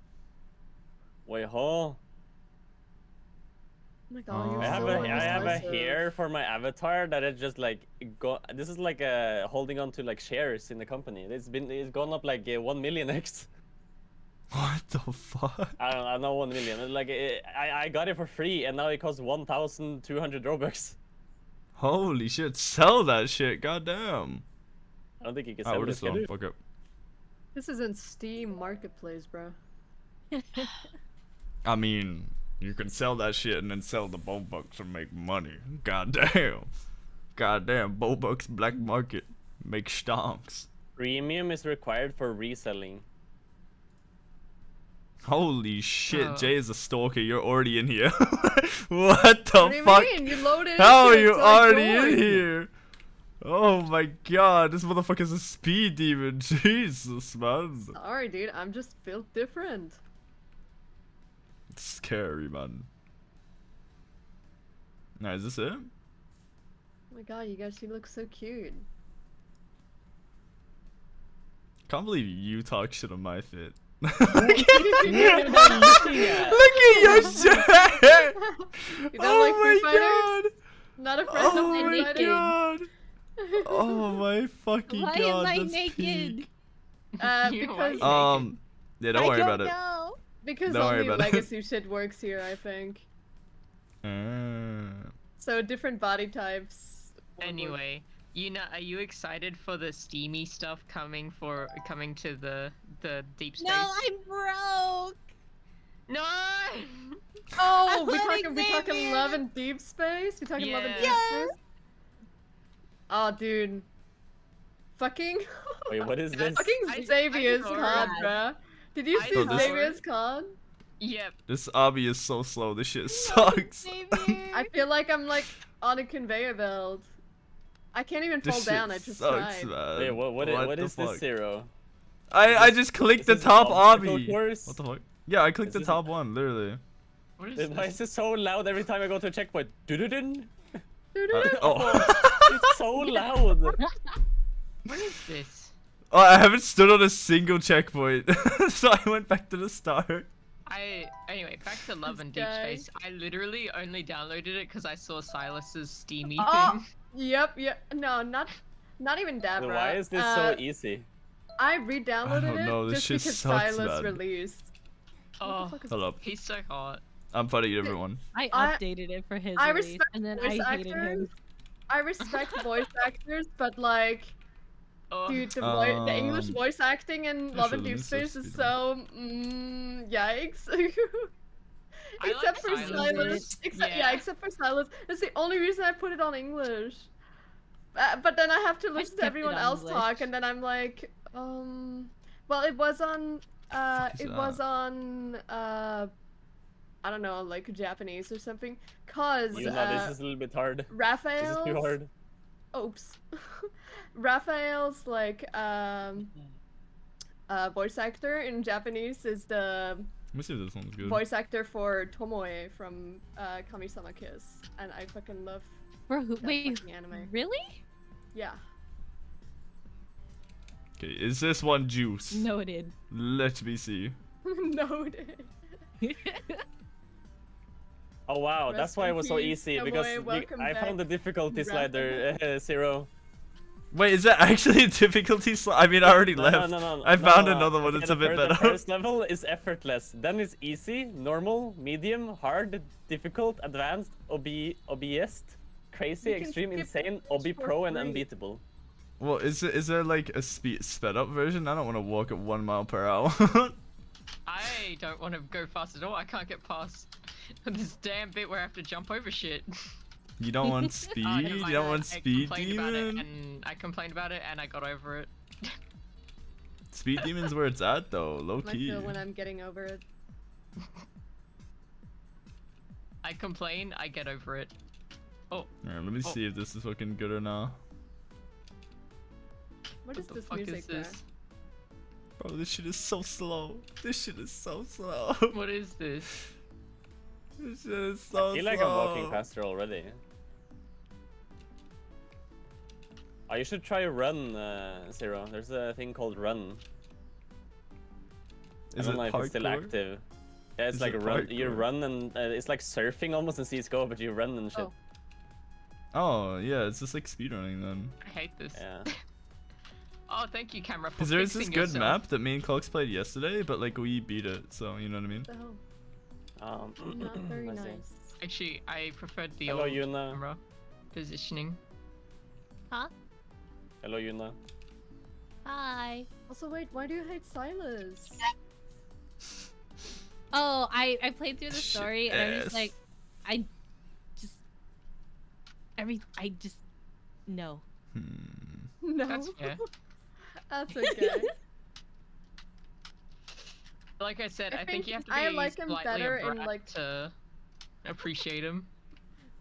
Wait, huh? Oh my god, you're I have so a I have a hair for my avatar that is just like go. This is like a holding on to like shares in the company. It's been it's gone up like uh, one million x. What the fuck? I don't I know one million. Like it, I I got it for free and now it costs one thousand two hundred robux. Holy shit! Sell that shit. Goddamn. I don't think you can ah, sell would have this. can sold. Fuck up. This is in Steam Marketplace, bro. I mean, you can sell that shit and then sell the Bobucks and make money. Goddamn. Goddamn. Bobucks black market. Make stonks. Premium is required for reselling. Holy shit, Oh. Jay is a stalker. You're already in here. what the What do you fuck? mean? You loaded How are you already in here? Oh my god, this motherfucker's a speed demon. Jesus, man. Sorry, dude. I'm just built different. It's scary, man. Now, is this it? Oh my god, you guys, you look so cute. Can't believe you talk shit on my fit. Look Look at your shirt. You don't oh like my Foo Fighters? Not a friend Oh of my Fighters? god! Oh my fucking Why god, am I that's naked? peak. Uh, because Um, yeah, don't I worry don't about it. because don't worry only about it. legacy shit works here, I think. Ah. So different body types. won't work. Anyway, you know, are you excited for the steamy stuff coming for coming to the the deep space? No, I'm broke. No. Oh, oh, we love talking we talking Xavier. love and deep space. We talking love and deep Yeah. space. Oh, dude. Fucking. Wait, what is this? Fucking I- I Xavier's saw card, bruh. Did you I see saw this- Xavier's card? Yep. This obby is so slow. This shit sucks. I feel like I'm like on a conveyor belt. I can't even fall This down. shit I just sucks, tried. man. Wait, what what, what the is this fuck? zero? I I just clicked the this is top obstacle obby. course? What the fuck? Yeah, I clicked Is the this- top one, literally. What is Why this? is it so loud every time I go to a checkpoint? Doo-doo-doo. Uh, oh. it's so loud. What is this? oh, I haven't stood on a single checkpoint, so I went back to the start. I anyway, back to Love and Deep guy. Space. I literally only downloaded it because I saw Sylus's steamy Oh, thing. Yep, yep. No, not, not even that, Then. Why is this Uh, so easy? I re-downloaded don't know, it just shit because sucks, Sylus man. released. Oh, fuck is he's so hot. I'm fighting everyone. I I- updated it for his I release, respect and then voice I hated him. actors. I respect voice actors, but like, Oh, dude, the, voi- the English Um, voice acting in Love and should've Deep Space is so mm, yikes. I like except for Sylus. Sylus. Except, yeah. Yeah. except for Sylus. That's the only reason I put it on English. Uh, but then I have to listen to everyone else English. talk, and then I'm like, um, well, it was on, uh, Fuck is it was on, uh, I don't know, like Japanese or something, cause You know, uh, this is a little bit hard. This is Rafayel's, too hard. oops, Rafayel's like um, uh, voice actor in Japanese is the Let me see if this one's good. voice actor for Tomoe from uh, Kami-sama Kiss, and I fucking love For who? that Wait, fucking anime. really? Yeah. Okay, is this one juice? Noted. Let me see. Noted. Oh wow, Rest that's why it was so easy Tomoe, because we- welcome I found the difficulty Rafayel. slider uh, Zerro. Wait, is that actually a difficulty slot? I mean, I already No, left. no, no, no, I no, found no, another one okay, that's a bit fir- The better. first level is effortless. Then it's easy, normal, medium, hard, difficult, advanced, OB, obese, crazy, extreme, insane, this OB for pro, and unbeatable. Well, is it is there like a speed sped up version? I don't want to walk at one mile per hour. I don't want to go fast at all. I can't get past this damn bit where I have to jump over shit. you don't want oh, speed. Oh, you don't I- want I speed about it, demon. and I complained about it, and I got over it. Speed demon's where it's at though, low key. I feel when I'm getting over it. I complain, I get over it. Oh, Alright, let me Oh. see if this is looking good or not. What is the this fuck is this? bruh? Bro, this shit is so slow. This shit is so slow. what is this? This shit is so I feel like I'm walking faster already. Oh, you should try run, uh, Zerro. There's a thing called run. I Is don't it know if it's still parkour? active. Yeah, it's Is like it run. You run and uh, it's like surfing almost in CS:GO, but you run and shit. Oh. Oh yeah, it's just like speedrunning then. I hate this. Yeah. Oh, thank you, camera, for Cause there's this fixing good yourself. map that me and Cloaks played yesterday, but like we beat it, so you know what I mean. The hell? Um, Not very nice. Actually, I preferred the Hello, old Yuna. camera positioning. Huh? Hello, Yuna. Hi. Also, wait, why do you hate Sylus? Oh, I I played through the Shit story and I'm just like, I just every I just no. No. That's fair. That's okay. Like I said, I I, think, think you have to be I like him better a in, like- to appreciate him.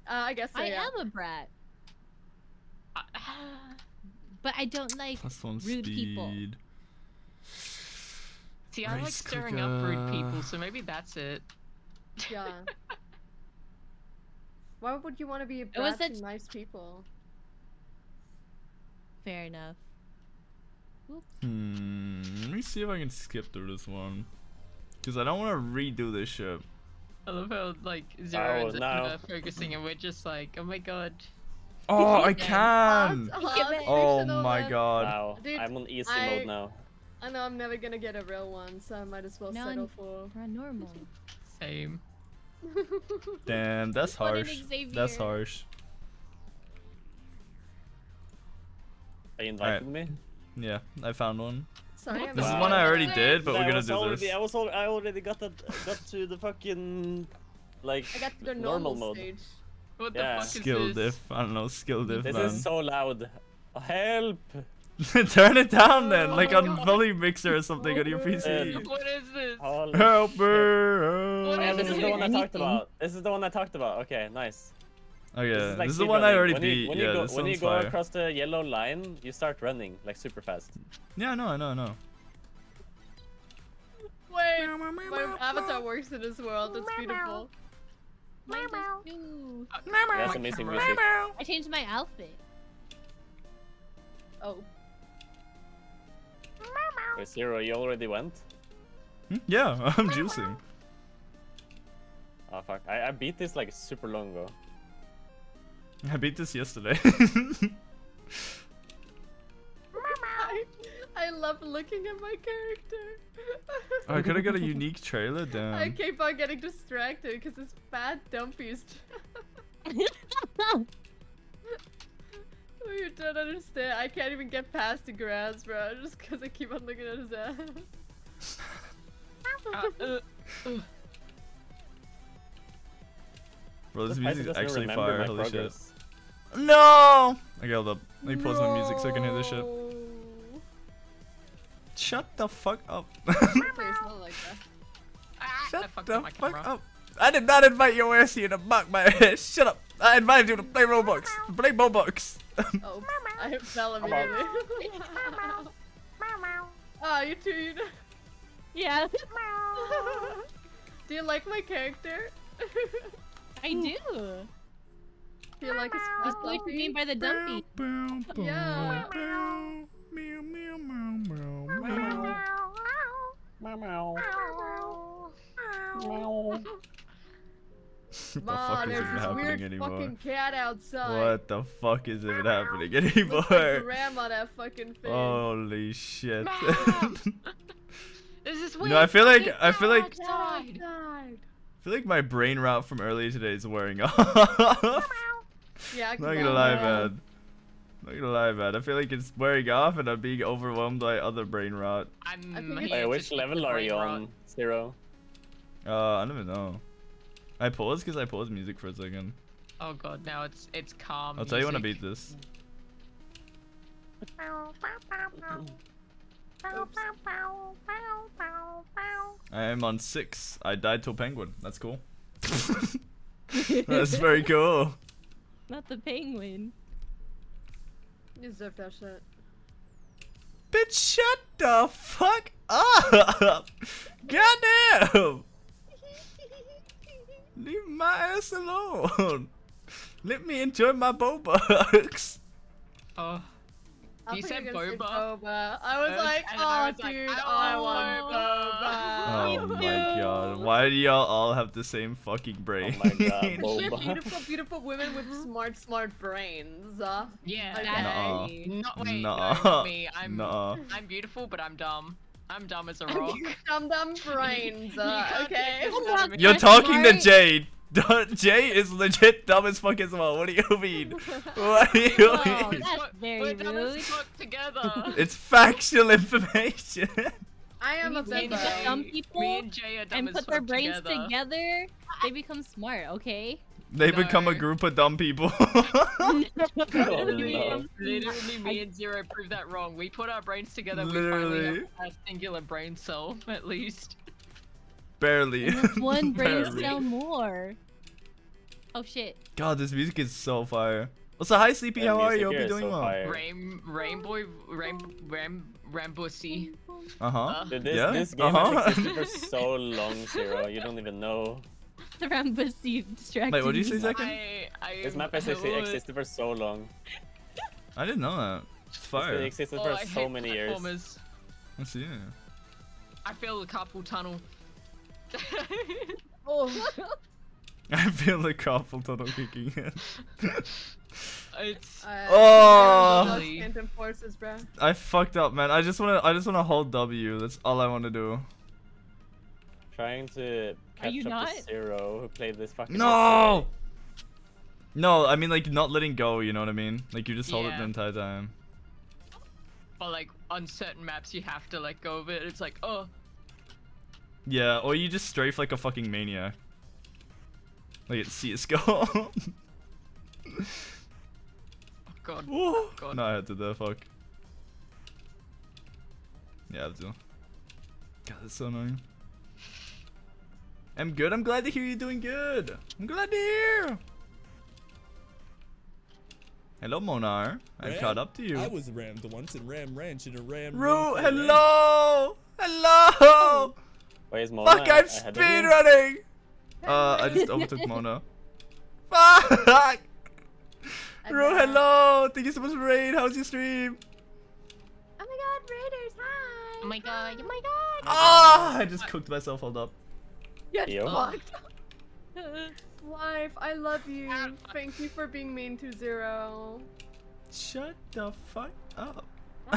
Uh, I guess so, I yeah. am a brat. But I don't like Plus one rude people. speed. See, I like Rice stirring up rude people, so maybe that's it. Yeah. Why would you want to be a It brat to nice people? Fair enough. Hmm. Let me see if I can skip through this one. Cause I don't want to redo this shit. I love how like Zerro Oh, and no. Zena are focusing, and we're just like, oh my god. Oh, I can. Hot, hot, Oh my god. Wow, Dude, I'm on easy I- mode now. I know I'm never gonna get a real one, so I might as well No, settle for. We're normal. Same. Damn, that's harsh. That's harsh. Are you invited me? Yeah, I found one. Sorry, I'm This is one I already did, but I we're gonna was do already, this. I was al- I already got that got to the fucking like I got to the normal, normal, mode. stage. What Yeah. the fuck Skill is this? diff. I don't know, skill diff, This man. is so loud. Help! Turn it down then, Oh like on God. volume mixer or something on your PC. What is this? Holy Help shit. me! What Yeah, is this is the one I talked about. This is the one I talked about. Okay, nice. Okay, This this is, like is the one I already when you, beat. when yeah, you go, this when you go fire. across the yellow line, you start running like super fast. Yeah, I know, I know, I know. Wait, my avatar works in this world. It's beautiful. Mine does too. That's amazing music. I changed my outfit. Oh, Wait, Zerro, you already went? Hmm? Yeah, I'm juicing. Oh fuck, I, I beat this like super long ago. I beat this yesterday. I, I love looking at my character. Oh, I could have got a unique trailer, down. I keep on getting distracted because this fat dumpy's. Oh, you don't understand. I can't even get past the grass, bro, just because I keep on looking at his ass. Uh, uh, uh. Bro, this Surprised music it is doesn't actually fire, my holy shit. No! Okay, hold up. Let me pause my music so I can hear this shit. No. Shut the fuck up. Please, not like that. I Shut the up fuck camera. up. I did not invite your ass here to mock my ass. Shut up. I invited you to play Roblox. Play Roblox. Oh, I fell immediately. Ah, you too. You know. Yeah, Do you like my character? I do. Do you like his Just fat what you mean by the dumpy. Yeah. Meow meow. Meow. What the fuck is there's even this happening weird anymore? fucking cat outside. What the fuck is even happening Looks like anymore? grandma that fucking thing. Holy shit. This is you know, I feel like I feel like outside. I feel like my brain route from earlier today is wearing off. Yeah, I Not gonna lie, that. man. Not gonna lie, man. I feel like it's wearing off and I'm being overwhelmed by other brain rot. I'm I think here Wait, which level the are brain you rot. on? Zerro. Uh, I don't even know. I paused because I paused music for a second. Oh god, now it's it's calm. I'll tell you when I beat this. I am on six. I died to a penguin. That's cool. That's very cool. Not the penguin. You deserve that shit. Bitch, shut the fuck up! Goddamn! Leave my ass alone. Let me enjoy my Bobucks. Oh. I You said you were gonna say boba? boba. I was Uh, like, oh, I was like, dude, I I want want Oh boba. my god. Why do y'all all have the same fucking brain? Oh my god, boba. beautiful, beautiful women with smart, smart brains. Uh, Yeah. okay. Nuh-uh. Not wait, Nuh-uh. no, me. I'm Nuh-uh. I'm beautiful, but I'm dumb. I'm dumb as a rock. Dumb dumb brains. Uh, can't okay. take this out of me. You're talking to Smart. Jay. Jay is legit dumb as fuck as well. What do you mean? What do you Oh, mean? that's We're very dumb rude. as fuck together. It's factual information. I am a Me and bimbo. Jay- dumb Me people and Jay are dumb and as put their fuck brains together. together, they become smart, okay? They become a group of dumb people. Literally, um, literally, me and Zerro proved that wrong. We put our brains together. We Literally. finally have a singular brain cell, at least. Barely. One brain cell more. Oh shit. God, this music is so fire. Also, hi Sleepy, how are you? Hope here you're doing so well. Rain, Rainbow, Rain, Ram, Rambussy. Uh huh. Uh, Dude, this, Yeah? this game Uh-huh. has existed for so long, Zerro. You don't even know. The Rambussy distracted Wait, what did you say, Second? I, I, This map has I exi- would- existed for so long. I didn't know that. It's It's fire. been existed Oh, for I so hate many years. platformers. Let's see. I feel the carpal tunnel. Oh. I feel the carpal tunnel kicking in. it's Uh, Oh. Phantom forces, bro. I fucked up, man. I just wanna, I just wanna hold W. That's all I wanna do. Trying to catch you up not? to Zerro, who played this fucking. No. No, I mean like not letting go. You know what I mean? Like you just hold it Yeah. the entire time. but like on certain maps you have to let go of it. It's like oh Yeah, or you just strafe like a fucking maniac. Like it's CSGO. oh god. Woo. God. No, I had to do fuck. Yeah, I have to. God, that's so annoying. I'm good. I'm glad to hear you're doing good. I'm glad to hear. Hello, Monar. I've caught up to you. I was rammed once in Ram Ranch in a Ram. Ru, room full hello! Hello! Wait, is Mona Fuck, I'm ahead of speedrunning! Uh, I just overtook Mona. Fuck! Ru, hello! Thank you so much for raid. How's your stream? Oh my god, Raiders, hi! Oh my god. Oh my god. Ah! I just cooked myself. Hold up. Get Yo. fucked. Wife, I love you. Thank you for being mean to Zerro. Shut the fuck up.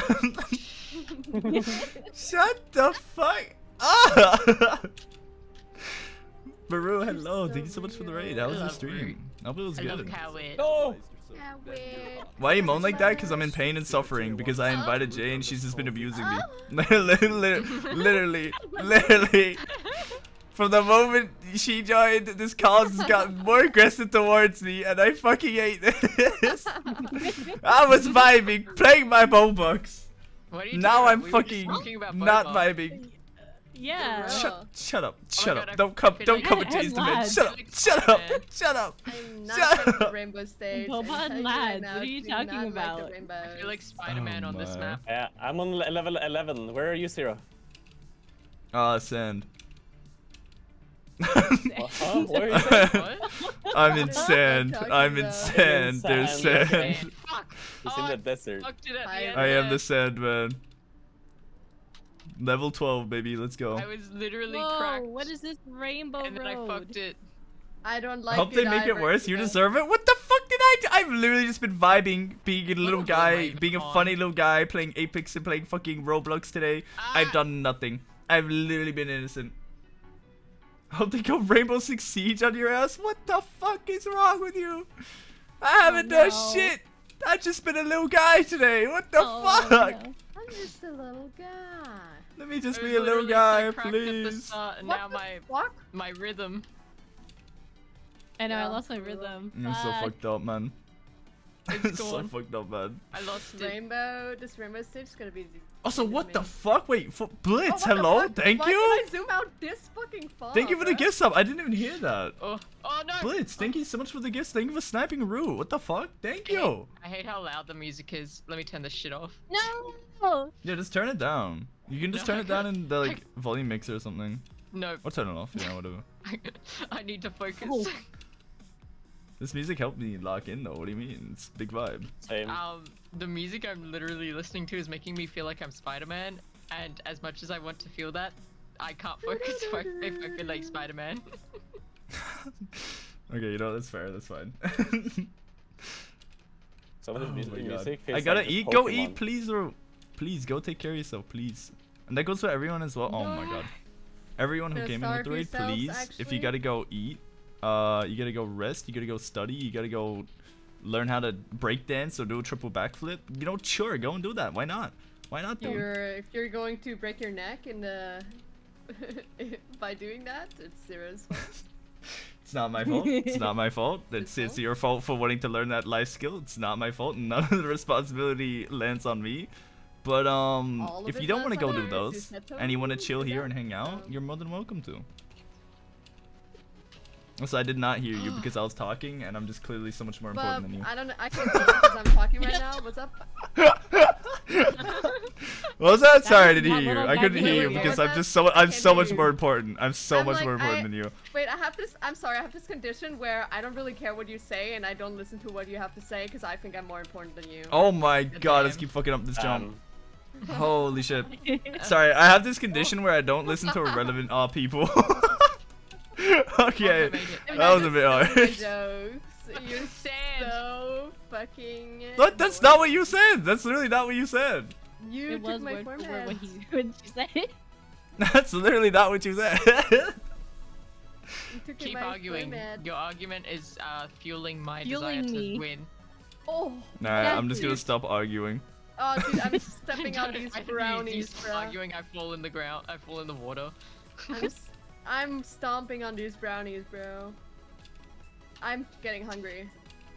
Shut the fuck up! Baru, hello. Thank you so much for the raid. How was the stream? I hope it was I love good. Cowit. No! Why you moan like that? Because I'm in pain and suffering. Because I oh. invited Jay and she's just been abusing me. literally, literally, literally. From the moment she joined, this cause has gotten more aggressive towards me, and I fucking hate this. I was vibing, playing my Bobucks. What Now talking I'm? We fucking talking about not vibing. Yeah. Shut, shut up, shut God, up. I Don't come, don't come And into East Dimension. Shut up, shut up, Spider-Man. shut up. I'm not Shut the up. rainbow stage. Boba I'm telling and you right lads, now, what are you talking not like about? rainbows. I feel like Spider-Man Oh on this map. Yeah, I'm on level 11. Where are you, Zerro? Ah, sand. What are you saying? What? I'm in sand. I'm in sand. There's Sand. sand. Fuck. He's Oh, in the desert. fucked it at the I- am the sand man. Level 12, baby. Let's go. I was literally Whoa, cracked. what is this rainbow and then road? I fucked it. I don't I like hope they make it either, worse. You deserve it. What the fuck did I do? I've literally just been vibing, being a little Oh, guy, Raven being a on. funny little guy, playing Apex and playing fucking Roblox today. Ah. I've done nothing. I've literally been innocent. I hope they go Rainbow Six Siege on your ass. What the fuck is wrong with you? I oh, haven't done no. shit. I've just been a little guy today. What the Oh, fuck? no. I'm just a little guy. Let me just be a little guy, so cracked the please. start, and What now the my fuck? my rhythm. I know, I lost my rhythm. I'm so fucked up, man. It's so gone. fucked up, man. I lost it. Rainbow, this rainbow stage is gonna be. Also, oh, what the fuck? Wait, for Blitz, Oh, hello? fuck? Thank Why you? Can I zoom out this fucking far? Thank you for the bruh? gift sub. I didn't even hear that. Oh, oh no! Blitz, thank you so much for the gifts. Thank you for sniping Rue. What the fuck? Thank you. I hate how loud the music is. Let me turn this shit off. No! Yeah, just turn it down. You can just No, turn I it down in the like volume mixer or something. No, Or turn it off. Yeah, whatever. I need to focus. Oh. This music helped me lock in though. What do you mean? It's big vibe. Same. Um, the music I'm literally listening to is making me feel like I'm Spider-Man, and as much as I want to feel that, I can't focus if I, if I feel like Spider-Man. Okay, you know that's fair. That's fine. Some of the Oh music, music I gotta like just eat. Go eat, please, or please go take care of yourself, please. And that goes for everyone as well. Oh my god. Everyone who came in with the raid, please. If you gotta go eat, uh, you gotta go rest. You gotta go study. You gotta go learn how to break dance or do a triple backflip. You know, sure, go and do that. Why not? Why not? If Dude? you're, if you're going to break your neck in the by doing that, it's Zerro's fault. It's not my fault. It's not my fault. It's, it's your fault for wanting to learn that life skill. It's not my fault. None of the responsibility lands on me. But um, if you don't want to go do those and you want to chill here and hang out, you're more than welcome to. So I did not hear you because I was talking, and I'm just clearly so much more But important than you. I don't. I can't hear because I'm talking right now. What's up? What was that? Sorry, I didn't hear you. I couldn't hear you because I'm just so I I'm so much more important. I'm so I'm much like, more important I- than you. Wait, I have this. I'm sorry. I have this condition where I don't really care what you say, and I don't listen to what you have to say because I think I'm more important than you. Oh my god, let's keep fucking up this jump. Holy shit. Sorry, I have this condition where I don't listen to irrelevant uh, people. okay, Imagine that was a bit Just harsh. Jokes. You're Sad. so fucking. What? That's not what you said. That's literally not what you said. You It took was my word for word format. when, he, when she said it. That's literally not what you said. You Keep arguing. format. Your argument is uh, fueling my Fueling desire me. to win. Oh. nah, I'm just gonna stop arguing. Oh, dude, I'm stepping on Don't- these I think you- you brownies, stop bro. arguing, I fall in the ground. I fall in the water. I'm, s- I'm stomping on these brownies, bro. I'm getting hungry.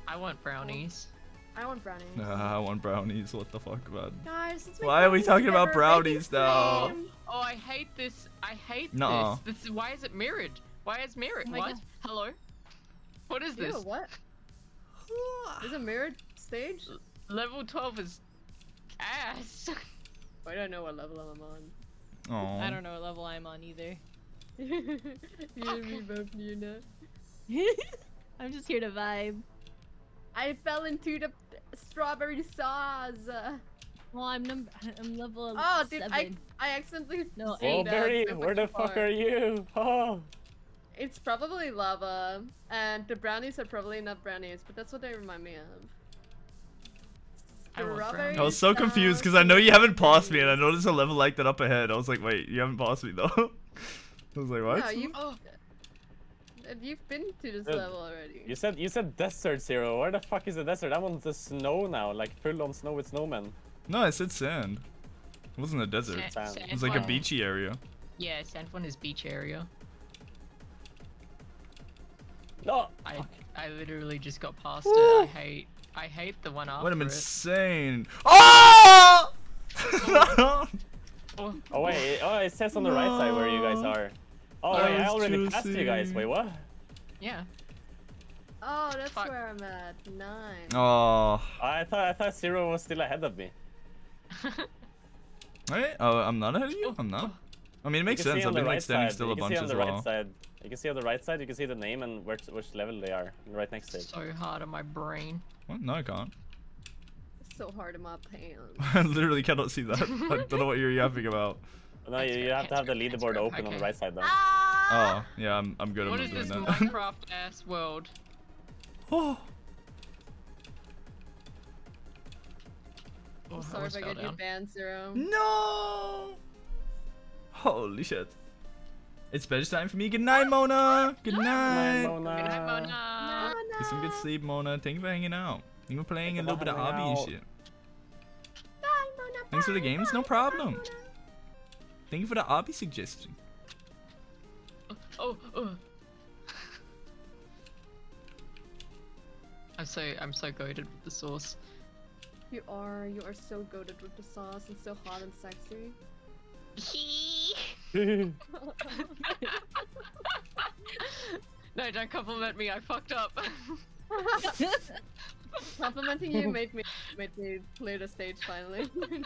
I want brownies. I want brownies. Nah, I want brownies. What the fuck, man? Guys, Why are we talking about brownies it now? same. Oh, I hate this. I hate Nuh-uh. this. This is why is it mirrored? Why is mirrored? Oh my what? God. Hello? What is Ew, this? what? Is it mirrored stage? Level 12 is ass. I don't know what level I'm on. Oh. I don't know what level I'm on either. you and me both, Nuna. I'm just here to vibe. I fell into the strawberry sauce. Well, I'm number. I'm level Oh, dude, seven. I I accidentally. No, said Oh, that Barry, where the fuck far. are you? Oh. It's probably lava, and the brownies are probably not brownies, but that's what they remind me of. I Strawberry I was so confused because I know you haven't passed me, and I noticed a level like that up ahead. I was like, wait, you haven't passed me though. I was like, what? No, you've, you've been to this Uh, level already. You said you said desert Zerro. Where the fuck is the desert? I'm on the snow now, like full on snow with snowmen. No, I said sand. It wasn't a desert. Sand- Sand. It was like a beachy area. Yeah, Sandfun is beach area. No. I I literally just got past it. I hate I hate the one after What am it. insane. Ah! Oh! Oh, Oh wait, oh it says on the right side where you guys are. Oh That wait, I was already passed you guys. Wait, what? yeah. Oh, that's Fuck. where I'm at. Nine. Oh. I thought I thought Zerro was still ahead of me. Wait, oh, I'm not ahead of you? I'm not. Oh. I mean, it makes sense. I've been the like standing side- still you a can bunch see on as the well. right side. You can see on the right side. You can see the name and which which level they are right next to it. So hard on my brain. What? No, I can't. So hard on my pants. I literally cannot see that. I don't know what you're yapping about. No, you, you have to have the leaderboard grip, open on the right side though. Ah! Oh, yeah, I'm, I'm good. What I'm is not this doing that. Minecraft ass world? oh. Oh, I'm sorry almost if I get you down. banned, Zerro. No. Holy shit. It's bedtime for me. Good night, Mona. Good night. Mona. Good night, Mona. Get some good sleep, Mona. Thank you for hanging out. You were playing a little bit of for obby hanging and out. shit. Thanks for the games, no problem. Thank you for the obby suggestion. Oh, oh, oh. I'm so I'm so goaded with the sauce. You are, you are so goaded with the sauce and so hot and sexy. No, don't compliment me. I fucked up. Complimenting you made me made me clear the stage finally.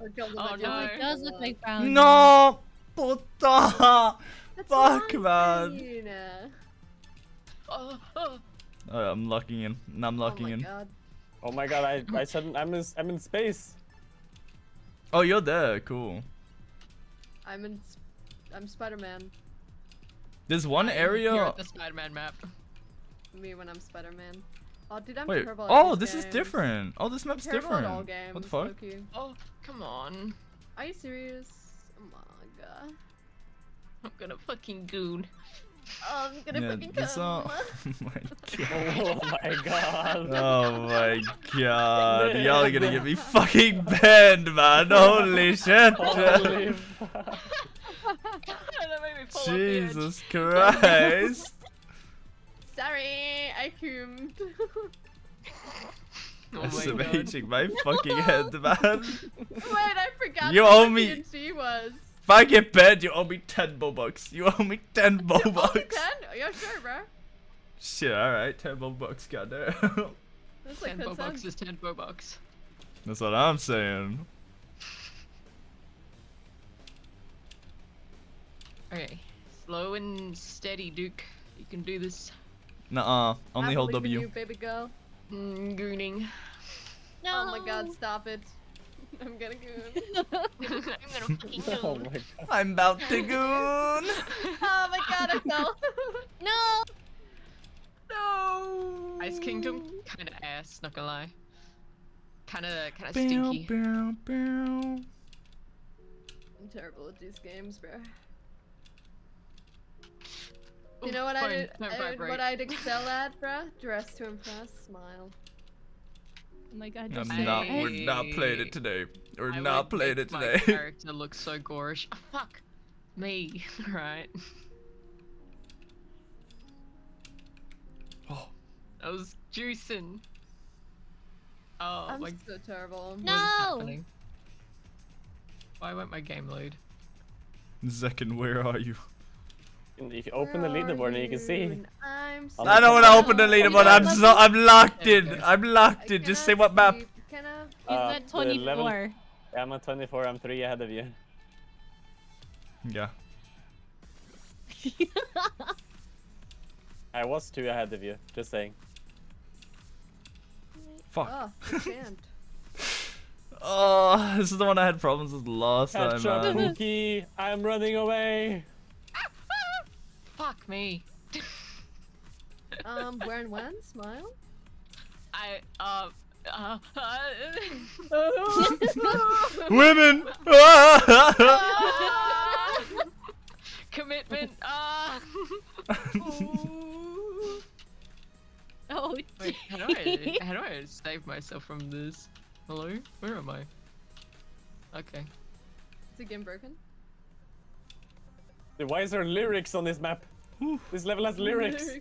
Or compliment oh, you no. like, It does look like brown. No, puta. That's Fuck, fine. man. oh, oh. Oh, I'm locking in. I'm Oh locking my in. god. Oh my god, I, I said I'm in, I'm in space. Oh, you're there. Cool. I'm in. I'm Spider-Man. There's one You're area. at the Spider-Man map. Me when I'm Spider-Man. Oh, dude, I'm Wait. terrible at Oh, these this is different. Oh, this I'm map's terrible at all different. games, What the fuck? low-key. Oh, come on. Are you serious? Oh my god. I'm gonna fucking goon. Oh, I'm gonna Yeah, fucking this all. Oh my oh god. Oh my god. Oh my god. Y'all are gonna get me fucking banned, man. Holy shit. Holy fuck. that made me fall off the edge. Jesus Christ. Sorry, I coomed. Oh my god. SMHing my fucking head, man. Wait, I forgot You what owe the me- PNG was. If I get banned, you owe me 10 Bobucks. You owe me 10 Only Bobucks. 10? Yeah, sure, bro. Shit, alright. 10 Bobucks, goddamn. That's like 10 10 Robux is 10 Robux. That's what I'm saying. Okay. Slow and steady, Duke. You can do this. Nuh-uh. Only I hold believe in W. You, baby girl. Mm, gooning. Oh my god, stop it. I'm gonna goon. I'm gonna fucking Oh my god. I'm about to goon. oh my god, I fell. No. no. Ice Kingdom, kinda ass, not gonna lie. Kinda, kinda Bow, stinky. bow, bow. I'm terrible at these games, bro. You know what I phone, did? I, what I'd excel at, bruh? Dress to impress, smile. Oh my god. I'm just say not. it. We're not playing it today. We're I not would playing make it My today. character looks so gorish. Oh, fuck. Me. right. Oh. I was juicing. Oh I'm my so terrible. what is No! happening? Why won't my game load? Zekken, where are you? If you open the Where are leaderboard and you can see. I'm so I don't want to open the leaderboard. I'm so I- I'm locked in. I'm locked in. Just say what map. sleep? Can I? He's Uh, at the level- 24. Yeah, I'm at 24. I'm three ahead of you. Yeah. I was two ahead of you. Just saying. Fuck. Oh, Oh, this is the one I had problems with last time, Catch up, man. Mookie. I'm running away. Fuck me. Um, where and when? Smile. I uh uh, uh Women. commitment. Ah. Oh, Wait, how do I how do I save myself from this? Hello, where am I? Okay. Is the game broken? Dude, Why is there lyrics on this map? This level has lyrics.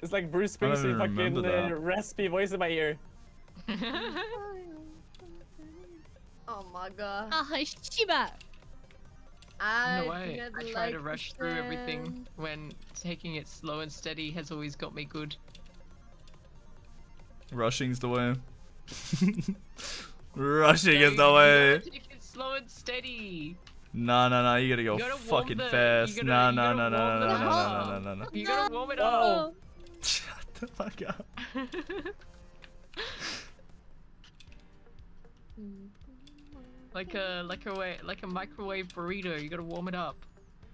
It's like Bruce I Springsteen fucking uh, raspy voice in my ear. Oh my god. Ah, Shiba. I no way. I try like to the rush through everything when taking it slow and steady has always got me good. Rushing's the way. Rushing is the way. gotta take it slow and steady. No, no, no. You gotta go You gotta fucking the- fast. gotta- No, you no, no, gotta no, no, no, no, no, no, no, no. You gotta warm it Oh. up. Shut the fuck up. Like a like a way like a microwave burrito. You gotta warm it up.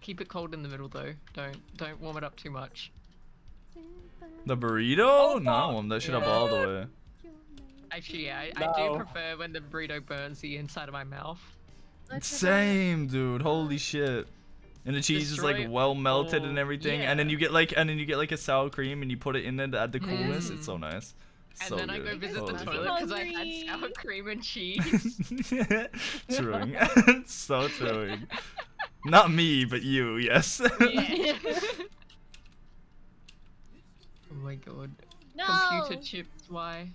Keep it cold in the middle though. Don't don't warm it up too much. The burrito? Oh, no, I warm that shit up Yeah. all the way. Actually, yeah, I, I do prefer when the burrito burns the inside of my mouth. Same, dude. Holy shit. And the cheese is like well melted all- and everything, and then you get like, and then you get like a sour cream, and you put it in there to add the coolness. It's so nice. And so then I go visit Holy the toilet because I had sour cream and cheese. Truing. so truing. Not me, but you, yes. Oh my god. No. Computer chips, why?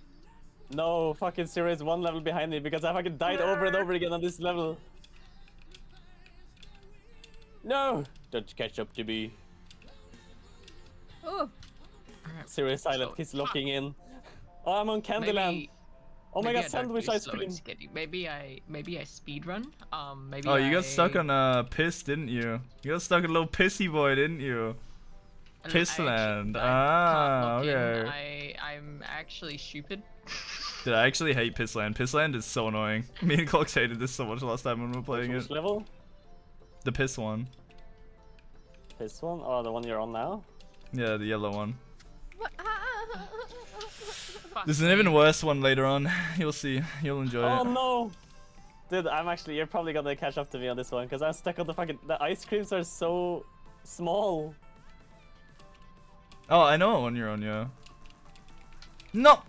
No, fucking Zerro is one level behind me because I fucking died over and over again on this level. No! Don't catch up to me. Oh. Zerro is silent, he's locking in. Oh, I'm on Candyland. Maybe- Oh my god, I sandwich do ice slow cream. Maybe I maybe I speed run. Um maybe oh, you got stuck I- on uh piss, didn't you? You got stuck on a little pissy boy, didn't you? I- I Pissland. actually- I Ah, can't log in. okay. I I'm actually stupid. Did I actually hate Pissland. Pissland is so annoying. Me and Clocks hated this so much last time when we were playing Which it. level? The piss one. This one? Oh, the one you're on now? Yeah, the yellow one. Fuck There's an even worse one later on. You'll see. You'll enjoy Oh it. no! Dude, I'm actually, you're probably gonna catch up to me on this one because I'm stuck on the fucking, the ice creams are so small. Oh, I know what one you're on, yeah. No!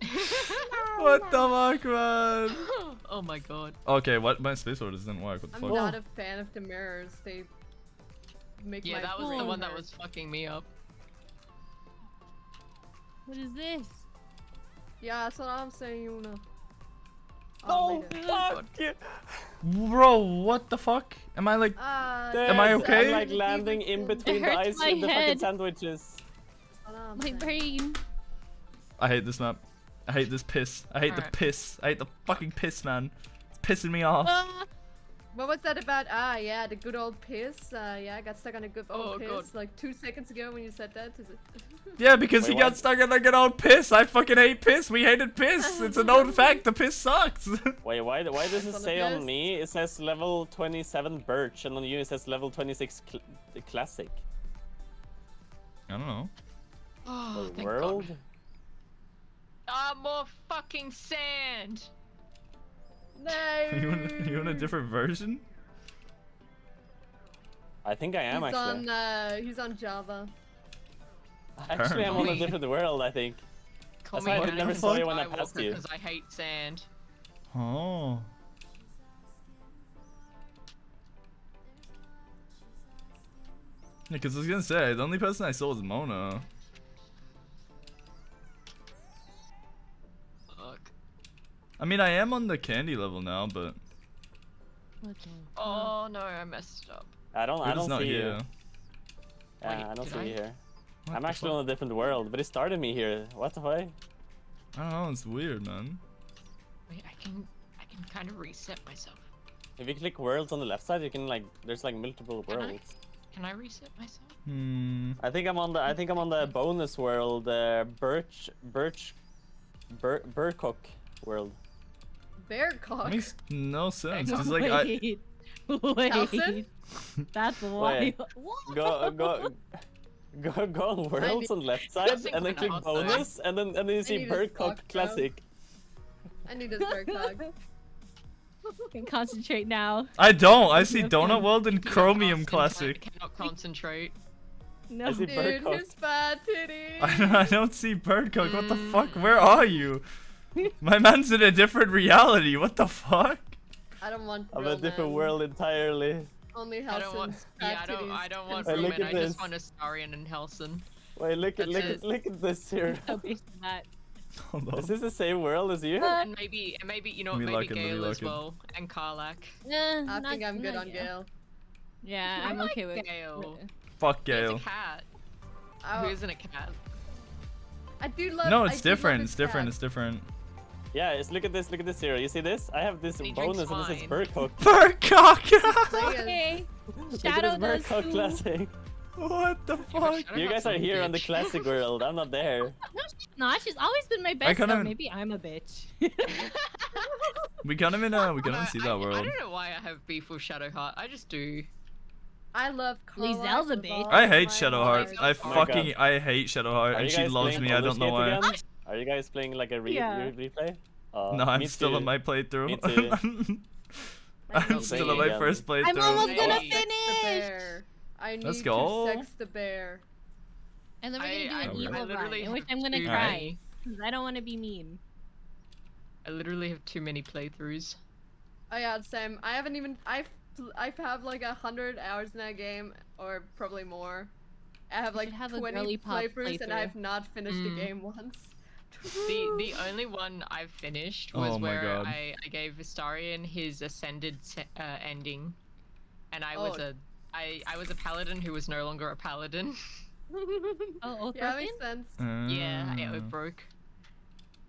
what the fuck, man? oh my god. Okay, what? My space orders didn't work. What the I'm fuck? not a fan of the mirrors. They make Yeah, my Yeah, that was the one that was fucking me up. What is this? Yeah, that's what I'm saying, Yuna. Oh, later. fuck you! Bro, what the fuck? Am I like? Ah, Am I okay? I'm like landing in between the ice and the fucking head. sandwiches. My brain. I hate this map. I hate this piss. I hate Alright. the piss. I hate the fucking piss, man. It's pissing me off. Ah, What was that about? Ah, yeah, the good old piss. Uh, yeah, I got stuck on a good old Oh, piss God. like two seconds ago when you said that. Is it? Yeah, because Wait, he got stuck on like an old piss. I fucking hate piss. We hated piss. It's an old fact. The piss sucks. Wait, why, why does it say on me, it says level 27 birch, and on you it says level 26 cl classic? I don't know. Oh, The thank world? God. Ah, more fucking sand. No. you, want, you want a different version? I think I am he's actually. on. Uh, he's on Java. Actually, I'm on a Apparently. different world, I think. Call That's why I Anakin never saw you when I passed you. Because I hate sand. Oh. Yeah, because I was gonna say, the only person I saw was Mona. I mean, I am on the candy level now, but what the- Oh no, I messed up. I don't, I don't not see here. you. Yeah, Wait, I don't see I? you here. What I'm actually fuck? on a different world, but it started me here. What the fuck? I don't know, it's weird, man. Wait, I can, I can kind of reset myself. If you click worlds on the left side, you can like, there's like multiple Can I? worlds. Can I reset myself? Hmm. I think I'm on the, I think I'm on the bonus world, uh, Birch, Birch, Bur Burcock world. Bear cock. Makes no sense. Cause like I, Wait. Wait. That's wild. Wait. What? Go, go, go, go on worlds on left side, and then click out there. bonus, and then and then you see need a Burcock sock, bro. classic. I need this bear cock. Can concentrate now. I don't. I see Donut World and Chromium concentrate- Classic. Cannot concentrate. No. Dude, his fat titty. I, I don't see Birdcock. What the fuck? Mm. Where are you? My man's in a different reality. What the fuck? I don't want. I'm a different men. world entirely. Only I don't want. Yeah, I don't. I don't want can Hey, look Roman. at I just this. want Astarion and Halsin. Wait, look at look at look at this here. So based on Is this the same world as you? And maybe, and maybe you know, maybe lock in, let me Gale as well, and Karlach. Eh, I not- think I'm good on yet. Gale. Yeah, I I'm like okay with Gale. Fuck He's Gale. a cat. Oh, Who isn't a cat? I do love. No, it's do love different. his It's different. It's different. Yeah, it's look at this, look at this here. You see this? I have this he bonus and this is wine. Burcock. Birdcock. Like, Okay. Shadow at this does Burcock too. classic. what the fuck? You guys are some here on the classic world. I'm not there. No, she's not. She's always been my best. kinda- though. Maybe I'm a bitch. We can't even uh, we can't even see that I world. I don't know why I have beef with Shadowheart. I just do. I love Least Carlisle Zelda with bitch. I hate my Shadowheart. heart. I fucking God. I hate Shadowheart, Are and she loves me. I don't know why. Gate again? Are you guys playing like a re- Yeah. re- replay? Uh, No, I'm still too. in my playthrough. Me too. I'm not still in my again. first playthrough. I'm almost gonna need to sex the finish. I need Let's to go. sex the bear. And then we're gonna do I- an I evil literally run, in which I'm gonna cry. Because I don't want to be mean. I literally have too many playthroughs. Oh yeah, same. I haven't even. I've I've have like a hundred hours in that game, or probably more. I have like have 20 girly pop playthroughs, and. I've not finished Mm. the game once. The the only one I've finished was Oh where I, I gave Astarion his ascended se- uh, ending, and I was Oh. a I I was a paladin who was no longer a paladin. Oh, Oath yeah, that makes sense. yeah, I Uh, oath broke.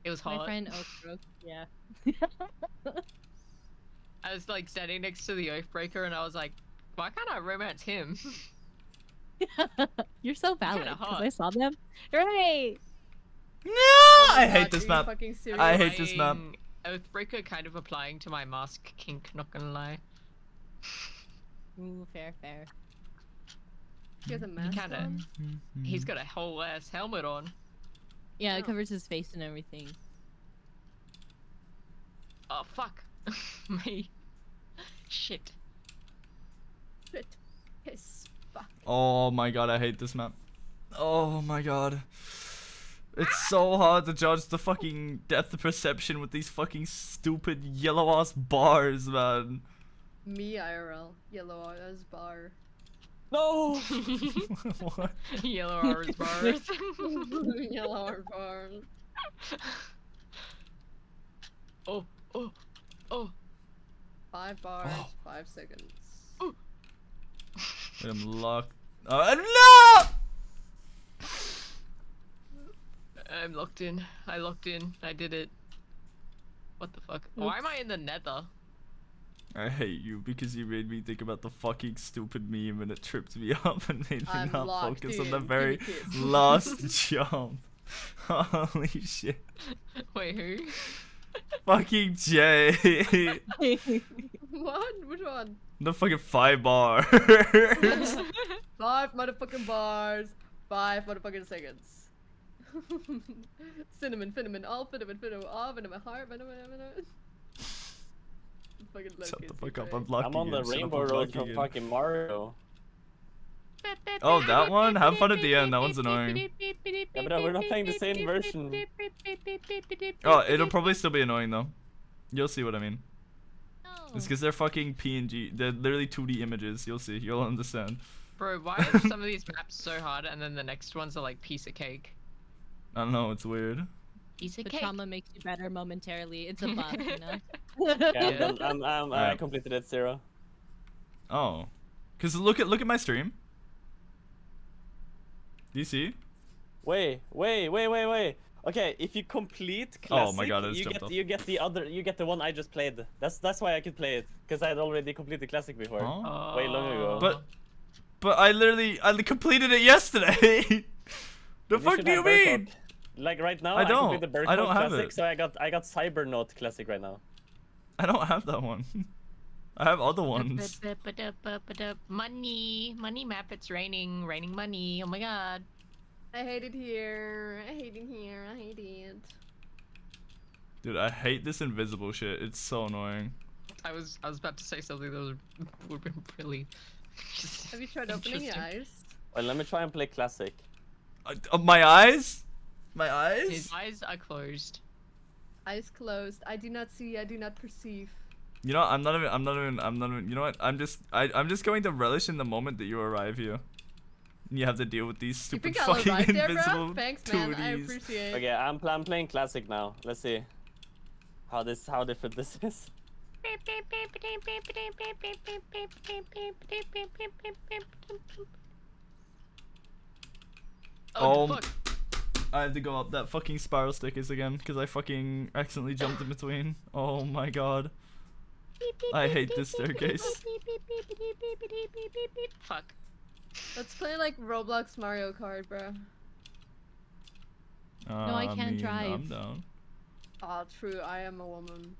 It was hot. My friend Oath broke. Yeah. I was like standing next to the oath breaker, and I was like, why can't I romance him? You're so valid because. I saw them. Right. No, Oh my I hate God, this map. I hate this map. Applying Oathbreaker kind of applying to my mask kink, not gonna lie. Ooh, fair, fair. He has a He mask kinda, on. he's got a whole ass helmet on. Yeah, it Oh. covers his face and everything. Oh fuck. Me. Shit. Shit. Piss. Fuck. Oh my god, I hate this map. Oh my god. It's so hard to judge the fucking depth of perception with these fucking stupid yellow ass bars, man. Me IRL. Yellow ass bar. No. what? Yellow hours bars. Yellow or bar. oh, oh, oh. Five bars, Oh. five seconds. Oh. I'm locked. Oh, no! I'm locked in. I locked in. I did it. What the fuck? Why am I in the nether? I hate you because you made me think about the fucking stupid meme and it tripped me up and made me I'm not locked focus on the very last jump. Holy shit. Wait, who? Fucking Jay. what? Which one? the fucking five bars. Five motherfucking bars. Five motherfucking seconds. cinnamon, cinnamon, all cinnamon, cinnamon, all cinnamon, heart, cinnamon, cinnamon. Fucking Shut the fuck up. I'm blocking I'm on the you. Rainbow road from you. fucking Mario. Oh, that one? Have fun at the end. That one's annoying. Yeah, but we're not playing the same version. Oh, it'll probably still be annoying though. You'll see what I mean. Oh. It's because they're fucking PNG. They're literally 2D images. You'll see. You'll understand. Bro, why are some of these maps so hard and then the next ones are like piece of cake? I don't know. It's weird. Piece The cake. trauma makes you better momentarily. It's a buff, you know? Yeah, I'm, done. I'm, I'm, I Alright. completed it zero. Oh, cause look at look at my stream. Do you see? Wait, wait, wait, wait, wait. Okay, if you complete Oh classic, my God, you get off. you get the other you get the one I just played. That's that's why I could play it because I had already completed classic before, Oh. way long ago. But, but I literally I completed it yesterday. the You fuck should do you mean? Burkhardt. Mean? Like right now, I I, don't. completed the I don't have classic, it. so I got I got Cybernaut classic right now. I don't have that one. I have other ones. Money, money map. It's raining, raining money. Oh my god. I hate it here. I hate it here. I hate it. Dude, I hate this invisible shit. It's so annoying. I was I was about to say something that was would have been really. Have you tried opening your eyes? Well, let me try and play classic. Uh, uh, my eyes? My eyes? His eyes are closed. Eyes closed. I do not see. I do not perceive. You know, I'm not even. I'm not even. I'm not even. You know what? I'm just. I, I'm just going to relish in the moment that you arrive here. You have to deal with these You stupid think I'll fucking arrive there, invisible bro? Thanks, man. I 2Ds. appreciate. Okay, I'm, pl- I'm playing classic now. Let's see how this how different this is. Oh, Um, I have to go up that fucking spiral staircase again because I fucking accidentally jumped in between. Oh my god. I hate this staircase. Fuck. Let's play like Roblox Mario Kart, bro. Uh, I can't mean, I'm down. Ah, true. I am a woman.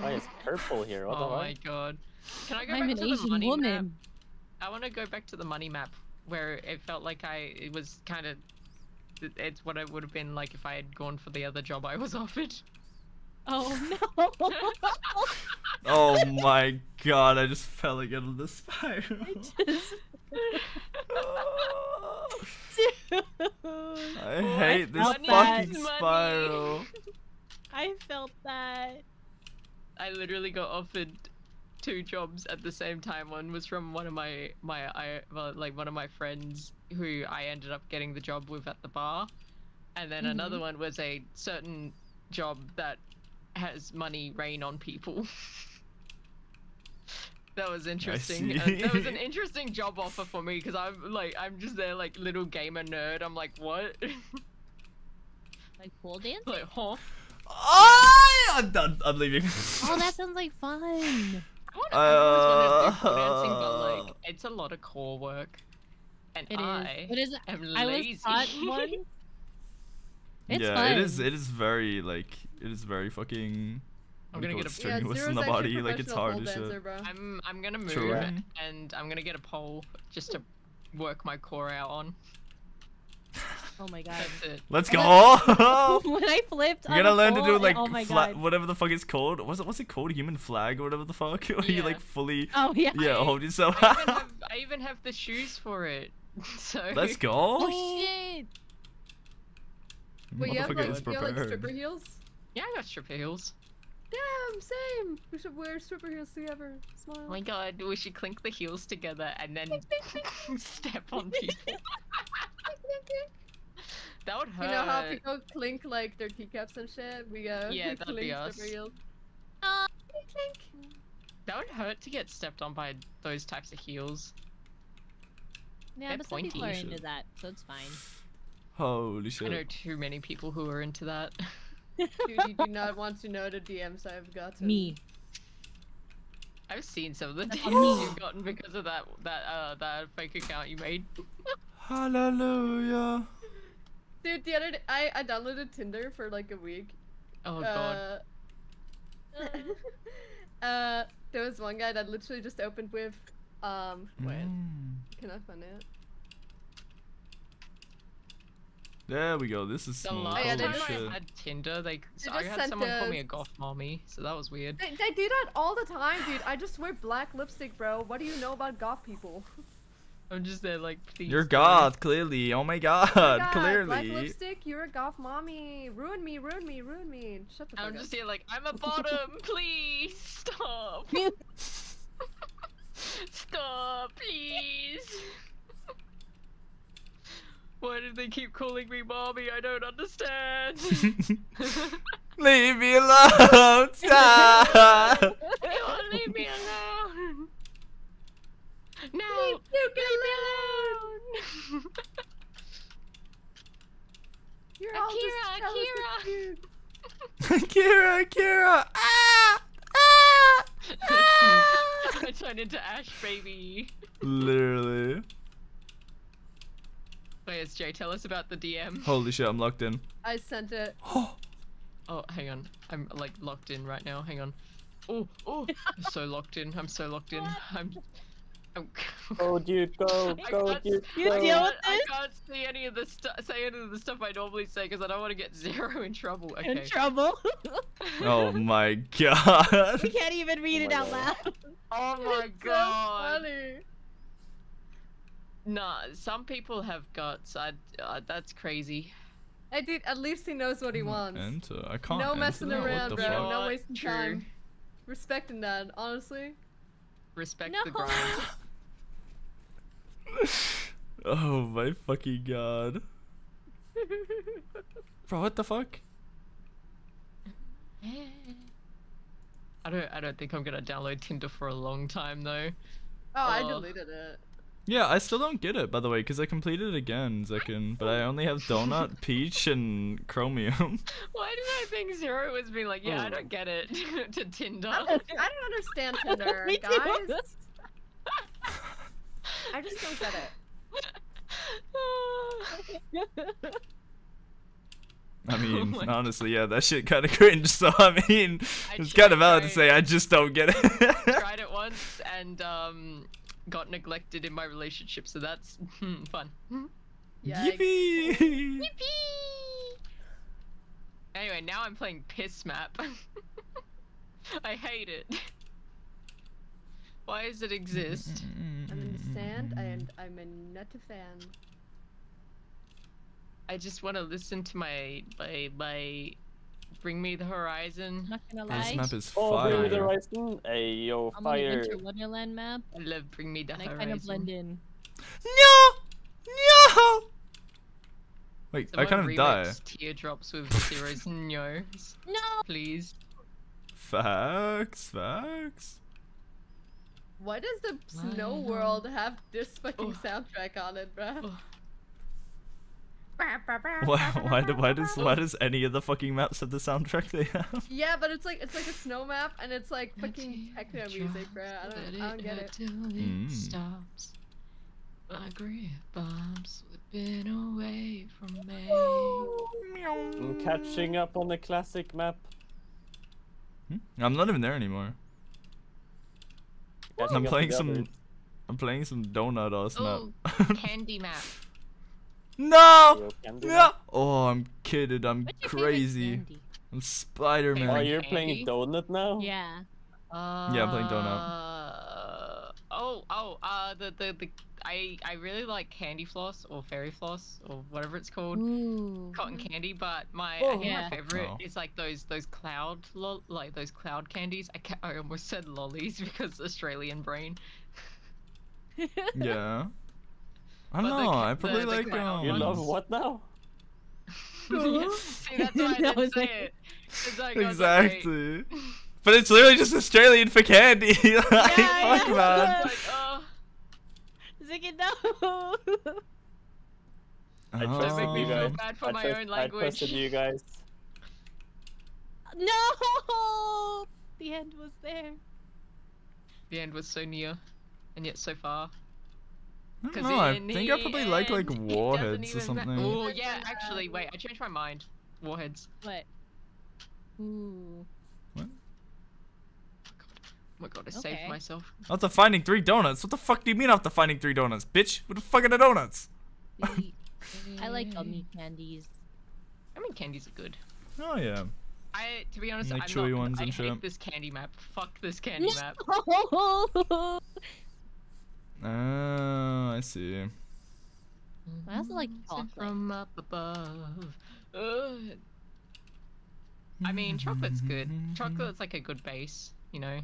Why is purple here? What oh fuck? my god. Can I go I'm back an to the Asian money map? I want to go back to the money map where it felt like I it was kind of it's what it would have been like if I had gone for the other job I was offered. Oh no! Oh my god, I just fell again on the spiral. I just. I hate this felt that. fucking spiral. I felt that. I literally got offered two jobs at the same time. One was from one of my my I well, like one of my friends who I ended up getting the job with at the bar, and then another Mhm. one was a certain job that has money rain on people. that was interesting. Uh, that was an interesting job offer for me because I'm like I'm just there like little gamer nerd. I'm like what? Like pole dance? like huh? Oh, I'm done. I'm leaving. Oh, that sounds like fun. I've to do pole dancing, but Uh, like it's a lot of core work, and It is. I It is. am I lazy. was taught one. It's yeah, it is. fun. It is very like it is very fucking. I'm gonna get a it, strenuous in the body. Like it's hard as shit. bro. I'm I'm gonna move True. and I'm gonna get a pole just to work my core out on. Oh my god. That's it. Let's go. then- when I flipped, You're gonna learn to pole, do and- like oh my fla- god. whatever the fuck it's called. What's it? What's it called? Human flag or whatever the fuck. Where you Yeah. like fully. Oh yeah. Yeah, hold yourself. I even, have, I even have the shoes for it. So Let's go. Oh shit. Wait, you have like, you have, like stripper heels? Yeah, I got stripper heels. Damn, same. We should wear stripper heels together. Smile. Oh my god, we should clink the heels together and then step on people. that would hurt. You know how people clink like their teacups and shit? We uh Yeah, that'd clink be stripper us. heels. Uh, Clink. That would hurt to get stepped on by those types of heels. Yeah, They're but some people are into that, so it's fine. Holy shit. I know shit. too many people who are into that. Dude, you do not want to know the DMs I've gotten. Me. I've seen some of the DMs you've gotten because of that that uh that fake account you made. Hallelujah. Dude, the other day, I, I downloaded Tinder for like a week. Oh god. Uh, uh, there was one guy that literally just opened with, um, wait, Mm. can I find it? There we go. This is The smooth. last oh, yeah, time Holy shit. I had Tinder, they so I had sent someone call me a- a goth mommy, so that was weird. They, they do that all the time, dude. I just wear black lipstick, bro. What do you know about goth people? I'm just there like please. You're don't. God, clearly. Oh my God, God, Black clearly. lipstick, you're a goth mommy. Ruin me, ruin me, ruin me. Shut the fuck I'm up. just here like I'm a bottom, please stop. stop, please. Why do they keep calling me mommy? I don't understand. Leave me alone. Stop. you won't leave me alone. No, Leave leave me alone. You're all Akira, just jealous of Akira. you. Kira, Kira. Ah, ah, ah. I turned into Ash, baby. Literally. Wait, it's Jay. Tell us about the DM. Holy shit, I'm locked in. I sent it. Oh, oh hang on. I'm like locked in right now. Hang on. Oh, oh, I'm so locked in. I'm so locked in. I'm. I'm. Go, dude, go, go, dude, You go. deal with this? I can't see any of the stuff. Say any of the stuff I normally say because I don't want to get Zerro in trouble. Okay. In trouble. Oh my god. we can't even read Oh it out God. loud. Oh my It's so god. funny. Nah, some people have guts. I. Uh, that's crazy. Hey, dude, at least he knows what he wants. Enter. I can't. No enter messing that, around, bro. fuck? No wasting True. time. Respecting that, honestly. Respect No. the grind. Oh my fucking god. Bro, what the fuck? I don't. I don't think I'm gonna download Tinder for a long time though. Oh, I Oh. deleted it. Yeah, I still don't get it, by the way, because I completed it again, Zekken, but I only have Donut, Peach, and Chromium. Why did I think Zerro was being like, yeah, I Oh. don't get it to Tinder? I don't, I don't understand Tinder, Me too. guys. I just don't get it. I mean, my honestly, yeah, that shit kind of cringe. So I mean, I it's kind of valid to say I just don't get it. tried it once and um got neglected in my relationship, so that's hmm, fun. Yippee! Yippee! Anyway, now I'm playing Piss Map. I hate it. Why does it exist? I'm in the sand and I'm a not a fan. I just want to listen to my my my Bring Me the Horizon. Not gonna This map is Oh, Bring Me the fire. Horizon. Hey, yo, I'm on the fire. Winter Wonderland map, I love Bring Me the and I Horizon. kind of blend in. No! No! Wait, I kind of die. Teardrops with zeros and nos. No. Please. Facts, facts. Why does the snow world have this fucking oh. soundtrack on it, bruh? Oh. Why, why, why does why does any of the fucking maps have the soundtrack they have? Yeah, but it's like it's like a snow map and it's like fucking techno music, bruh. I don't, I don't get it. Till Mm. it stops. My grip arms slipping away from me. I'm catching up on the classic map. Hmm? I'm not even there anymore. Catching I'm playing some. others. I'm playing some donut ass Oh, map. candy map. no! No! Oh, I'm kidded. I'm What's your favorite crazy. I'm Spider-Man. Oh, you're playing Donut now? Yeah. Yeah, I'm playing Donut. Uh, oh, oh, uh, the, the, the, I, I really like candy floss or fairy floss or whatever it's called. Ooh. Cotton candy, but my, Oh. Yeah. my favorite Oh. is like those, those cloud, lo- like those cloud candies. I, ca- I almost said lollies because Australian brain. Yeah. I don't the know. ca- I probably the- the like cloud um. You love what now? See, that's why I didn't was say it. it. 'cause I was like. Exactly. But it's literally just Australian for candy. like, Yeah, fuck, yeah. man. Like, oh, Ziggy, no. I Oh. trusted make me you feel guys. bad for I my trust- own I trusted you guys. no. The end was there. the end was so near, and yet so far. I don't 'Cause know, I think I the probably like like end, it doesn't warheads or something. Oh yeah, actually, um, wait, I changed my mind. Warheads. What? Ooh. What? Oh my god, I saved myself. After finding three donuts, what the fuck do you mean after finding three donuts, bitch? What the fuck are the donuts? I like gummy candies. I mean, candies are good. Oh yeah. I, to be honest, Like I'm chewy not. ones I and hate shit. this candy map. Fuck this candy map. I Oh, I see. Mm-hmm. I also like chocolate. From up above. Ugh. I mean, chocolate's good. Chocolate's like a good base, you know.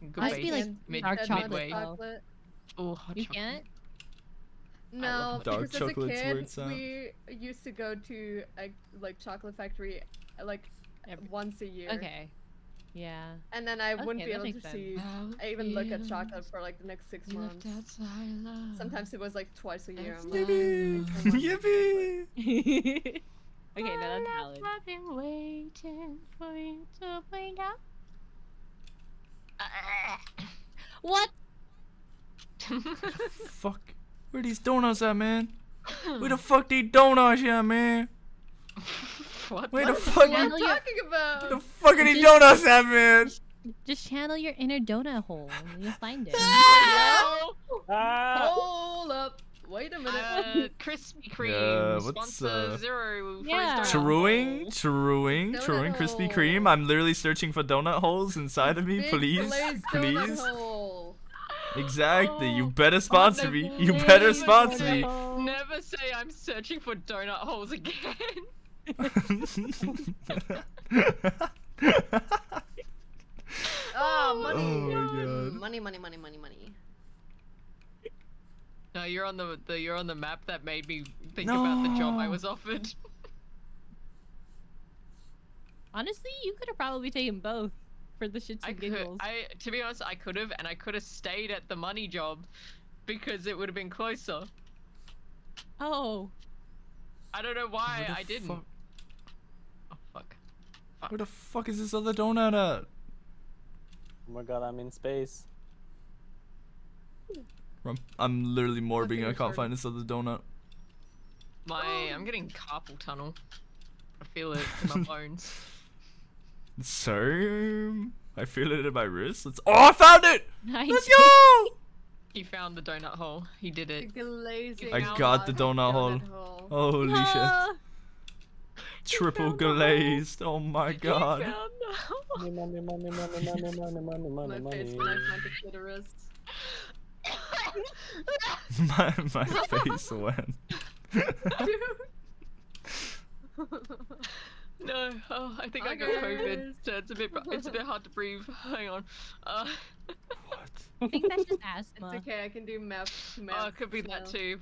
Good Must base. be like mid, dark chocolate, midway. chocolate. Oh, hot You chocolate. can't? No, Dark because as a kid, we used to go to a like chocolate factory like Every- once a year. Okay. Yeah. And then I wouldn't be able to sense. see, I even look at chocolate for like the next six months. Sometimes it was like twice a year. I'm like, Yippee! I want chocolate. Yippee! okay, now that's valid. I've been waiting for you to bring up. What? fuck. Where these donuts at, man? Where the fuck these donuts at, man? What? Where the What fuck? are you Channel your- talking about? The fuck are these donuts at, man? Just channel your inner donut hole and you'll find it. Hello? Ah! Hold up. Wait a minute. Uh, Krispy Kreme. Yeah, what's, uh, Zerro. Yeah. donut Truing, hole. truing, Donut truing Krispy. Kreme. I'm literally searching for donut holes inside of me, Big please, please. donut hole. Exactly. You Oh, better sponsor the me. You better sponsor me. Never say I'm searching for donut holes again. Oh, oh, money. Oh my god. Money, money, money, money, money. No, you're on the, the you're on the map that made me think about the job I was offered. Honestly, you could have probably taken both for the shits I and could, giggles. I to be honest, I could have, and I could have stayed at the money job because it would have been closer. Oh. I don't know why I didn't. Fuck-. Where the fuck is this other donut at? Oh my god, I'm in space. I'm, I'm literally morbing. I your can't turn. find this other donut. My I'm getting carpal tunnel. I feel it in my bones. Same. I feel it in my wrist. Let's. Oh, I found it! Nice. Let's go! He found the donut hole. He did it. I got the donut hole. Holy Ah. shit. Triple glazed. Oh my god. Money, money, money, money, money, money, money, money, My face money. when I find the clitoris. my, my face went. No, oh, I think I got COVID. So it's a bit, it's a bit hard to breathe. Hang on. Uh, I think that's just asthma. It's okay, I can do meth. meth oh, it could be that too.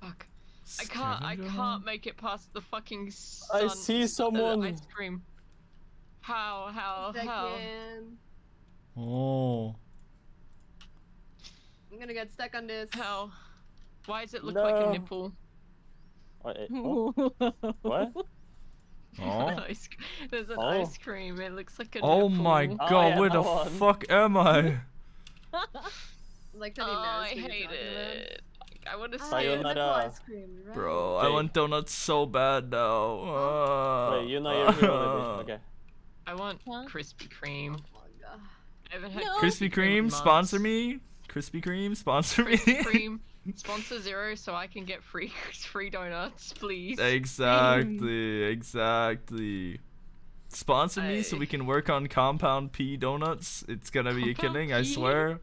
Fuck. I can't. I can't make it past the fucking I sun. see uh, someone. ice cream. How? How? How? Oh. I'm gonna get stuck on this. How? Why does it look like a No. nipple? Oh, eh, oh, what? Oh. There's an Oh. ice cream. It looks like a Oh nipple. my Oh, god, yeah, where the one. fuck am I? Like Oh, I hate it. I want to about. say it. nipple Sayonara. ice cream, right? Bro, I want donuts so bad now. Uh, Wait, you know you're here already. Okay. I want Huh? Krispy Kreme. Oh my god. I haven't had No. Krispy Kreme, in sponsor me. Krispy Kreme, sponsor me. Krispy Kreme, sponsor Zerro, so I can get free free donuts, please. exactly, exactly. Sponsor me so we can work on Compound P donuts. It's gonna be a killing, I P? swear.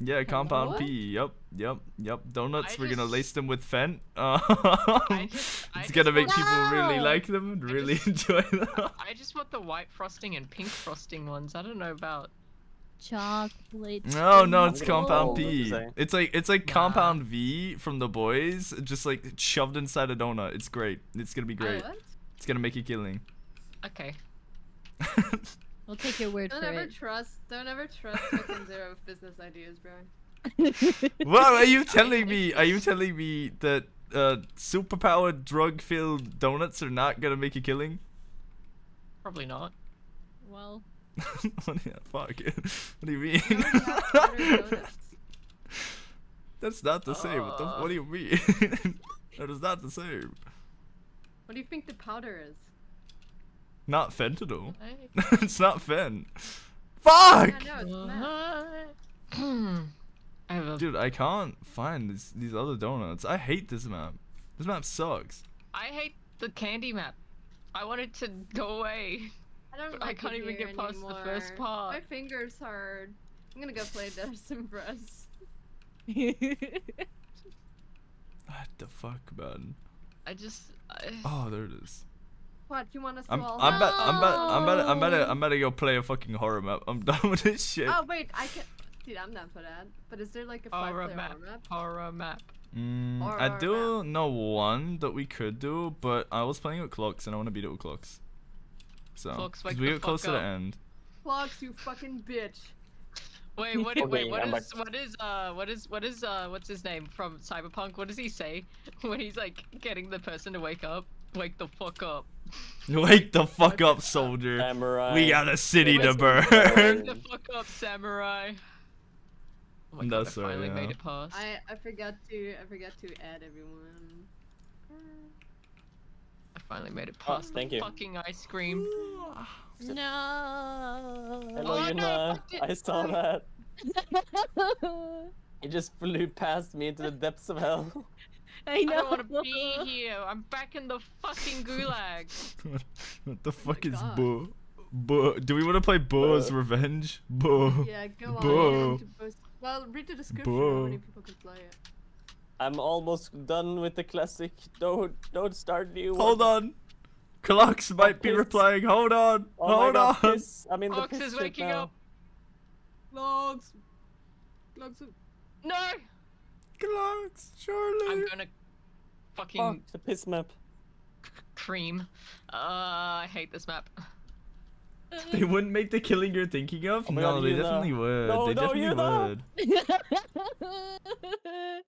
Yeah, Compound What? P. Yep, yep, yep. Donuts. I We're gonna lace them with Fent. I just, I it's gonna make want- people really like them and really just- enjoy them. I just want the white frosting and pink frosting ones. I don't know about. Chocolate. No, no, it's Compound P. It's like it's like Nah. Compound V from the boys, just like shoved inside a donut. It's great. It's gonna be oh, great. What? It's gonna make you killing. Okay. We'll take your word Don't for ever it. trust. Don't ever trust fucking Zerro with business ideas, bro. what are you telling me? Are you telling me that uh, superpowered drug-filled donuts are not gonna make a killing? Probably not. well, what the fuck? What do you mean? That's not the same. What, the, Uh. what do you mean? that is not the same. What do you think the powder is? Not fentanyl. It's not fen. Fuck! Yeah, no, it's meth. What? I have a. Dude, I can't find these these other donuts. I hate this map. This map sucks. I hate the candy map. I want it to go away. I don't But I can't even get past the first part. My fingers hurt. I'm gonna go play Dress to Impress. What the fuck, man? I just. I... Oh, there it is. What, you want us to I'm all I'm about have- I'm about I'm about I'm about to I'm about to go play a fucking horror map. I'm done with this shit. Oh wait, I can. Dude, I'm not for that. But is there like a five Horror player map. horror map? Horror map. Mm, Horror I do know one that we could do, but I was playing with clocks and I want to beat it with clocks. So, Clocks, 'cause wake we get close fuck to the end. Clocks, you fucking bitch. Wait, what? Okay, wait, what I'm is what is uh what is what is uh what's his name from Cyberpunk? What does he say when he's like getting the person to wake up? Wake the fuck up. Wake the fuck up, soldier. Samurai. We got a city to burn. Wake the fuck up, samurai. Oh my god, That's I right, finally yeah. made it past. I I forgot to I forgot to add everyone. I finally made it Oh, past thank the you. fucking ice cream. no. Hello, Oh, no, Yuna. fuck it. I saw that. He just flew past me into the depths of hell. I I know. don't want to be here. I'm back in the fucking gulag. what the oh fuck my is God. Bo? Bo? Do we want to play Bo's Revenge? Bo. Yeah, go on. Bo. to post- Well, read the description how many people could play it. I'm almost done with the classic. Don't don't start new. Hold one. on. Clocks might be pissed. replying. Hold on. Oh Hold god, on. piss. I'm in the Fox piss is waking now. up. Logs. Logs. No! Clocks, surely. I'm gonna fucking Fuck, the piss map. cream. Uh, I hate this map. They wouldn't make the killing you're thinking of? Oh no, God, they Yuna. definitely would. No, they no, definitely would.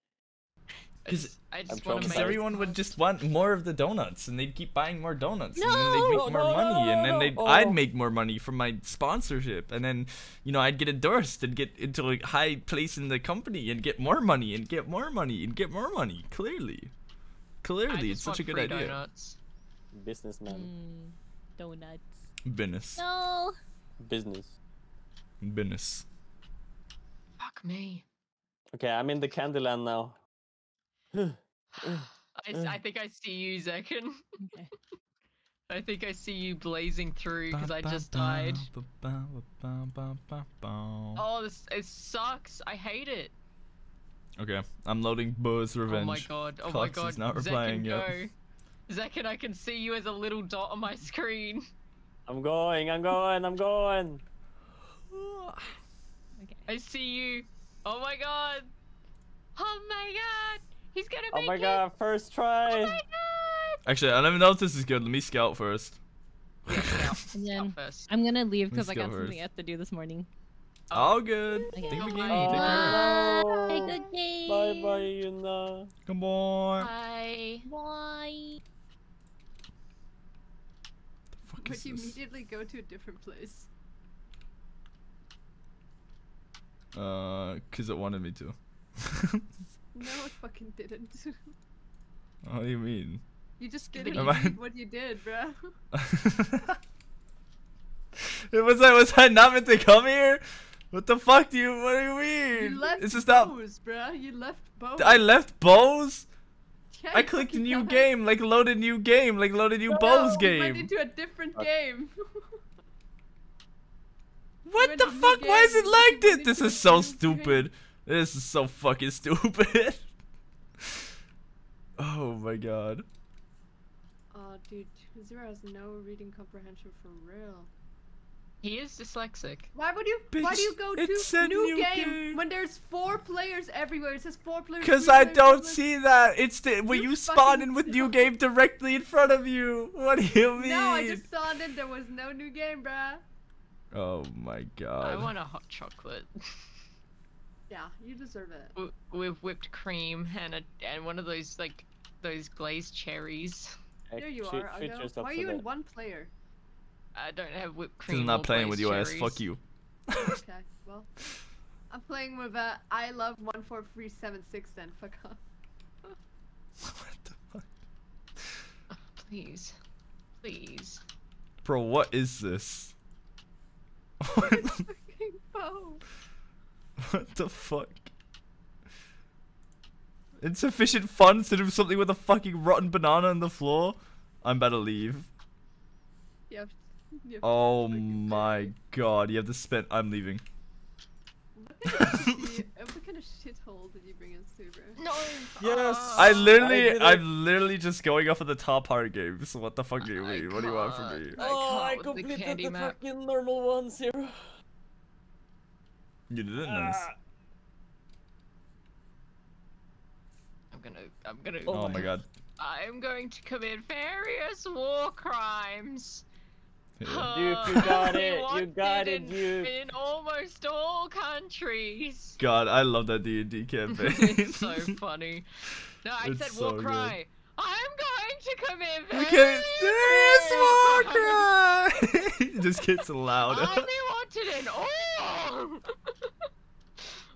I just, I just I'm want to Because everyone would just want more of the donuts, and they'd keep buying more donuts, and then they'd make No, more no, money, no, and then they'd Oh. I'd make more money from my sponsorship, and then you know I'd get endorsed and get into a high place in the company and get more money and get more money and get more money. Clearly, Clearly, it's such a good idea. Donuts. Businessman. Mm, donuts. Business. No. Business. Business. Fuck me. Okay, I'm in the Candyland now. I think I see you, Zekken. I think I see you blazing through because I just died. Oh, this it sucks. I hate it. Okay, I'm loading Buzz Revenge. Oh my god. Oh Cox my god. is not Zekken, replying yet. go. Zekken, I can see you as a little dot on my screen. I'm going, I'm going, I'm going. I see you. Oh my god. Oh my god. He's gonna Oh my it. god, first try. Oh my god. Actually, I don't even know if this is good. Let me scout first. And then first. I'm gonna leave because I got go something first. I have to do this morning. Oh. All good. Okay. Think we Bye. can take care. Bye. Good day. Bye bye, Yuna. Come. Bye. Bye. Would you immediately go to a different place? Uh, cause it wanted me to. No, it fucking didn't. What do you mean? you just didn't what you did, bro. It was I was I not meant to come here? What the fuck do you? What do you mean? You left This is not. Bose, bro. You left Bose. I left Bose. Yeah, I clicked fucking new died. game, like loaded new game, like loaded new No, Bose you went game. into a different uh, game. What the fuck? Why is it You like this? This is so stupid. This is so fucking stupid. oh my god. Oh, dude, Zerro has no reading comprehension for real. He is dyslexic. Why would you? why do you go to said new, new game, game. when there's four players everywhere? It says four players. Cause I players, don't players. see that. It's the when You you spawn in with new game directly in front of you. What do you mean? No, I just saw it. There was no new game, bruh. Oh my god. I want a hot chocolate Yeah, you deserve it. w- with whipped cream and a and one of those like those glazed cherries. There you are. treat Ugo. yourself Why are you in one player? I don't have whipped cream. I'm not playing with glazed your ass. Fuck you. okay, well, I'm playing with uh, I love one four three seven six. Then fuck off. What the fuck? Oh, please, please. Bro, what is this? Fucking bow. What the fuck? Insufficient funds to do something with a fucking rotten banana on the floor? I'm about to leave. You have, you have Oh my god, you have to spend. I'm leaving. what kind of shithole did you bring us to, bro? No. Yes. I literally, did. I'm literally just going off of the top part game. So what the fuck do you mean? What do you want from me? Oh, I can't the completed the, map. fucking normal ones here. You did it nice. Ah. I'm gonna. I'm gonna. Oh my god. I'm going to commit various war crimes. Yeah. Duke, you got it, you got it, in, Duke. In almost all countries. God, I love that D and D campaign. it's so funny. No, I It's said so war good. cry. I'm going to commit You various can war serious war cry. it just gets louder. I'll be wanted in all. Oh,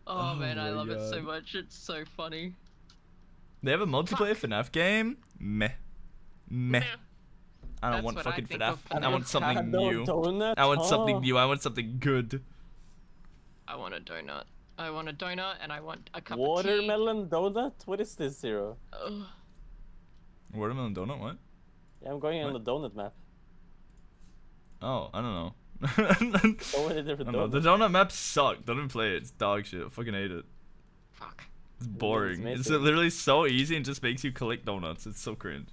oh, man, I my love it so much. It's so funny. They have a multiplayer FNAF game? Meh. Meh. I don't That's want fucking think FNAF. of I want something Hello, new. donut. I want something new. I want something good. I want a donut. I want a donut and I want a cup Watermelon donut? What is this, Zerro? of tea. Ugh. Watermelon donut? What? Yeah, I'm going on the donut map. Oh, I don't know. So many different I don't know. The donut maps suck. Don't even play it. It's dog shit. I fucking hate it. Fuck. It's boring. It's missing. literally so easy and just makes you collect donuts. It's so cringe.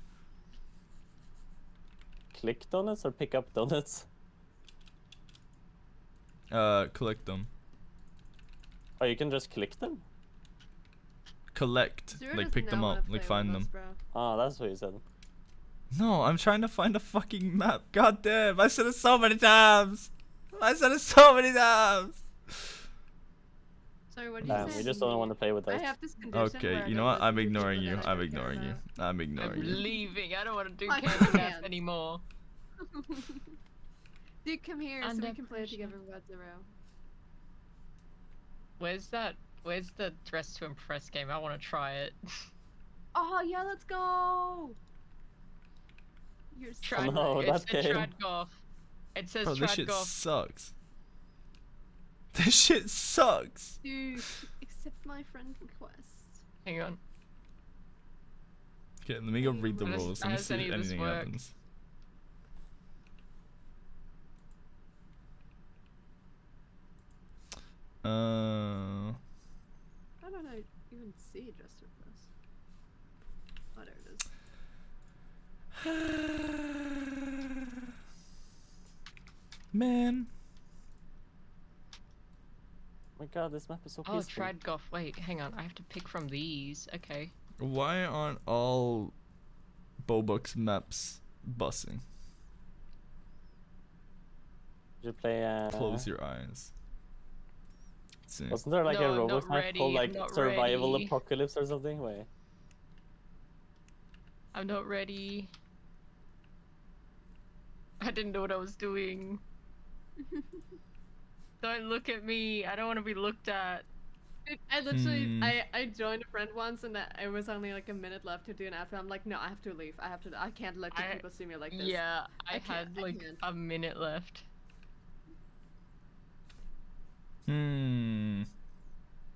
Click donuts or pick up donuts? Uh, collect them. Oh, you can just click them? Collect. Zerro like pick them up. Like find them. bro. Oh, that's what you said. No, I'm trying to find a fucking map. God damn. I said it so many times. I said it so many times. Sorry, what did you Damn, say? we just don't want to play with I us. have this condition Okay, you know what? I'm ignoring you. I I'm ignoring you. I'm ignoring I'm you. leaving. I don't want to do I candy math can't. anymore. Dude, come here so we can play it pressure. together with Zerro. Where's that? Where's the dress to impress game? I want to try it. Oh yeah, let's go. You're so Trad, no, it's that the game. It says Bro, this shit Tradgoff. sucks. This shit sucks. Dude, accept my friend request. Hang on. Okay, let me go read the How rules. how Let me see if anything work? happens. Uh, How did I even see dress request? Oh, there it is. man. My god, this map is so Oh, peaceful. Tradgoff. Wait, hang on. I have to pick from these. Okay. Why aren't all Bobux maps bussing? Did you play? Uh, Close your eyes. Let's see. Wasn't there like No, a not Roblox map called ready, I'm like Survival ready. Apocalypse or something? Wait. I'm not ready. I didn't know what I was doing. Don't look at me. I don't want to be looked at. Dude, I literally, Hmm. I, I joined a friend once and I- it was only like a minute left to do an after. I'm like, no, I have to leave. I have to. I can't let the I- people see me like this. Yeah, I, I can't- had like can't. a minute left. Hmm.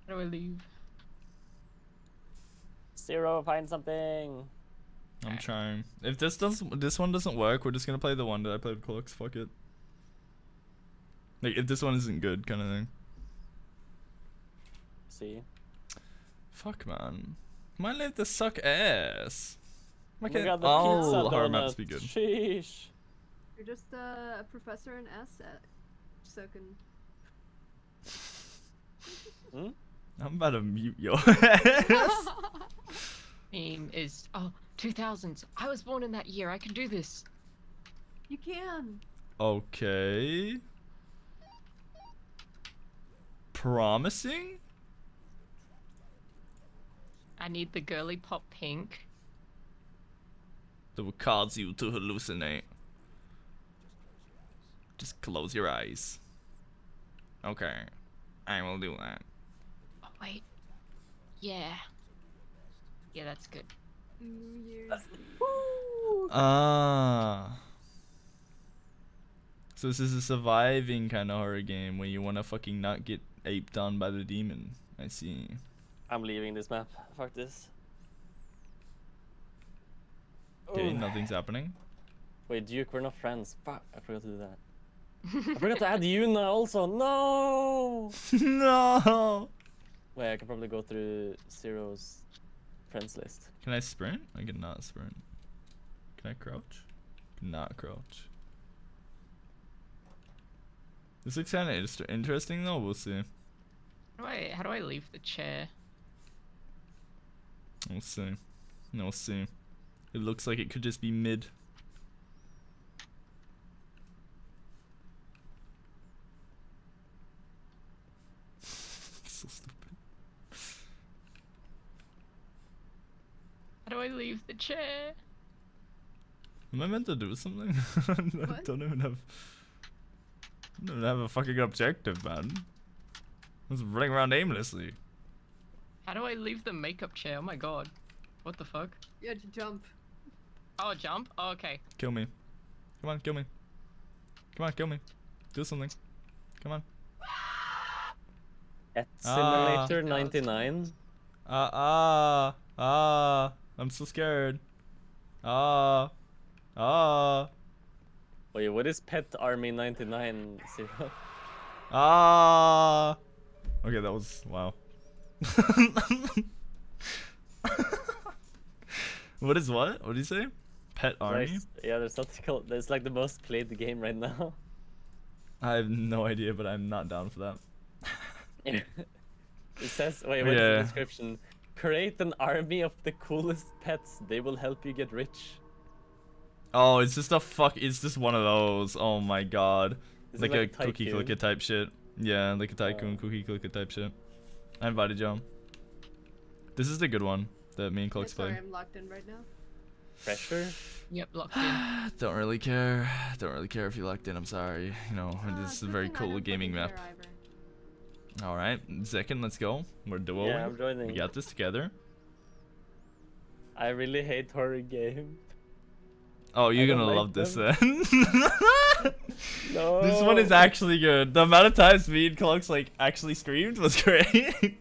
How do I leave? Zerro, find something. I'm trying. If this doesn't, this one doesn't work, we're just gonna play the one that I played with Clux. Fuck it. Like if this one isn't good, kind of thing. See. Fuck man. My life to suck ass. Why Oh my can't god, the all pizza horror maps be good? Sheesh. You're just uh, a professor in asset. Soaking. Hmm? I'm about to mute yo. Meme is oh 2000s. I was born in that year. I can do this. You can. okay. Promising? I need the girly pop pink. That will cause you to hallucinate. Just close your eyes. Okay. I will do that. Oh wait. Yeah. Yeah, that's good. New Year's. Ah. So this is a surviving kind of horror game where you want to fucking not get aped on by the demon. I see. I'm leaving this map. Fuck this. Okay, Ooh. nothing's happening. Wait, Duke, we're not friends. Fuck, I forgot to do that. I forgot to add Yuna also. No. no. Wait, I can probably go through Zerro's friends list. Can I sprint? I cannot sprint. Can I crouch? Cannot crouch. This looks kind of interesting though. We'll see. How do I how do I leave the chair? We'll see. We'll see. It looks like it could just be mid. so stupid. How do I leave the chair? Am I meant to do something? I don't even have. I don't have a fucking objective, man. I was running around aimlessly. How do I leave the makeup chair? Oh my god. What the fuck? You had to jump. Oh, jump? Oh, okay. Kill me. Come on, kill me. Come on, kill me. Do something. Come on. At Ah. Simulator 99. Ah, ah, ah. I'm so scared. Ah, ah, Wait, what is Pet Army 99 Zerro? ah. Okay, that was wow. what is what? What did you say? Pet army? There's- yeah, there's something called. There's like the most played game right now. I have no idea, but I'm not down for that. it says, wait, what's Yeah. the description? Create an army of the coolest pets. They will help you get rich. Oh, it's just a fuck. It's just one of those. Oh my god. Is Like, like a cookie Tycoon? clicker type shit. Yeah, like a tycoon oh. cookie clicker type shit. I invited you. This is the good one that me and Yeah, Clux sorry, play. I'm locked in right now. Pressure? Yep, locked in. Don't really care. Don't really care if you locked in. I'm sorry. You know, ah, this is a very cool gaming map. All right, second, let's go. We're duoing. Yeah, I'm joining. We got this together. I really hate horror games. Oh, you're gonna like love this them. then. This one is actually good. The amount of times me and Clocks like actually screamed was great.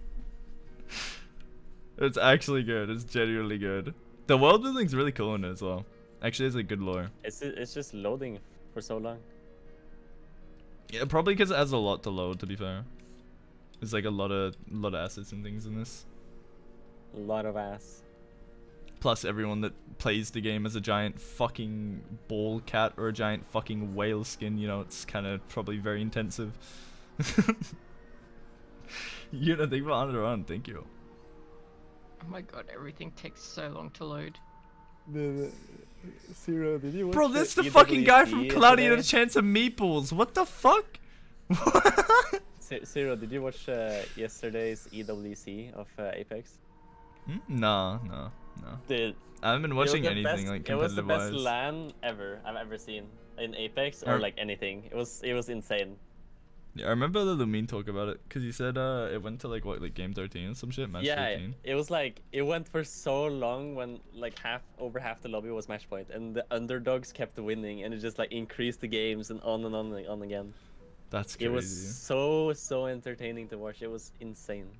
it's actually good. It's genuinely good. The world building's really cool in it as well. Actually, it's a good lore. It's it's just loading for so long. Yeah, probably because it has a lot to load. To be fair, there's like a lot of lot of assets and things in this. A lot of ass. Plus, everyone that plays the game as a giant fucking ball cat or a giant fucking whale skin, you know, it's kind of probably very intensive. you know, think about it around. Thank you. Oh my god, everything takes so long to load. Zerro, did you Bro, that's the fucking guy from Cloudy and a Chance of Meeples. What the fuck? Zerro, did you watch uh, yesterday's EWC of uh, Apex? Hmm? No, no, no. Dude, I haven't been watching anything best- like It was the competitive best wise. LAN ever I've ever seen in Apex or Or- like anything. It was it was insane. Yeah, I remember the Lumine talk about it because he said uh it went to like what like game 13 and some shit, match yeah, 13. it was like it went for so long when like half over half the lobby was match point and the underdogs kept winning and it just like increased the games and on and on and on again. That's crazy. It was so so entertaining to watch. It was insane.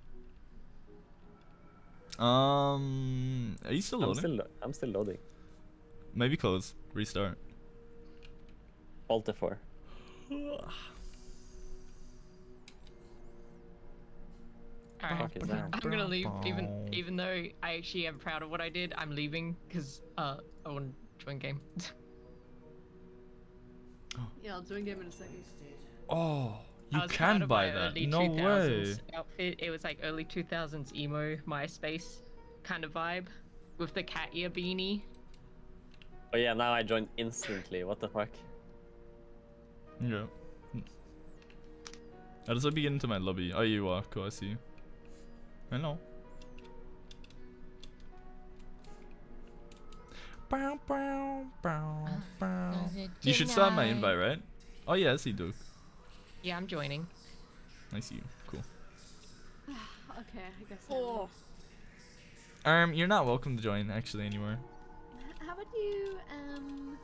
Um, are you still loading? I'm loading? still lo- I'm still loading. Maybe close, restart. Alt F4. Alright, fuck is that? I'm gonna leave, even even though I actually am proud of what I did. I'm leaving because uh I want to join game. Yeah, I'll join game in a second. Oh, I you was proud can of buy my that. early No 2000s way. Outfit. It was like early 2000s emo MySpace kind of vibe with the cat ear beanie. Oh yeah, now I joined instantly. What the fuck? Yeah. Mm. How does I begin into my lobby? Oh, you are. Cool, I see you. Hello. Bow, bow, bow, ah, bow. You should start my invite, right? Oh yeah, I see Duke. Yeah, I'm joining. I see you. Cool. okay, I guess. Oh. Um, you're not welcome to join actually anymore. How about you? Um,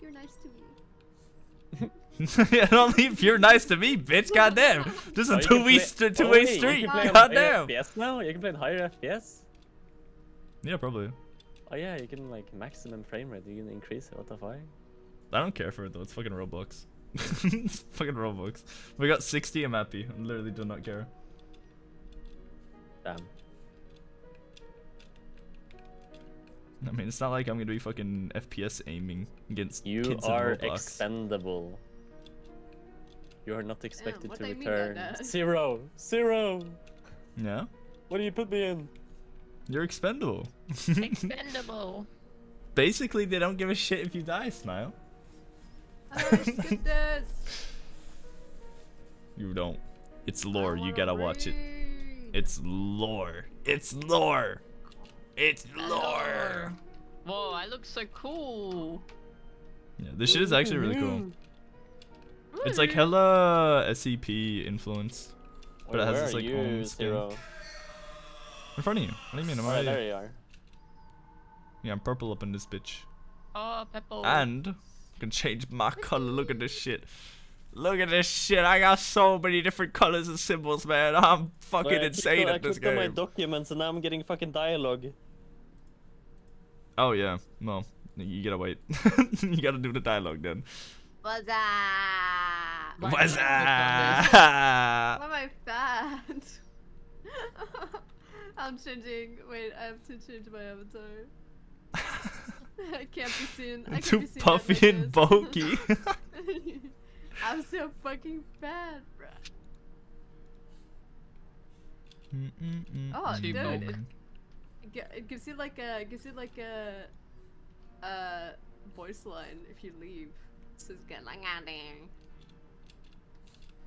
you're nice to me. yeah, only if you're nice to me, bitch. Goddamn. This is Oh, a two-way play- st- oh, two-way wait, you street. can play on Goddamn. FPS now. You can play in higher FPS. Yeah, probably. Oh yeah, you can like maximum frame rate. You can increase it. What the fuck? I don't care for it though. It's fucking Roblox. It's fucking Roblox. We got 60. I'm happy. I literally do not care. Damn. I mean, it's not like I'm gonna be fucking FPS aiming against You kids are in Roblox. expendable. You are not expected what to do you mean by return. that? Zerro. Zerro. yeah, What do you put me in? you're expendable. Expendable. Basically, they don't give a shit if you die. Smile. Goodness. You don't. It's lore. You gotta watch it. It's lore. It's lore. It's lore. Whoa, I look so cool. Yeah, this shit is actually really cool. It's like hella SCP influenced, but Wait, it has this like you, home skin. Zerro? In front of you. What do you mean? I'm right there you are. Yeah, I'm purple up in this bitch. Oh, purple. And I can change my color. Look at this shit. Look at this shit. I got so many different colors and symbols, man. I'm fucking Wait, I insane clicked on- at this I clicked on my documents and now I'm getting fucking dialogue. Oh yeah. Well, you gotta wait. you gotta do the dialogue then. What's up? What's Why up? am I fat? I'm changing. Wait, I have to change my avatar. I can't be seen. I Too can't be seen puffy like and bulky. I'm so fucking fat, bruh. Oh, Too dude, it, bulky. it gi- it gives you like a it gives you like a a voice line if you leave. It says get like ah, out there.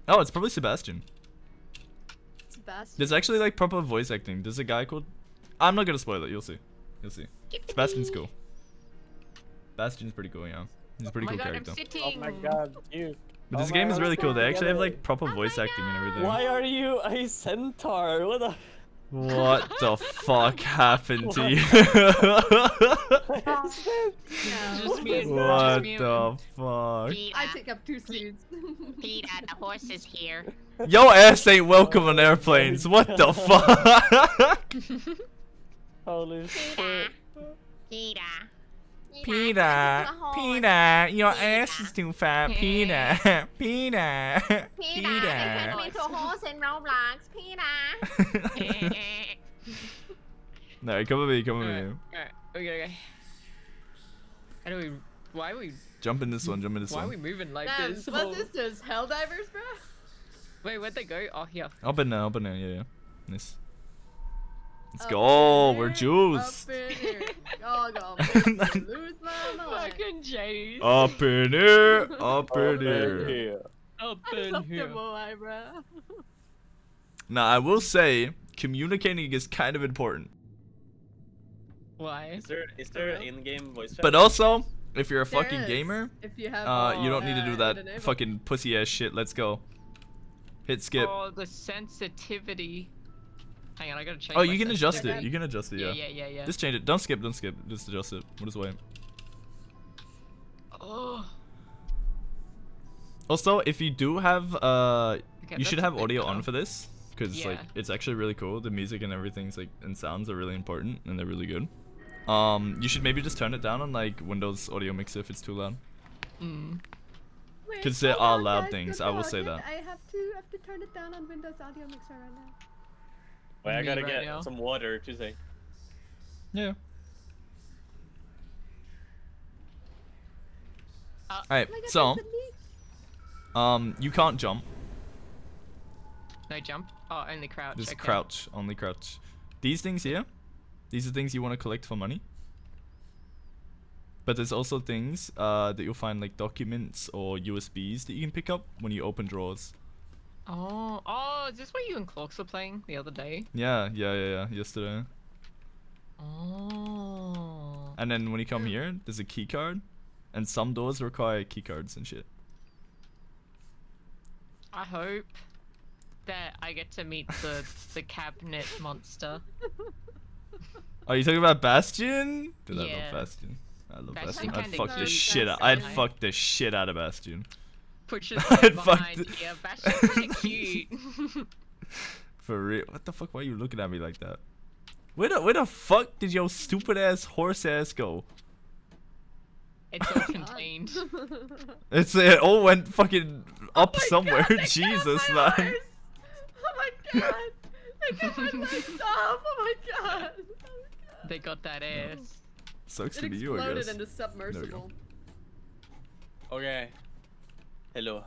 Oh, it's probably Sebastian. Sebastian. There's actually like proper voice acting. There's a guy called. I'm not gonna spoil it. You'll see. You'll see. Sebastian's cool. Sebastian's pretty cool. Yeah, he's a pretty oh cool god, character. I'm sitting. Oh my god, you. But this Oh game my is really cool. They actually have like proper oh voice acting and everything. Why are you a centaur? What the? What the fuck happened to you? Just what just me and- the fuck? I take up two seats. Peter, the horse is here. Yo ass ain't welcome on airplanes. What the fuck? Holy shit. Peter. Peter, Peter, your ass is too fat. Peter, Peter, Peter. me to a horse in Roblox, Peter. No, come with me, come with me. Alright, okay, okay. How do we? Why are we? Jump in this one, jump in this one. Why are we moving like Damn, this? what's this? Just Helldivers, bro? Wait, where'd they go? Oh, here. Up and down, up and down, yeah, yeah. Nice. Let's Up go, we're Jews. juiced. Up in here. Oh, God. lose my mind. Fucking Jace. Up in here, up in here. Up I in love the here. Moai. Now, I will say, communicating is kind of important. Why? Is there is there an in-game voice chat? But also, if you're a There fucking is, gamer, if you have, uh, you don't need to do that fucking pussy ass shit. Let's go. Hit skip. Oh, the sensitivity. Hang on, I gotta change. Oh, you can adjust it. sensitivity. You can adjust it. Yeah, Yeah. yeah, yeah, yeah. Just change it. Don't skip. Don't skip. Just adjust it. We'll just wait. Oh. Also, if you do have, uh, Okay, you should have audio better. on for this, because like it's actually really cool. The music and everything's like and sounds are really important and they're really good. Um, you should maybe just turn it down on like Windows Audio Mixer if it's too loud. Mm. Because there hold are loud guys, things. I will say that. I have to have to turn it down on Windows Audio Mixer right now. Wait, I gotta right get now. some water to say. Yeah. Uh, Alright, Oh so there's a leak. um, you can't jump. No jump. Oh, only crouch. Just okay. crouch, only crouch. These things here, these are things you want to collect for money. But there's also things uh, that you'll find like documents or USBs that you can pick up when you open drawers. Oh, oh, is this what you and Clorks were playing the other day? Yeah, yeah, yeah, yeah. Yesterday. Oh. And then when you come here, there's a key card, and some doors require key cards and shit. I hope that I get to meet the the cabinet monster. Are you talking about Bastion? Dude, I Yeah. love Bastion. I love Bastion Bastion. I'd fuck the shit out. I'd fuck the shit out of Bastion. Put your I'd fuck behind the- here. Bastion's cute. For real? What the fuck? Why are you looking at me like that? Where the where the fuck did your stupid ass horse ass go? it's all contained. It's it all went fucking oh up Oh somewhere. God, Jesus, man. eyes. Oh my god! They got my legs off! Oh, oh my god! they got that ass. Sucks It to be you, I exploded guess. in the submersible. Okay. Hello.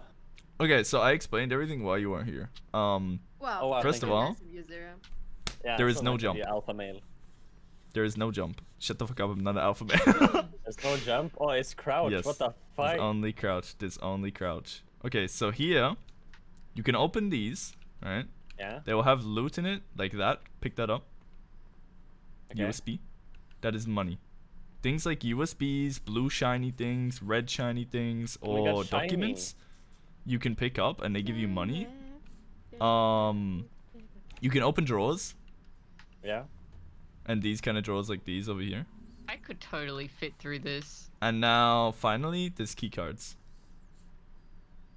Okay, so I explained everything while you weren't here. Um, Wow. Oh, wow, first of all, Nice of you, Zerro. Yeah, There is no jump. Alpha male. there is no jump. Shut the fuck up, I'm not an alpha male. There's no jump. Oh, it's crouch. yes. What the There's fuck? only crouch. There's only crouch. Okay, so here, you can open these, right? Yeah. They will have loot in it, like that. Pick that up. Okay. USB. That is money. Things like USBs, blue shiny things, red shiny things, Oh my God, or shiny. documents, you can pick up and they give you money. Um, you can open drawers, Yeah. and these kind of drawers like these over here. I could totally fit through this. And now, finally, there's key cards.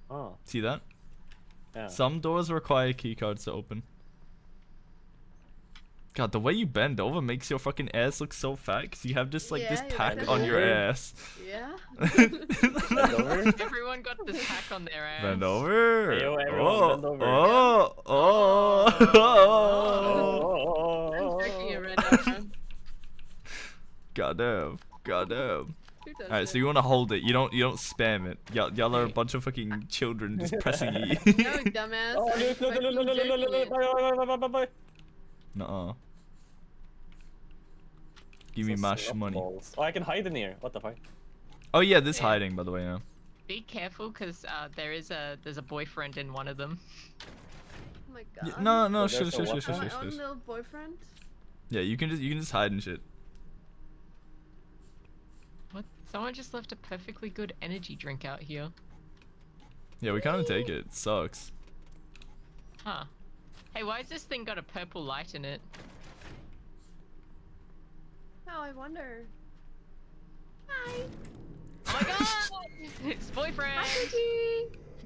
Oh. See that? Yeah. Some doors require key cards to open. God, the way you bend over makes your fucking ass look so fat because you have just like this Yeah, you pack bend on your ass. Yeah. Bend over. Everyone got this pack on their ass. Bend over. Hey, yo, everyone, oh, bend over. oh, oh, Oh. I'm jerking it right now, man. Goddamn. Goddamn. Who does Alright, so it? you wanna hold it. You don't you don't spam it. Y'all y'all are a bunch of fucking children just pressing E. No, dumbass. Oh, I'm look, look, look, fucking look, look, look, jerking look, it. look, look, look, look, look, look. Nuh-uh. Give me mash money. balls. Oh, I can hide in here. What the fuck? Oh yeah, this Yeah. hiding by the way, yeah. Be careful, cause uh, there is a there's a boyfriend in one of them. Oh my Y- god. No, no, Oh, shush, there's a shush, shush, shush, My shush, own shush. little boyfriend? Yeah, you can just you can just hide and shit. What? Someone just left a perfectly good energy drink out here. Yeah, we kind of take it. It sucks. Huh. Hey, why has this thing got a purple light in it? Oh, I wonder. Hi. Oh my god! it's boyfriend!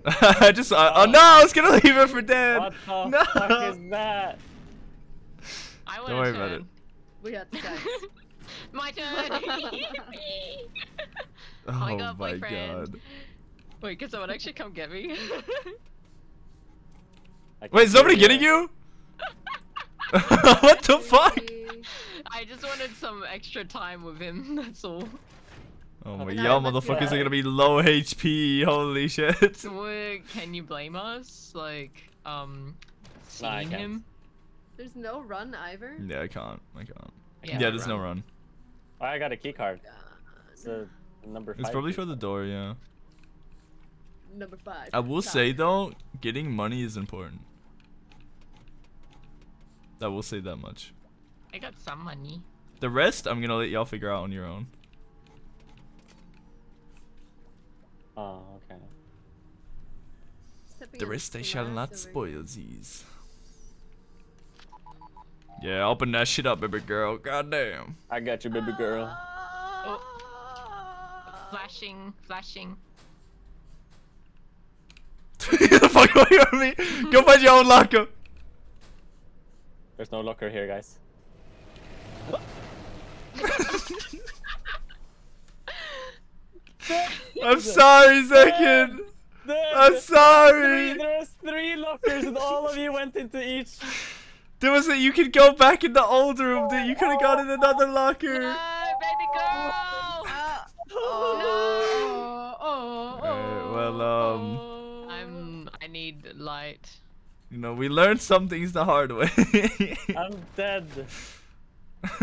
Hi, I just. I, oh no! I was gonna leave it for dead. What the no. fuck is that? I want Don't worry about it. We had sex. My turn! Oh, oh my my god, boyfriend. god. Wait, can someone actually come get me? Wait, is somebody getting you? what the fuck? I just wanted some extra time with him, that's all. Oh my, No, y'all motherfuckers yeah. are gonna be low HP. Holy shit. So, can you blame us? Like, um, Nah, seeing can't. him? There's no run, Ivor. Yeah, I can't. I can't. Yeah, Yeah, there's no run. Oh, I got a key card. It's a number five. It's probably for the door, yeah. Number five. I will say though, getting money is important. I will say that much. I got some money. The rest, I'm gonna let y'all figure out on your own. Oh, okay. Stepping The rest I shall not spoil these. Yeah, open that shit up, baby girl. Goddamn. I got you, baby girl. Oh. Flashing, flashing. the fuck away from me? Go find your own locker. There's no locker here, guys. I'm sorry, second. I'm sorry. Three, was three lockers, and all of you went into each. There was a you could go back in the old room. That you could have got in another locker. baby girl! Oh, oh, Alright, well, um, I'm. I need light. You know, we learned some things the hard way. I'm dead.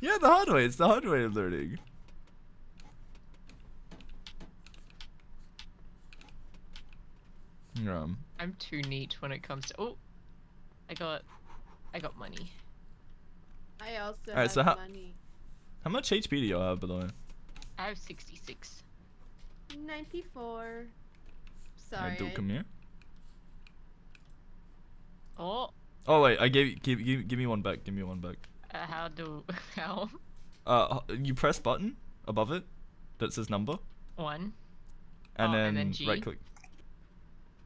yeah, the hard way. It's the hard way of learning. Um, I'm too neat when it comes to. Oh, I got. I got money. I also Alright, have so how- money. how much HP do y'all have, by the way? I have 66. 94. Sorry. Alright, Duke, come here. Oh, Oh wait, I gave give give give me one back. Give me one back. uh, how do how? Uh, you press button above it that says number, One. and Oh, then, and then G? right click.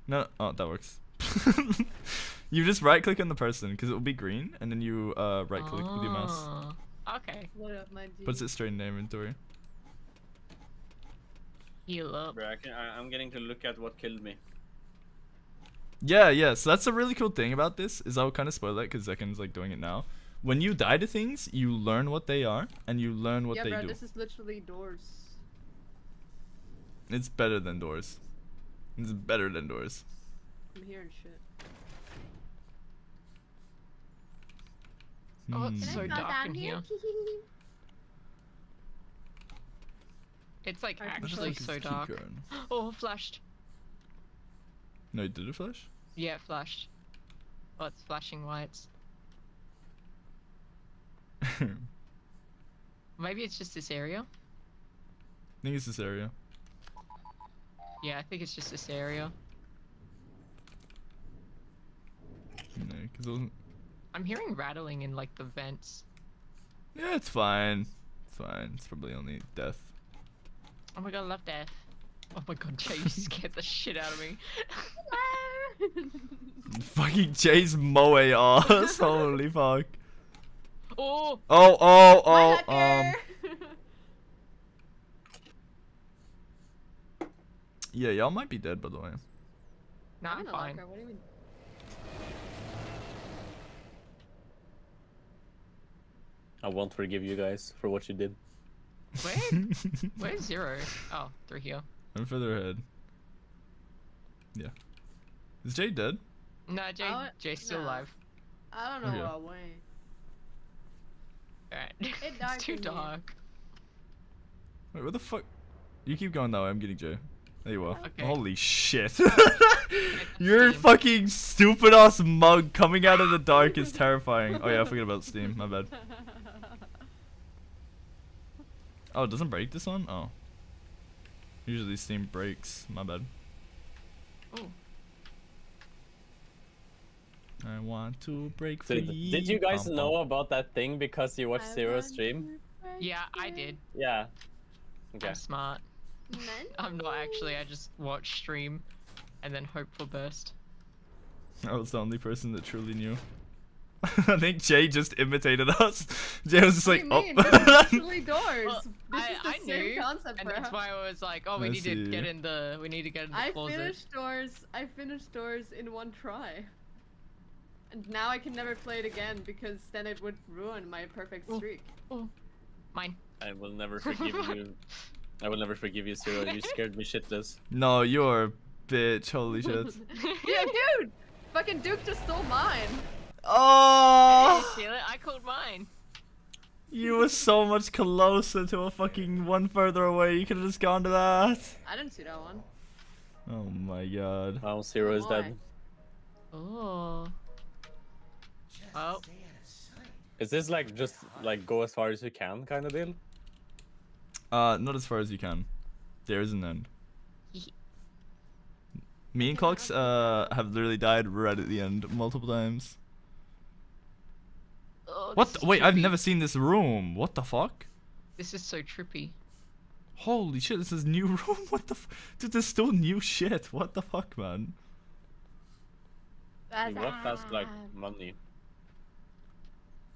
No, oh that works. you just right click on the person because it will be green, and then you uh right click with your mouse. Oh, Okay. What up, my G? Puts it straight in the inventory. Heal up. Bro, I can, I, I'm getting to look at what killed me. Yeah, yeah. So that's a really cool thing about this is I'll kind of spoil it because Zekken's like doing it now. When you die to things, you learn what they are and you learn what yeah, they bro, do. this is literally doors. It's better than doors. It's better than doors. I'm hearing shit. Oh, it's so dark down in here. It's like Where the actually fuck so dark. card? Oh, flashed. No, did it flash? Yeah, it flashed. Oh, it's flashing lights. Maybe it's just this area. I think it's this area. Yeah, I think it's just this area. No, because it wasn't. I'm hearing rattling in like the vents. Yeah, it's fine. It's fine. It's probably only death. Oh my god, I love death. Oh my god, Jay, you scared the shit out of me. Fucking Jay's moe ass. Holy fuck. Oh! Oh, oh, My oh, um. Yeah, y'all might be dead, by the way. Nah, I'm in a fine. locker, What do you mean? I won't forgive you guys for what you did. Where? Where's zero? Oh, through here. I'm further ahead. Yeah. Is Jay dead? No, Jay, Jay's still no. alive. I don't know Okay. what way. Alright. It it's too in here. dark. Wait, what the fuck? You keep going that way, I'm getting Jay. There you are. Okay. Holy shit. Your fucking stupid ass mug coming out of the dark is terrifying. Oh yeah, I forgot about Steam, my bad. Oh, it doesn't break this one? Oh. Usually Steam breaks, my bad. Oh. I want to break Did, free. did you guys Bum, know bum. about that thing because you watched Zerro stream? Yeah, I did. Yeah. Okay. I'm smart. I'm not actually. I just watch stream, and then hope for burst. I was the only person that truly knew. I think Jay just imitated us. Jay was just like, what do you oh. mean? This is actually doors. Well, this I, is the I same knew, concept, and bro. that's why I was like, oh, we I need to get in the. We need to get in the I closet. finished doors. I finished doors in one try. And now I can never play it again because then it would ruin my perfect streak. Mine. I will never forgive you. I will never forgive you, Zerro. You scared me shitless. no, you're a bitch. Holy shit. yeah, dude! Fucking Duke just stole mine. Oh! Hey, steal it. I called mine. You were so much closer to a fucking one further away. You could have just gone to that. I didn't see that one. Oh my god. Oh, Zerro is Why? dead. Oh. Oh. Is this like just like go as far as you can kind of deal? Uh, not as far as you can. There is an end. Me and Cox uh have literally died right at the end multiple times. Oh, What? this The? is Wait, I've never seen this room. What the fuck? This is so trippy. Holy shit, this is new room. What the? F Dude, there's still new shit. What the fuck, man? You walk past like money.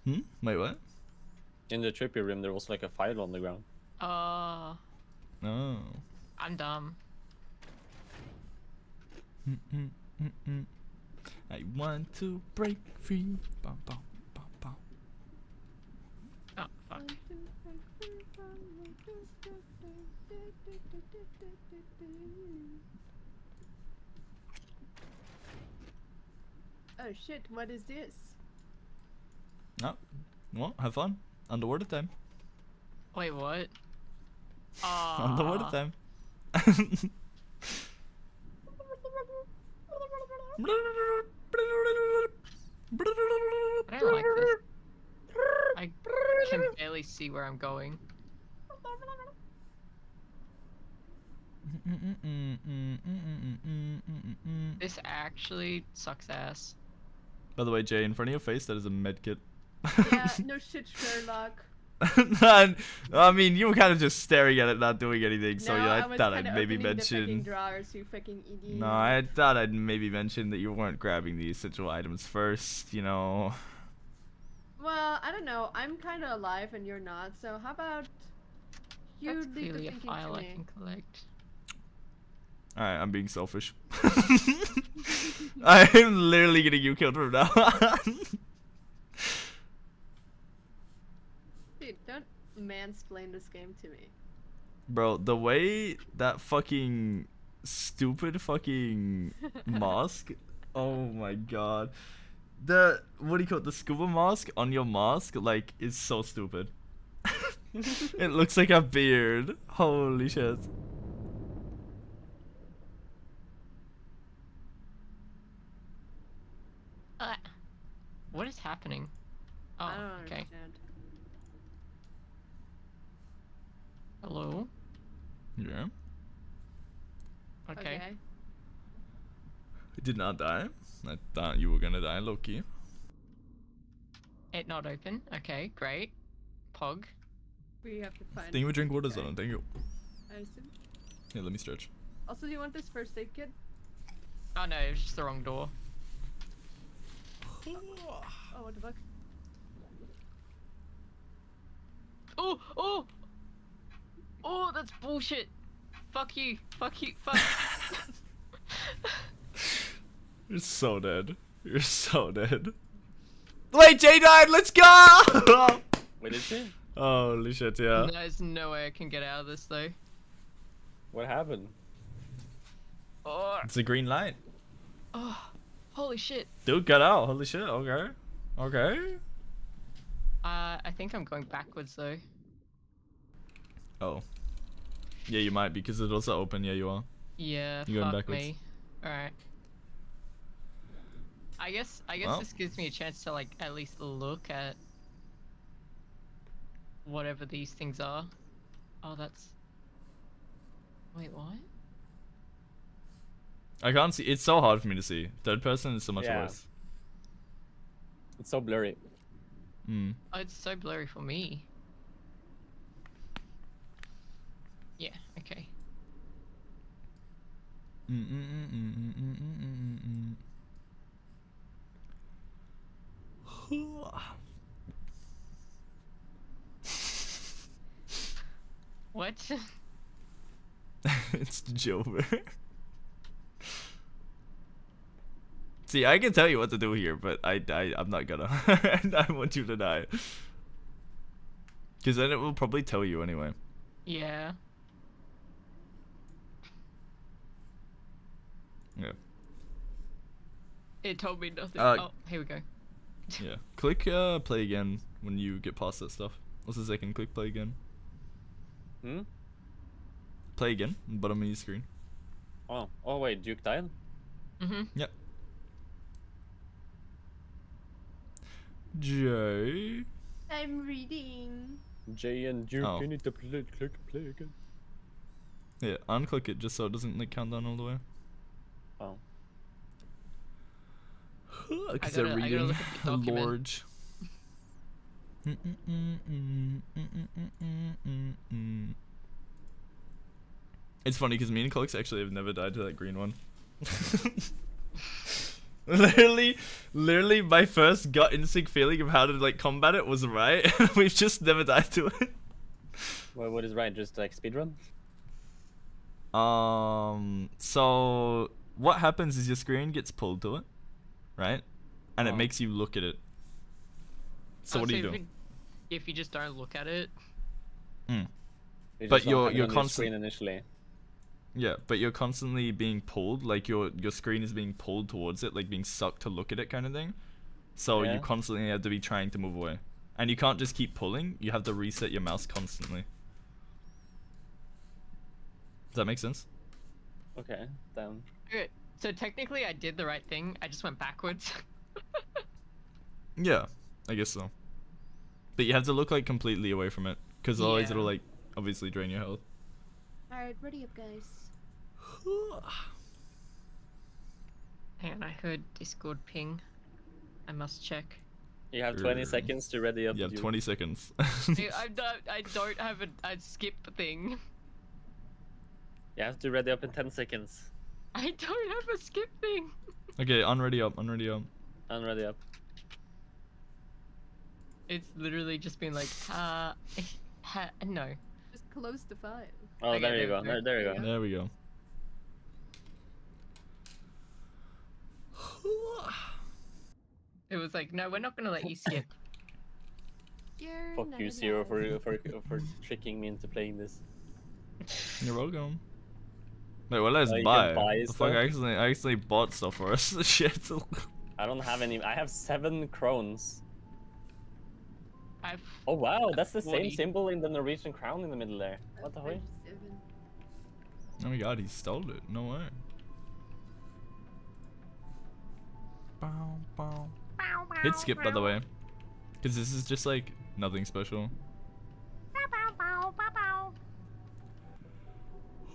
Hmm. Wait, what? In the trippy room, there was like a file on the ground. Oh, Oh. I'm dumb. Mm, mm, mm, mm. I want to break free. Bum, bum, bum, bum. Oh, fuck. Oh shit, what is this? No. Well, have fun. Underwater time. Wait, what? Underwater Aw. time. I don't like this. I can barely see where I'm going. This actually sucks ass. By the way, Jay, in front of your face, that is a medkit. Yeah, no shit, Sherlock. I mean, you were kind of just staring at it, not doing anything. So yeah, I, I thought I'd maybe opening the fucking mention. drawers, you fucking idiot. No, I thought I'd maybe mention that you weren't grabbing the essential items first. You know. Well, I don't know. I'm kind of alive and you're not. So how about you That's leave the clearly a file to I can collect. All right, I'm being selfish. I'm literally getting you killed from now on. Dude, don't mansplain this game to me. Bro, the way that fucking stupid fucking mask. Oh my god. The what do you call it? The scuba mask on your mask like is so stupid. it looks like a beard. Holy shit. Uh, what is happening? Oh, I don't okay. understand. Hello? Yeah. Okay. I did not die. I thought you were gonna die, Loki. It not open. Okay, great. Pog. We have to find. Thank you for drink water zone, thank you. I assume. Here, let me stretch. Also, do you want this first aid kit? Oh no, it's just the wrong door. Oh, what the fuck? Oh, oh! Oh, that's bullshit! Fuck you! Fuck you! Fuck! You're so dead. You're so dead. Wait, Jay died. Let's go. Wait, did she? Holy shit, yeah. There's no way I can get out of this though. What happened? Oh, It's a green light. oh, holy shit! Dude, get out. Holy shit. Okay. Okay. Uh, I think I'm going backwards though. Oh. Yeah, you might because it's also open. Yeah, you are. Yeah, You're going fuck backwards. me. Alright. I guess I guess Well. this gives me a chance to like at least look at whatever these things are. Oh, that's. Wait, what? I can't see. It's so hard for me to see. Third person is so much Yeah. worse. It's so blurry. Hmm. Oh, it's so blurry for me. Yeah, okay mm, mm, mm, mm, mm, mm, mm. What? it's Jover. See, I can tell you what to do here, but I, I I'm not gonna. I want you to die. Because then it will probably tell you anyway. Yeah. Yeah. It told me nothing. Uh, oh, here we go. Yeah. Click uh play again when you get past that stuff. What's the second? Click play again. Hmm? Play again. Bottom of your screen. Oh, oh wait, Duke died? Mm-hmm. Yep. J. I'm reading. J and Duke, Oh. you need to play, click play again. Yeah, unclick it just so it doesn't like count down all the way. Oh. Because they're I gotta reading look the document. Lord. It's funny because me and Cloaks actually have never died to that green one. literally, literally, my first gut instinct feeling of how to like combat it was right. We've just never died to it. Well, what is right? Just like speedrun? Um. So what happens is your screen gets pulled to it, right? And it makes you look at it. So what do you if do? If you just don't look at it, Mm. You But you're you're on your constant. screen initially. Yeah, but you're constantly being pulled. Like your your screen is being pulled towards it, like being sucked to look at it, kind of thing. So Yeah. you constantly have to be trying to move away, and you can't just keep pulling. You have to reset your mouse constantly. Does that make sense? Okay, damn. okay, so technically I did the right thing. I just went backwards. Yeah, I guess so. But you have to look like completely away from it, because otherwise Yeah. it'll like obviously drain your health. Alright, ready up, guys. Hang on, I heard Discord ping. I must check. You have 20 Er, seconds to ready up. You have 20 seconds. I, I don't, I don't have a, a skip thing. You have to ready up in 10 seconds. I don't have a skip thing. okay, unready up, unready up. And ready up. It's literally just been like, uh, ha, no. Just close the file. Oh, Okay, there you there go. There, go. there you go. There we go. It was like, no, we're not gonna let you skip. You're Fuck you, Zerro, for, allowed. for, for tricking me into playing this. You're welcome. Wait, what did I oh, you buy? can buy The fuck. I accidentally, I accidentally bought stuff for us. Shit. I don't have any. I have seven crones. I've Oh wow, that's the 40. same symbol in the Norwegian crown in the middle there. What the hell? oh my god, he stole it. No way. Bow, bow. Hit skip, by the way. Because this is just like nothing special.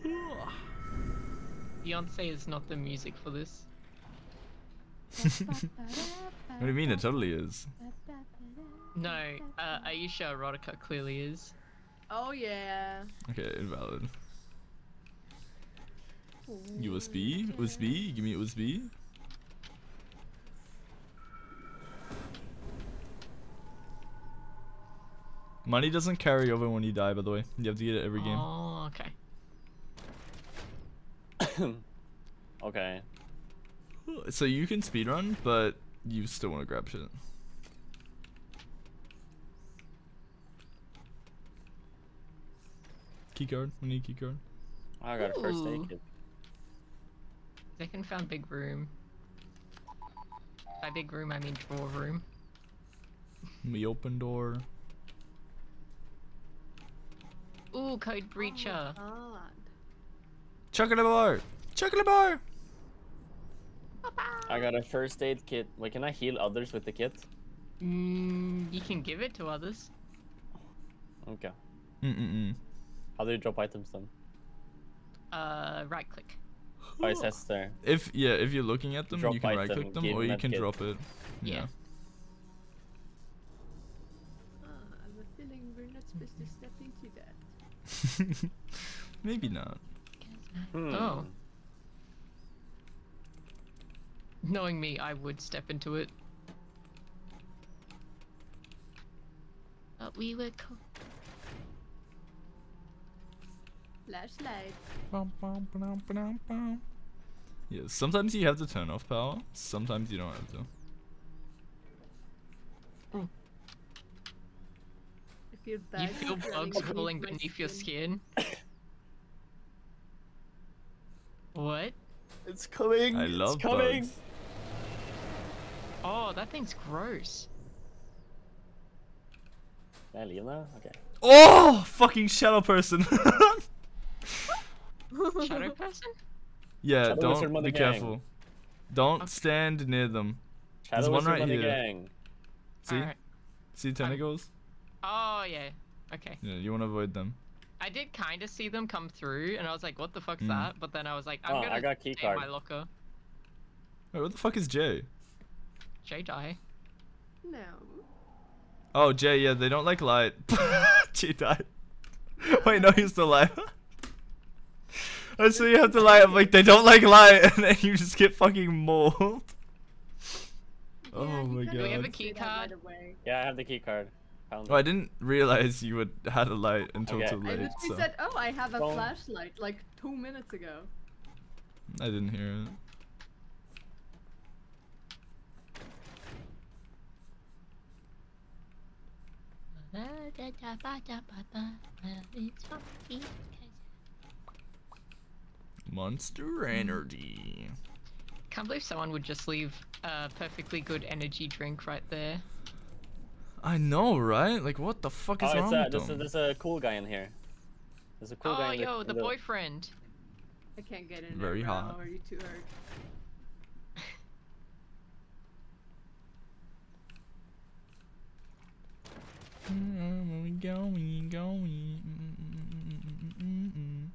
Beyonce is not the music for this. What do you mean? It totally is. No, uh, Aisha Erotica clearly is. Oh yeah. Okay, invalid. USB? USB? Give me USB? Money doesn't carry over when you die, by the way. You have to get it every game. Oh, okay. Okay. So you can speedrun, but you still want to grab shit. Keycard? We need keycard. I got a first Ooh. aid kit. Second found big room. By big room, I mean drawer room. We open door. Ooh, code breacher. Oh God. Chocolate bar! Chocolate bar! I got a first aid kit. Wait, can I heal others with the kit? Mm, you can give it to others. Okay. Mm-mm-mm. How do you drop items then? Uh, right click. Oh, it says there. If yeah, if you're looking at them, Drop you can right click them, or you can kit. drop it. Yeah. feeling we're not supposed to step into that. Maybe not. Hmm. Oh. Knowing me, I would step into it. But we were cool. Flashlight. Bum, bum, ba-dum, ba-dum, bum. Yeah, sometimes you have to turn off power. Sometimes you don't have to. Oh. I feel You bad. feel bugs crawling beneath your skin. what? It's coming. I love it's coming. bugs. Oh, that thing's gross. Can I leave now? Okay. Oh, fucking shadow person. Shadow person? yeah, Shadow don't be Gang. careful. Don't stand near them. There's one right here. Gang. See? Alright. See tentacles? Oh yeah. Okay. Yeah, you want to avoid them. I did kind of see them come through, and I was like, "What the fuck's Mm. that?" But then I was like, "I'm Oh, gonna I got stay in my locker." Wait, what the fuck is Jay? Jay die. No. Oh, Jay, yeah, they don't like light. Jay died. Wait, no, he's still alive. oh, so you have to light. I'm like, they don't like light, and then you just get fucking mauled. oh my god. Do we have a god. key card? Yeah, I have the key card. Found Oh, I didn't realize you would had a light until Okay. too I late. literally So said, "Oh, I have a Don't- flashlight," like two minutes ago. I didn't hear it. Monster Energy. Can't believe someone would just leave a perfectly good energy drink right there. I know, right? Like, what the fuck is oh, wrong it's with there's, a, there's a cool guy in here. There's a cool oh, guy in the, yo, in the boyfriend. I can't get in Very there, bro. hot. Are you too hard? Mm, we going, going. Mm, mm, mm, mm.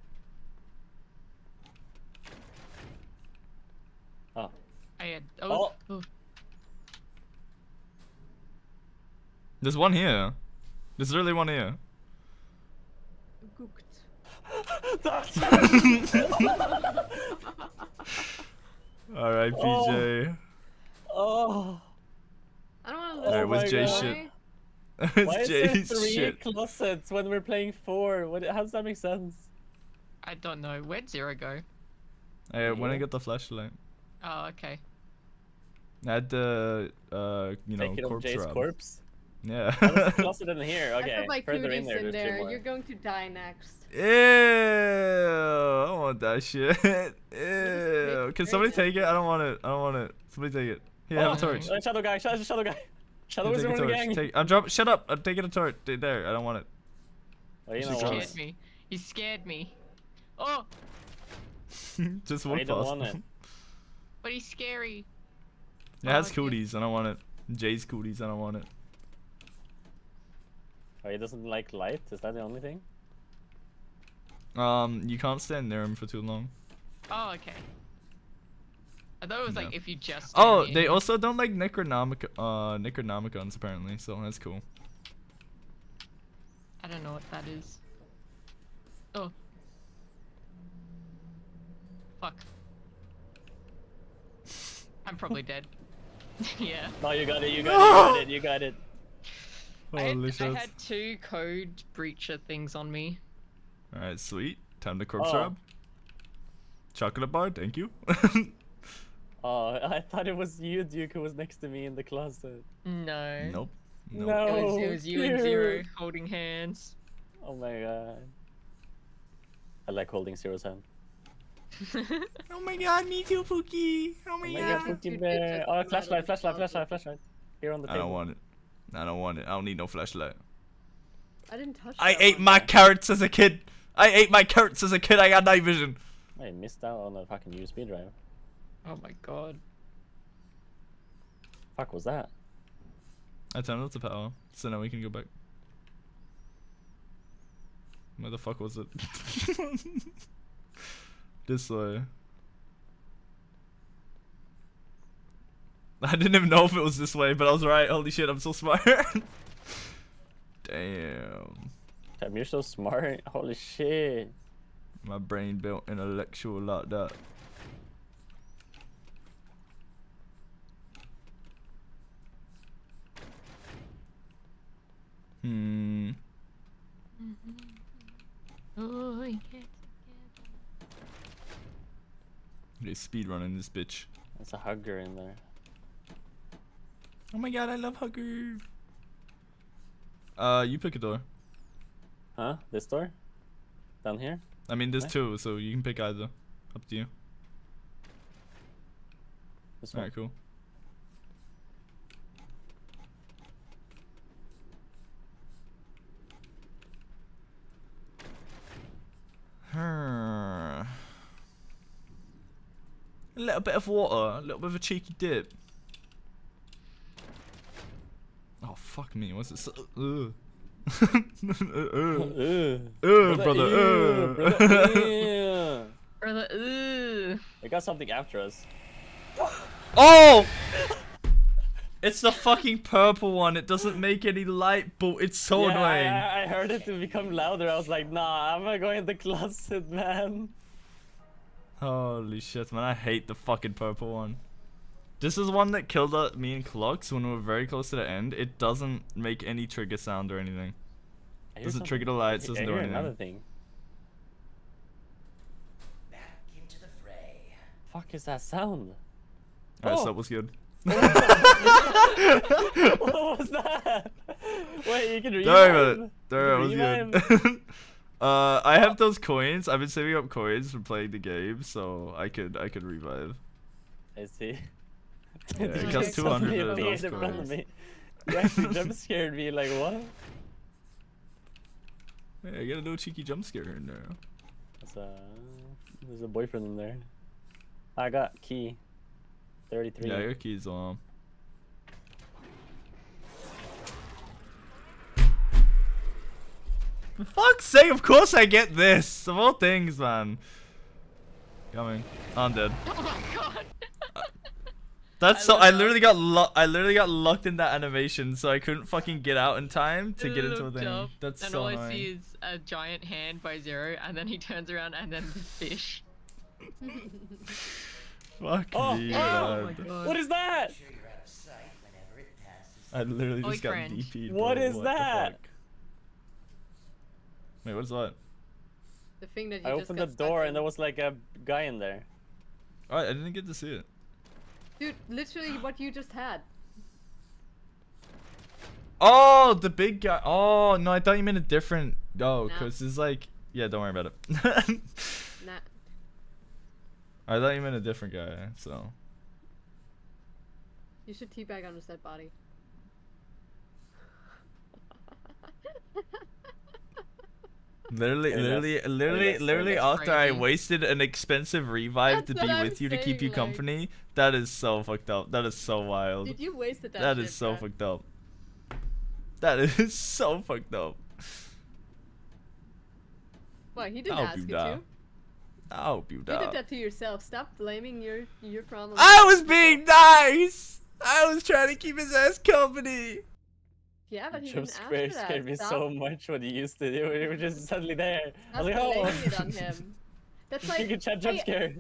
Oh. I had. Oh. Oh. There's one here. There's really one here. Gooked. Alright, PJ. Oh. I don't want to Alright, listen what's to Jay's you. shit? Why It's is there Jay's three shit. closets when we're playing four? What? How does that make sense? I don't know. Where'd Zerro go? Hey, when I Yeah. got the flashlight. Oh, okay. I had the, uh, you know, Taking up corpse Jay's corpse. Yeah. How is the closet in here? I Okay, put my further in there. in there. You're going to die next. Ew! I don't want that shit. Ew! Can somebody take it? I don't want it. I don't want it. Somebody take it. Here, have a torch. Uh, shadow guy, shadow, shadow guy. Shadow Here, is take a in the torch. gang. Take, I'm drop. Shut up! I'm taking a torch. There- There, I don't want it. Oh, you She know got what? Scared me. He scared me. Oh, Just Oh, walk past want it. them. but he's scary. It has Oh, yeah. cooties. I don't want it. Jay's cooties. I don't want it. Oh, he doesn't like light? Is that the only thing? Um, you can't stand near him for too long. Oh, okay. I thought it was like if you just. Oh, stand they also don't like Necronomic uh Necronomicons apparently, so that's cool. I don't know what that is. Oh. Fuck. I'm probably dead. yeah. No, you got it, you got it, you got it, you got it. I had, I had two code breacher things on me. Alright, sweet. Time to corpse Oh. rob. Chocolate bar, thank you. Oh, I thought it was you, Duke, who was next to me in the closet. No. nope. Nope. No. It was, it was you and Zerro holding hands. Oh my god. I like holding Zerro's hand. oh my god, me too, Pookie. Oh Oh my god, Pookie Bear. Oh, flashlight, flashlight, flashlight, flashlight. Here on the table. I don't want it. I don't want it. I don't need no flashlight. I didn't touch I ate one. my carrots as a kid. I ate my carrots as a kid. I got night vision. I missed out on a fucking USB drive. Oh my god. Fuck was that? I turned off the power, so now we can go back. Where the fuck was it? this way. I didn't even know if it was this way, but I was right. Holy shit, I'm so smart. Damn. Damn, you're so smart. Holy shit. My brain built intellectual like that. Hmm. Oh, yeah. They speed running this bitch. There's a hugger in there. Oh my god, I love Hugger. Uh, you pick a door. Huh? This door? Down here? I mean, there's Right. two, so you can pick either. Up to you. This one. Alright, cool. A little bit of water, a little bit of a cheeky dip. Oh fuck me, what's this? Ugh. uh, uh, brother. Ew, Uh. brother, ew. Brother, ooh. They got something after us. Oh! It's the fucking purple one. It doesn't make any light, but it's so yeah, annoying. I, I heard it to become louder. I was like, nah, I'm gonna go in the closet, man. Holy shit, man. I hate the fucking purple one. This is one that killed uh, me and Clux when we were very close to the end. It doesn't make any trigger sound or anything. I Doesn't trigger the lights, doesn't do hear anything. another thing. Fuck is that sound? Alright, Oh. so that was good. what was that? Wait, you can read Don't worry it. Don't worry, that was good. uh, I have those coins. I've been saving up coins from playing the game, so I could I could revive. I see. Yeah, it Dude, costs you suddenly 200 of those in front of me. You actually jump scared me, like what? Yeah, I got a little cheeky jump scare in there. That's a, there's a boyfriend in there. I got key. 33. Yeah, your keys on. For fuck's sake, of course I get this! Of all things, man. Coming. I'm dead. Oh my god. That's I so. I literally got lo- I literally got locked in that animation, so I couldn't fucking get out in time to get into a Looked thing. up, That's and so all I see is a giant hand by Zerro, and then he turns around, and then the fish. Fuck Oh, me, oh man. What is that? I literally Oi, just got friend. DP'd. What bro. is the that? Wait, what is that? The thing that you I just opened got the door in. and there was like a guy in there. Oh, I didn't get to see it. Dude, literally what you just had. Oh, the big guy. Oh no, I thought you meant a different. Oh, No. cause it's like, yeah, don't worry about it. Nah. I thought you meant a different guy. So You should teabag on his dead body. literally, Hey, literally, literally, literally that's after I wasted an expensive revive That's to what be I'm with you to keep you saying, like- company. That is so fucked up. That is so wild. Dude, you wasted that That shit, is so bruh. fucked up. That is so fucked up. What, he didn't ask you you die. to. I hope you You did that to yourself. Stop blaming your your problems. I was being nice. I was trying to keep his ass company. Yeah, but he Jump didn't ask for that. scared me Stop, so much when he used to do it. It was just suddenly there. I was like, oh. blaming it on him. That's like you can chat jump hey, scare.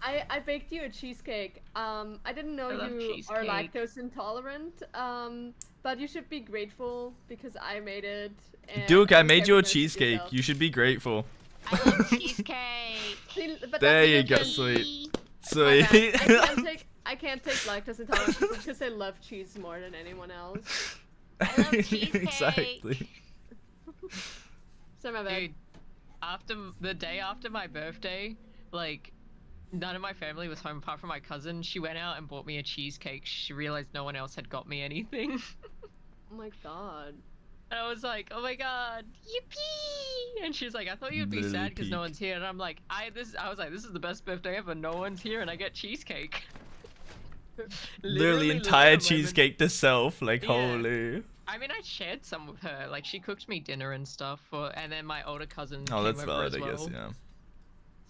I, I baked you a cheesecake. Um, I didn't know I you are lactose intolerant. Um, but you should be grateful because I made it. And Duke, I I'm made you a never gonna see cheesecake. yourself. You should be grateful. I love cheesecake. See, There you go, sweet. Sweet. I can't take I can't take lactose intolerant because I love cheese more than anyone else. exactly. So my bad. Dude, after the day after my birthday, like none of my family was home apart from my cousin. She went out and bought me a cheesecake. She realized no one else had got me anything. Oh my god. And I was like, "Oh my god, yippee!" And she's like, "I thought you'd be Literally sad because no one's here." And I'm like, "I this." I was like, "This is the best birthday ever. No one's here, and I get cheesecake." Literally lived entire cheesecake to self. Like Yeah. holy. I mean, I shared some with her. Like, she cooked me dinner and stuff. For, and then my older cousin. Oh, came that's over valid, as I guess. Yeah.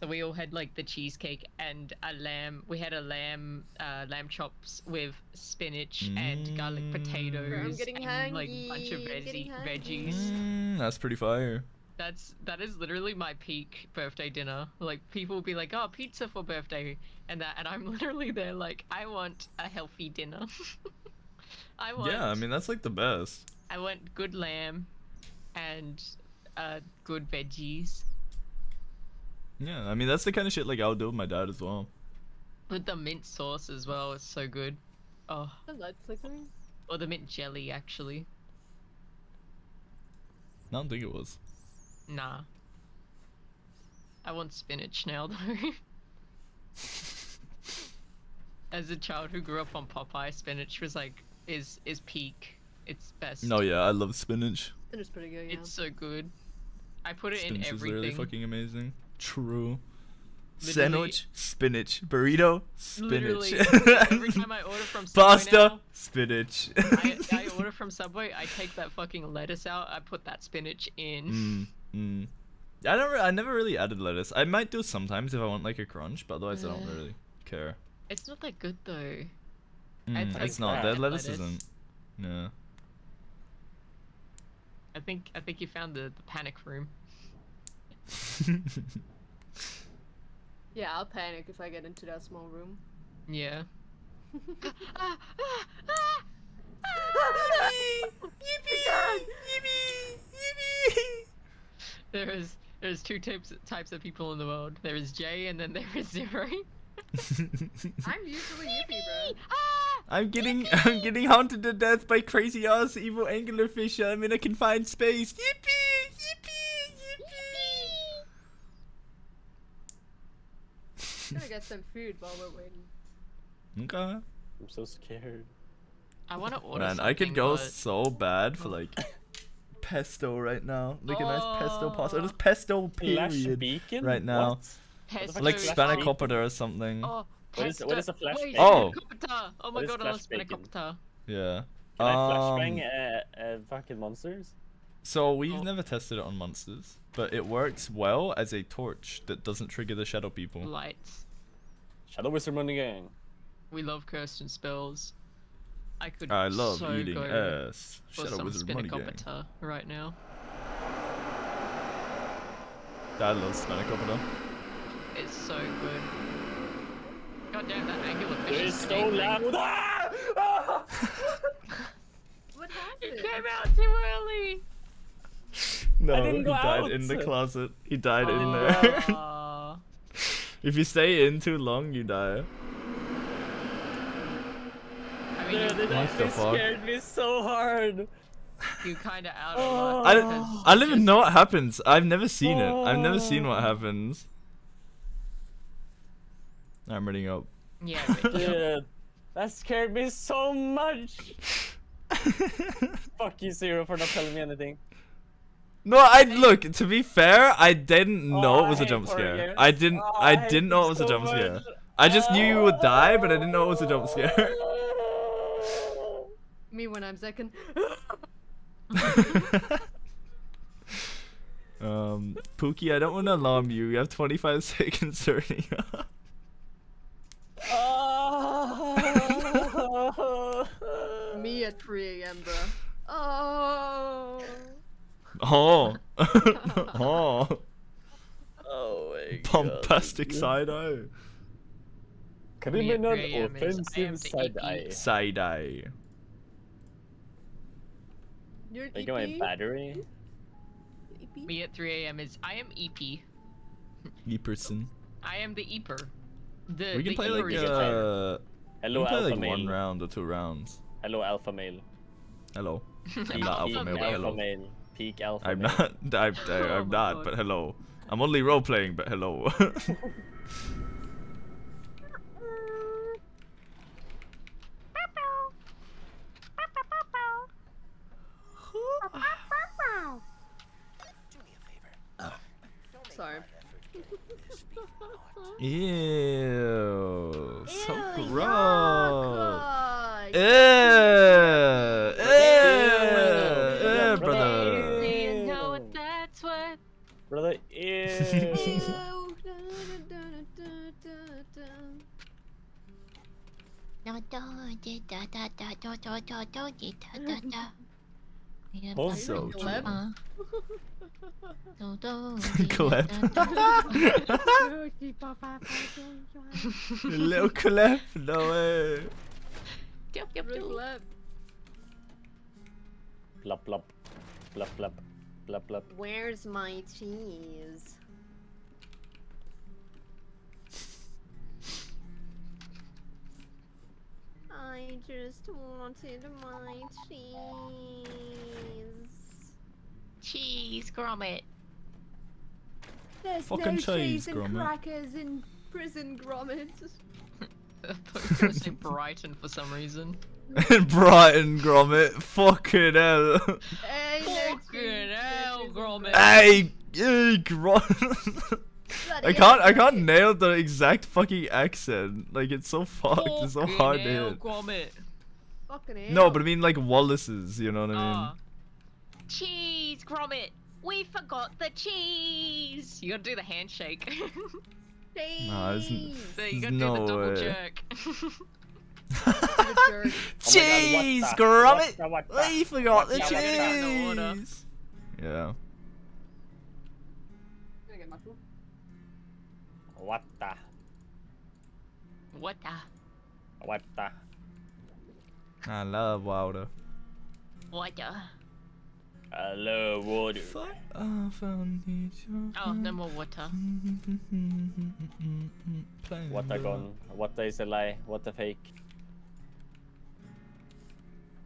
So we all had like the cheesecake and a lamb. We had a lamb, uh, lamb chops with spinach and garlic potatoes getting and like a bunch of hungry, I'm getting veggie, veggies. Mm, that's pretty fire. That's that is literally my peak birthday dinner. Like people will be like, "Oh, pizza for birthday," and that, and I'm literally there like, "I want a healthy dinner. I want, Yeah, I mean that's like the best. I want good lamb, and uh, good veggies Yeah, I mean that's the kind of shit like I would do with my dad as well. with the mint sauce as well. It's so good. Oh, The light flickering. or the mint jelly actually. I don't think it was. Nah. I want spinach now though. As a child who grew up on Popeye, spinach was like is is peak. It's best. No, yeah, I love spinach. That is pretty good. Yeah. It's so good. I put it Spinach in is everything. really fucking amazing. True. Literally- Sandwich, spinach, burrito, spinach. every time I order from Subway Pasta, now- spinach. I, I order from Subway. I take that fucking lettuce out. I put that spinach in. mm, mm. I don't. re- I never really added lettuce. I might do sometimes if I want like a crunch, but otherwise I don't really care. It's not that good though. Mm, it's not. that That lettuce, lettuce. isn't. Yeah. I think I think you found the, the panic room. Yeah, I'll panic if I get into that small room. Yeah. There is there's two types types of people in the world. There is Jay and then there is Zerro. I'm usually yippee, bro. Ah! I'm getting I'm getting haunted to death by crazy ass evil anglerfish. I'm in a confined space. Yippee! Yippee! Gonna get some food while we're waiting. Okay. I'm so scared. I want to order Man, I could go but- so bad for like oh. pesto right now. Like a nice pesto pasta. Or Oh. just pesto Flash period beacon? right now. What? Pesto Like is- spanakopita or something. Oh, What is- what is a pesto- flash wait, bacon? Oh. spanakopita. Oh my What is god, I love flash spanakopita. Yeah. Can I Um, flashbang uh, uh, fucking monsters? So we've Oh. never tested it on monsters, but it works well as a torch that doesn't trigger the shadow people. Lights. Shadow Wizard Money Gang. We love cursed and spells. I could I love so eating go ass. for Shadow some Wizard Money Gang. spanakopita right now. I love spanakopita. It's so good. God damn, that angular fish It is is so loud. Ah! Ah! What It happened? came out too early. No, didn't he go died in the closet. He died in there. If you stay in too long, you die. I mean, Dude, it you, What actually the fuck? scared me so hard. you kind of out Oh. a. I, I don't even know what happens. I've never seen it. I've never seen what happens. I'm reading up. Yeah, but you- Dude, that scared me so much. Fuck you, Zerro, for not telling me anything. No, I look. To be fair, I didn't Oh, know it was a jump scare. I didn't. Oh, I I didn't know it them was a so jump scare. much. I just knew you would die, but I didn't know it was a jump scare. Me when I'm second. um, Pookie, I don't want to alarm you. You have 25 seconds turning up. Oh. Me at 3 a.m., bro. Oh. Oh. oh. Oh my Bombastic side eye. Me at Criminal 3 a.m. is I am offensive the side eye. Side eye. You're Like my EP? battery. Me at 3 a.m. is I am EP. E person. I am the Eeper. The, We can the play like is uh. Hello, we can play alpha like male. one round or two rounds. Hello, alpha male. Hello. I'm not alpha male, alpha hello. male. Peak alpha I'm not. I'm, I, Oh I'm my not. God. But hello. I'm only role playing, but hello. Sorry. Ew, Ew so gross. Ew, ew, ew, brother. Brother, ew. also, Caleb. Little Caleb? No way. Yep, yep, yep. Blup, blup. Blup, blup. Blup, blup. Where's my cheese? I just wanted my cheese. Cheese, Gromit. There's Fucking no cheese, cheese and Gromit. crackers in prison, Gromit. I thought you were gonna say Brighton for some reason. Brighton Gromit, fucking hell. Hey, no Fucking hell, Gromit. Hey, hey, Gromit. I can't, I can't nail the exact fucking accent. Like it's so fucked. It's so Fucking hard to hell, hit. Gromit. Fucking hell. No, but I mean like Wallace's. You know what I mean? Ah. Cheese, Gromit. We forgot the cheese. You gotta do the handshake. Nah, there's, n- so you gotta no do the double way. jerk. Oh cheese, what the- Gromit. the- what We the- forgot what the the- what the- cheese. Yeah. What the? what the? What the? I love Wilder. What the? I love water. I found each Oh, no more water. What a gun. What is a lie. What a fake.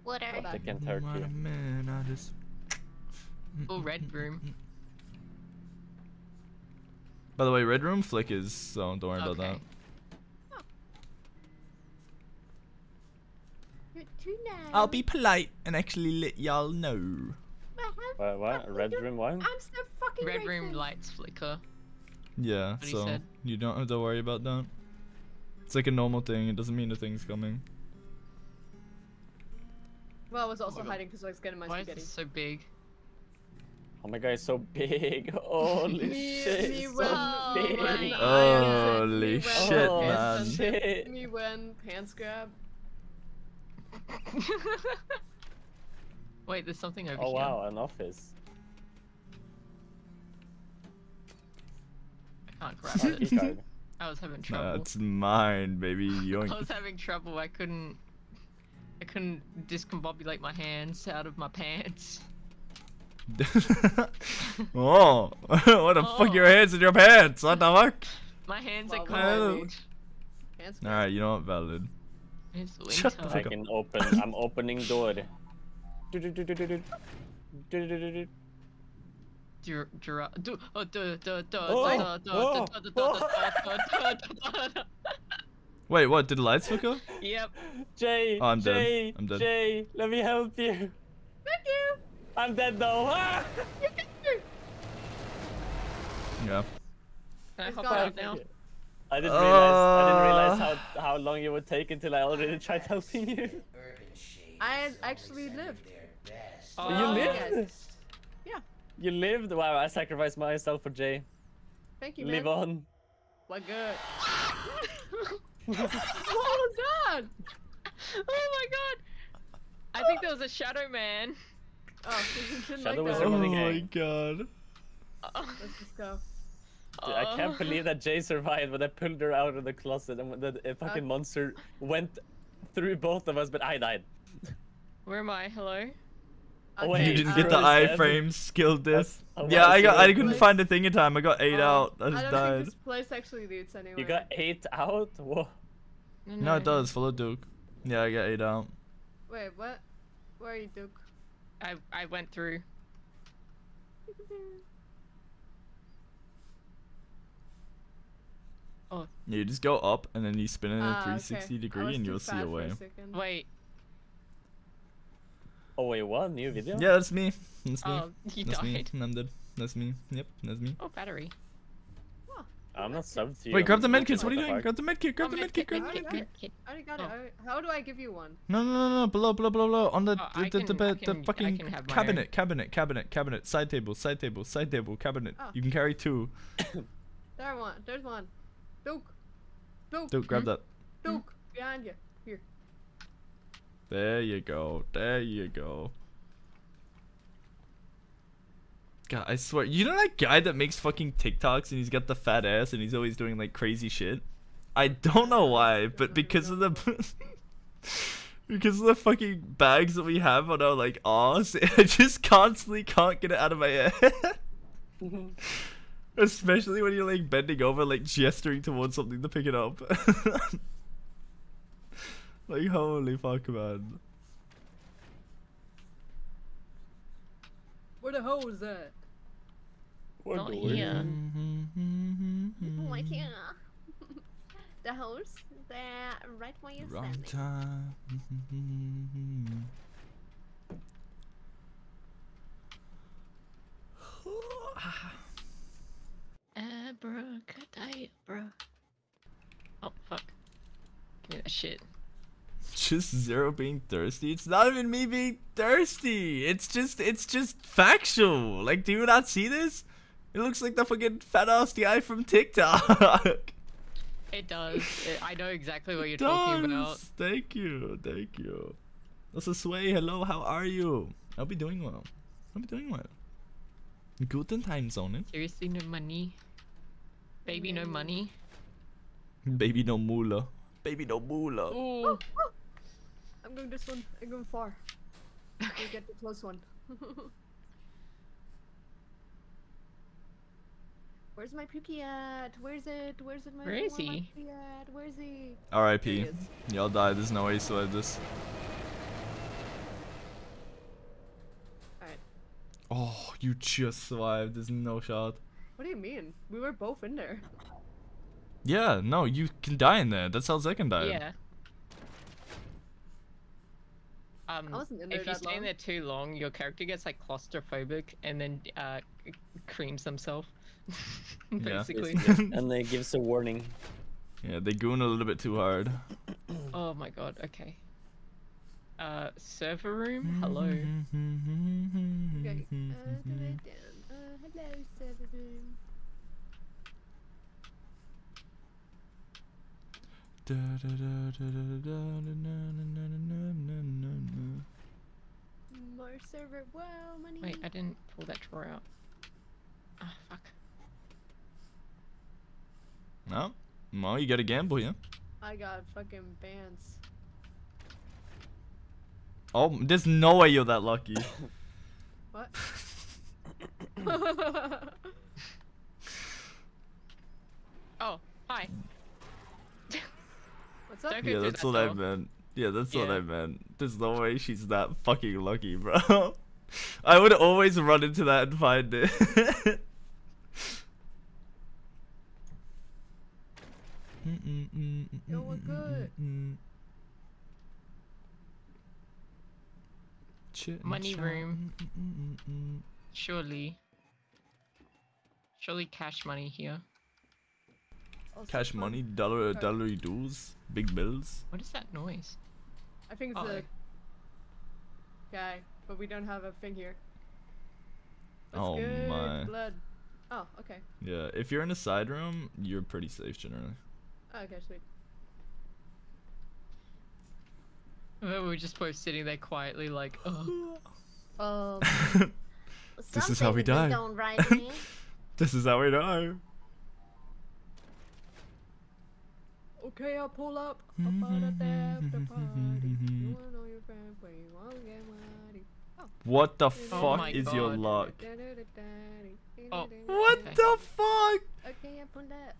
Water. What a Kentucky. Man, I just. Oh, red room. By the way, Red Room flickers, so don't worry about that. Oh. You're too nice. I'll be polite and actually let y'all know. What? What? Red room one? I'm so fucking Red room grateful. lights flicker. Yeah, What so you don't have to worry about that. It's like a normal thing. It doesn't mean the thing's coming. Well, I was also oh hiding because I was getting my Why is spaghetti. this so big? Oh my god, it's so big. Holy shit. me so when- big. when oh, Holy shit, pants- man. Shit. Me when pants grab. Wait, there's something over Oh here. Oh wow, an office. I can't grab Oh, it. I was having trouble. That's mine, baby. Yoink. I was having trouble. I couldn't. I couldn't discombobulate my hands out of my pants. oh, what the fuck? Your Oh. hands in your pants? What the fuck? My hands are Well, cold. All right, you know what? Valid. It's Shut the winter. I up. can open. I'm opening door. Wait, what? Did the lights flick up? Yep. Jay. Oh, I'm Jay, dead. I'm dead. Jay, let me help you. Thank you. I'm dead though. Ah! yeah. It's gone out now. I didn't realize. I didn't uh. realize how how long it would take until I already tried helping you. I actually lived. Oh, you yes. lived. Yeah. You lived. Wow, I sacrificed myself for Jay. Thank you, man. Live on. What good? what was that? Oh my god! I think there was a shadow man. Oh, didn't Shadow like was that. over the Oh my gang. god. Let's just go. Dude, I can't Oh. believe that Jay survived when I pulled her out of the closet and the a fucking Uh. monster went through both of us, but I died. Where am I? Hello? Oh, Okay, You didn't get the iframe skill diff. Oh, Yeah, I got. I couldn't was- find a thing in time. I got eight Um, out. I I just don't died. think this place actually leads anywhere. You got eight out? Whoa. No, no, no, it does. Follow Duke. Yeah, I got eight out. Wait, what? Where are you, Duke? I I went through. Oh, Yeah, you just go up and then you spin it in a Ah, okay. 360 I degree and you'll see a way. second. wait. Oh wait, what? New video? Yeah, that's me. That's me. Oh, you that's me. I'm dead. That's me. Yep, that's me. Oh, battery. I'm not subbed to you. Wait, grab the YouTube, medkits. What are you doing? fuck? Grab the medkit. Grab Oh, the medkit, medkit. Grab the medkit, medkit. medkit. I already got Oh. it. How do I give you one? No, no, no, no. Below, below, below, below. On the Oh, the I the, the, can- the, I the fucking can have my cabinet, cabinet, cabinet, cabinet, side table, side table, side table, cabinet. Oh. You can carry two. There one. There's one. Duke. Duke. Duke, grab hmm? that. Duke. Behind you. Here. There you go. There you go. God, I swear, you know that guy that makes fucking TikToks and he's got the fat ass and he's always doing like crazy shit? I don't know why, but because of the because of the fucking bags that we have on our like arse, I just constantly can't get it out of my head. Especially when you're like bending over, like gesturing towards something to pick it up. Like holy fuck, man. Where the hell was that? Not here. Right here. the house, there, right where you're Wrong standing. time. Abracadabra. Oh fuck. Give me that shit. Just Zerro being thirsty. It's not even me being thirsty. It's just it's just factual. Like, do you not see this? It looks like the fucking fat ass guy from TikTok. It does. It, I know exactly what you're talking about. Thank you, thank you. Also, Sway, hello. How are you? I'll be doing well. I'll be doing well. Guten time zone. Seriously, no money. Baby, no money. Baby no moolah. Baby no moolah. Ooh. I'm going this one. I'm going far. Okay. get the close one. Where's my Pookie at? Where's it? Where's it? My Where is he? At? Where's he? R.I.P. Y'all died. There's no way to survive this. Alright. Oh, you just survived. There's no shot. What do you mean? We were both in there. Yeah, no, you can die in there. That's how Zekken die. Yeah. Um, I wasn't in there if you that stay in there too long, your character gets like claustrophobic and then uh, creams himself. Basically. and it gives a warning. Yeah, they goon a little bit too hard. Oh my god. Okay. Uh, server room. Hello. Okay. Uh, do it down. Uh, hello, server room. Da, da, da, da, da, da, da, na, na, na, na, na, na, na. More server. Wow, money. Wait, I didn't pull that drawer out. Ah, fuck. No? Well, you gotta gamble, yeah? I got fucking bands. Oh, there's no way you're that lucky. What? Oh, hi. What's up? Don't yeah, that's that what I meant. Yeah, that's what I meant. There's no way she's that fucking lucky, bro. I would always run into that and find it. Yo, we're good. Money room. Surely. Surely cash money here. Also Cash fun. money, dollar, Sorry. dollar dues, big bills. What is that noise? I think it's Oh. the guy, but we don't have a thing here. That's Oh good. my. Blood. Oh, okay. Yeah, if you're in a side room, you're pretty safe generally. Oh, okay, sweet. We were just both sitting there quietly, like, oh. Um. This is how we die. Don't write me. This is how we die. Okay, I'll pull up. Mm-hmm, up out of there after party. Mm-hmm, you mm-hmm. wanna know your friend where you wanna get money. Oh. What the Oh fuck my is your luck? Oh. What okay. the fuck? Okay, I pulled up.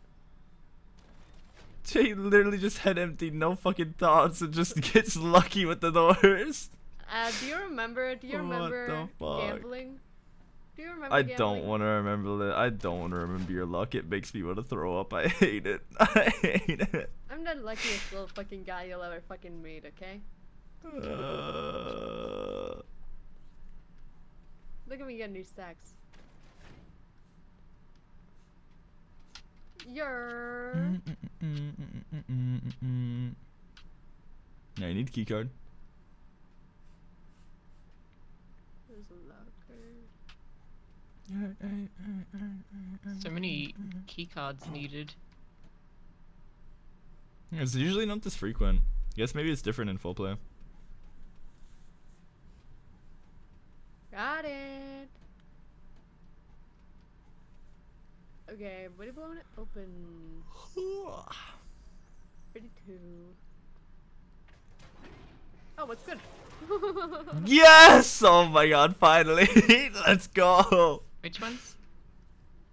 Jay literally just head empty, no fucking thoughts, and just gets lucky with the doors. Uh, do you remember? Do you What remember the fuck? gambling? Do you remember I gambling? don't want to remember that. I don't want to remember your luck. It makes me want to throw up. I hate it. I hate it. I'm the luckiest little fucking guy you'll ever fucking meet, okay? Uh, Look at me get new stacks. You're. yeah, I need a key card. There's a. So many key cards needed. It's usually not this frequent. Guess maybe it's different in full play. Got it. Okay, what do you want to open? 32. Oh, what's good? Yes! Oh my god, finally! Let's go! Which ones?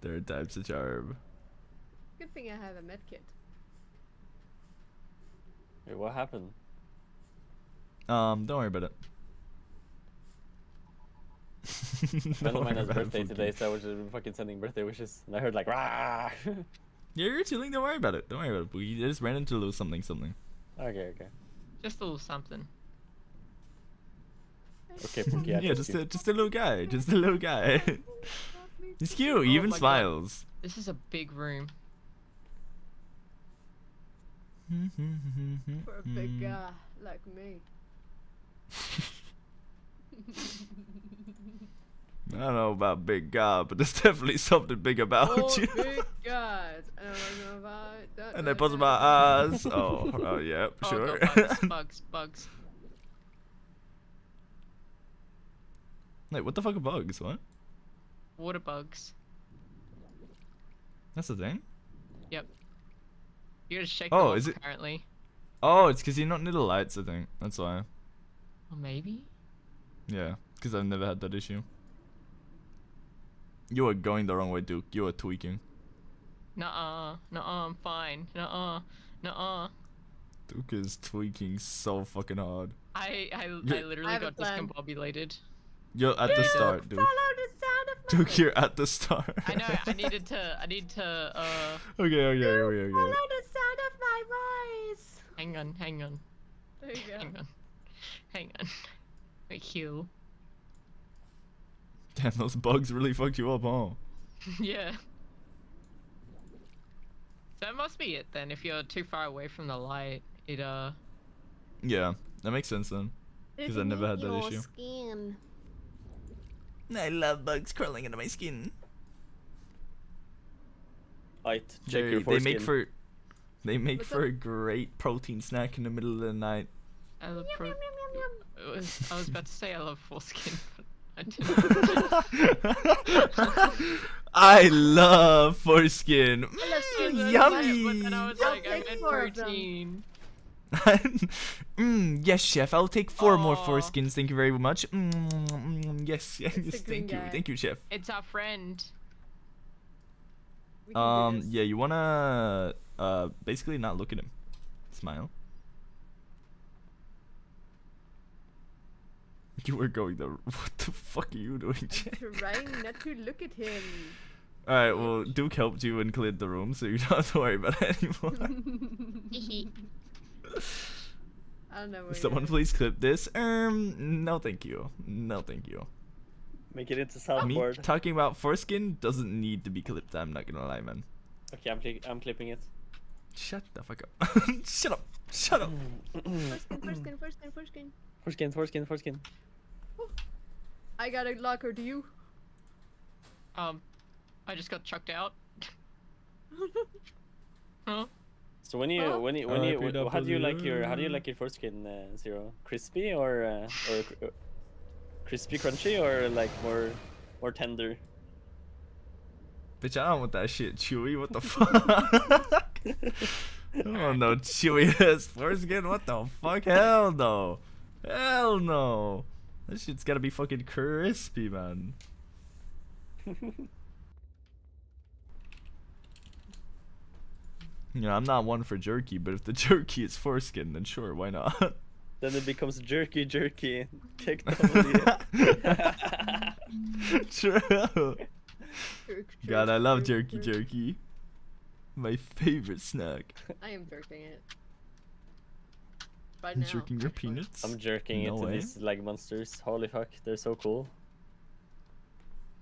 Third time's a charm. Good thing I have a med kit. Wait, what happened? Um, don't worry about it. A friend of mine has birthday today, so I was just fucking sending birthday wishes, and I heard like rah. Yeah, you're chilling. Don't worry about it. Don't worry about it. We just ran into a little something, something. okay, okay. Just a little something. Okay, Pookie, yeah, just a just a little guy, just a little guy. He's cute. He Oh even my God. smiles. This is a big room. For a big Hmm. guy like me. I don't know about big guy, but there's definitely something big about Oh, you. big guys. I don't know about that. and I buzz my eyes. Oh, oh yeah, Oh, sure. no, bugs, bugs, bugs. Wait, what the fuck are bugs? What? Water bugs. That's the thing. Yep. You gotta shake Oh, them off, is it- apparently. Oh, it's because you're not near the lights. I think that's why. Or maybe? Yeah, because I've never had that issue. You are going the wrong way, Duke. You are tweaking. Nuh-uh. Nuh-uh, I'm fine. Nuh-uh. Nuh-uh. Duke is tweaking so fucking hard. I, I, I literally I have a got plan. discombobulated. You're at the start, Duke. Follow the sound of my Duke, you're at the start. I know, I needed to, I need to, uh, okay, okay, okay, Follow okay. the sound of my voice. hang on, hang on, There you go. hang on, hang on. Wait, heal. Damn, those bugs really fucked you up, huh? yeah. That must be it then. If you're too far away from the light, it uh. Yeah, that makes sense then. Because I never had that issue. Skin. I love bugs crawling into my skin. Right, check They, your they make for they make What's for a great protein snack in the middle of the night. I love pro- I was, I was about to say I love foreskin, but I didn't. I love foreskin. I love skin. Mm, But yummy. then I was I'll like, I meant four of them. Protein. mm, yes, chef. I'll take four more Aw. foreskins. Thank you very much. Mm, mm, yes, yes, yes. a green Thank you, guy. thank you, chef. It's our friend. We can do Um, yeah, you wanna uh basically not look at him. Smile. You were going the. What the fuck are you doing, Jay? Trying not to look at him. Alright, well, Duke helped you and cleared the room, so you don't have to worry about it anymore. I don't know where Someone you're please clip this. Um, no thank you. No thank you. Make it into Me talking about foreskin doesn't need to be clipped, I'm not gonna lie, man. Okay, I'm, cli- I'm clipping it. Shut the fuck up. Shut up. Shut up. Foreskin, foreskin, foreskin, foreskin. Foreskin, foreskin, foreskin. I got a locker, do you? Um, I just got chucked out. huh? So when you Huh? when you when you R.I.P. wh- how do you like your how do you like your foreskin uh, zero crispy or uh, or uh, crispy crunchy or like more more tender? Bitch, I don't want that shit chewy. What the fuck? I don't know chewy ass foreskin. What the fuck? Hell no. Hell no. That shit's gotta be fucking crispy, man. You know, I'm not one for jerky, but if the jerky is foreskin, then sure, why not? Then it becomes jerky jerky. Take W. True. God, I love jerky jerky. My favorite snack. I am jerking it. Right You now. jerking your actually. peanuts? I'm jerking No into way. these like monsters. Holy fuck, they're so cool.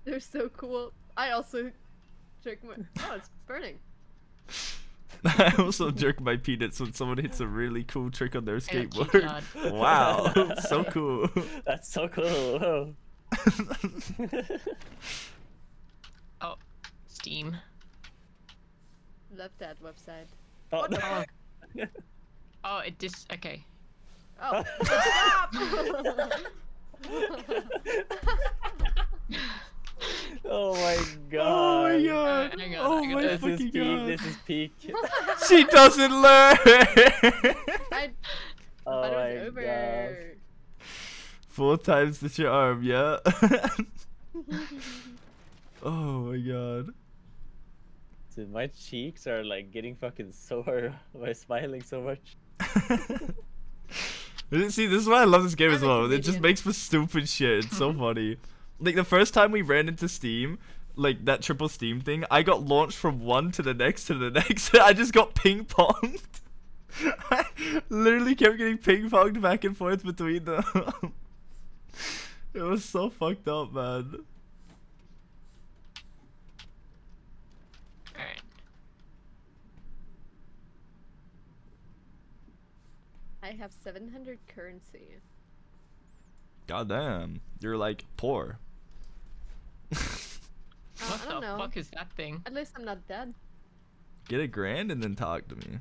They're so cool. I also jerk my. Oh, it's burning. I also jerk my peanuts when someone hits a really cool trick on their skateboard. wow, so cool. That's so cool. Whoa. Oh, Steam. Love that website. Oh, What the no. fuck? Oh, it dis. Okay. Oh, stop! Oh, oh my god. Oh my god. hang on, Oh hang on. my This is fucking peak. god. This is peak. She doesn't learn. I Oh thought my over. god. Four times the charm, yeah. oh my god. Dude, my cheeks are like getting fucking sore by smiling so much. See, this is why I love this game as I'm a well. It just makes for stupid shit. It's so funny. Like the first time we ran into Steam, like that triple Steam thing, I got launched from one to the next to the next. I just got ping ponged. I literally kept getting ping ponged back and forth between them. it was so fucked up, man. Alright. I have 700 currency. God damn, you're like poor. Uh, What the know. fuck is that thing? At least I'm not dead. Get a grand and then talk to me.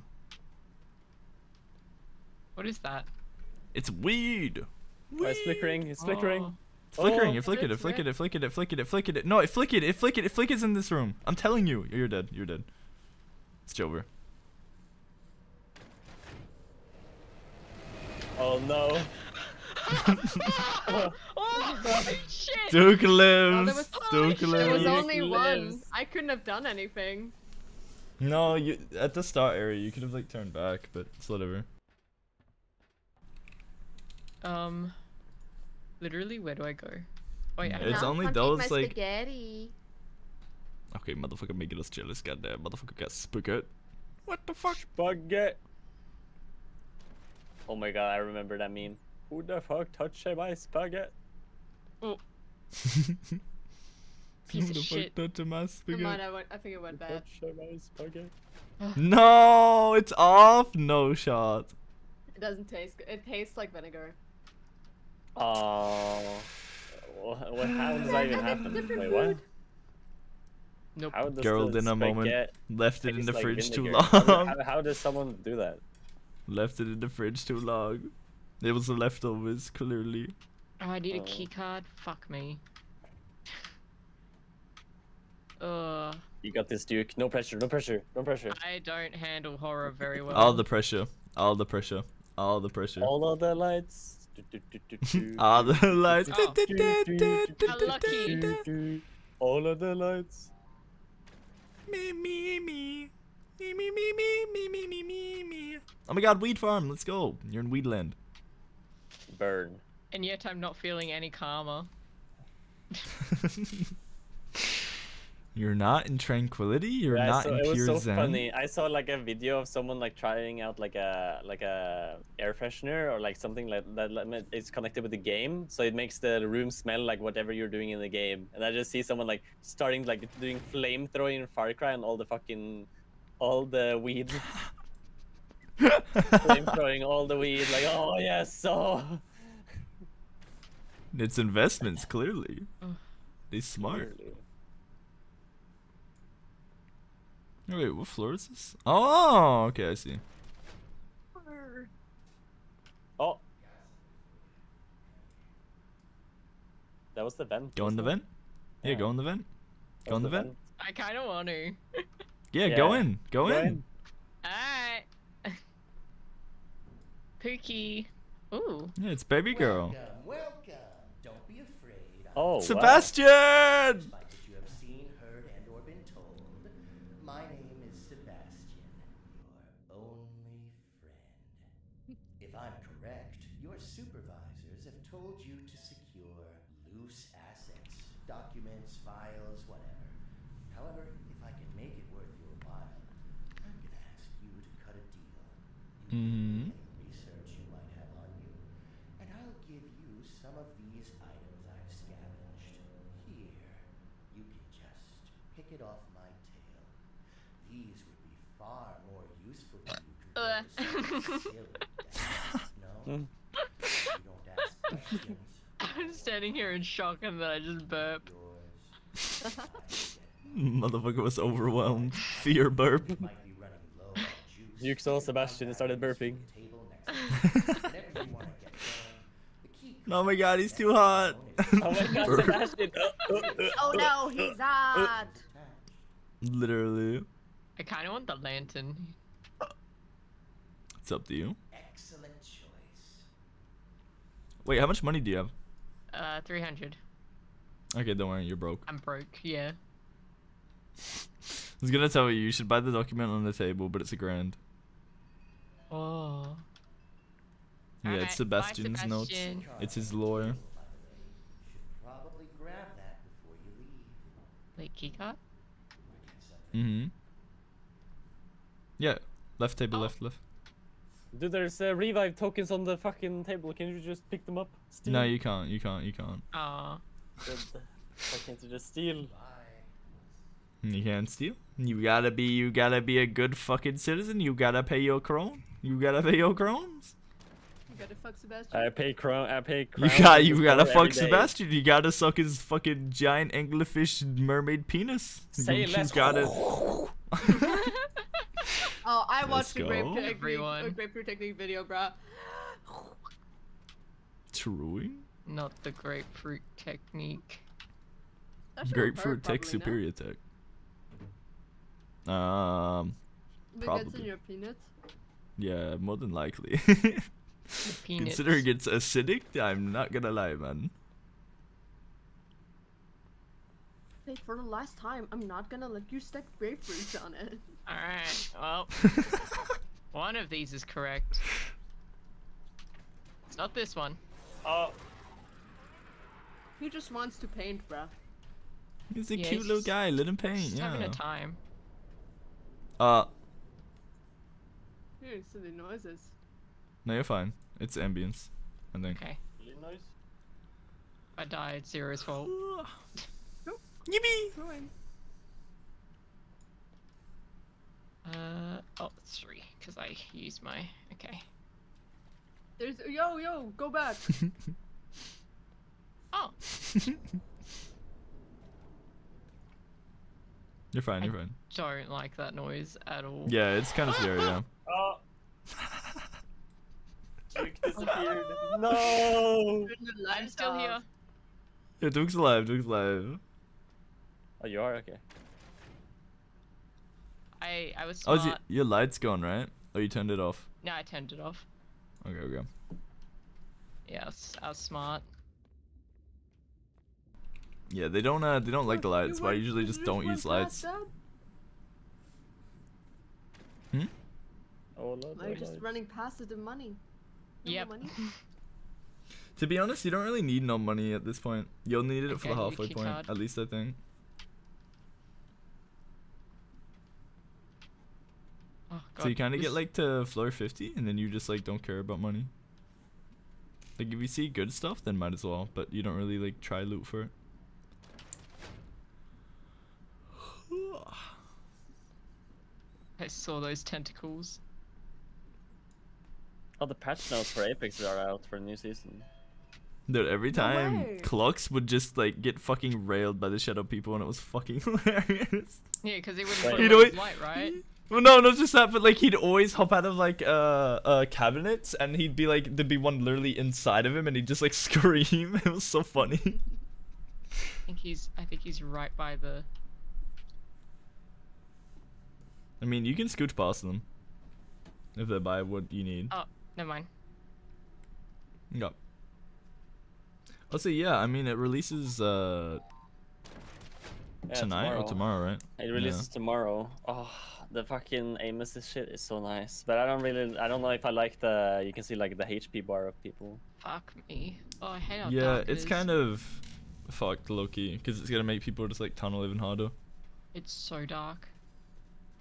What is that? It's weed. Oh, it's flickering. It's flickering. Oh. It's flickering. Oh. It flickered. It It's flickered. red. It flickered. It flickered. It flickered. It. No, it flickered. It flickered. It flickered in this room. I'm telling you. You're dead. You're dead. It's Jover. Oh no. oh shit! Duke Oh, lives. there was, Duke there lives. was only one. lives. I couldn't have done anything. No, you at the start area you could have like turned back, but it's whatever. Um, literally, where do I go? Oh yeah. It's Now only those, my like- spaghetti. Okay, motherfucker, making us jealous. Goddamn, motherfucker got spaghetti. What the fuck? Spaghetti. Oh my god, I remember that meme. Who the fuck touched my spaghetti? Oh, Who Piece of the shit. fuck touched my Never mind, spaghetti? I, went, I think it went bad. Touched my spaghetti. No, it's off. No shot. It doesn't taste good. It tastes like vinegar. Oh. What, what, how does that even happen? Wait, what? food. nope. How does Girl in a moment. Left it in the like fridge too vinegar? How, long. how, how does someone do that? Left it in the fridge too long. It was the leftovers, clearly. Oh, I need a oh. key card. Fuck me. Ugh. You got this, Duke. No pressure, no pressure, no pressure. I don't handle horror very well. All the pressure. All the pressure. All the pressure. All of the lights. All the lights. Lucky. All of the lights. Me, me, me. Me, me, me, me, me, me, me, me. Oh my god, weed farm, let's go. You're in weedland. Burn. And yet I'm not feeling any calmer. You're not in tranquility. You're Yeah, not so in it was pure so zen. funny. I saw like a video of someone like trying out like a like a air freshener or like something like that. Like, it's connected with the game, so it makes the room smell like whatever you're doing in the game. And I just see someone like starting like doing flame throwing in Far Cry and all the fucking all the weed. flame throwing all the weed. Like oh yes, so It's investments, clearly. They smart. Oh, wait, what floor is this? Oh, okay, I see. Oh. That was the vent. Go in the vent? Yeah, go in the vent. Go in That the was vent. I kind of want to. Yeah, go in. Go, Go in. in. Alright. Pookie. Ooh. Yeah, it's baby girl. Welcome. Don't be afraid. Oh. Sebastian! Despite what you have seen, heard, and or been told, my name is Sebastian, your only friend. If I'm correct, your supervisors have told you to secure loose assets, documents, files, whatever. However, if I can make it worth your while, I'm gonna ask you to cut a deal. Mm-hmm. Any research you might have on you, and I'll give you some of these items I've scavenged. Here, you can just pick it off my tail. These would be far more useful to you compared to some silly dastards, No, you don't ask questions. I'm standing here in shock and then I just burp. Motherfucker was overwhelmed. Fear burp. You be running low on juice Duke saw Sebastian and started burping. Oh my god, he's too hot. Oh my god, Burp. Sebastian! Oh no, he's hot. Literally. I kind of want the lantern. It's up to you. Excellent choice. Wait, how much money do you have? Uh, 300. Okay, don't worry, you're broke. I'm broke, yeah. I was gonna tell you, you should buy the document on the table, but it's a grand. Oh. Yeah, Alright, it's bye, Sebastian's notes. It's his lawyer. Probably grab that before you leave. Wait, keycard? Mm-hmm. Yeah, left table, left, left. Dude, there's uh, revive tokens on the fucking table. Can you just pick them up? Steal? No, you can't, you can't, you can't. Ah. Dude, Why can't you just steal? You can't steal. You gotta be, you gotta be a good fucking citizen. You gotta pay your crown. You gotta pay your crowns. You gotta fuck Sebastian. I pay crown. I pay crown. You got, to you gotta fuck every day. Sebastian. You gotta suck his fucking giant anglerfish mermaid penis. Say you less. gotta. Oh, I Let's watched the go. grapefruit technique, Everyone. a grapefruit technique video, bruh. True. Not the grapefruit technique. That Grapefruit tech, probably, no? superior tech. Um, If it gets in probably. your peanuts. Yeah, more than likely. Considering it's acidic, I'm not gonna lie, man. Hey, for the last time, I'm not gonna let you stick grapefruits on it. Alright, well. one of these is correct. It's not this one. Oh. He just wants to paint, bruh. He's a Yeah, cute he's little just- guy. Let him paint. Just Yeah. having a time. Uh, Here's silly noises. no, you're fine. It's ambience. I think. Okay. Really nice. I died, Zerro's fault. Yippee! Uh, oh, three, because I used my, okay. There's yo yo, go back. Oh, You're fine. You're fine. don't like that noise at all. Yeah, it's kind of scary. Yeah. Oh. Duke disappeared. no. I'm still here. Yeah, Duke's alive. Duke's alive. Oh, you are okay. I, I was Oh, smart. is y- your light's gone, right? Oh, you turned it off. No, I turned it off. Okay, okay. Yeah, I was, I was smart. Yeah, they don't. Uh, they don't like the lights, but I usually just don't use lights. past Hmm. Oh, Lord. that? Are just running past the money? No more Yep. Money? To be honest, you don't really need no money at this point. You'll need it for the halfway point, card. at least I think. Oh, God. So you kind of get like to floor 50, and then you just like don't care about money. Like if you see good stuff, then might as well, but you don't really like try loot for it. I saw those tentacles. Oh, the patch notes for Apex are out for the new season. Dude, every time way. Clux would just like get fucking railed by the shadow people, and it was fucking hilarious. Yeah, because he wouldn't Wait. put He'd his light, right? Well, no, not just that, but like he'd always hop out of like uh uh cabinets, and he'd be like there'd be one literally inside of him, and he'd just like scream. It was so funny. I think he's, I think he's right by the. I mean, you can scooch past them if they buy what you need. Oh, never mind. Yep. Also, yeah, I mean, it releases uh Yeah, tonight or tomorrow, right? It releases tomorrow. Oh, the fucking Amos shit is so nice. But I don't really, I don't know if I like the, you can see like the HP bar of people. Fuck me. Oh, I hate how Yeah, dark it's kind of fucked, Loki, because it's gonna make people just like tunnel even harder. It's so dark.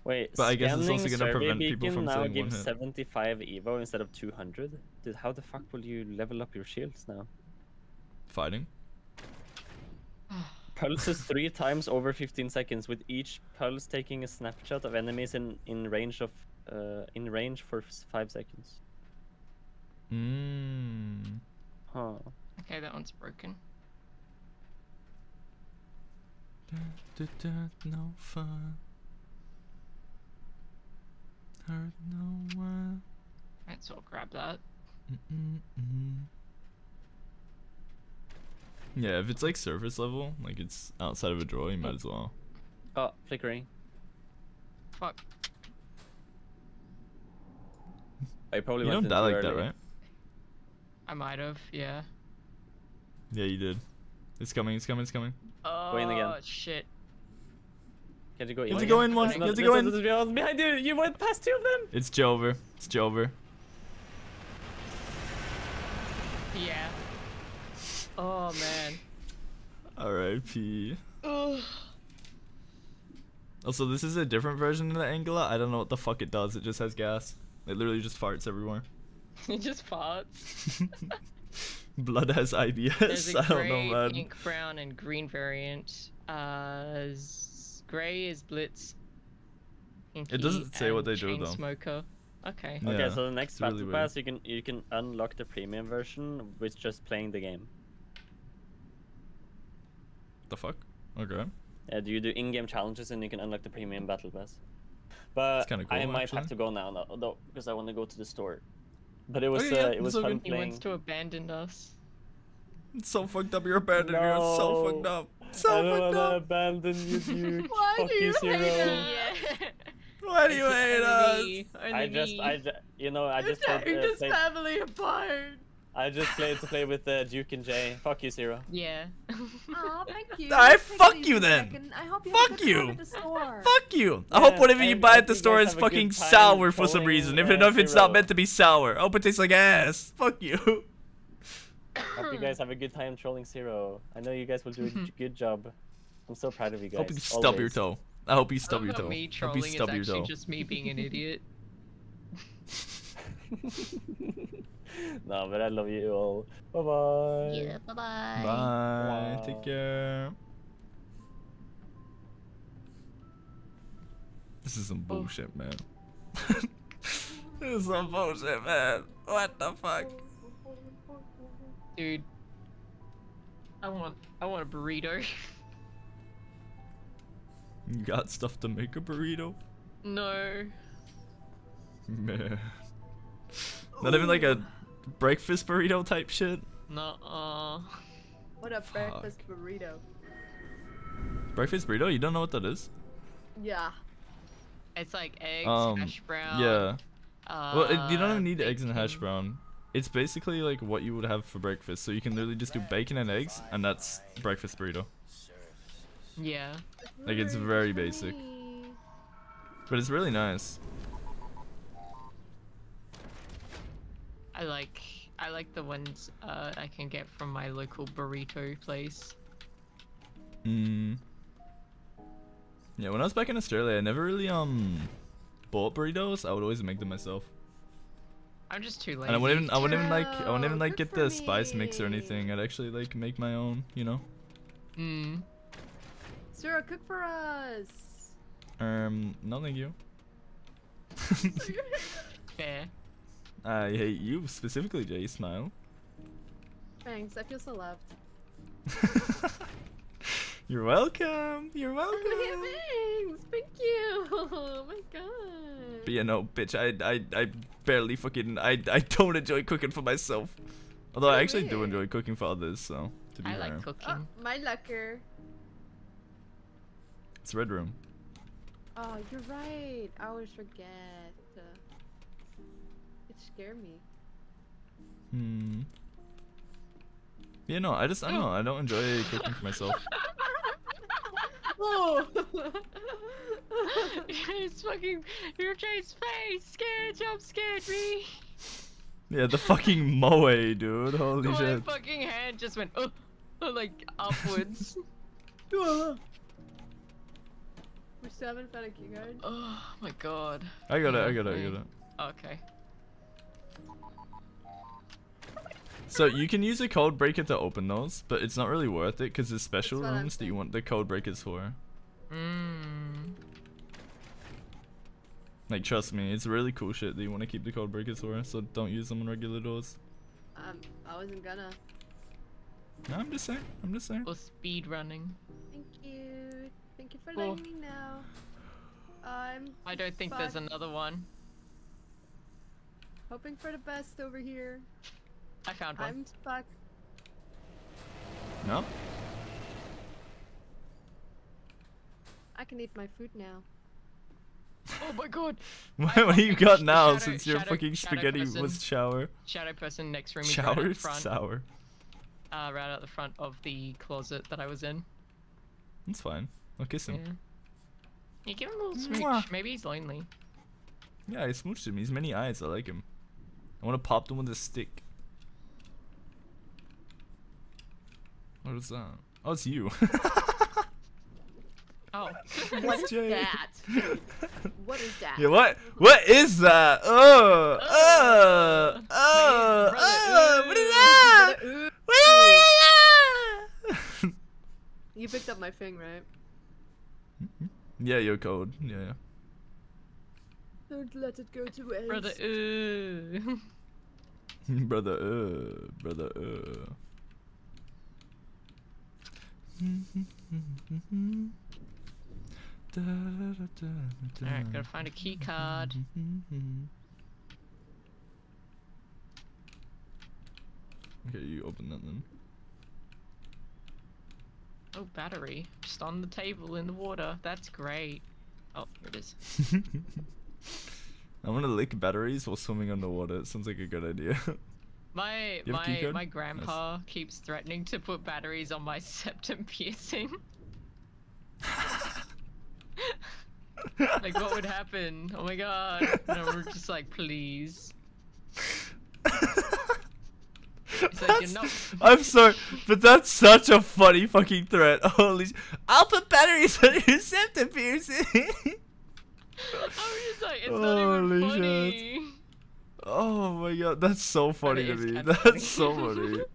Wait, But I guess it's also scanning gonna prevent people beacon from now saying one gives hit. 75 evo instead of 200. Dude, how the fuck will you level up your shields now? Fighting. Pulses three times over 15 seconds, with each pulse taking a snapshot of enemies in in range of uh, in range for s- five seconds. Mmm. Huh. Okay, that one's broken. No fun. Hurt no one. Right, so I'll grab that. Mm-mm-mm. Yeah, if it's like surface level, like it's outside of a drawer, you might as well. Oh, flickering. Fuck. I probably You went don't die too like that, early. right? I might have, yeah. Yeah, you did. It's coming, it's coming, it's coming. Oh Go in again. shit. Can you go in? You have to go in one, It's you not- have to go in. it's Behind you! You went past two of them! It's Jover. It's Jover. Yeah. Oh man. R.I.P. Ugh. Also, this is a different version of the Angler. I don't know what the fuck it does. It just has gas. It literally just farts everywhere. It just farts. Blood has IBS. There's a I don't know, man. pink, brown, and green variant. Uh, gray is Blitz. Pinky, doesn't say what they do, though. Chainsmoker. Okay. Yeah, Okay, so the next it's really battle weird. pass you can you can unlock the premium version with just playing the game. The fuck? Okay. Yeah, do you do in-game challenges and you can unlock the premium battle pass? But kinda I cool, might have to go now, though, though because I want to go to the store. But it was Okay, yeah, uh, it was it's all fun good. He wants to abandon us. It's so fucked up. You're abandoning me. It's so fucked up. So I don't fucked up. abandon you, Duke. Why Fuck do you Zerro. hate us? Why do you hate us? Only I just. I, ju- you know, I You're just played, tearing uh, this family apart. I just played to play with uh, Duke and Jay. Fuck you, Zerro. Yeah. Aw, thank you. I Take fuck you then. I hope you Fuck have a good time you. the store. Fuck you. I Yeah, hope whatever you buy at the store is have a good fucking sour for some reason. Even uh, if it's not meant to be sour. I hope it tastes like ass. Fuck you. Hope you guys have a good time trolling Zerro. I know you guys will do a good job. I'm so proud of you guys. hope you stub your toe. I hope you stub your toe. me Hope you trolling is your actually toe. just me being an idiot. no, but I love you all. Bye bye. Yeah, bye bye. Bye. Bye. Take care. This is some bullshit, man. this is some bullshit, man. What the fuck? Dude. I want I want a burrito. You got stuff to make a burrito? no. Man. Not even like a breakfast burrito type shit? Nuh-uh. What a breakfast burrito. Breakfast burrito? You don't know what that is? Yeah. It's like eggs, Um, hash brown. Yeah. well, it, you don't uh, even need eggs and hash brown. It's basically like what you would have for breakfast. So you can literally just do bacon and eggs, and that's breakfast burrito. Yeah. Like it's very basic, but it's really nice. I like I like the ones uh, I can get from my local burrito place. Mm. Yeah, when I was back in Australia, I never really um bought burritos. I would always make them myself. I'm just too lazy. And I wouldn't even I wouldn't even like I wouldn't even like good get for the spice mix or anything. I'd actually like make my own, you know. Mm. Sarah, cook for us. Um, no thank you. Fair. Uh, I hate you specifically, Jay. Smile. Thanks, I feel so loved. You're welcome. You're Okay, welcome. thanks. Thank you. Oh my god. But yeah, no, bitch. I I I barely fucking I I don't enjoy cooking for myself. Although I actually do enjoy cooking for others. So to be I fair, like cooking. Oh, my lucker. it's red room. Oh, you're right. I always forget. It scared me. Hmm. Yeah, no, I just I don't know. I don't enjoy cooking for myself. Oh. it's fucking your Jay's face scared jump scared me. Yeah, the fucking moe, dude. Holy My shit. My fucking hand just went uh, like upwards. we still haven't found a key card. oh my god. I got it. I got it. I got it. Okay. So you can use a code breaker to open those, but it's not really worth it because there's special That's what I'm rooms that you want the code breakers for. Mmm. Like trust me, it's really cool shit that you want to keep the code breakers for. So don't use them on regular doors. Um, I wasn't gonna. No, I'm just saying. I'm just saying. Or speed running. Thank you. Thank you for Oh. letting me know. I'm. I don't think there's another one. Hoping for the best over here. I found one. I'm stuck. No? I can eat my food now. Oh my god. What, what do you got now Shadow- since your shadow- fucking shadow spaghetti person. was shower? Shadow person next room is right Shower front. sour. Uh, right out the front of the closet that I was in. That's fine. I'll kiss him. Yeah. You give him a little smooch. Mwah. Maybe he's lonely. Yeah, I smooched him. He's many eyes. I like him. I want to pop them with a stick. What is that? Oh, it's you. Oh. What is Jay. that? what is that? yeah, what? What is that? Oh, oh, oh, oh, what is that? What is that? You picked up my thing, right? Yeah, your code. Yeah, yeah. Don't let it go to waste. Brother, ooh. brother, uh, brother, uh. Alright, gotta find a key card. Okay, you open that then. Oh, battery. Just on the table in the water. That's great. Oh, here it is. I want to lick batteries while swimming underwater. It sounds like a good idea. My You have a key my my grandpa keeps threatening to put batteries on my septum piercing. like what would happen? Oh my god. No, we're just like please. Like, not-" I'm sorry, but that's such a funny fucking threat. Holy, I'll put batteries on your septum piercing. I was just like, it's not even funny. shit. Oh my god, that's so funny to me. kinda That's so funny.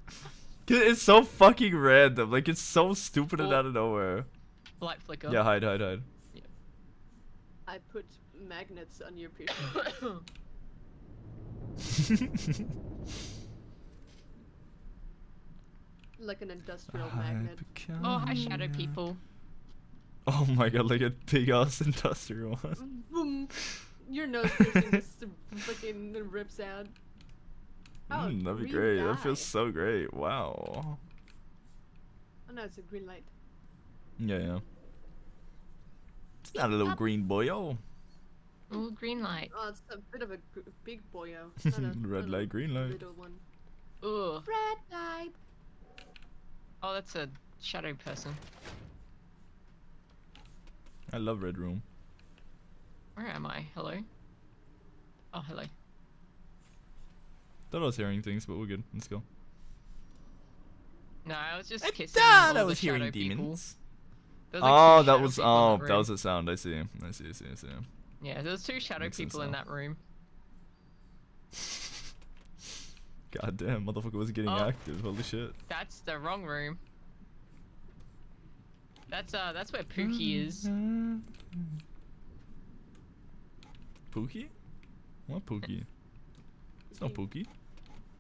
It's so fucking random. Like it's so stupid and out of nowhere. Light flicker. Yeah, hide, hide, hide. I put magnets on your people. like an industrial magnet. oh, hi shadow people. Oh my god, like a big ass industrial one. Boom. Your nose piercing just fucking rips out. Oh, Mm, that'd be green great. That feels so great. Wow. Oh no, it's a green light. Yeah, yeah. It's not a little green boy, oh. Green light. Oh, it's a bit of a big boyo. not a Red little light, green light. Little one. Ooh. Red light. Oh, that's a shadow person. I love Red Room. Where am I? Hello? Oh, hello. Thought I was hearing things, but we're good. Let's go. No, I was just I kissing thought all I was the shadow hearing people. demons. There was, like, Oh, two that was oh, that that room. was a sound. I see. I see. I see. I see. Yeah, there was two shadow Makes people in now. that room. God damn, motherfucker was getting Oh. active. Holy shit. That's the wrong room. That's uh, that's where Pookie is. Pookie? What Pookie? It's not Pookie.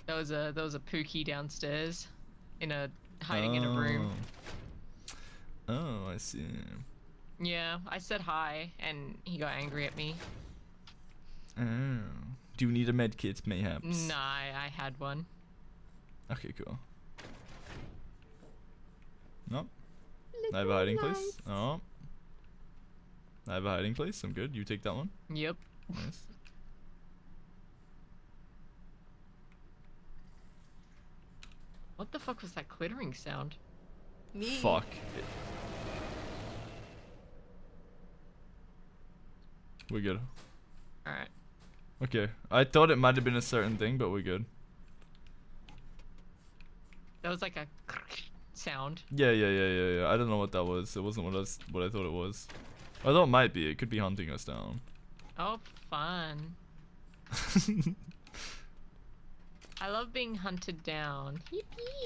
There was a there was a Pookie downstairs, in a hiding in a oh. room. Oh. Oh, I see. Yeah, I said hi, and he got angry at me. Oh. Do you need a med kit, mayhaps? Nah, I, I had one. Okay, cool. No. I have a hiding place. Oh. I have a hiding place. I'm good. You take that one. Yep. Nice. What the fuck was that clittering sound? Me. Fuck. We're good. Alright. Okay. I thought it might have been a certain thing, but we're good. That was like a sound. Yeah, yeah, yeah, yeah, yeah. I don't know what that was. It wasn't what I, s- what I thought it was. I thought it might be. It could be hunting us down. Oh, fun. I love being hunted down.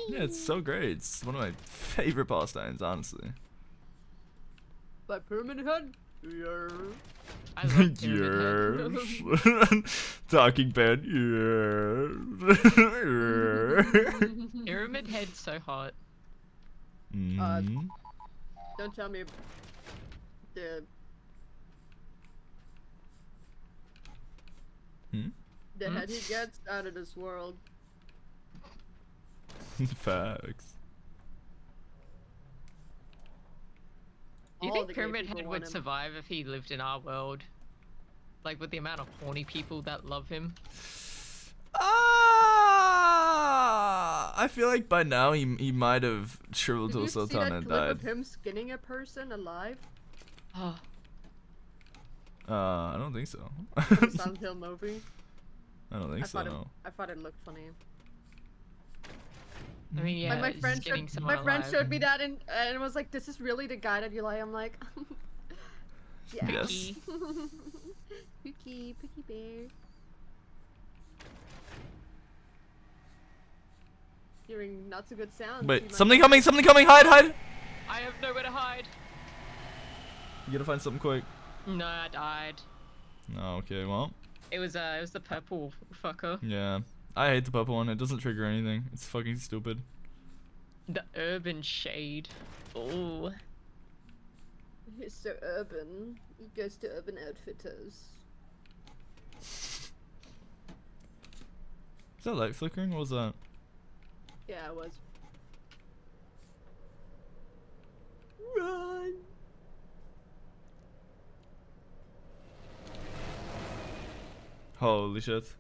Yeah, it's so great. It's one of my favorite pastimes, honestly. By Pyramid Head. Yeah. I love Pyramid yeah. Talking bed. Yeah. Pyramid Head's so hot. Mhm. Don't tell me the Hmm? the the head he gets out of this world. Facts. Do you All think Pyramid Head would him. survive if he lived in our world? Like with the amount of horny people that love him? Ah, I feel like by now he he might have shriveled to a Did to you a see sultan that and clip died. of him skinning a person alive? Oh, Uh, I don't think so. From Silent Hill movie. I don't think I so. it, No. I thought it looked funny. I mean, yeah, my, my friend showed, my friend showed me that and, and was like, "This is really the guy that you like." I'm like, "Yeah." Yes. Pookie, Pookie Bear. Hearing not so good sounds. you Wait, something coming! Something coming! Hide! Hide! I have nowhere to hide. You gotta find something quick. No, I died. No, okay, well, It was uh, it was the purple fucker. yeah. I hate the purple one. It doesn't trigger anything. It's fucking stupid. The urban shade. Oh. He's so urban. He goes to Urban Outfitters. Is that light flickering? What was that? Yeah, it was. Run! Holy shit.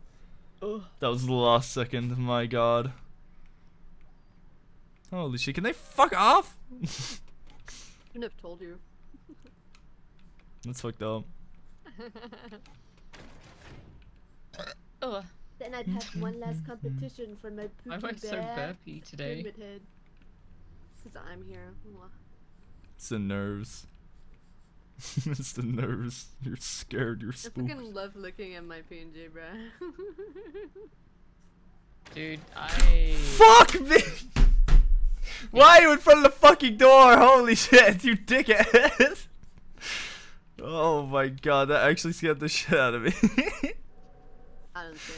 Ugh. That was the last second. My god. Holy shit. Can they fuck off? Couldn't have told you. That's fucked up. Oh. Then I'd have one last competition for my Why Pookie am I so Bear burpy today? Pyramid Head. Cause I'm here. It's the nerves. it's the nerves. You're scared. You're spooked. I fucking love looking at my PNG, bro. Dude, I. Fuck me! Why are you in front of the fucking door? Holy shit, you dickhead! oh my god, that actually scared the shit out of me. I don't see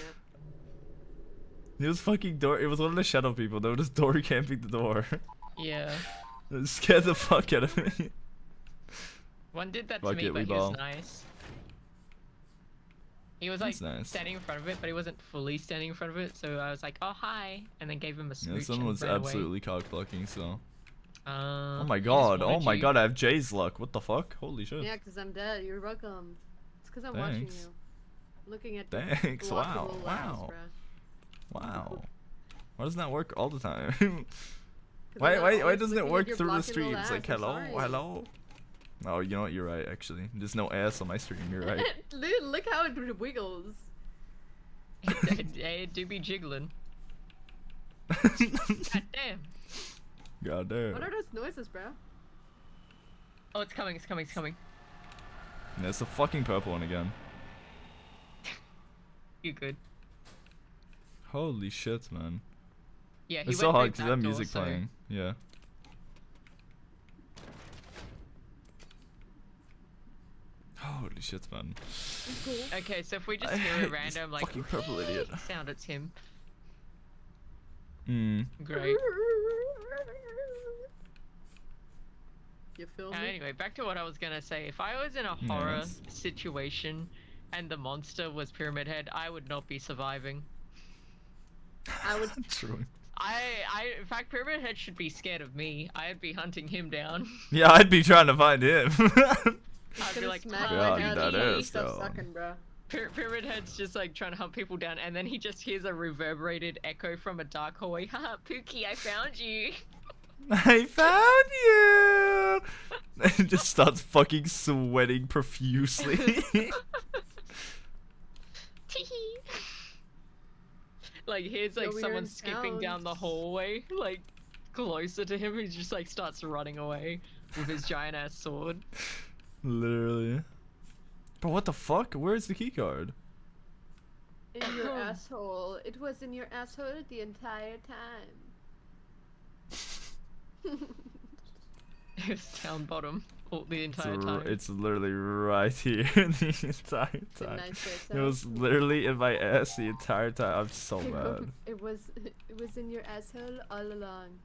it. it was fucking door. It was one of the shadow people. They were just door camping the door. Yeah. It scared the fuck out of me. One did that Fuck to me, it, we but he was nice. He was like nice. standing in front of it, but he wasn't fully standing in front of it. So I was like, "Oh hi," and then gave him a Yeah, smooch. someone was absolutely cock blocking. So. Uh, Oh my god! Oh my you. god! I have Jay's luck. What the fuck? Holy shit! Yeah, cause I'm dead. You're welcome. It's cause I'm watching you. Looking at Thanks, wow, blockable lines, wow. Wow. Why doesn't that work all the time? why why why doesn't it work through the streams? Like ass, hello, sorry. hello. Oh, you know what? You're right. Actually, there's no ass on my stream. You're right. Look, look how it wiggles. it, it do be jiggling. God damn. God damn. What are those noises, bro? Oh, it's coming! It's coming! It's coming! Yeah, it's the fucking purple one again. You good? Holy shit, man. Yeah, he It's went so hard because that that music so- playing. Yeah. Holy shit, man. Okay, so if we just I hear hate a this random like fucking purple idiot. sound, it's him. Hmm. Great. You feel Uh, me? anyway, back to what I was gonna say. If I was in a horror Yes. situation and the monster was Pyramid Head, I would not be surviving. I would. True. I, I, in fact, Pyramid Head should be scared of me. I'd be hunting him down. Yeah, I'd be trying to find him. I'd be like, smack God, my head that stop though. sucking, bro. Pyramid Head's just like trying to hunt people down, and then he just hears a reverberated echo from a dark hallway. Haha, Pookie, I found you. I found you. and just starts fucking sweating profusely. Like here's No like someone weird skipping down the hallway, like closer to him. He just like starts running away with his giant ass sword. Literally. But what the fuck? Where's the keycard? In your asshole. It was in your asshole the entire time. It was down bottom all the It's, entire r- time. it's literally right here the entire time. nice It was literally in my ass the entire time. I'm so mad. It was it was in your asshole all along.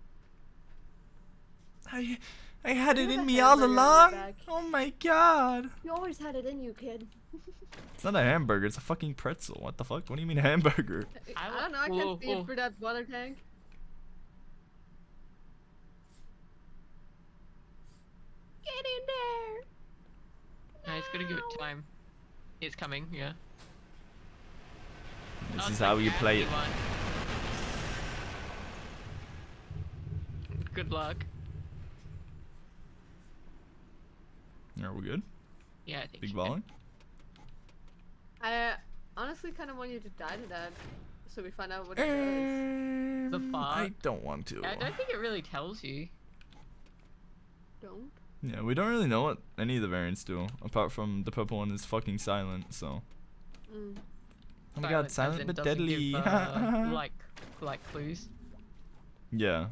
I, I had it in me all hamburger on your along. Oh my god. You always had it in you, kid. It's not a hamburger. It's a fucking pretzel. What the fuck? What do you mean hamburger? I, don't know. I can't oh, see whoa. it oh. for that water tank. Get in there. No, he's gonna give it time. It's coming, yeah. This Oh, is how you play it. everyone. Good luck. Are we good? Yeah, I think Big so. volley? I uh, honestly kind of want you to die to that, so we find out what it does. The fart. I don't want to. I don't think it really tells you. Don't. Yeah, we don't really know what any of the variants do, apart from the purple one is fucking silent, so. Mm. Oh my god, silent but deadly. Give, uh, like, like clues. yeah.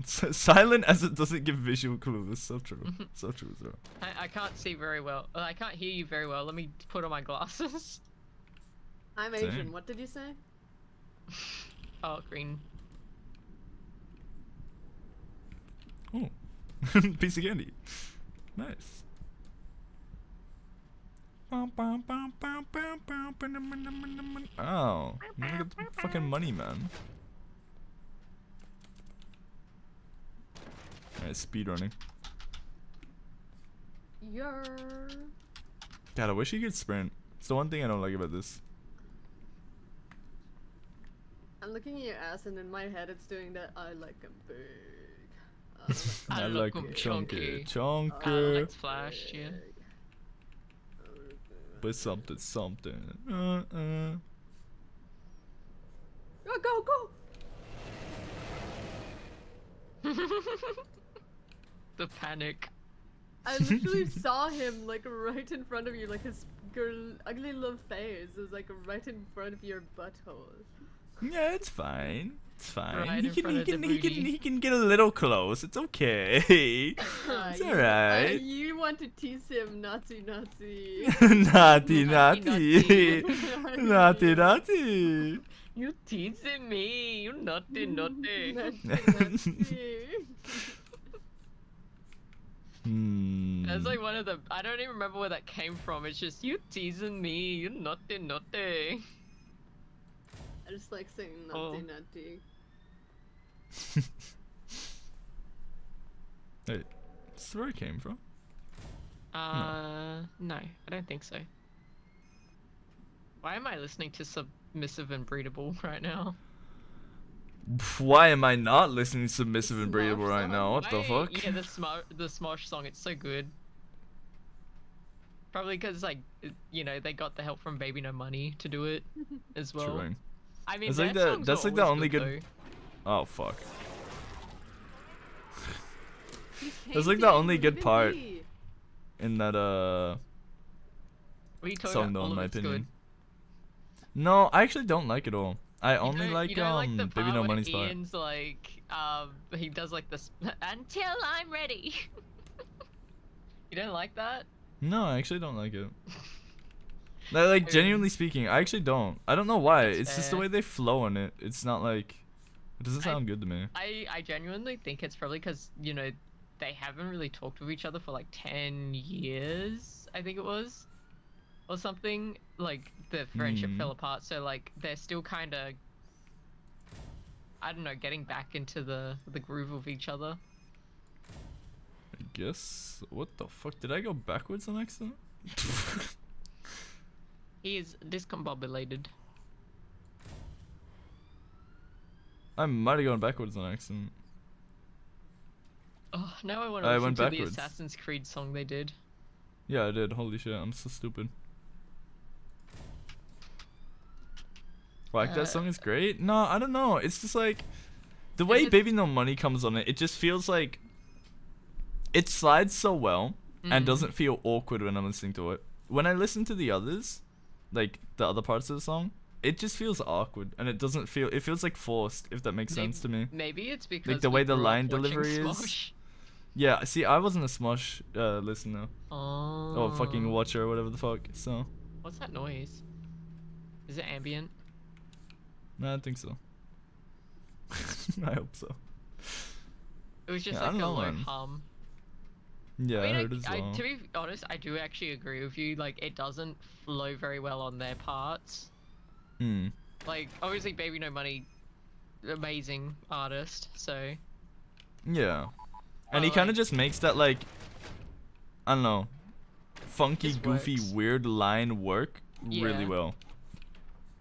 It's silent as it doesn't give visual clues. So true. so true, bro. I, I can't see very well. uh, I can't hear you very well. Let me put on my glasses. I'm Same. Asian. What did you say? Oh, green. Oh. Piece of candy. Nice. Oh, look at the fucking money, man. Alright, speedrunning. You're. God, I wish you could sprint. It's the one thing I don't like about this. I'm looking at your ass, and in my head, it's doing that. I like 'em big. I, I like like 'em chunky. chunky. Chunky. Alex Flash, yeah. But something, something. Uh, uh. Go, go, go! the panic. I literally saw him like right in front of you, like his girl, ugly little face was like right in front of your butthole. Yeah, it's fine. It's fine. Right he can, he can, he can, he can get a little close. It's okay. Uh, it's you- uh, alright. you want to tease him, Nazi Nazi. naughty, Nazi. naughty, naughty. You teasing me, you naughty, naughty. Hmm. That's like one of the. I don't even remember where that came from. It's just you teasing me, you naughty, naughty. I just like saying Oh. naughty, naughty. Hey, this is where it came from. Uh, no, I don't think so. Why am I listening to Submissive and Breedable right now? Why am I not listening to Submissive and Breedable right now? What the fuck? Yeah, the Smosh, the Smosh song, it's so good. Probably because, like, you know, they got the help from Baby No Money to do it as well. True. I mean, That's like the songs that's like the only good. good. Oh fuck. He's That's like the only good part in that uh What are you talking song about? though, All in my opinion. good. No, I actually don't like it all. I only don't- like you don't um like Baby No Money's part. Ian's like, um, he does like this until I'm ready. you don't like that? No, I actually don't like it. Like, like genuinely speaking, I actually don't. I don't know why. That's it's just the way they flow on it. It's not like it doesn't sound good to me. I I genuinely think it's probably because you know they haven't really talked with each other for like ten years. I think it was, or something. Like the friendship Hmm. fell apart, so like they're still kind of. I don't know, getting back into the the groove of each other. I guess. What the fuck? Did I go backwards on accident? He is discombobulated. I might have gone backwards on accident. Oh, now I want to I listen went to backwards. the Assassin's Creed song they did. Yeah, I did. Holy shit, I'm so stupid. Like Uh, that song is great. No, I don't know. It's just like the way Baby No Money comes on it. It just feels like it slides so well and Mhm. doesn't feel awkward when I'm listening to it. When I listen to the others, like the other parts of the song, it just feels awkward and it doesn't feel. It feels like forced. If that makes sense to me. Maybe it's because Like the way the line delivery is. Yeah, see, I wasn't a Smosh uh, listener. Oh. Or fucking watcher or whatever the fuck. So, What's that noise? Is it ambient? No, I don't think so. I hope so. It was just Yeah, like a low hum. Yeah, I, mean, I heard as I, to be honest, I do actually agree with you. Like, it doesn't flow very well on their parts. Hmm. Like, obviously, Baby No Money, amazing artist. So Yeah. And he Well, kind of just makes that like I don't know, funky, goofy, works. weird line work really Yeah. well.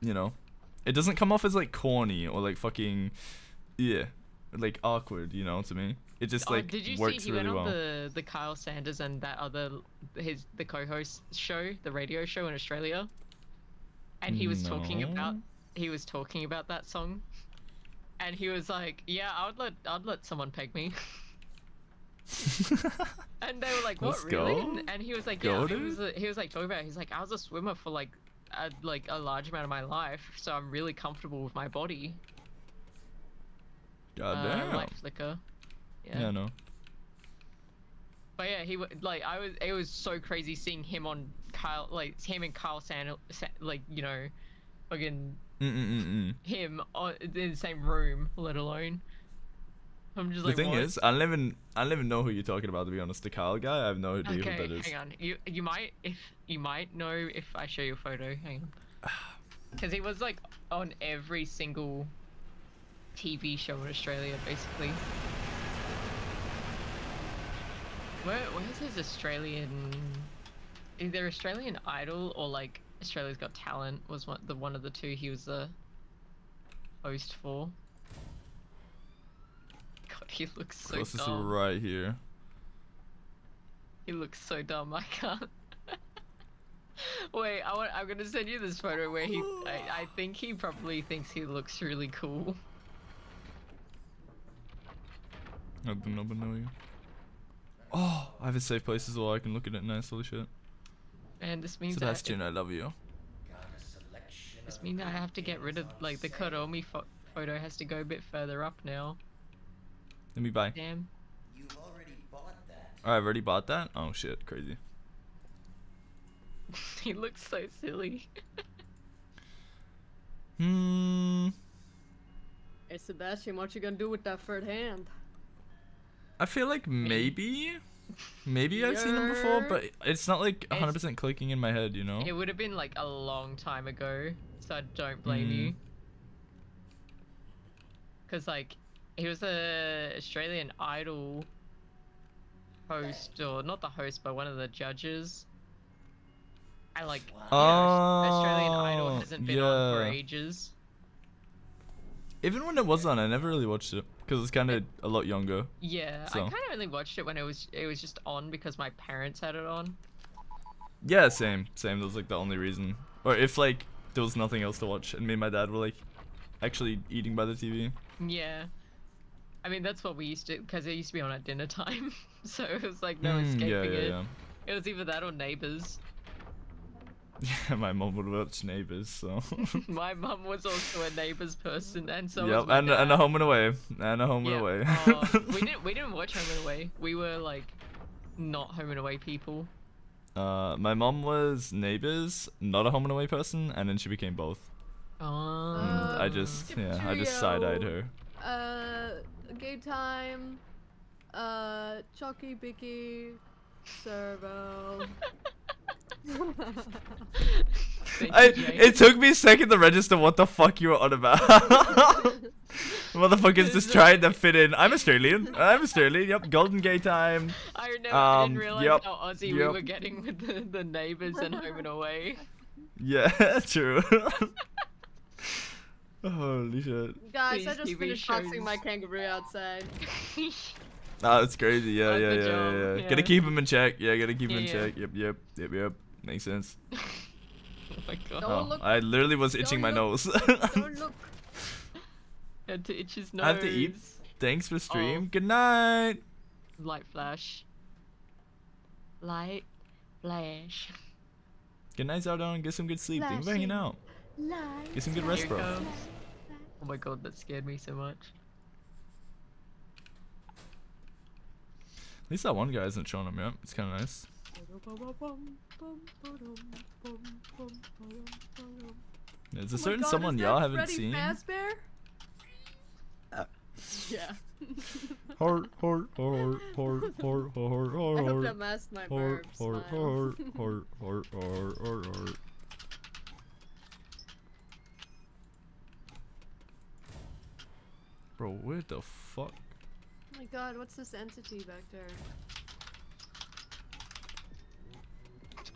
You know, it doesn't come off as like corny or like fucking yeah, like awkward. You know, to me, it just Oh, like did you works see he really went well. on the the Kyle Sandilands and that other his the co-host show, the radio show in Australia? And he was talking about he was talking about that song. And he was like, "Yeah, I would let I'd let someone peg me." and they were like, "What, Let's really?" go. And, he was like, Go, "Yeah." He was, uh, he was like talking about. it. He's like, "I was a swimmer for like a, like a large amount of my life, so I'm really comfortable with my body." God uh, damn. Light flicker. yeah. I know. But yeah, he like I was. It was so crazy seeing him on Kyle, like him and Kyle Sand, Sa- like you know, fucking him on, in the same room, let alone. I'm just The like. thing what? is, I don't even I don't even know who you're talking about. To be honest, the Kyle guy, I have no idea okay, who that is. hang on. You you might if you might know if I show you a photo. Hang on. Because he was like on every single TV show in Australia, basically. Where where's his Australian? Either Australian Idol or like Australia's Got Talent was one the one of the two he was the host for. He looks so Closest dumb. right here. He looks so dumb. I can't. Wait, I want. I'm gonna send you this photo where he. I, I think he probably thinks he looks really cool. I don't know, but know you. Oh, I have a safe place as well. I can look at it nice. Holy shit. And this means Sebastian, I, I love you. this means I have to get rid of like the pho- photo has to go a bit further up now. Let me buy. Damn. You've already bought that. Oh, I've already bought that. Oh shit, crazy. he looks so silly. Hmm. Hey Sebastian, what you gonna do with that third hand? I feel like maybe, maybe I've seen him before, but it's not like 100% clicking in my head. You know. It would have been like a long time ago, so I don't blame Mm. you. Cause like he was a Australian Idol host, or not the host, but one of the judges. I like yeah, Australian Idol Oh, hasn't been on for ages. Even when it was on, I never really watched it because it's kind of a lot younger. Yeah, So. I kind of only watched it when it was it was just on because my parents had it on. Yeah, same, same. That was like the only reason. Or if like there was nothing else to watch, and me and my dad were like actually eating by the TV. Yeah. I mean, that's what we used to, because it used to be on at dinner time. so it was like no Mm, escaping yeah, yeah, it. yeah. It was either that or Neighbours. Yeah, my mom would watch Neighbors, so. my mum was also a Neighbours person, and so yep, was my and dad. and a home and away, and a home and Yeah, away. uh, we didn't we didn't watch Home and Away. We were like not Home and Away people. uh, my mom was Neighbors, not a home and away person, and then she became both. Oh. And I just yeah, I just side eyed her. Uh, gay time. Uh, Chucky, Bicky, Servo. I, it took me a second to register what the fuck you were on about. Motherfuckers just trying to fit in. I'm Australian. I'm Australian. Yep. Golden Gay time. I know. I Um, didn't realize yep, how Aussie we were getting with the, the neighbours and Home and Away. Yeah, true. Holy shit. Guys, I just TV finished boxing my kangaroo outside. Ah, that's crazy. Yeah, That's yeah, yeah, yeah, yeah. Gotta keep him in check. Yeah, gotta keep him in Yeah. check. Yep, yep, yep, yep. Makes sense. Oh my god. Oh, I literally was itching my nose. Don't look. Had to itch his nose. I have to eat. Thanks for stream. Oh. Good night. Light flash. Light flash. Good night, Zardon. Get some good sleep. Thank you for hanging out. Get some good rest, bro. Oh my god, that scared me so much. At least that one guy isn't showing him yet. It's kind of nice. Is there Oh certain God, someone y'all haven't Freddy seen? Fazbear? Yeah. Heart, heart, heart, heart, heart, heart, heart, I hope heart. that masked my heart, burp heart, smile. heart, heart, heart, heart, heart, heart. Bro, where the fuck? Oh my god, what's this entity back there?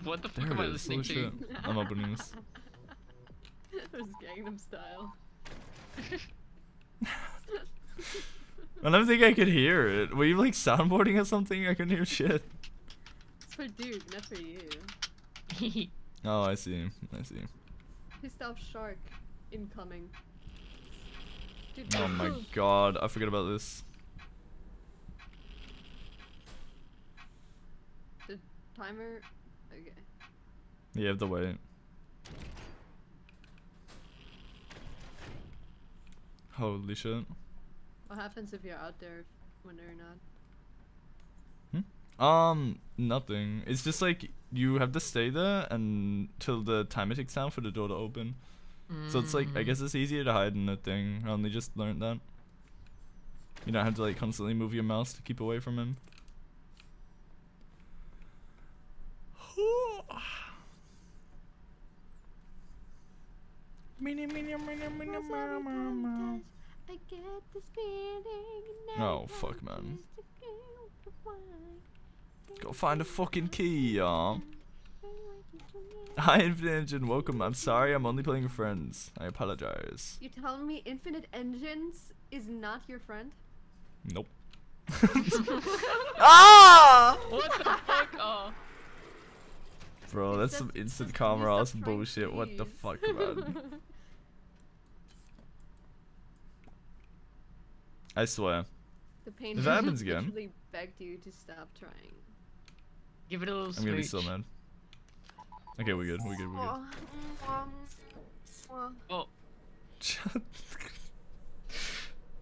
What the fuck There am I it is. listening oh, Holy to? shit. I'm opening this. it was Gangnam Style. I don't think I could hear it. Were you like soundboarding or something? I couldn't hear shit. It's for Duke, not for you. Oh, I see. Him, I see. He stopped shark incoming. Oh my god, I forgot about this. The timer. Okay. You have to wait. Holy shit. What happens if you're out there when they're not? Um, nothing. It's just like you have to stay there until the timer ticks down for the door to open. So it's like I Mm. guess it's easier to hide in the thing. I only just learned that. You don't have to like constantly move your mouse to keep away from him. I get this feeling. Oh fuck, man. Go find a fucking key, y'all. Hi, Infinite Engine. Welcome. I'm sorry. I'm only playing friends. I apologize. You telling me Infinite Engines is not your friend? Nope. ah! What the fuck? Oh. Bro, that's some instant karma or some bullshit. What the fuck, man? I swear. The pain. If that happens again, literally begged you to stop trying. Give it a little I'm gonna be so mad. Okay, we're good. We're good. We're good. Oh.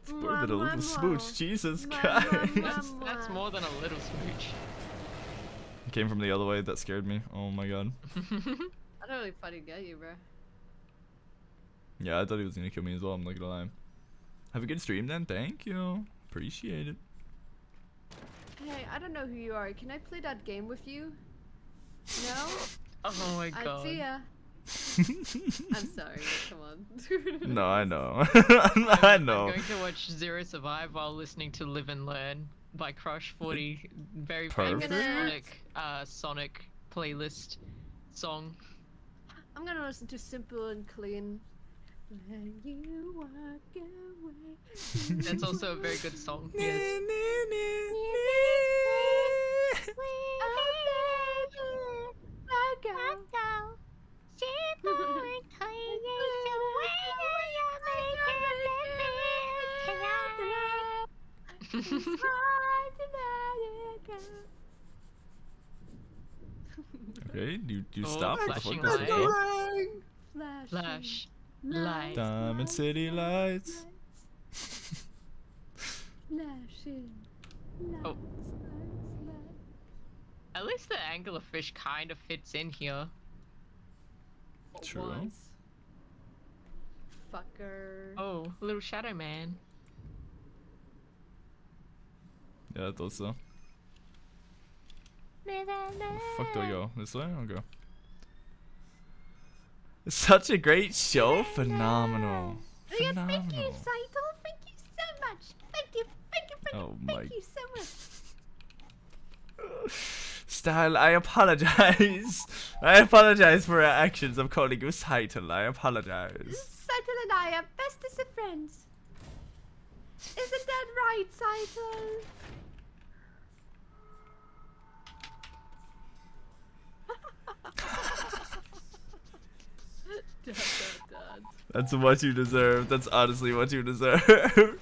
It's more than a little smooch. Jesus Mwah, Christ. mwah, That's, that's more than a little smooch. Came from the other way. That scared me. Oh my god. I don't really fucking get you, bro. Yeah, I thought he was gonna kill me as well. I'm not gonna lie. Have a good stream then. Thank you. Appreciate it. Hey, I don't know who you are. Can I play that game with you? No? Oh my god. I'd god. see ya. I'm sorry. Come on. No, I know. I know. I'm going to watch Zerro Survive while listening to Live and Learn by Crush 40. Very Perfect. famous Sonic, uh, Sonic playlist song. I'm gonna listen to Simple and Clean. When you walk away. That's also a very good song. Yes. Okay, you you Oh, stop. What the flashing fuck? That's light. Flash. Light. Diamond City Lights. Flashing. Oh. At least the anglerfish kind of fits in here. True. Once. Fucker. Oh, little shadow man. Yeah, I thought so. Where the fuck do I go? This way? I'll go. Such a great show. Phenomenal. Oh, yeah, thank you, Phenomenal. Saito. Thank you so much. Thank you. Thank you. Thank Oh you. my Thank you so much. Style, I apologize. I apologize for our actions. I'm calling you Title. I apologize. Saito and I are bestest of friends. Isn't that right, Saito? That's what you deserve. That's honestly what you deserve.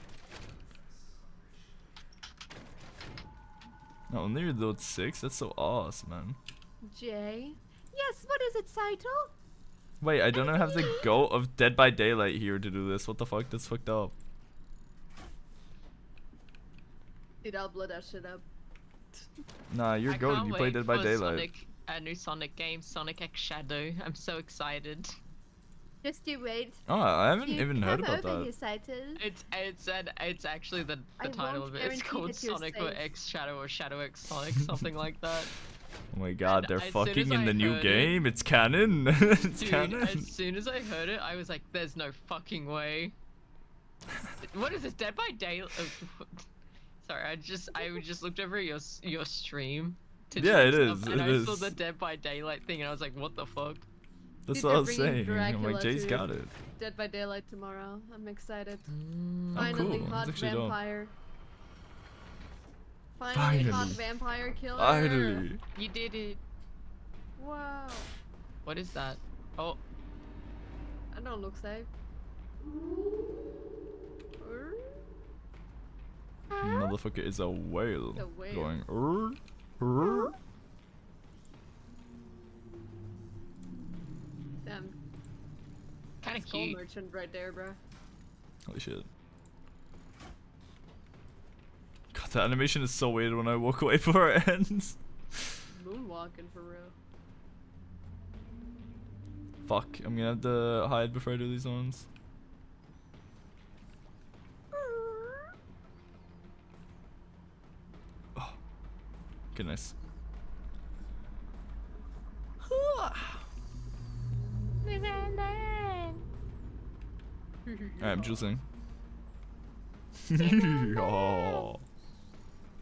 Oh, only you're load six. That's so awesome, man. Jay? Yes, what is it, Saito? Wait, I don't have the goat of Dead by Daylight here to do this. What the fuck? That's fucked up. Dude, I'll blow that shit up. Nah, you're I goat. can't You play Dead by Daylight. Sonic, a new Sonic game, Sonic X Shadow. I'm so excited. Just you wait. Oh, I haven't You even heard about over that. It's it's an it's actually the I title of it. It's called that you're Sonic or. X Shadow or Shadow X Sonic, something like that. Oh my god, they're as fucking in I the new heard it- game. It's canon. it's Dude, canon. as soon as I heard it, I was like, "There's no fucking way." what is this? Dead by Daylight? Oh, Sorry, I just I just looked over your your stream. To Yeah, it is. it And it I saw the Dead by Daylight thing, and I was like, "What the fuck?" That's Dude, what I they're was bringing saying. I'm like, Jay's to got it. Dead by Daylight tomorrow. I'm excited. Oh, Finally, cool. That's hot actually dope. vampire. Finally, hot vampire killer. Finally. You did it. Wow. What is that? Oh, I don't look safe. Motherfucker is a whale. It's a whale. Going. "Rrr, rrr." Damn. Kinda Skull cute. merchant right there, bro. Holy shit. God, the animation is so weird when I walk away before it ends. Moonwalking for real. Fuck, I'm gonna have to hide before I do these ones. Oh, goodness. Alright, I'm choosing. oh.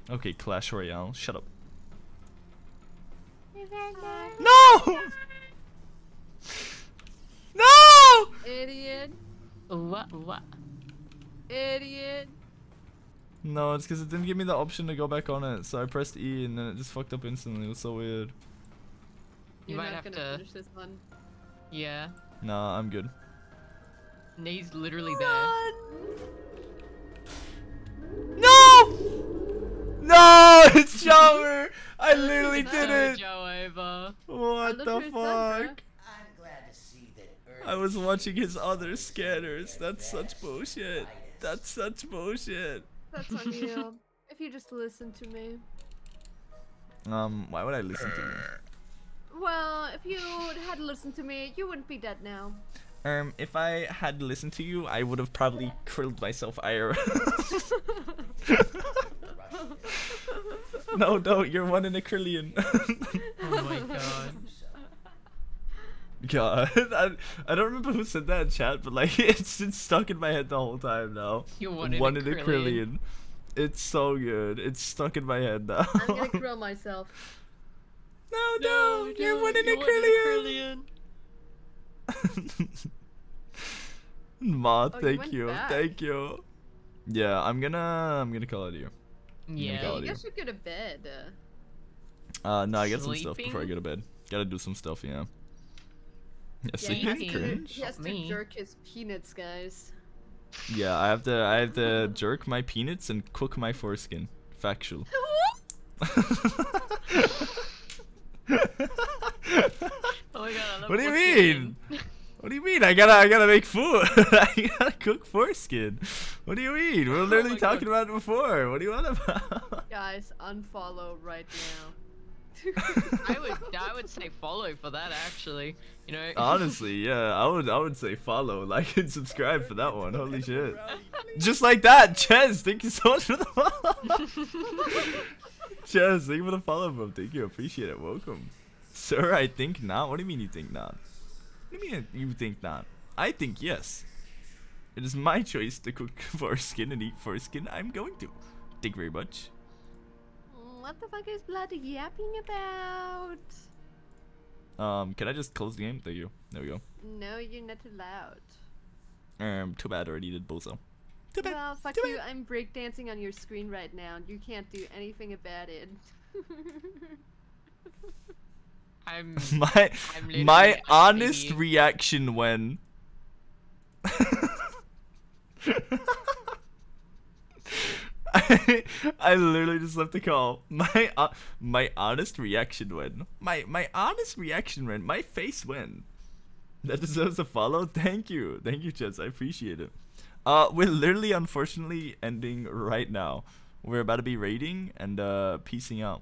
Okay, Clash Royale. Shut up. No! No! Idiot. what what? Idiot. No, it's because it didn't give me the option to go back on it, so I pressed E and then it just fucked up instantly. It was so weird. You You're might not have gonna to. finish this one. Yeah. Nah, I'm good. Knee's literally there. No! No! It's Shower! I literally did So it! Joe. What the who it's up, fuck? I was watching his other scanners. That's such bullshit. That's such bullshit. That's on you. if you just listen to me. Um, why would I listen to you? Well, if you had listened to me, you wouldn't be dead now. Um, if I had listened to you, I would have probably krilled myself IRL. no, no, you're one in a trillion. Oh my god. God, I, I don't remember who said that in chat, but like it's it's stuck in my head the whole time now. You're one in a in a trillion. trillion. It's so good. It's stuck in my head now. I'm gonna grill myself. No, no, you're one in a you're one in a trillion. Ma, Oh, thank went you, thank you. Yeah, I'm gonna I'm gonna call it you. I'm gonna Yeah. call You it you. guys should go to bed. Uh, Uh, no, I got some stuff before I go to bed. Gotta do some stuff, yeah. Yeah, yeah, he has, is to, cringe. he has to jerk his peanuts, guys. Yeah, I have to I have to jerk my peanuts and cook my foreskin. Factual. Oh my god, I love What do you foreskin. mean? What do you mean? I gotta I gotta make food. I gotta cook foreskin. What do you mean? We were Oh literally my talking God. about it before. What do you want about? Guys, unfollow right now. I would I would say follow for that actually. You know. Honestly, yeah, I would I would say follow, like, and subscribe for that one. Holy shit! Just like that, Ches. Thank you so much for the follow. Ches, thank you for the follow, bro. Thank you, appreciate it. Welcome, sir. I think not. What do you mean you think not? What do you mean you think not? I think yes. It is my choice to cook foreskin and eat foreskin. I'm going to. Thank you very much. What the fuck is blood yapping about? Um, can I just close the game? Thank you. There we go. No, you're not allowed. Um, too bad I already did bozo. Too bad. Well, fuck you. I'm breakdancing on your screen right now. You can't do anything about it. I'm my I'm my honest idiot. reaction when I, I literally just left the call. My uh, my honest reaction when my my honest reaction when my face when that deserves a follow. Thank you, thank you, Jess. I appreciate it. Uh, we're literally unfortunately ending right now. We're about to be raiding and uh piecing out.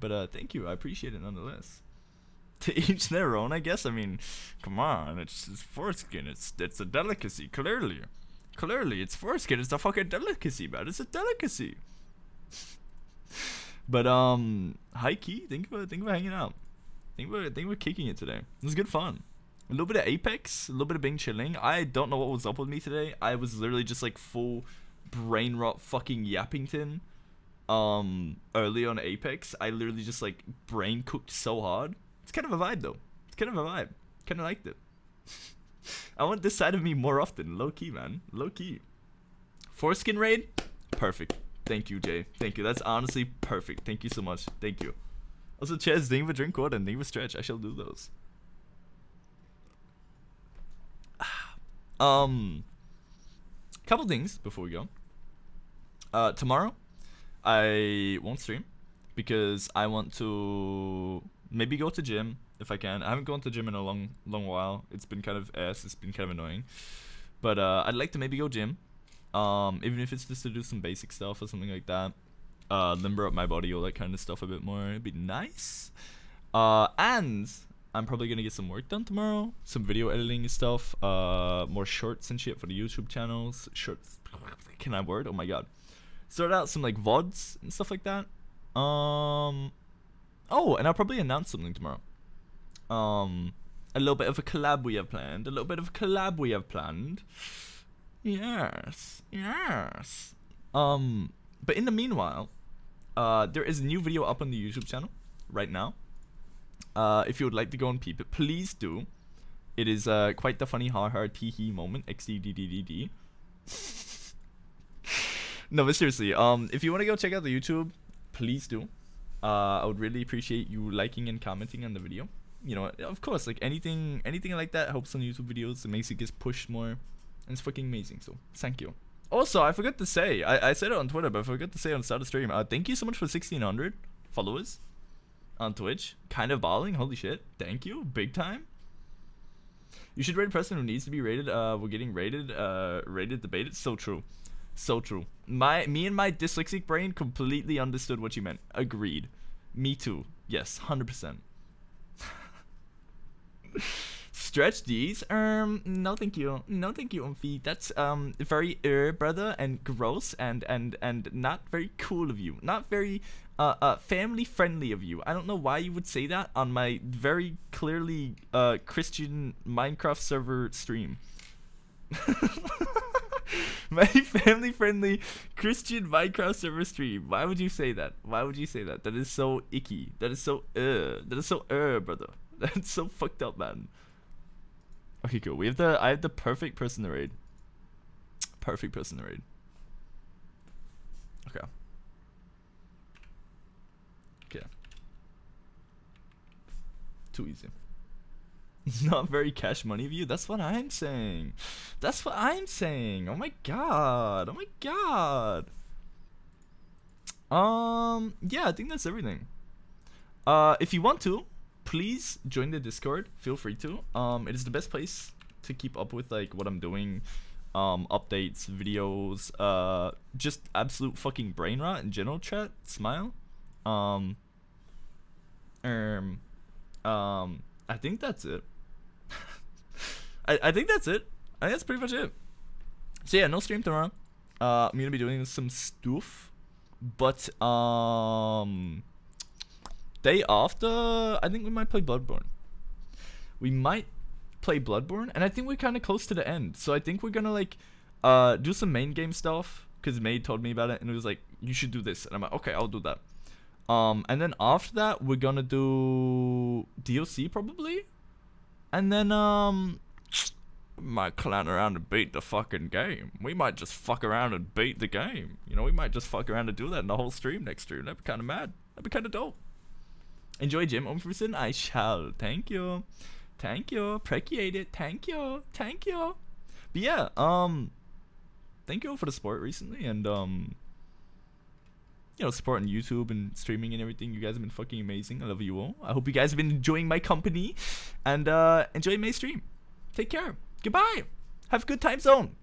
But uh, thank you. I appreciate it nonetheless. to each their own, I guess. I mean, come on, it's, it's foreskin. It's it's a delicacy. Clearly, clearly, it's foreskin. It's a fucking delicacy, man. It's a delicacy. but um, high key. Think about think about hanging out. Think about think about kicking it today. It was good fun. A little bit of Apex, a little bit of being chilling. I don't know what was up with me today. I was literally just like full brain rot fucking Yappington. Um, early on Apex, I literally just like brain cooked so hard. It's kind of a vibe though. It's kind of a vibe. Kind of liked it. I want this side of me more often. Low key, man. Low key. Foreskin raid, perfect. Thank you, Jay. Thank you. That's honestly perfect. Thank you so much. Thank you. Also, Chaz, thank you for drink water and thank you for stretch. I shall do those. Um, couple things before we go. Uh, tomorrow, I won't stream because I want to maybe go to gym if I can. I haven't gone to gym in a long, long while. It's been kind of ass. It's been kind of annoying. But uh, I'd like to maybe go gym. Um, even if it's just to do some basic stuff or something like that. Uh, limber up my body, all that kind of stuff a bit more. It'd be nice. Uh, and I'm probably gonna get some work done tomorrow. Some video editing stuff. Uh, more shorts and shit for the YouTube channels. Shorts. Can I word? Oh my god. Start out some like vods and stuff like that. Um. Oh, and I'll probably announce something tomorrow. Um, a little bit of a collab we have planned. A little bit of a collab we have planned. Yes, yes. Um, but in the meanwhile, uh, there is a new video up on the YouTube channel right now. Uh, if you would like to go and peep it, please do. It is uh, quite the funny ha ha tee hee moment. XDDDDD. no, but seriously, um, if you want to go check out the YouTube, please do. Uh, I would really appreciate you liking and commenting on the video. You know, of course, like anything, anything like that helps on YouTube videos. It makes it get pushed more, and it's fucking amazing. So, thank you. Also, I forgot to say, I, I said it on Twitter, but I forgot to say on the start of stream. Uh, thank you so much for 1600 followers on Twitch. Kind of balling. Holy shit. Thank you. Big time. You should rate a person who needs to be rated. Uh, we're getting rated. Uh, rated debated. So true. So true. My me and my dyslexic brain completely understood what you meant. Agreed. Me too. Yes, hundred percent. Stretch these? Um, no thank you. No thank you, Umfi. That's um very er brother and gross and and and not very cool of you. Not very uh, uh family friendly of you. I don't know why you would say that on my very clearly uh Christian Minecraft server stream. my family friendly Christian Minecraft server stream. Why would you say that? Why would you say that? That is so icky. That is so uh. That is so uh, brother. That's so fucked up, man. Okay, cool. We have the I have the perfect person to raid. Perfect person to raid. Okay. Okay. Too easy. Not very cash money you. That's what I'm saying. That's what I'm saying. Oh my god. Oh my god. Um. Yeah, I think that's everything. Uh, if you want to, please join the Discord. Feel free to. Um, it is the best place to keep up with like what I'm doing, um, updates, videos, uh, just absolute fucking brain rot in general. Chat, smile. Um. Um. Um. I think that's it. I I think that's it. I think that's pretty much it. So yeah, no stream tomorrow. Uh, I'm gonna be doing some stuff, but um day after, I think we might play Bloodborne. We might play Bloodborne, and I think we're kind of close to the end. So I think we're gonna like uh do some main game stuff because May told me about it, and it was like you should do this, and I'm like okay, I'll do that. Um, and then after that, we're gonna do DLC probably, and then um. Might clown around and beat the fucking game. We might just fuck around and beat the game. You know, we might just fuck around and do that in the whole stream next stream. That'd be kind of mad. That'd be kind of dope. Enjoy gym Umfrisen? I shall. Thank you. Thank you. Appreciate it. Thank you. Thank you. But yeah, um thank you all for the support recently and um you know, supporting YouTube and streaming and everything. You guys have been fucking amazing. I love you all. I hope you guys have been enjoying my company and uh enjoy my stream. Take care. Goodbye. Have a good time zone.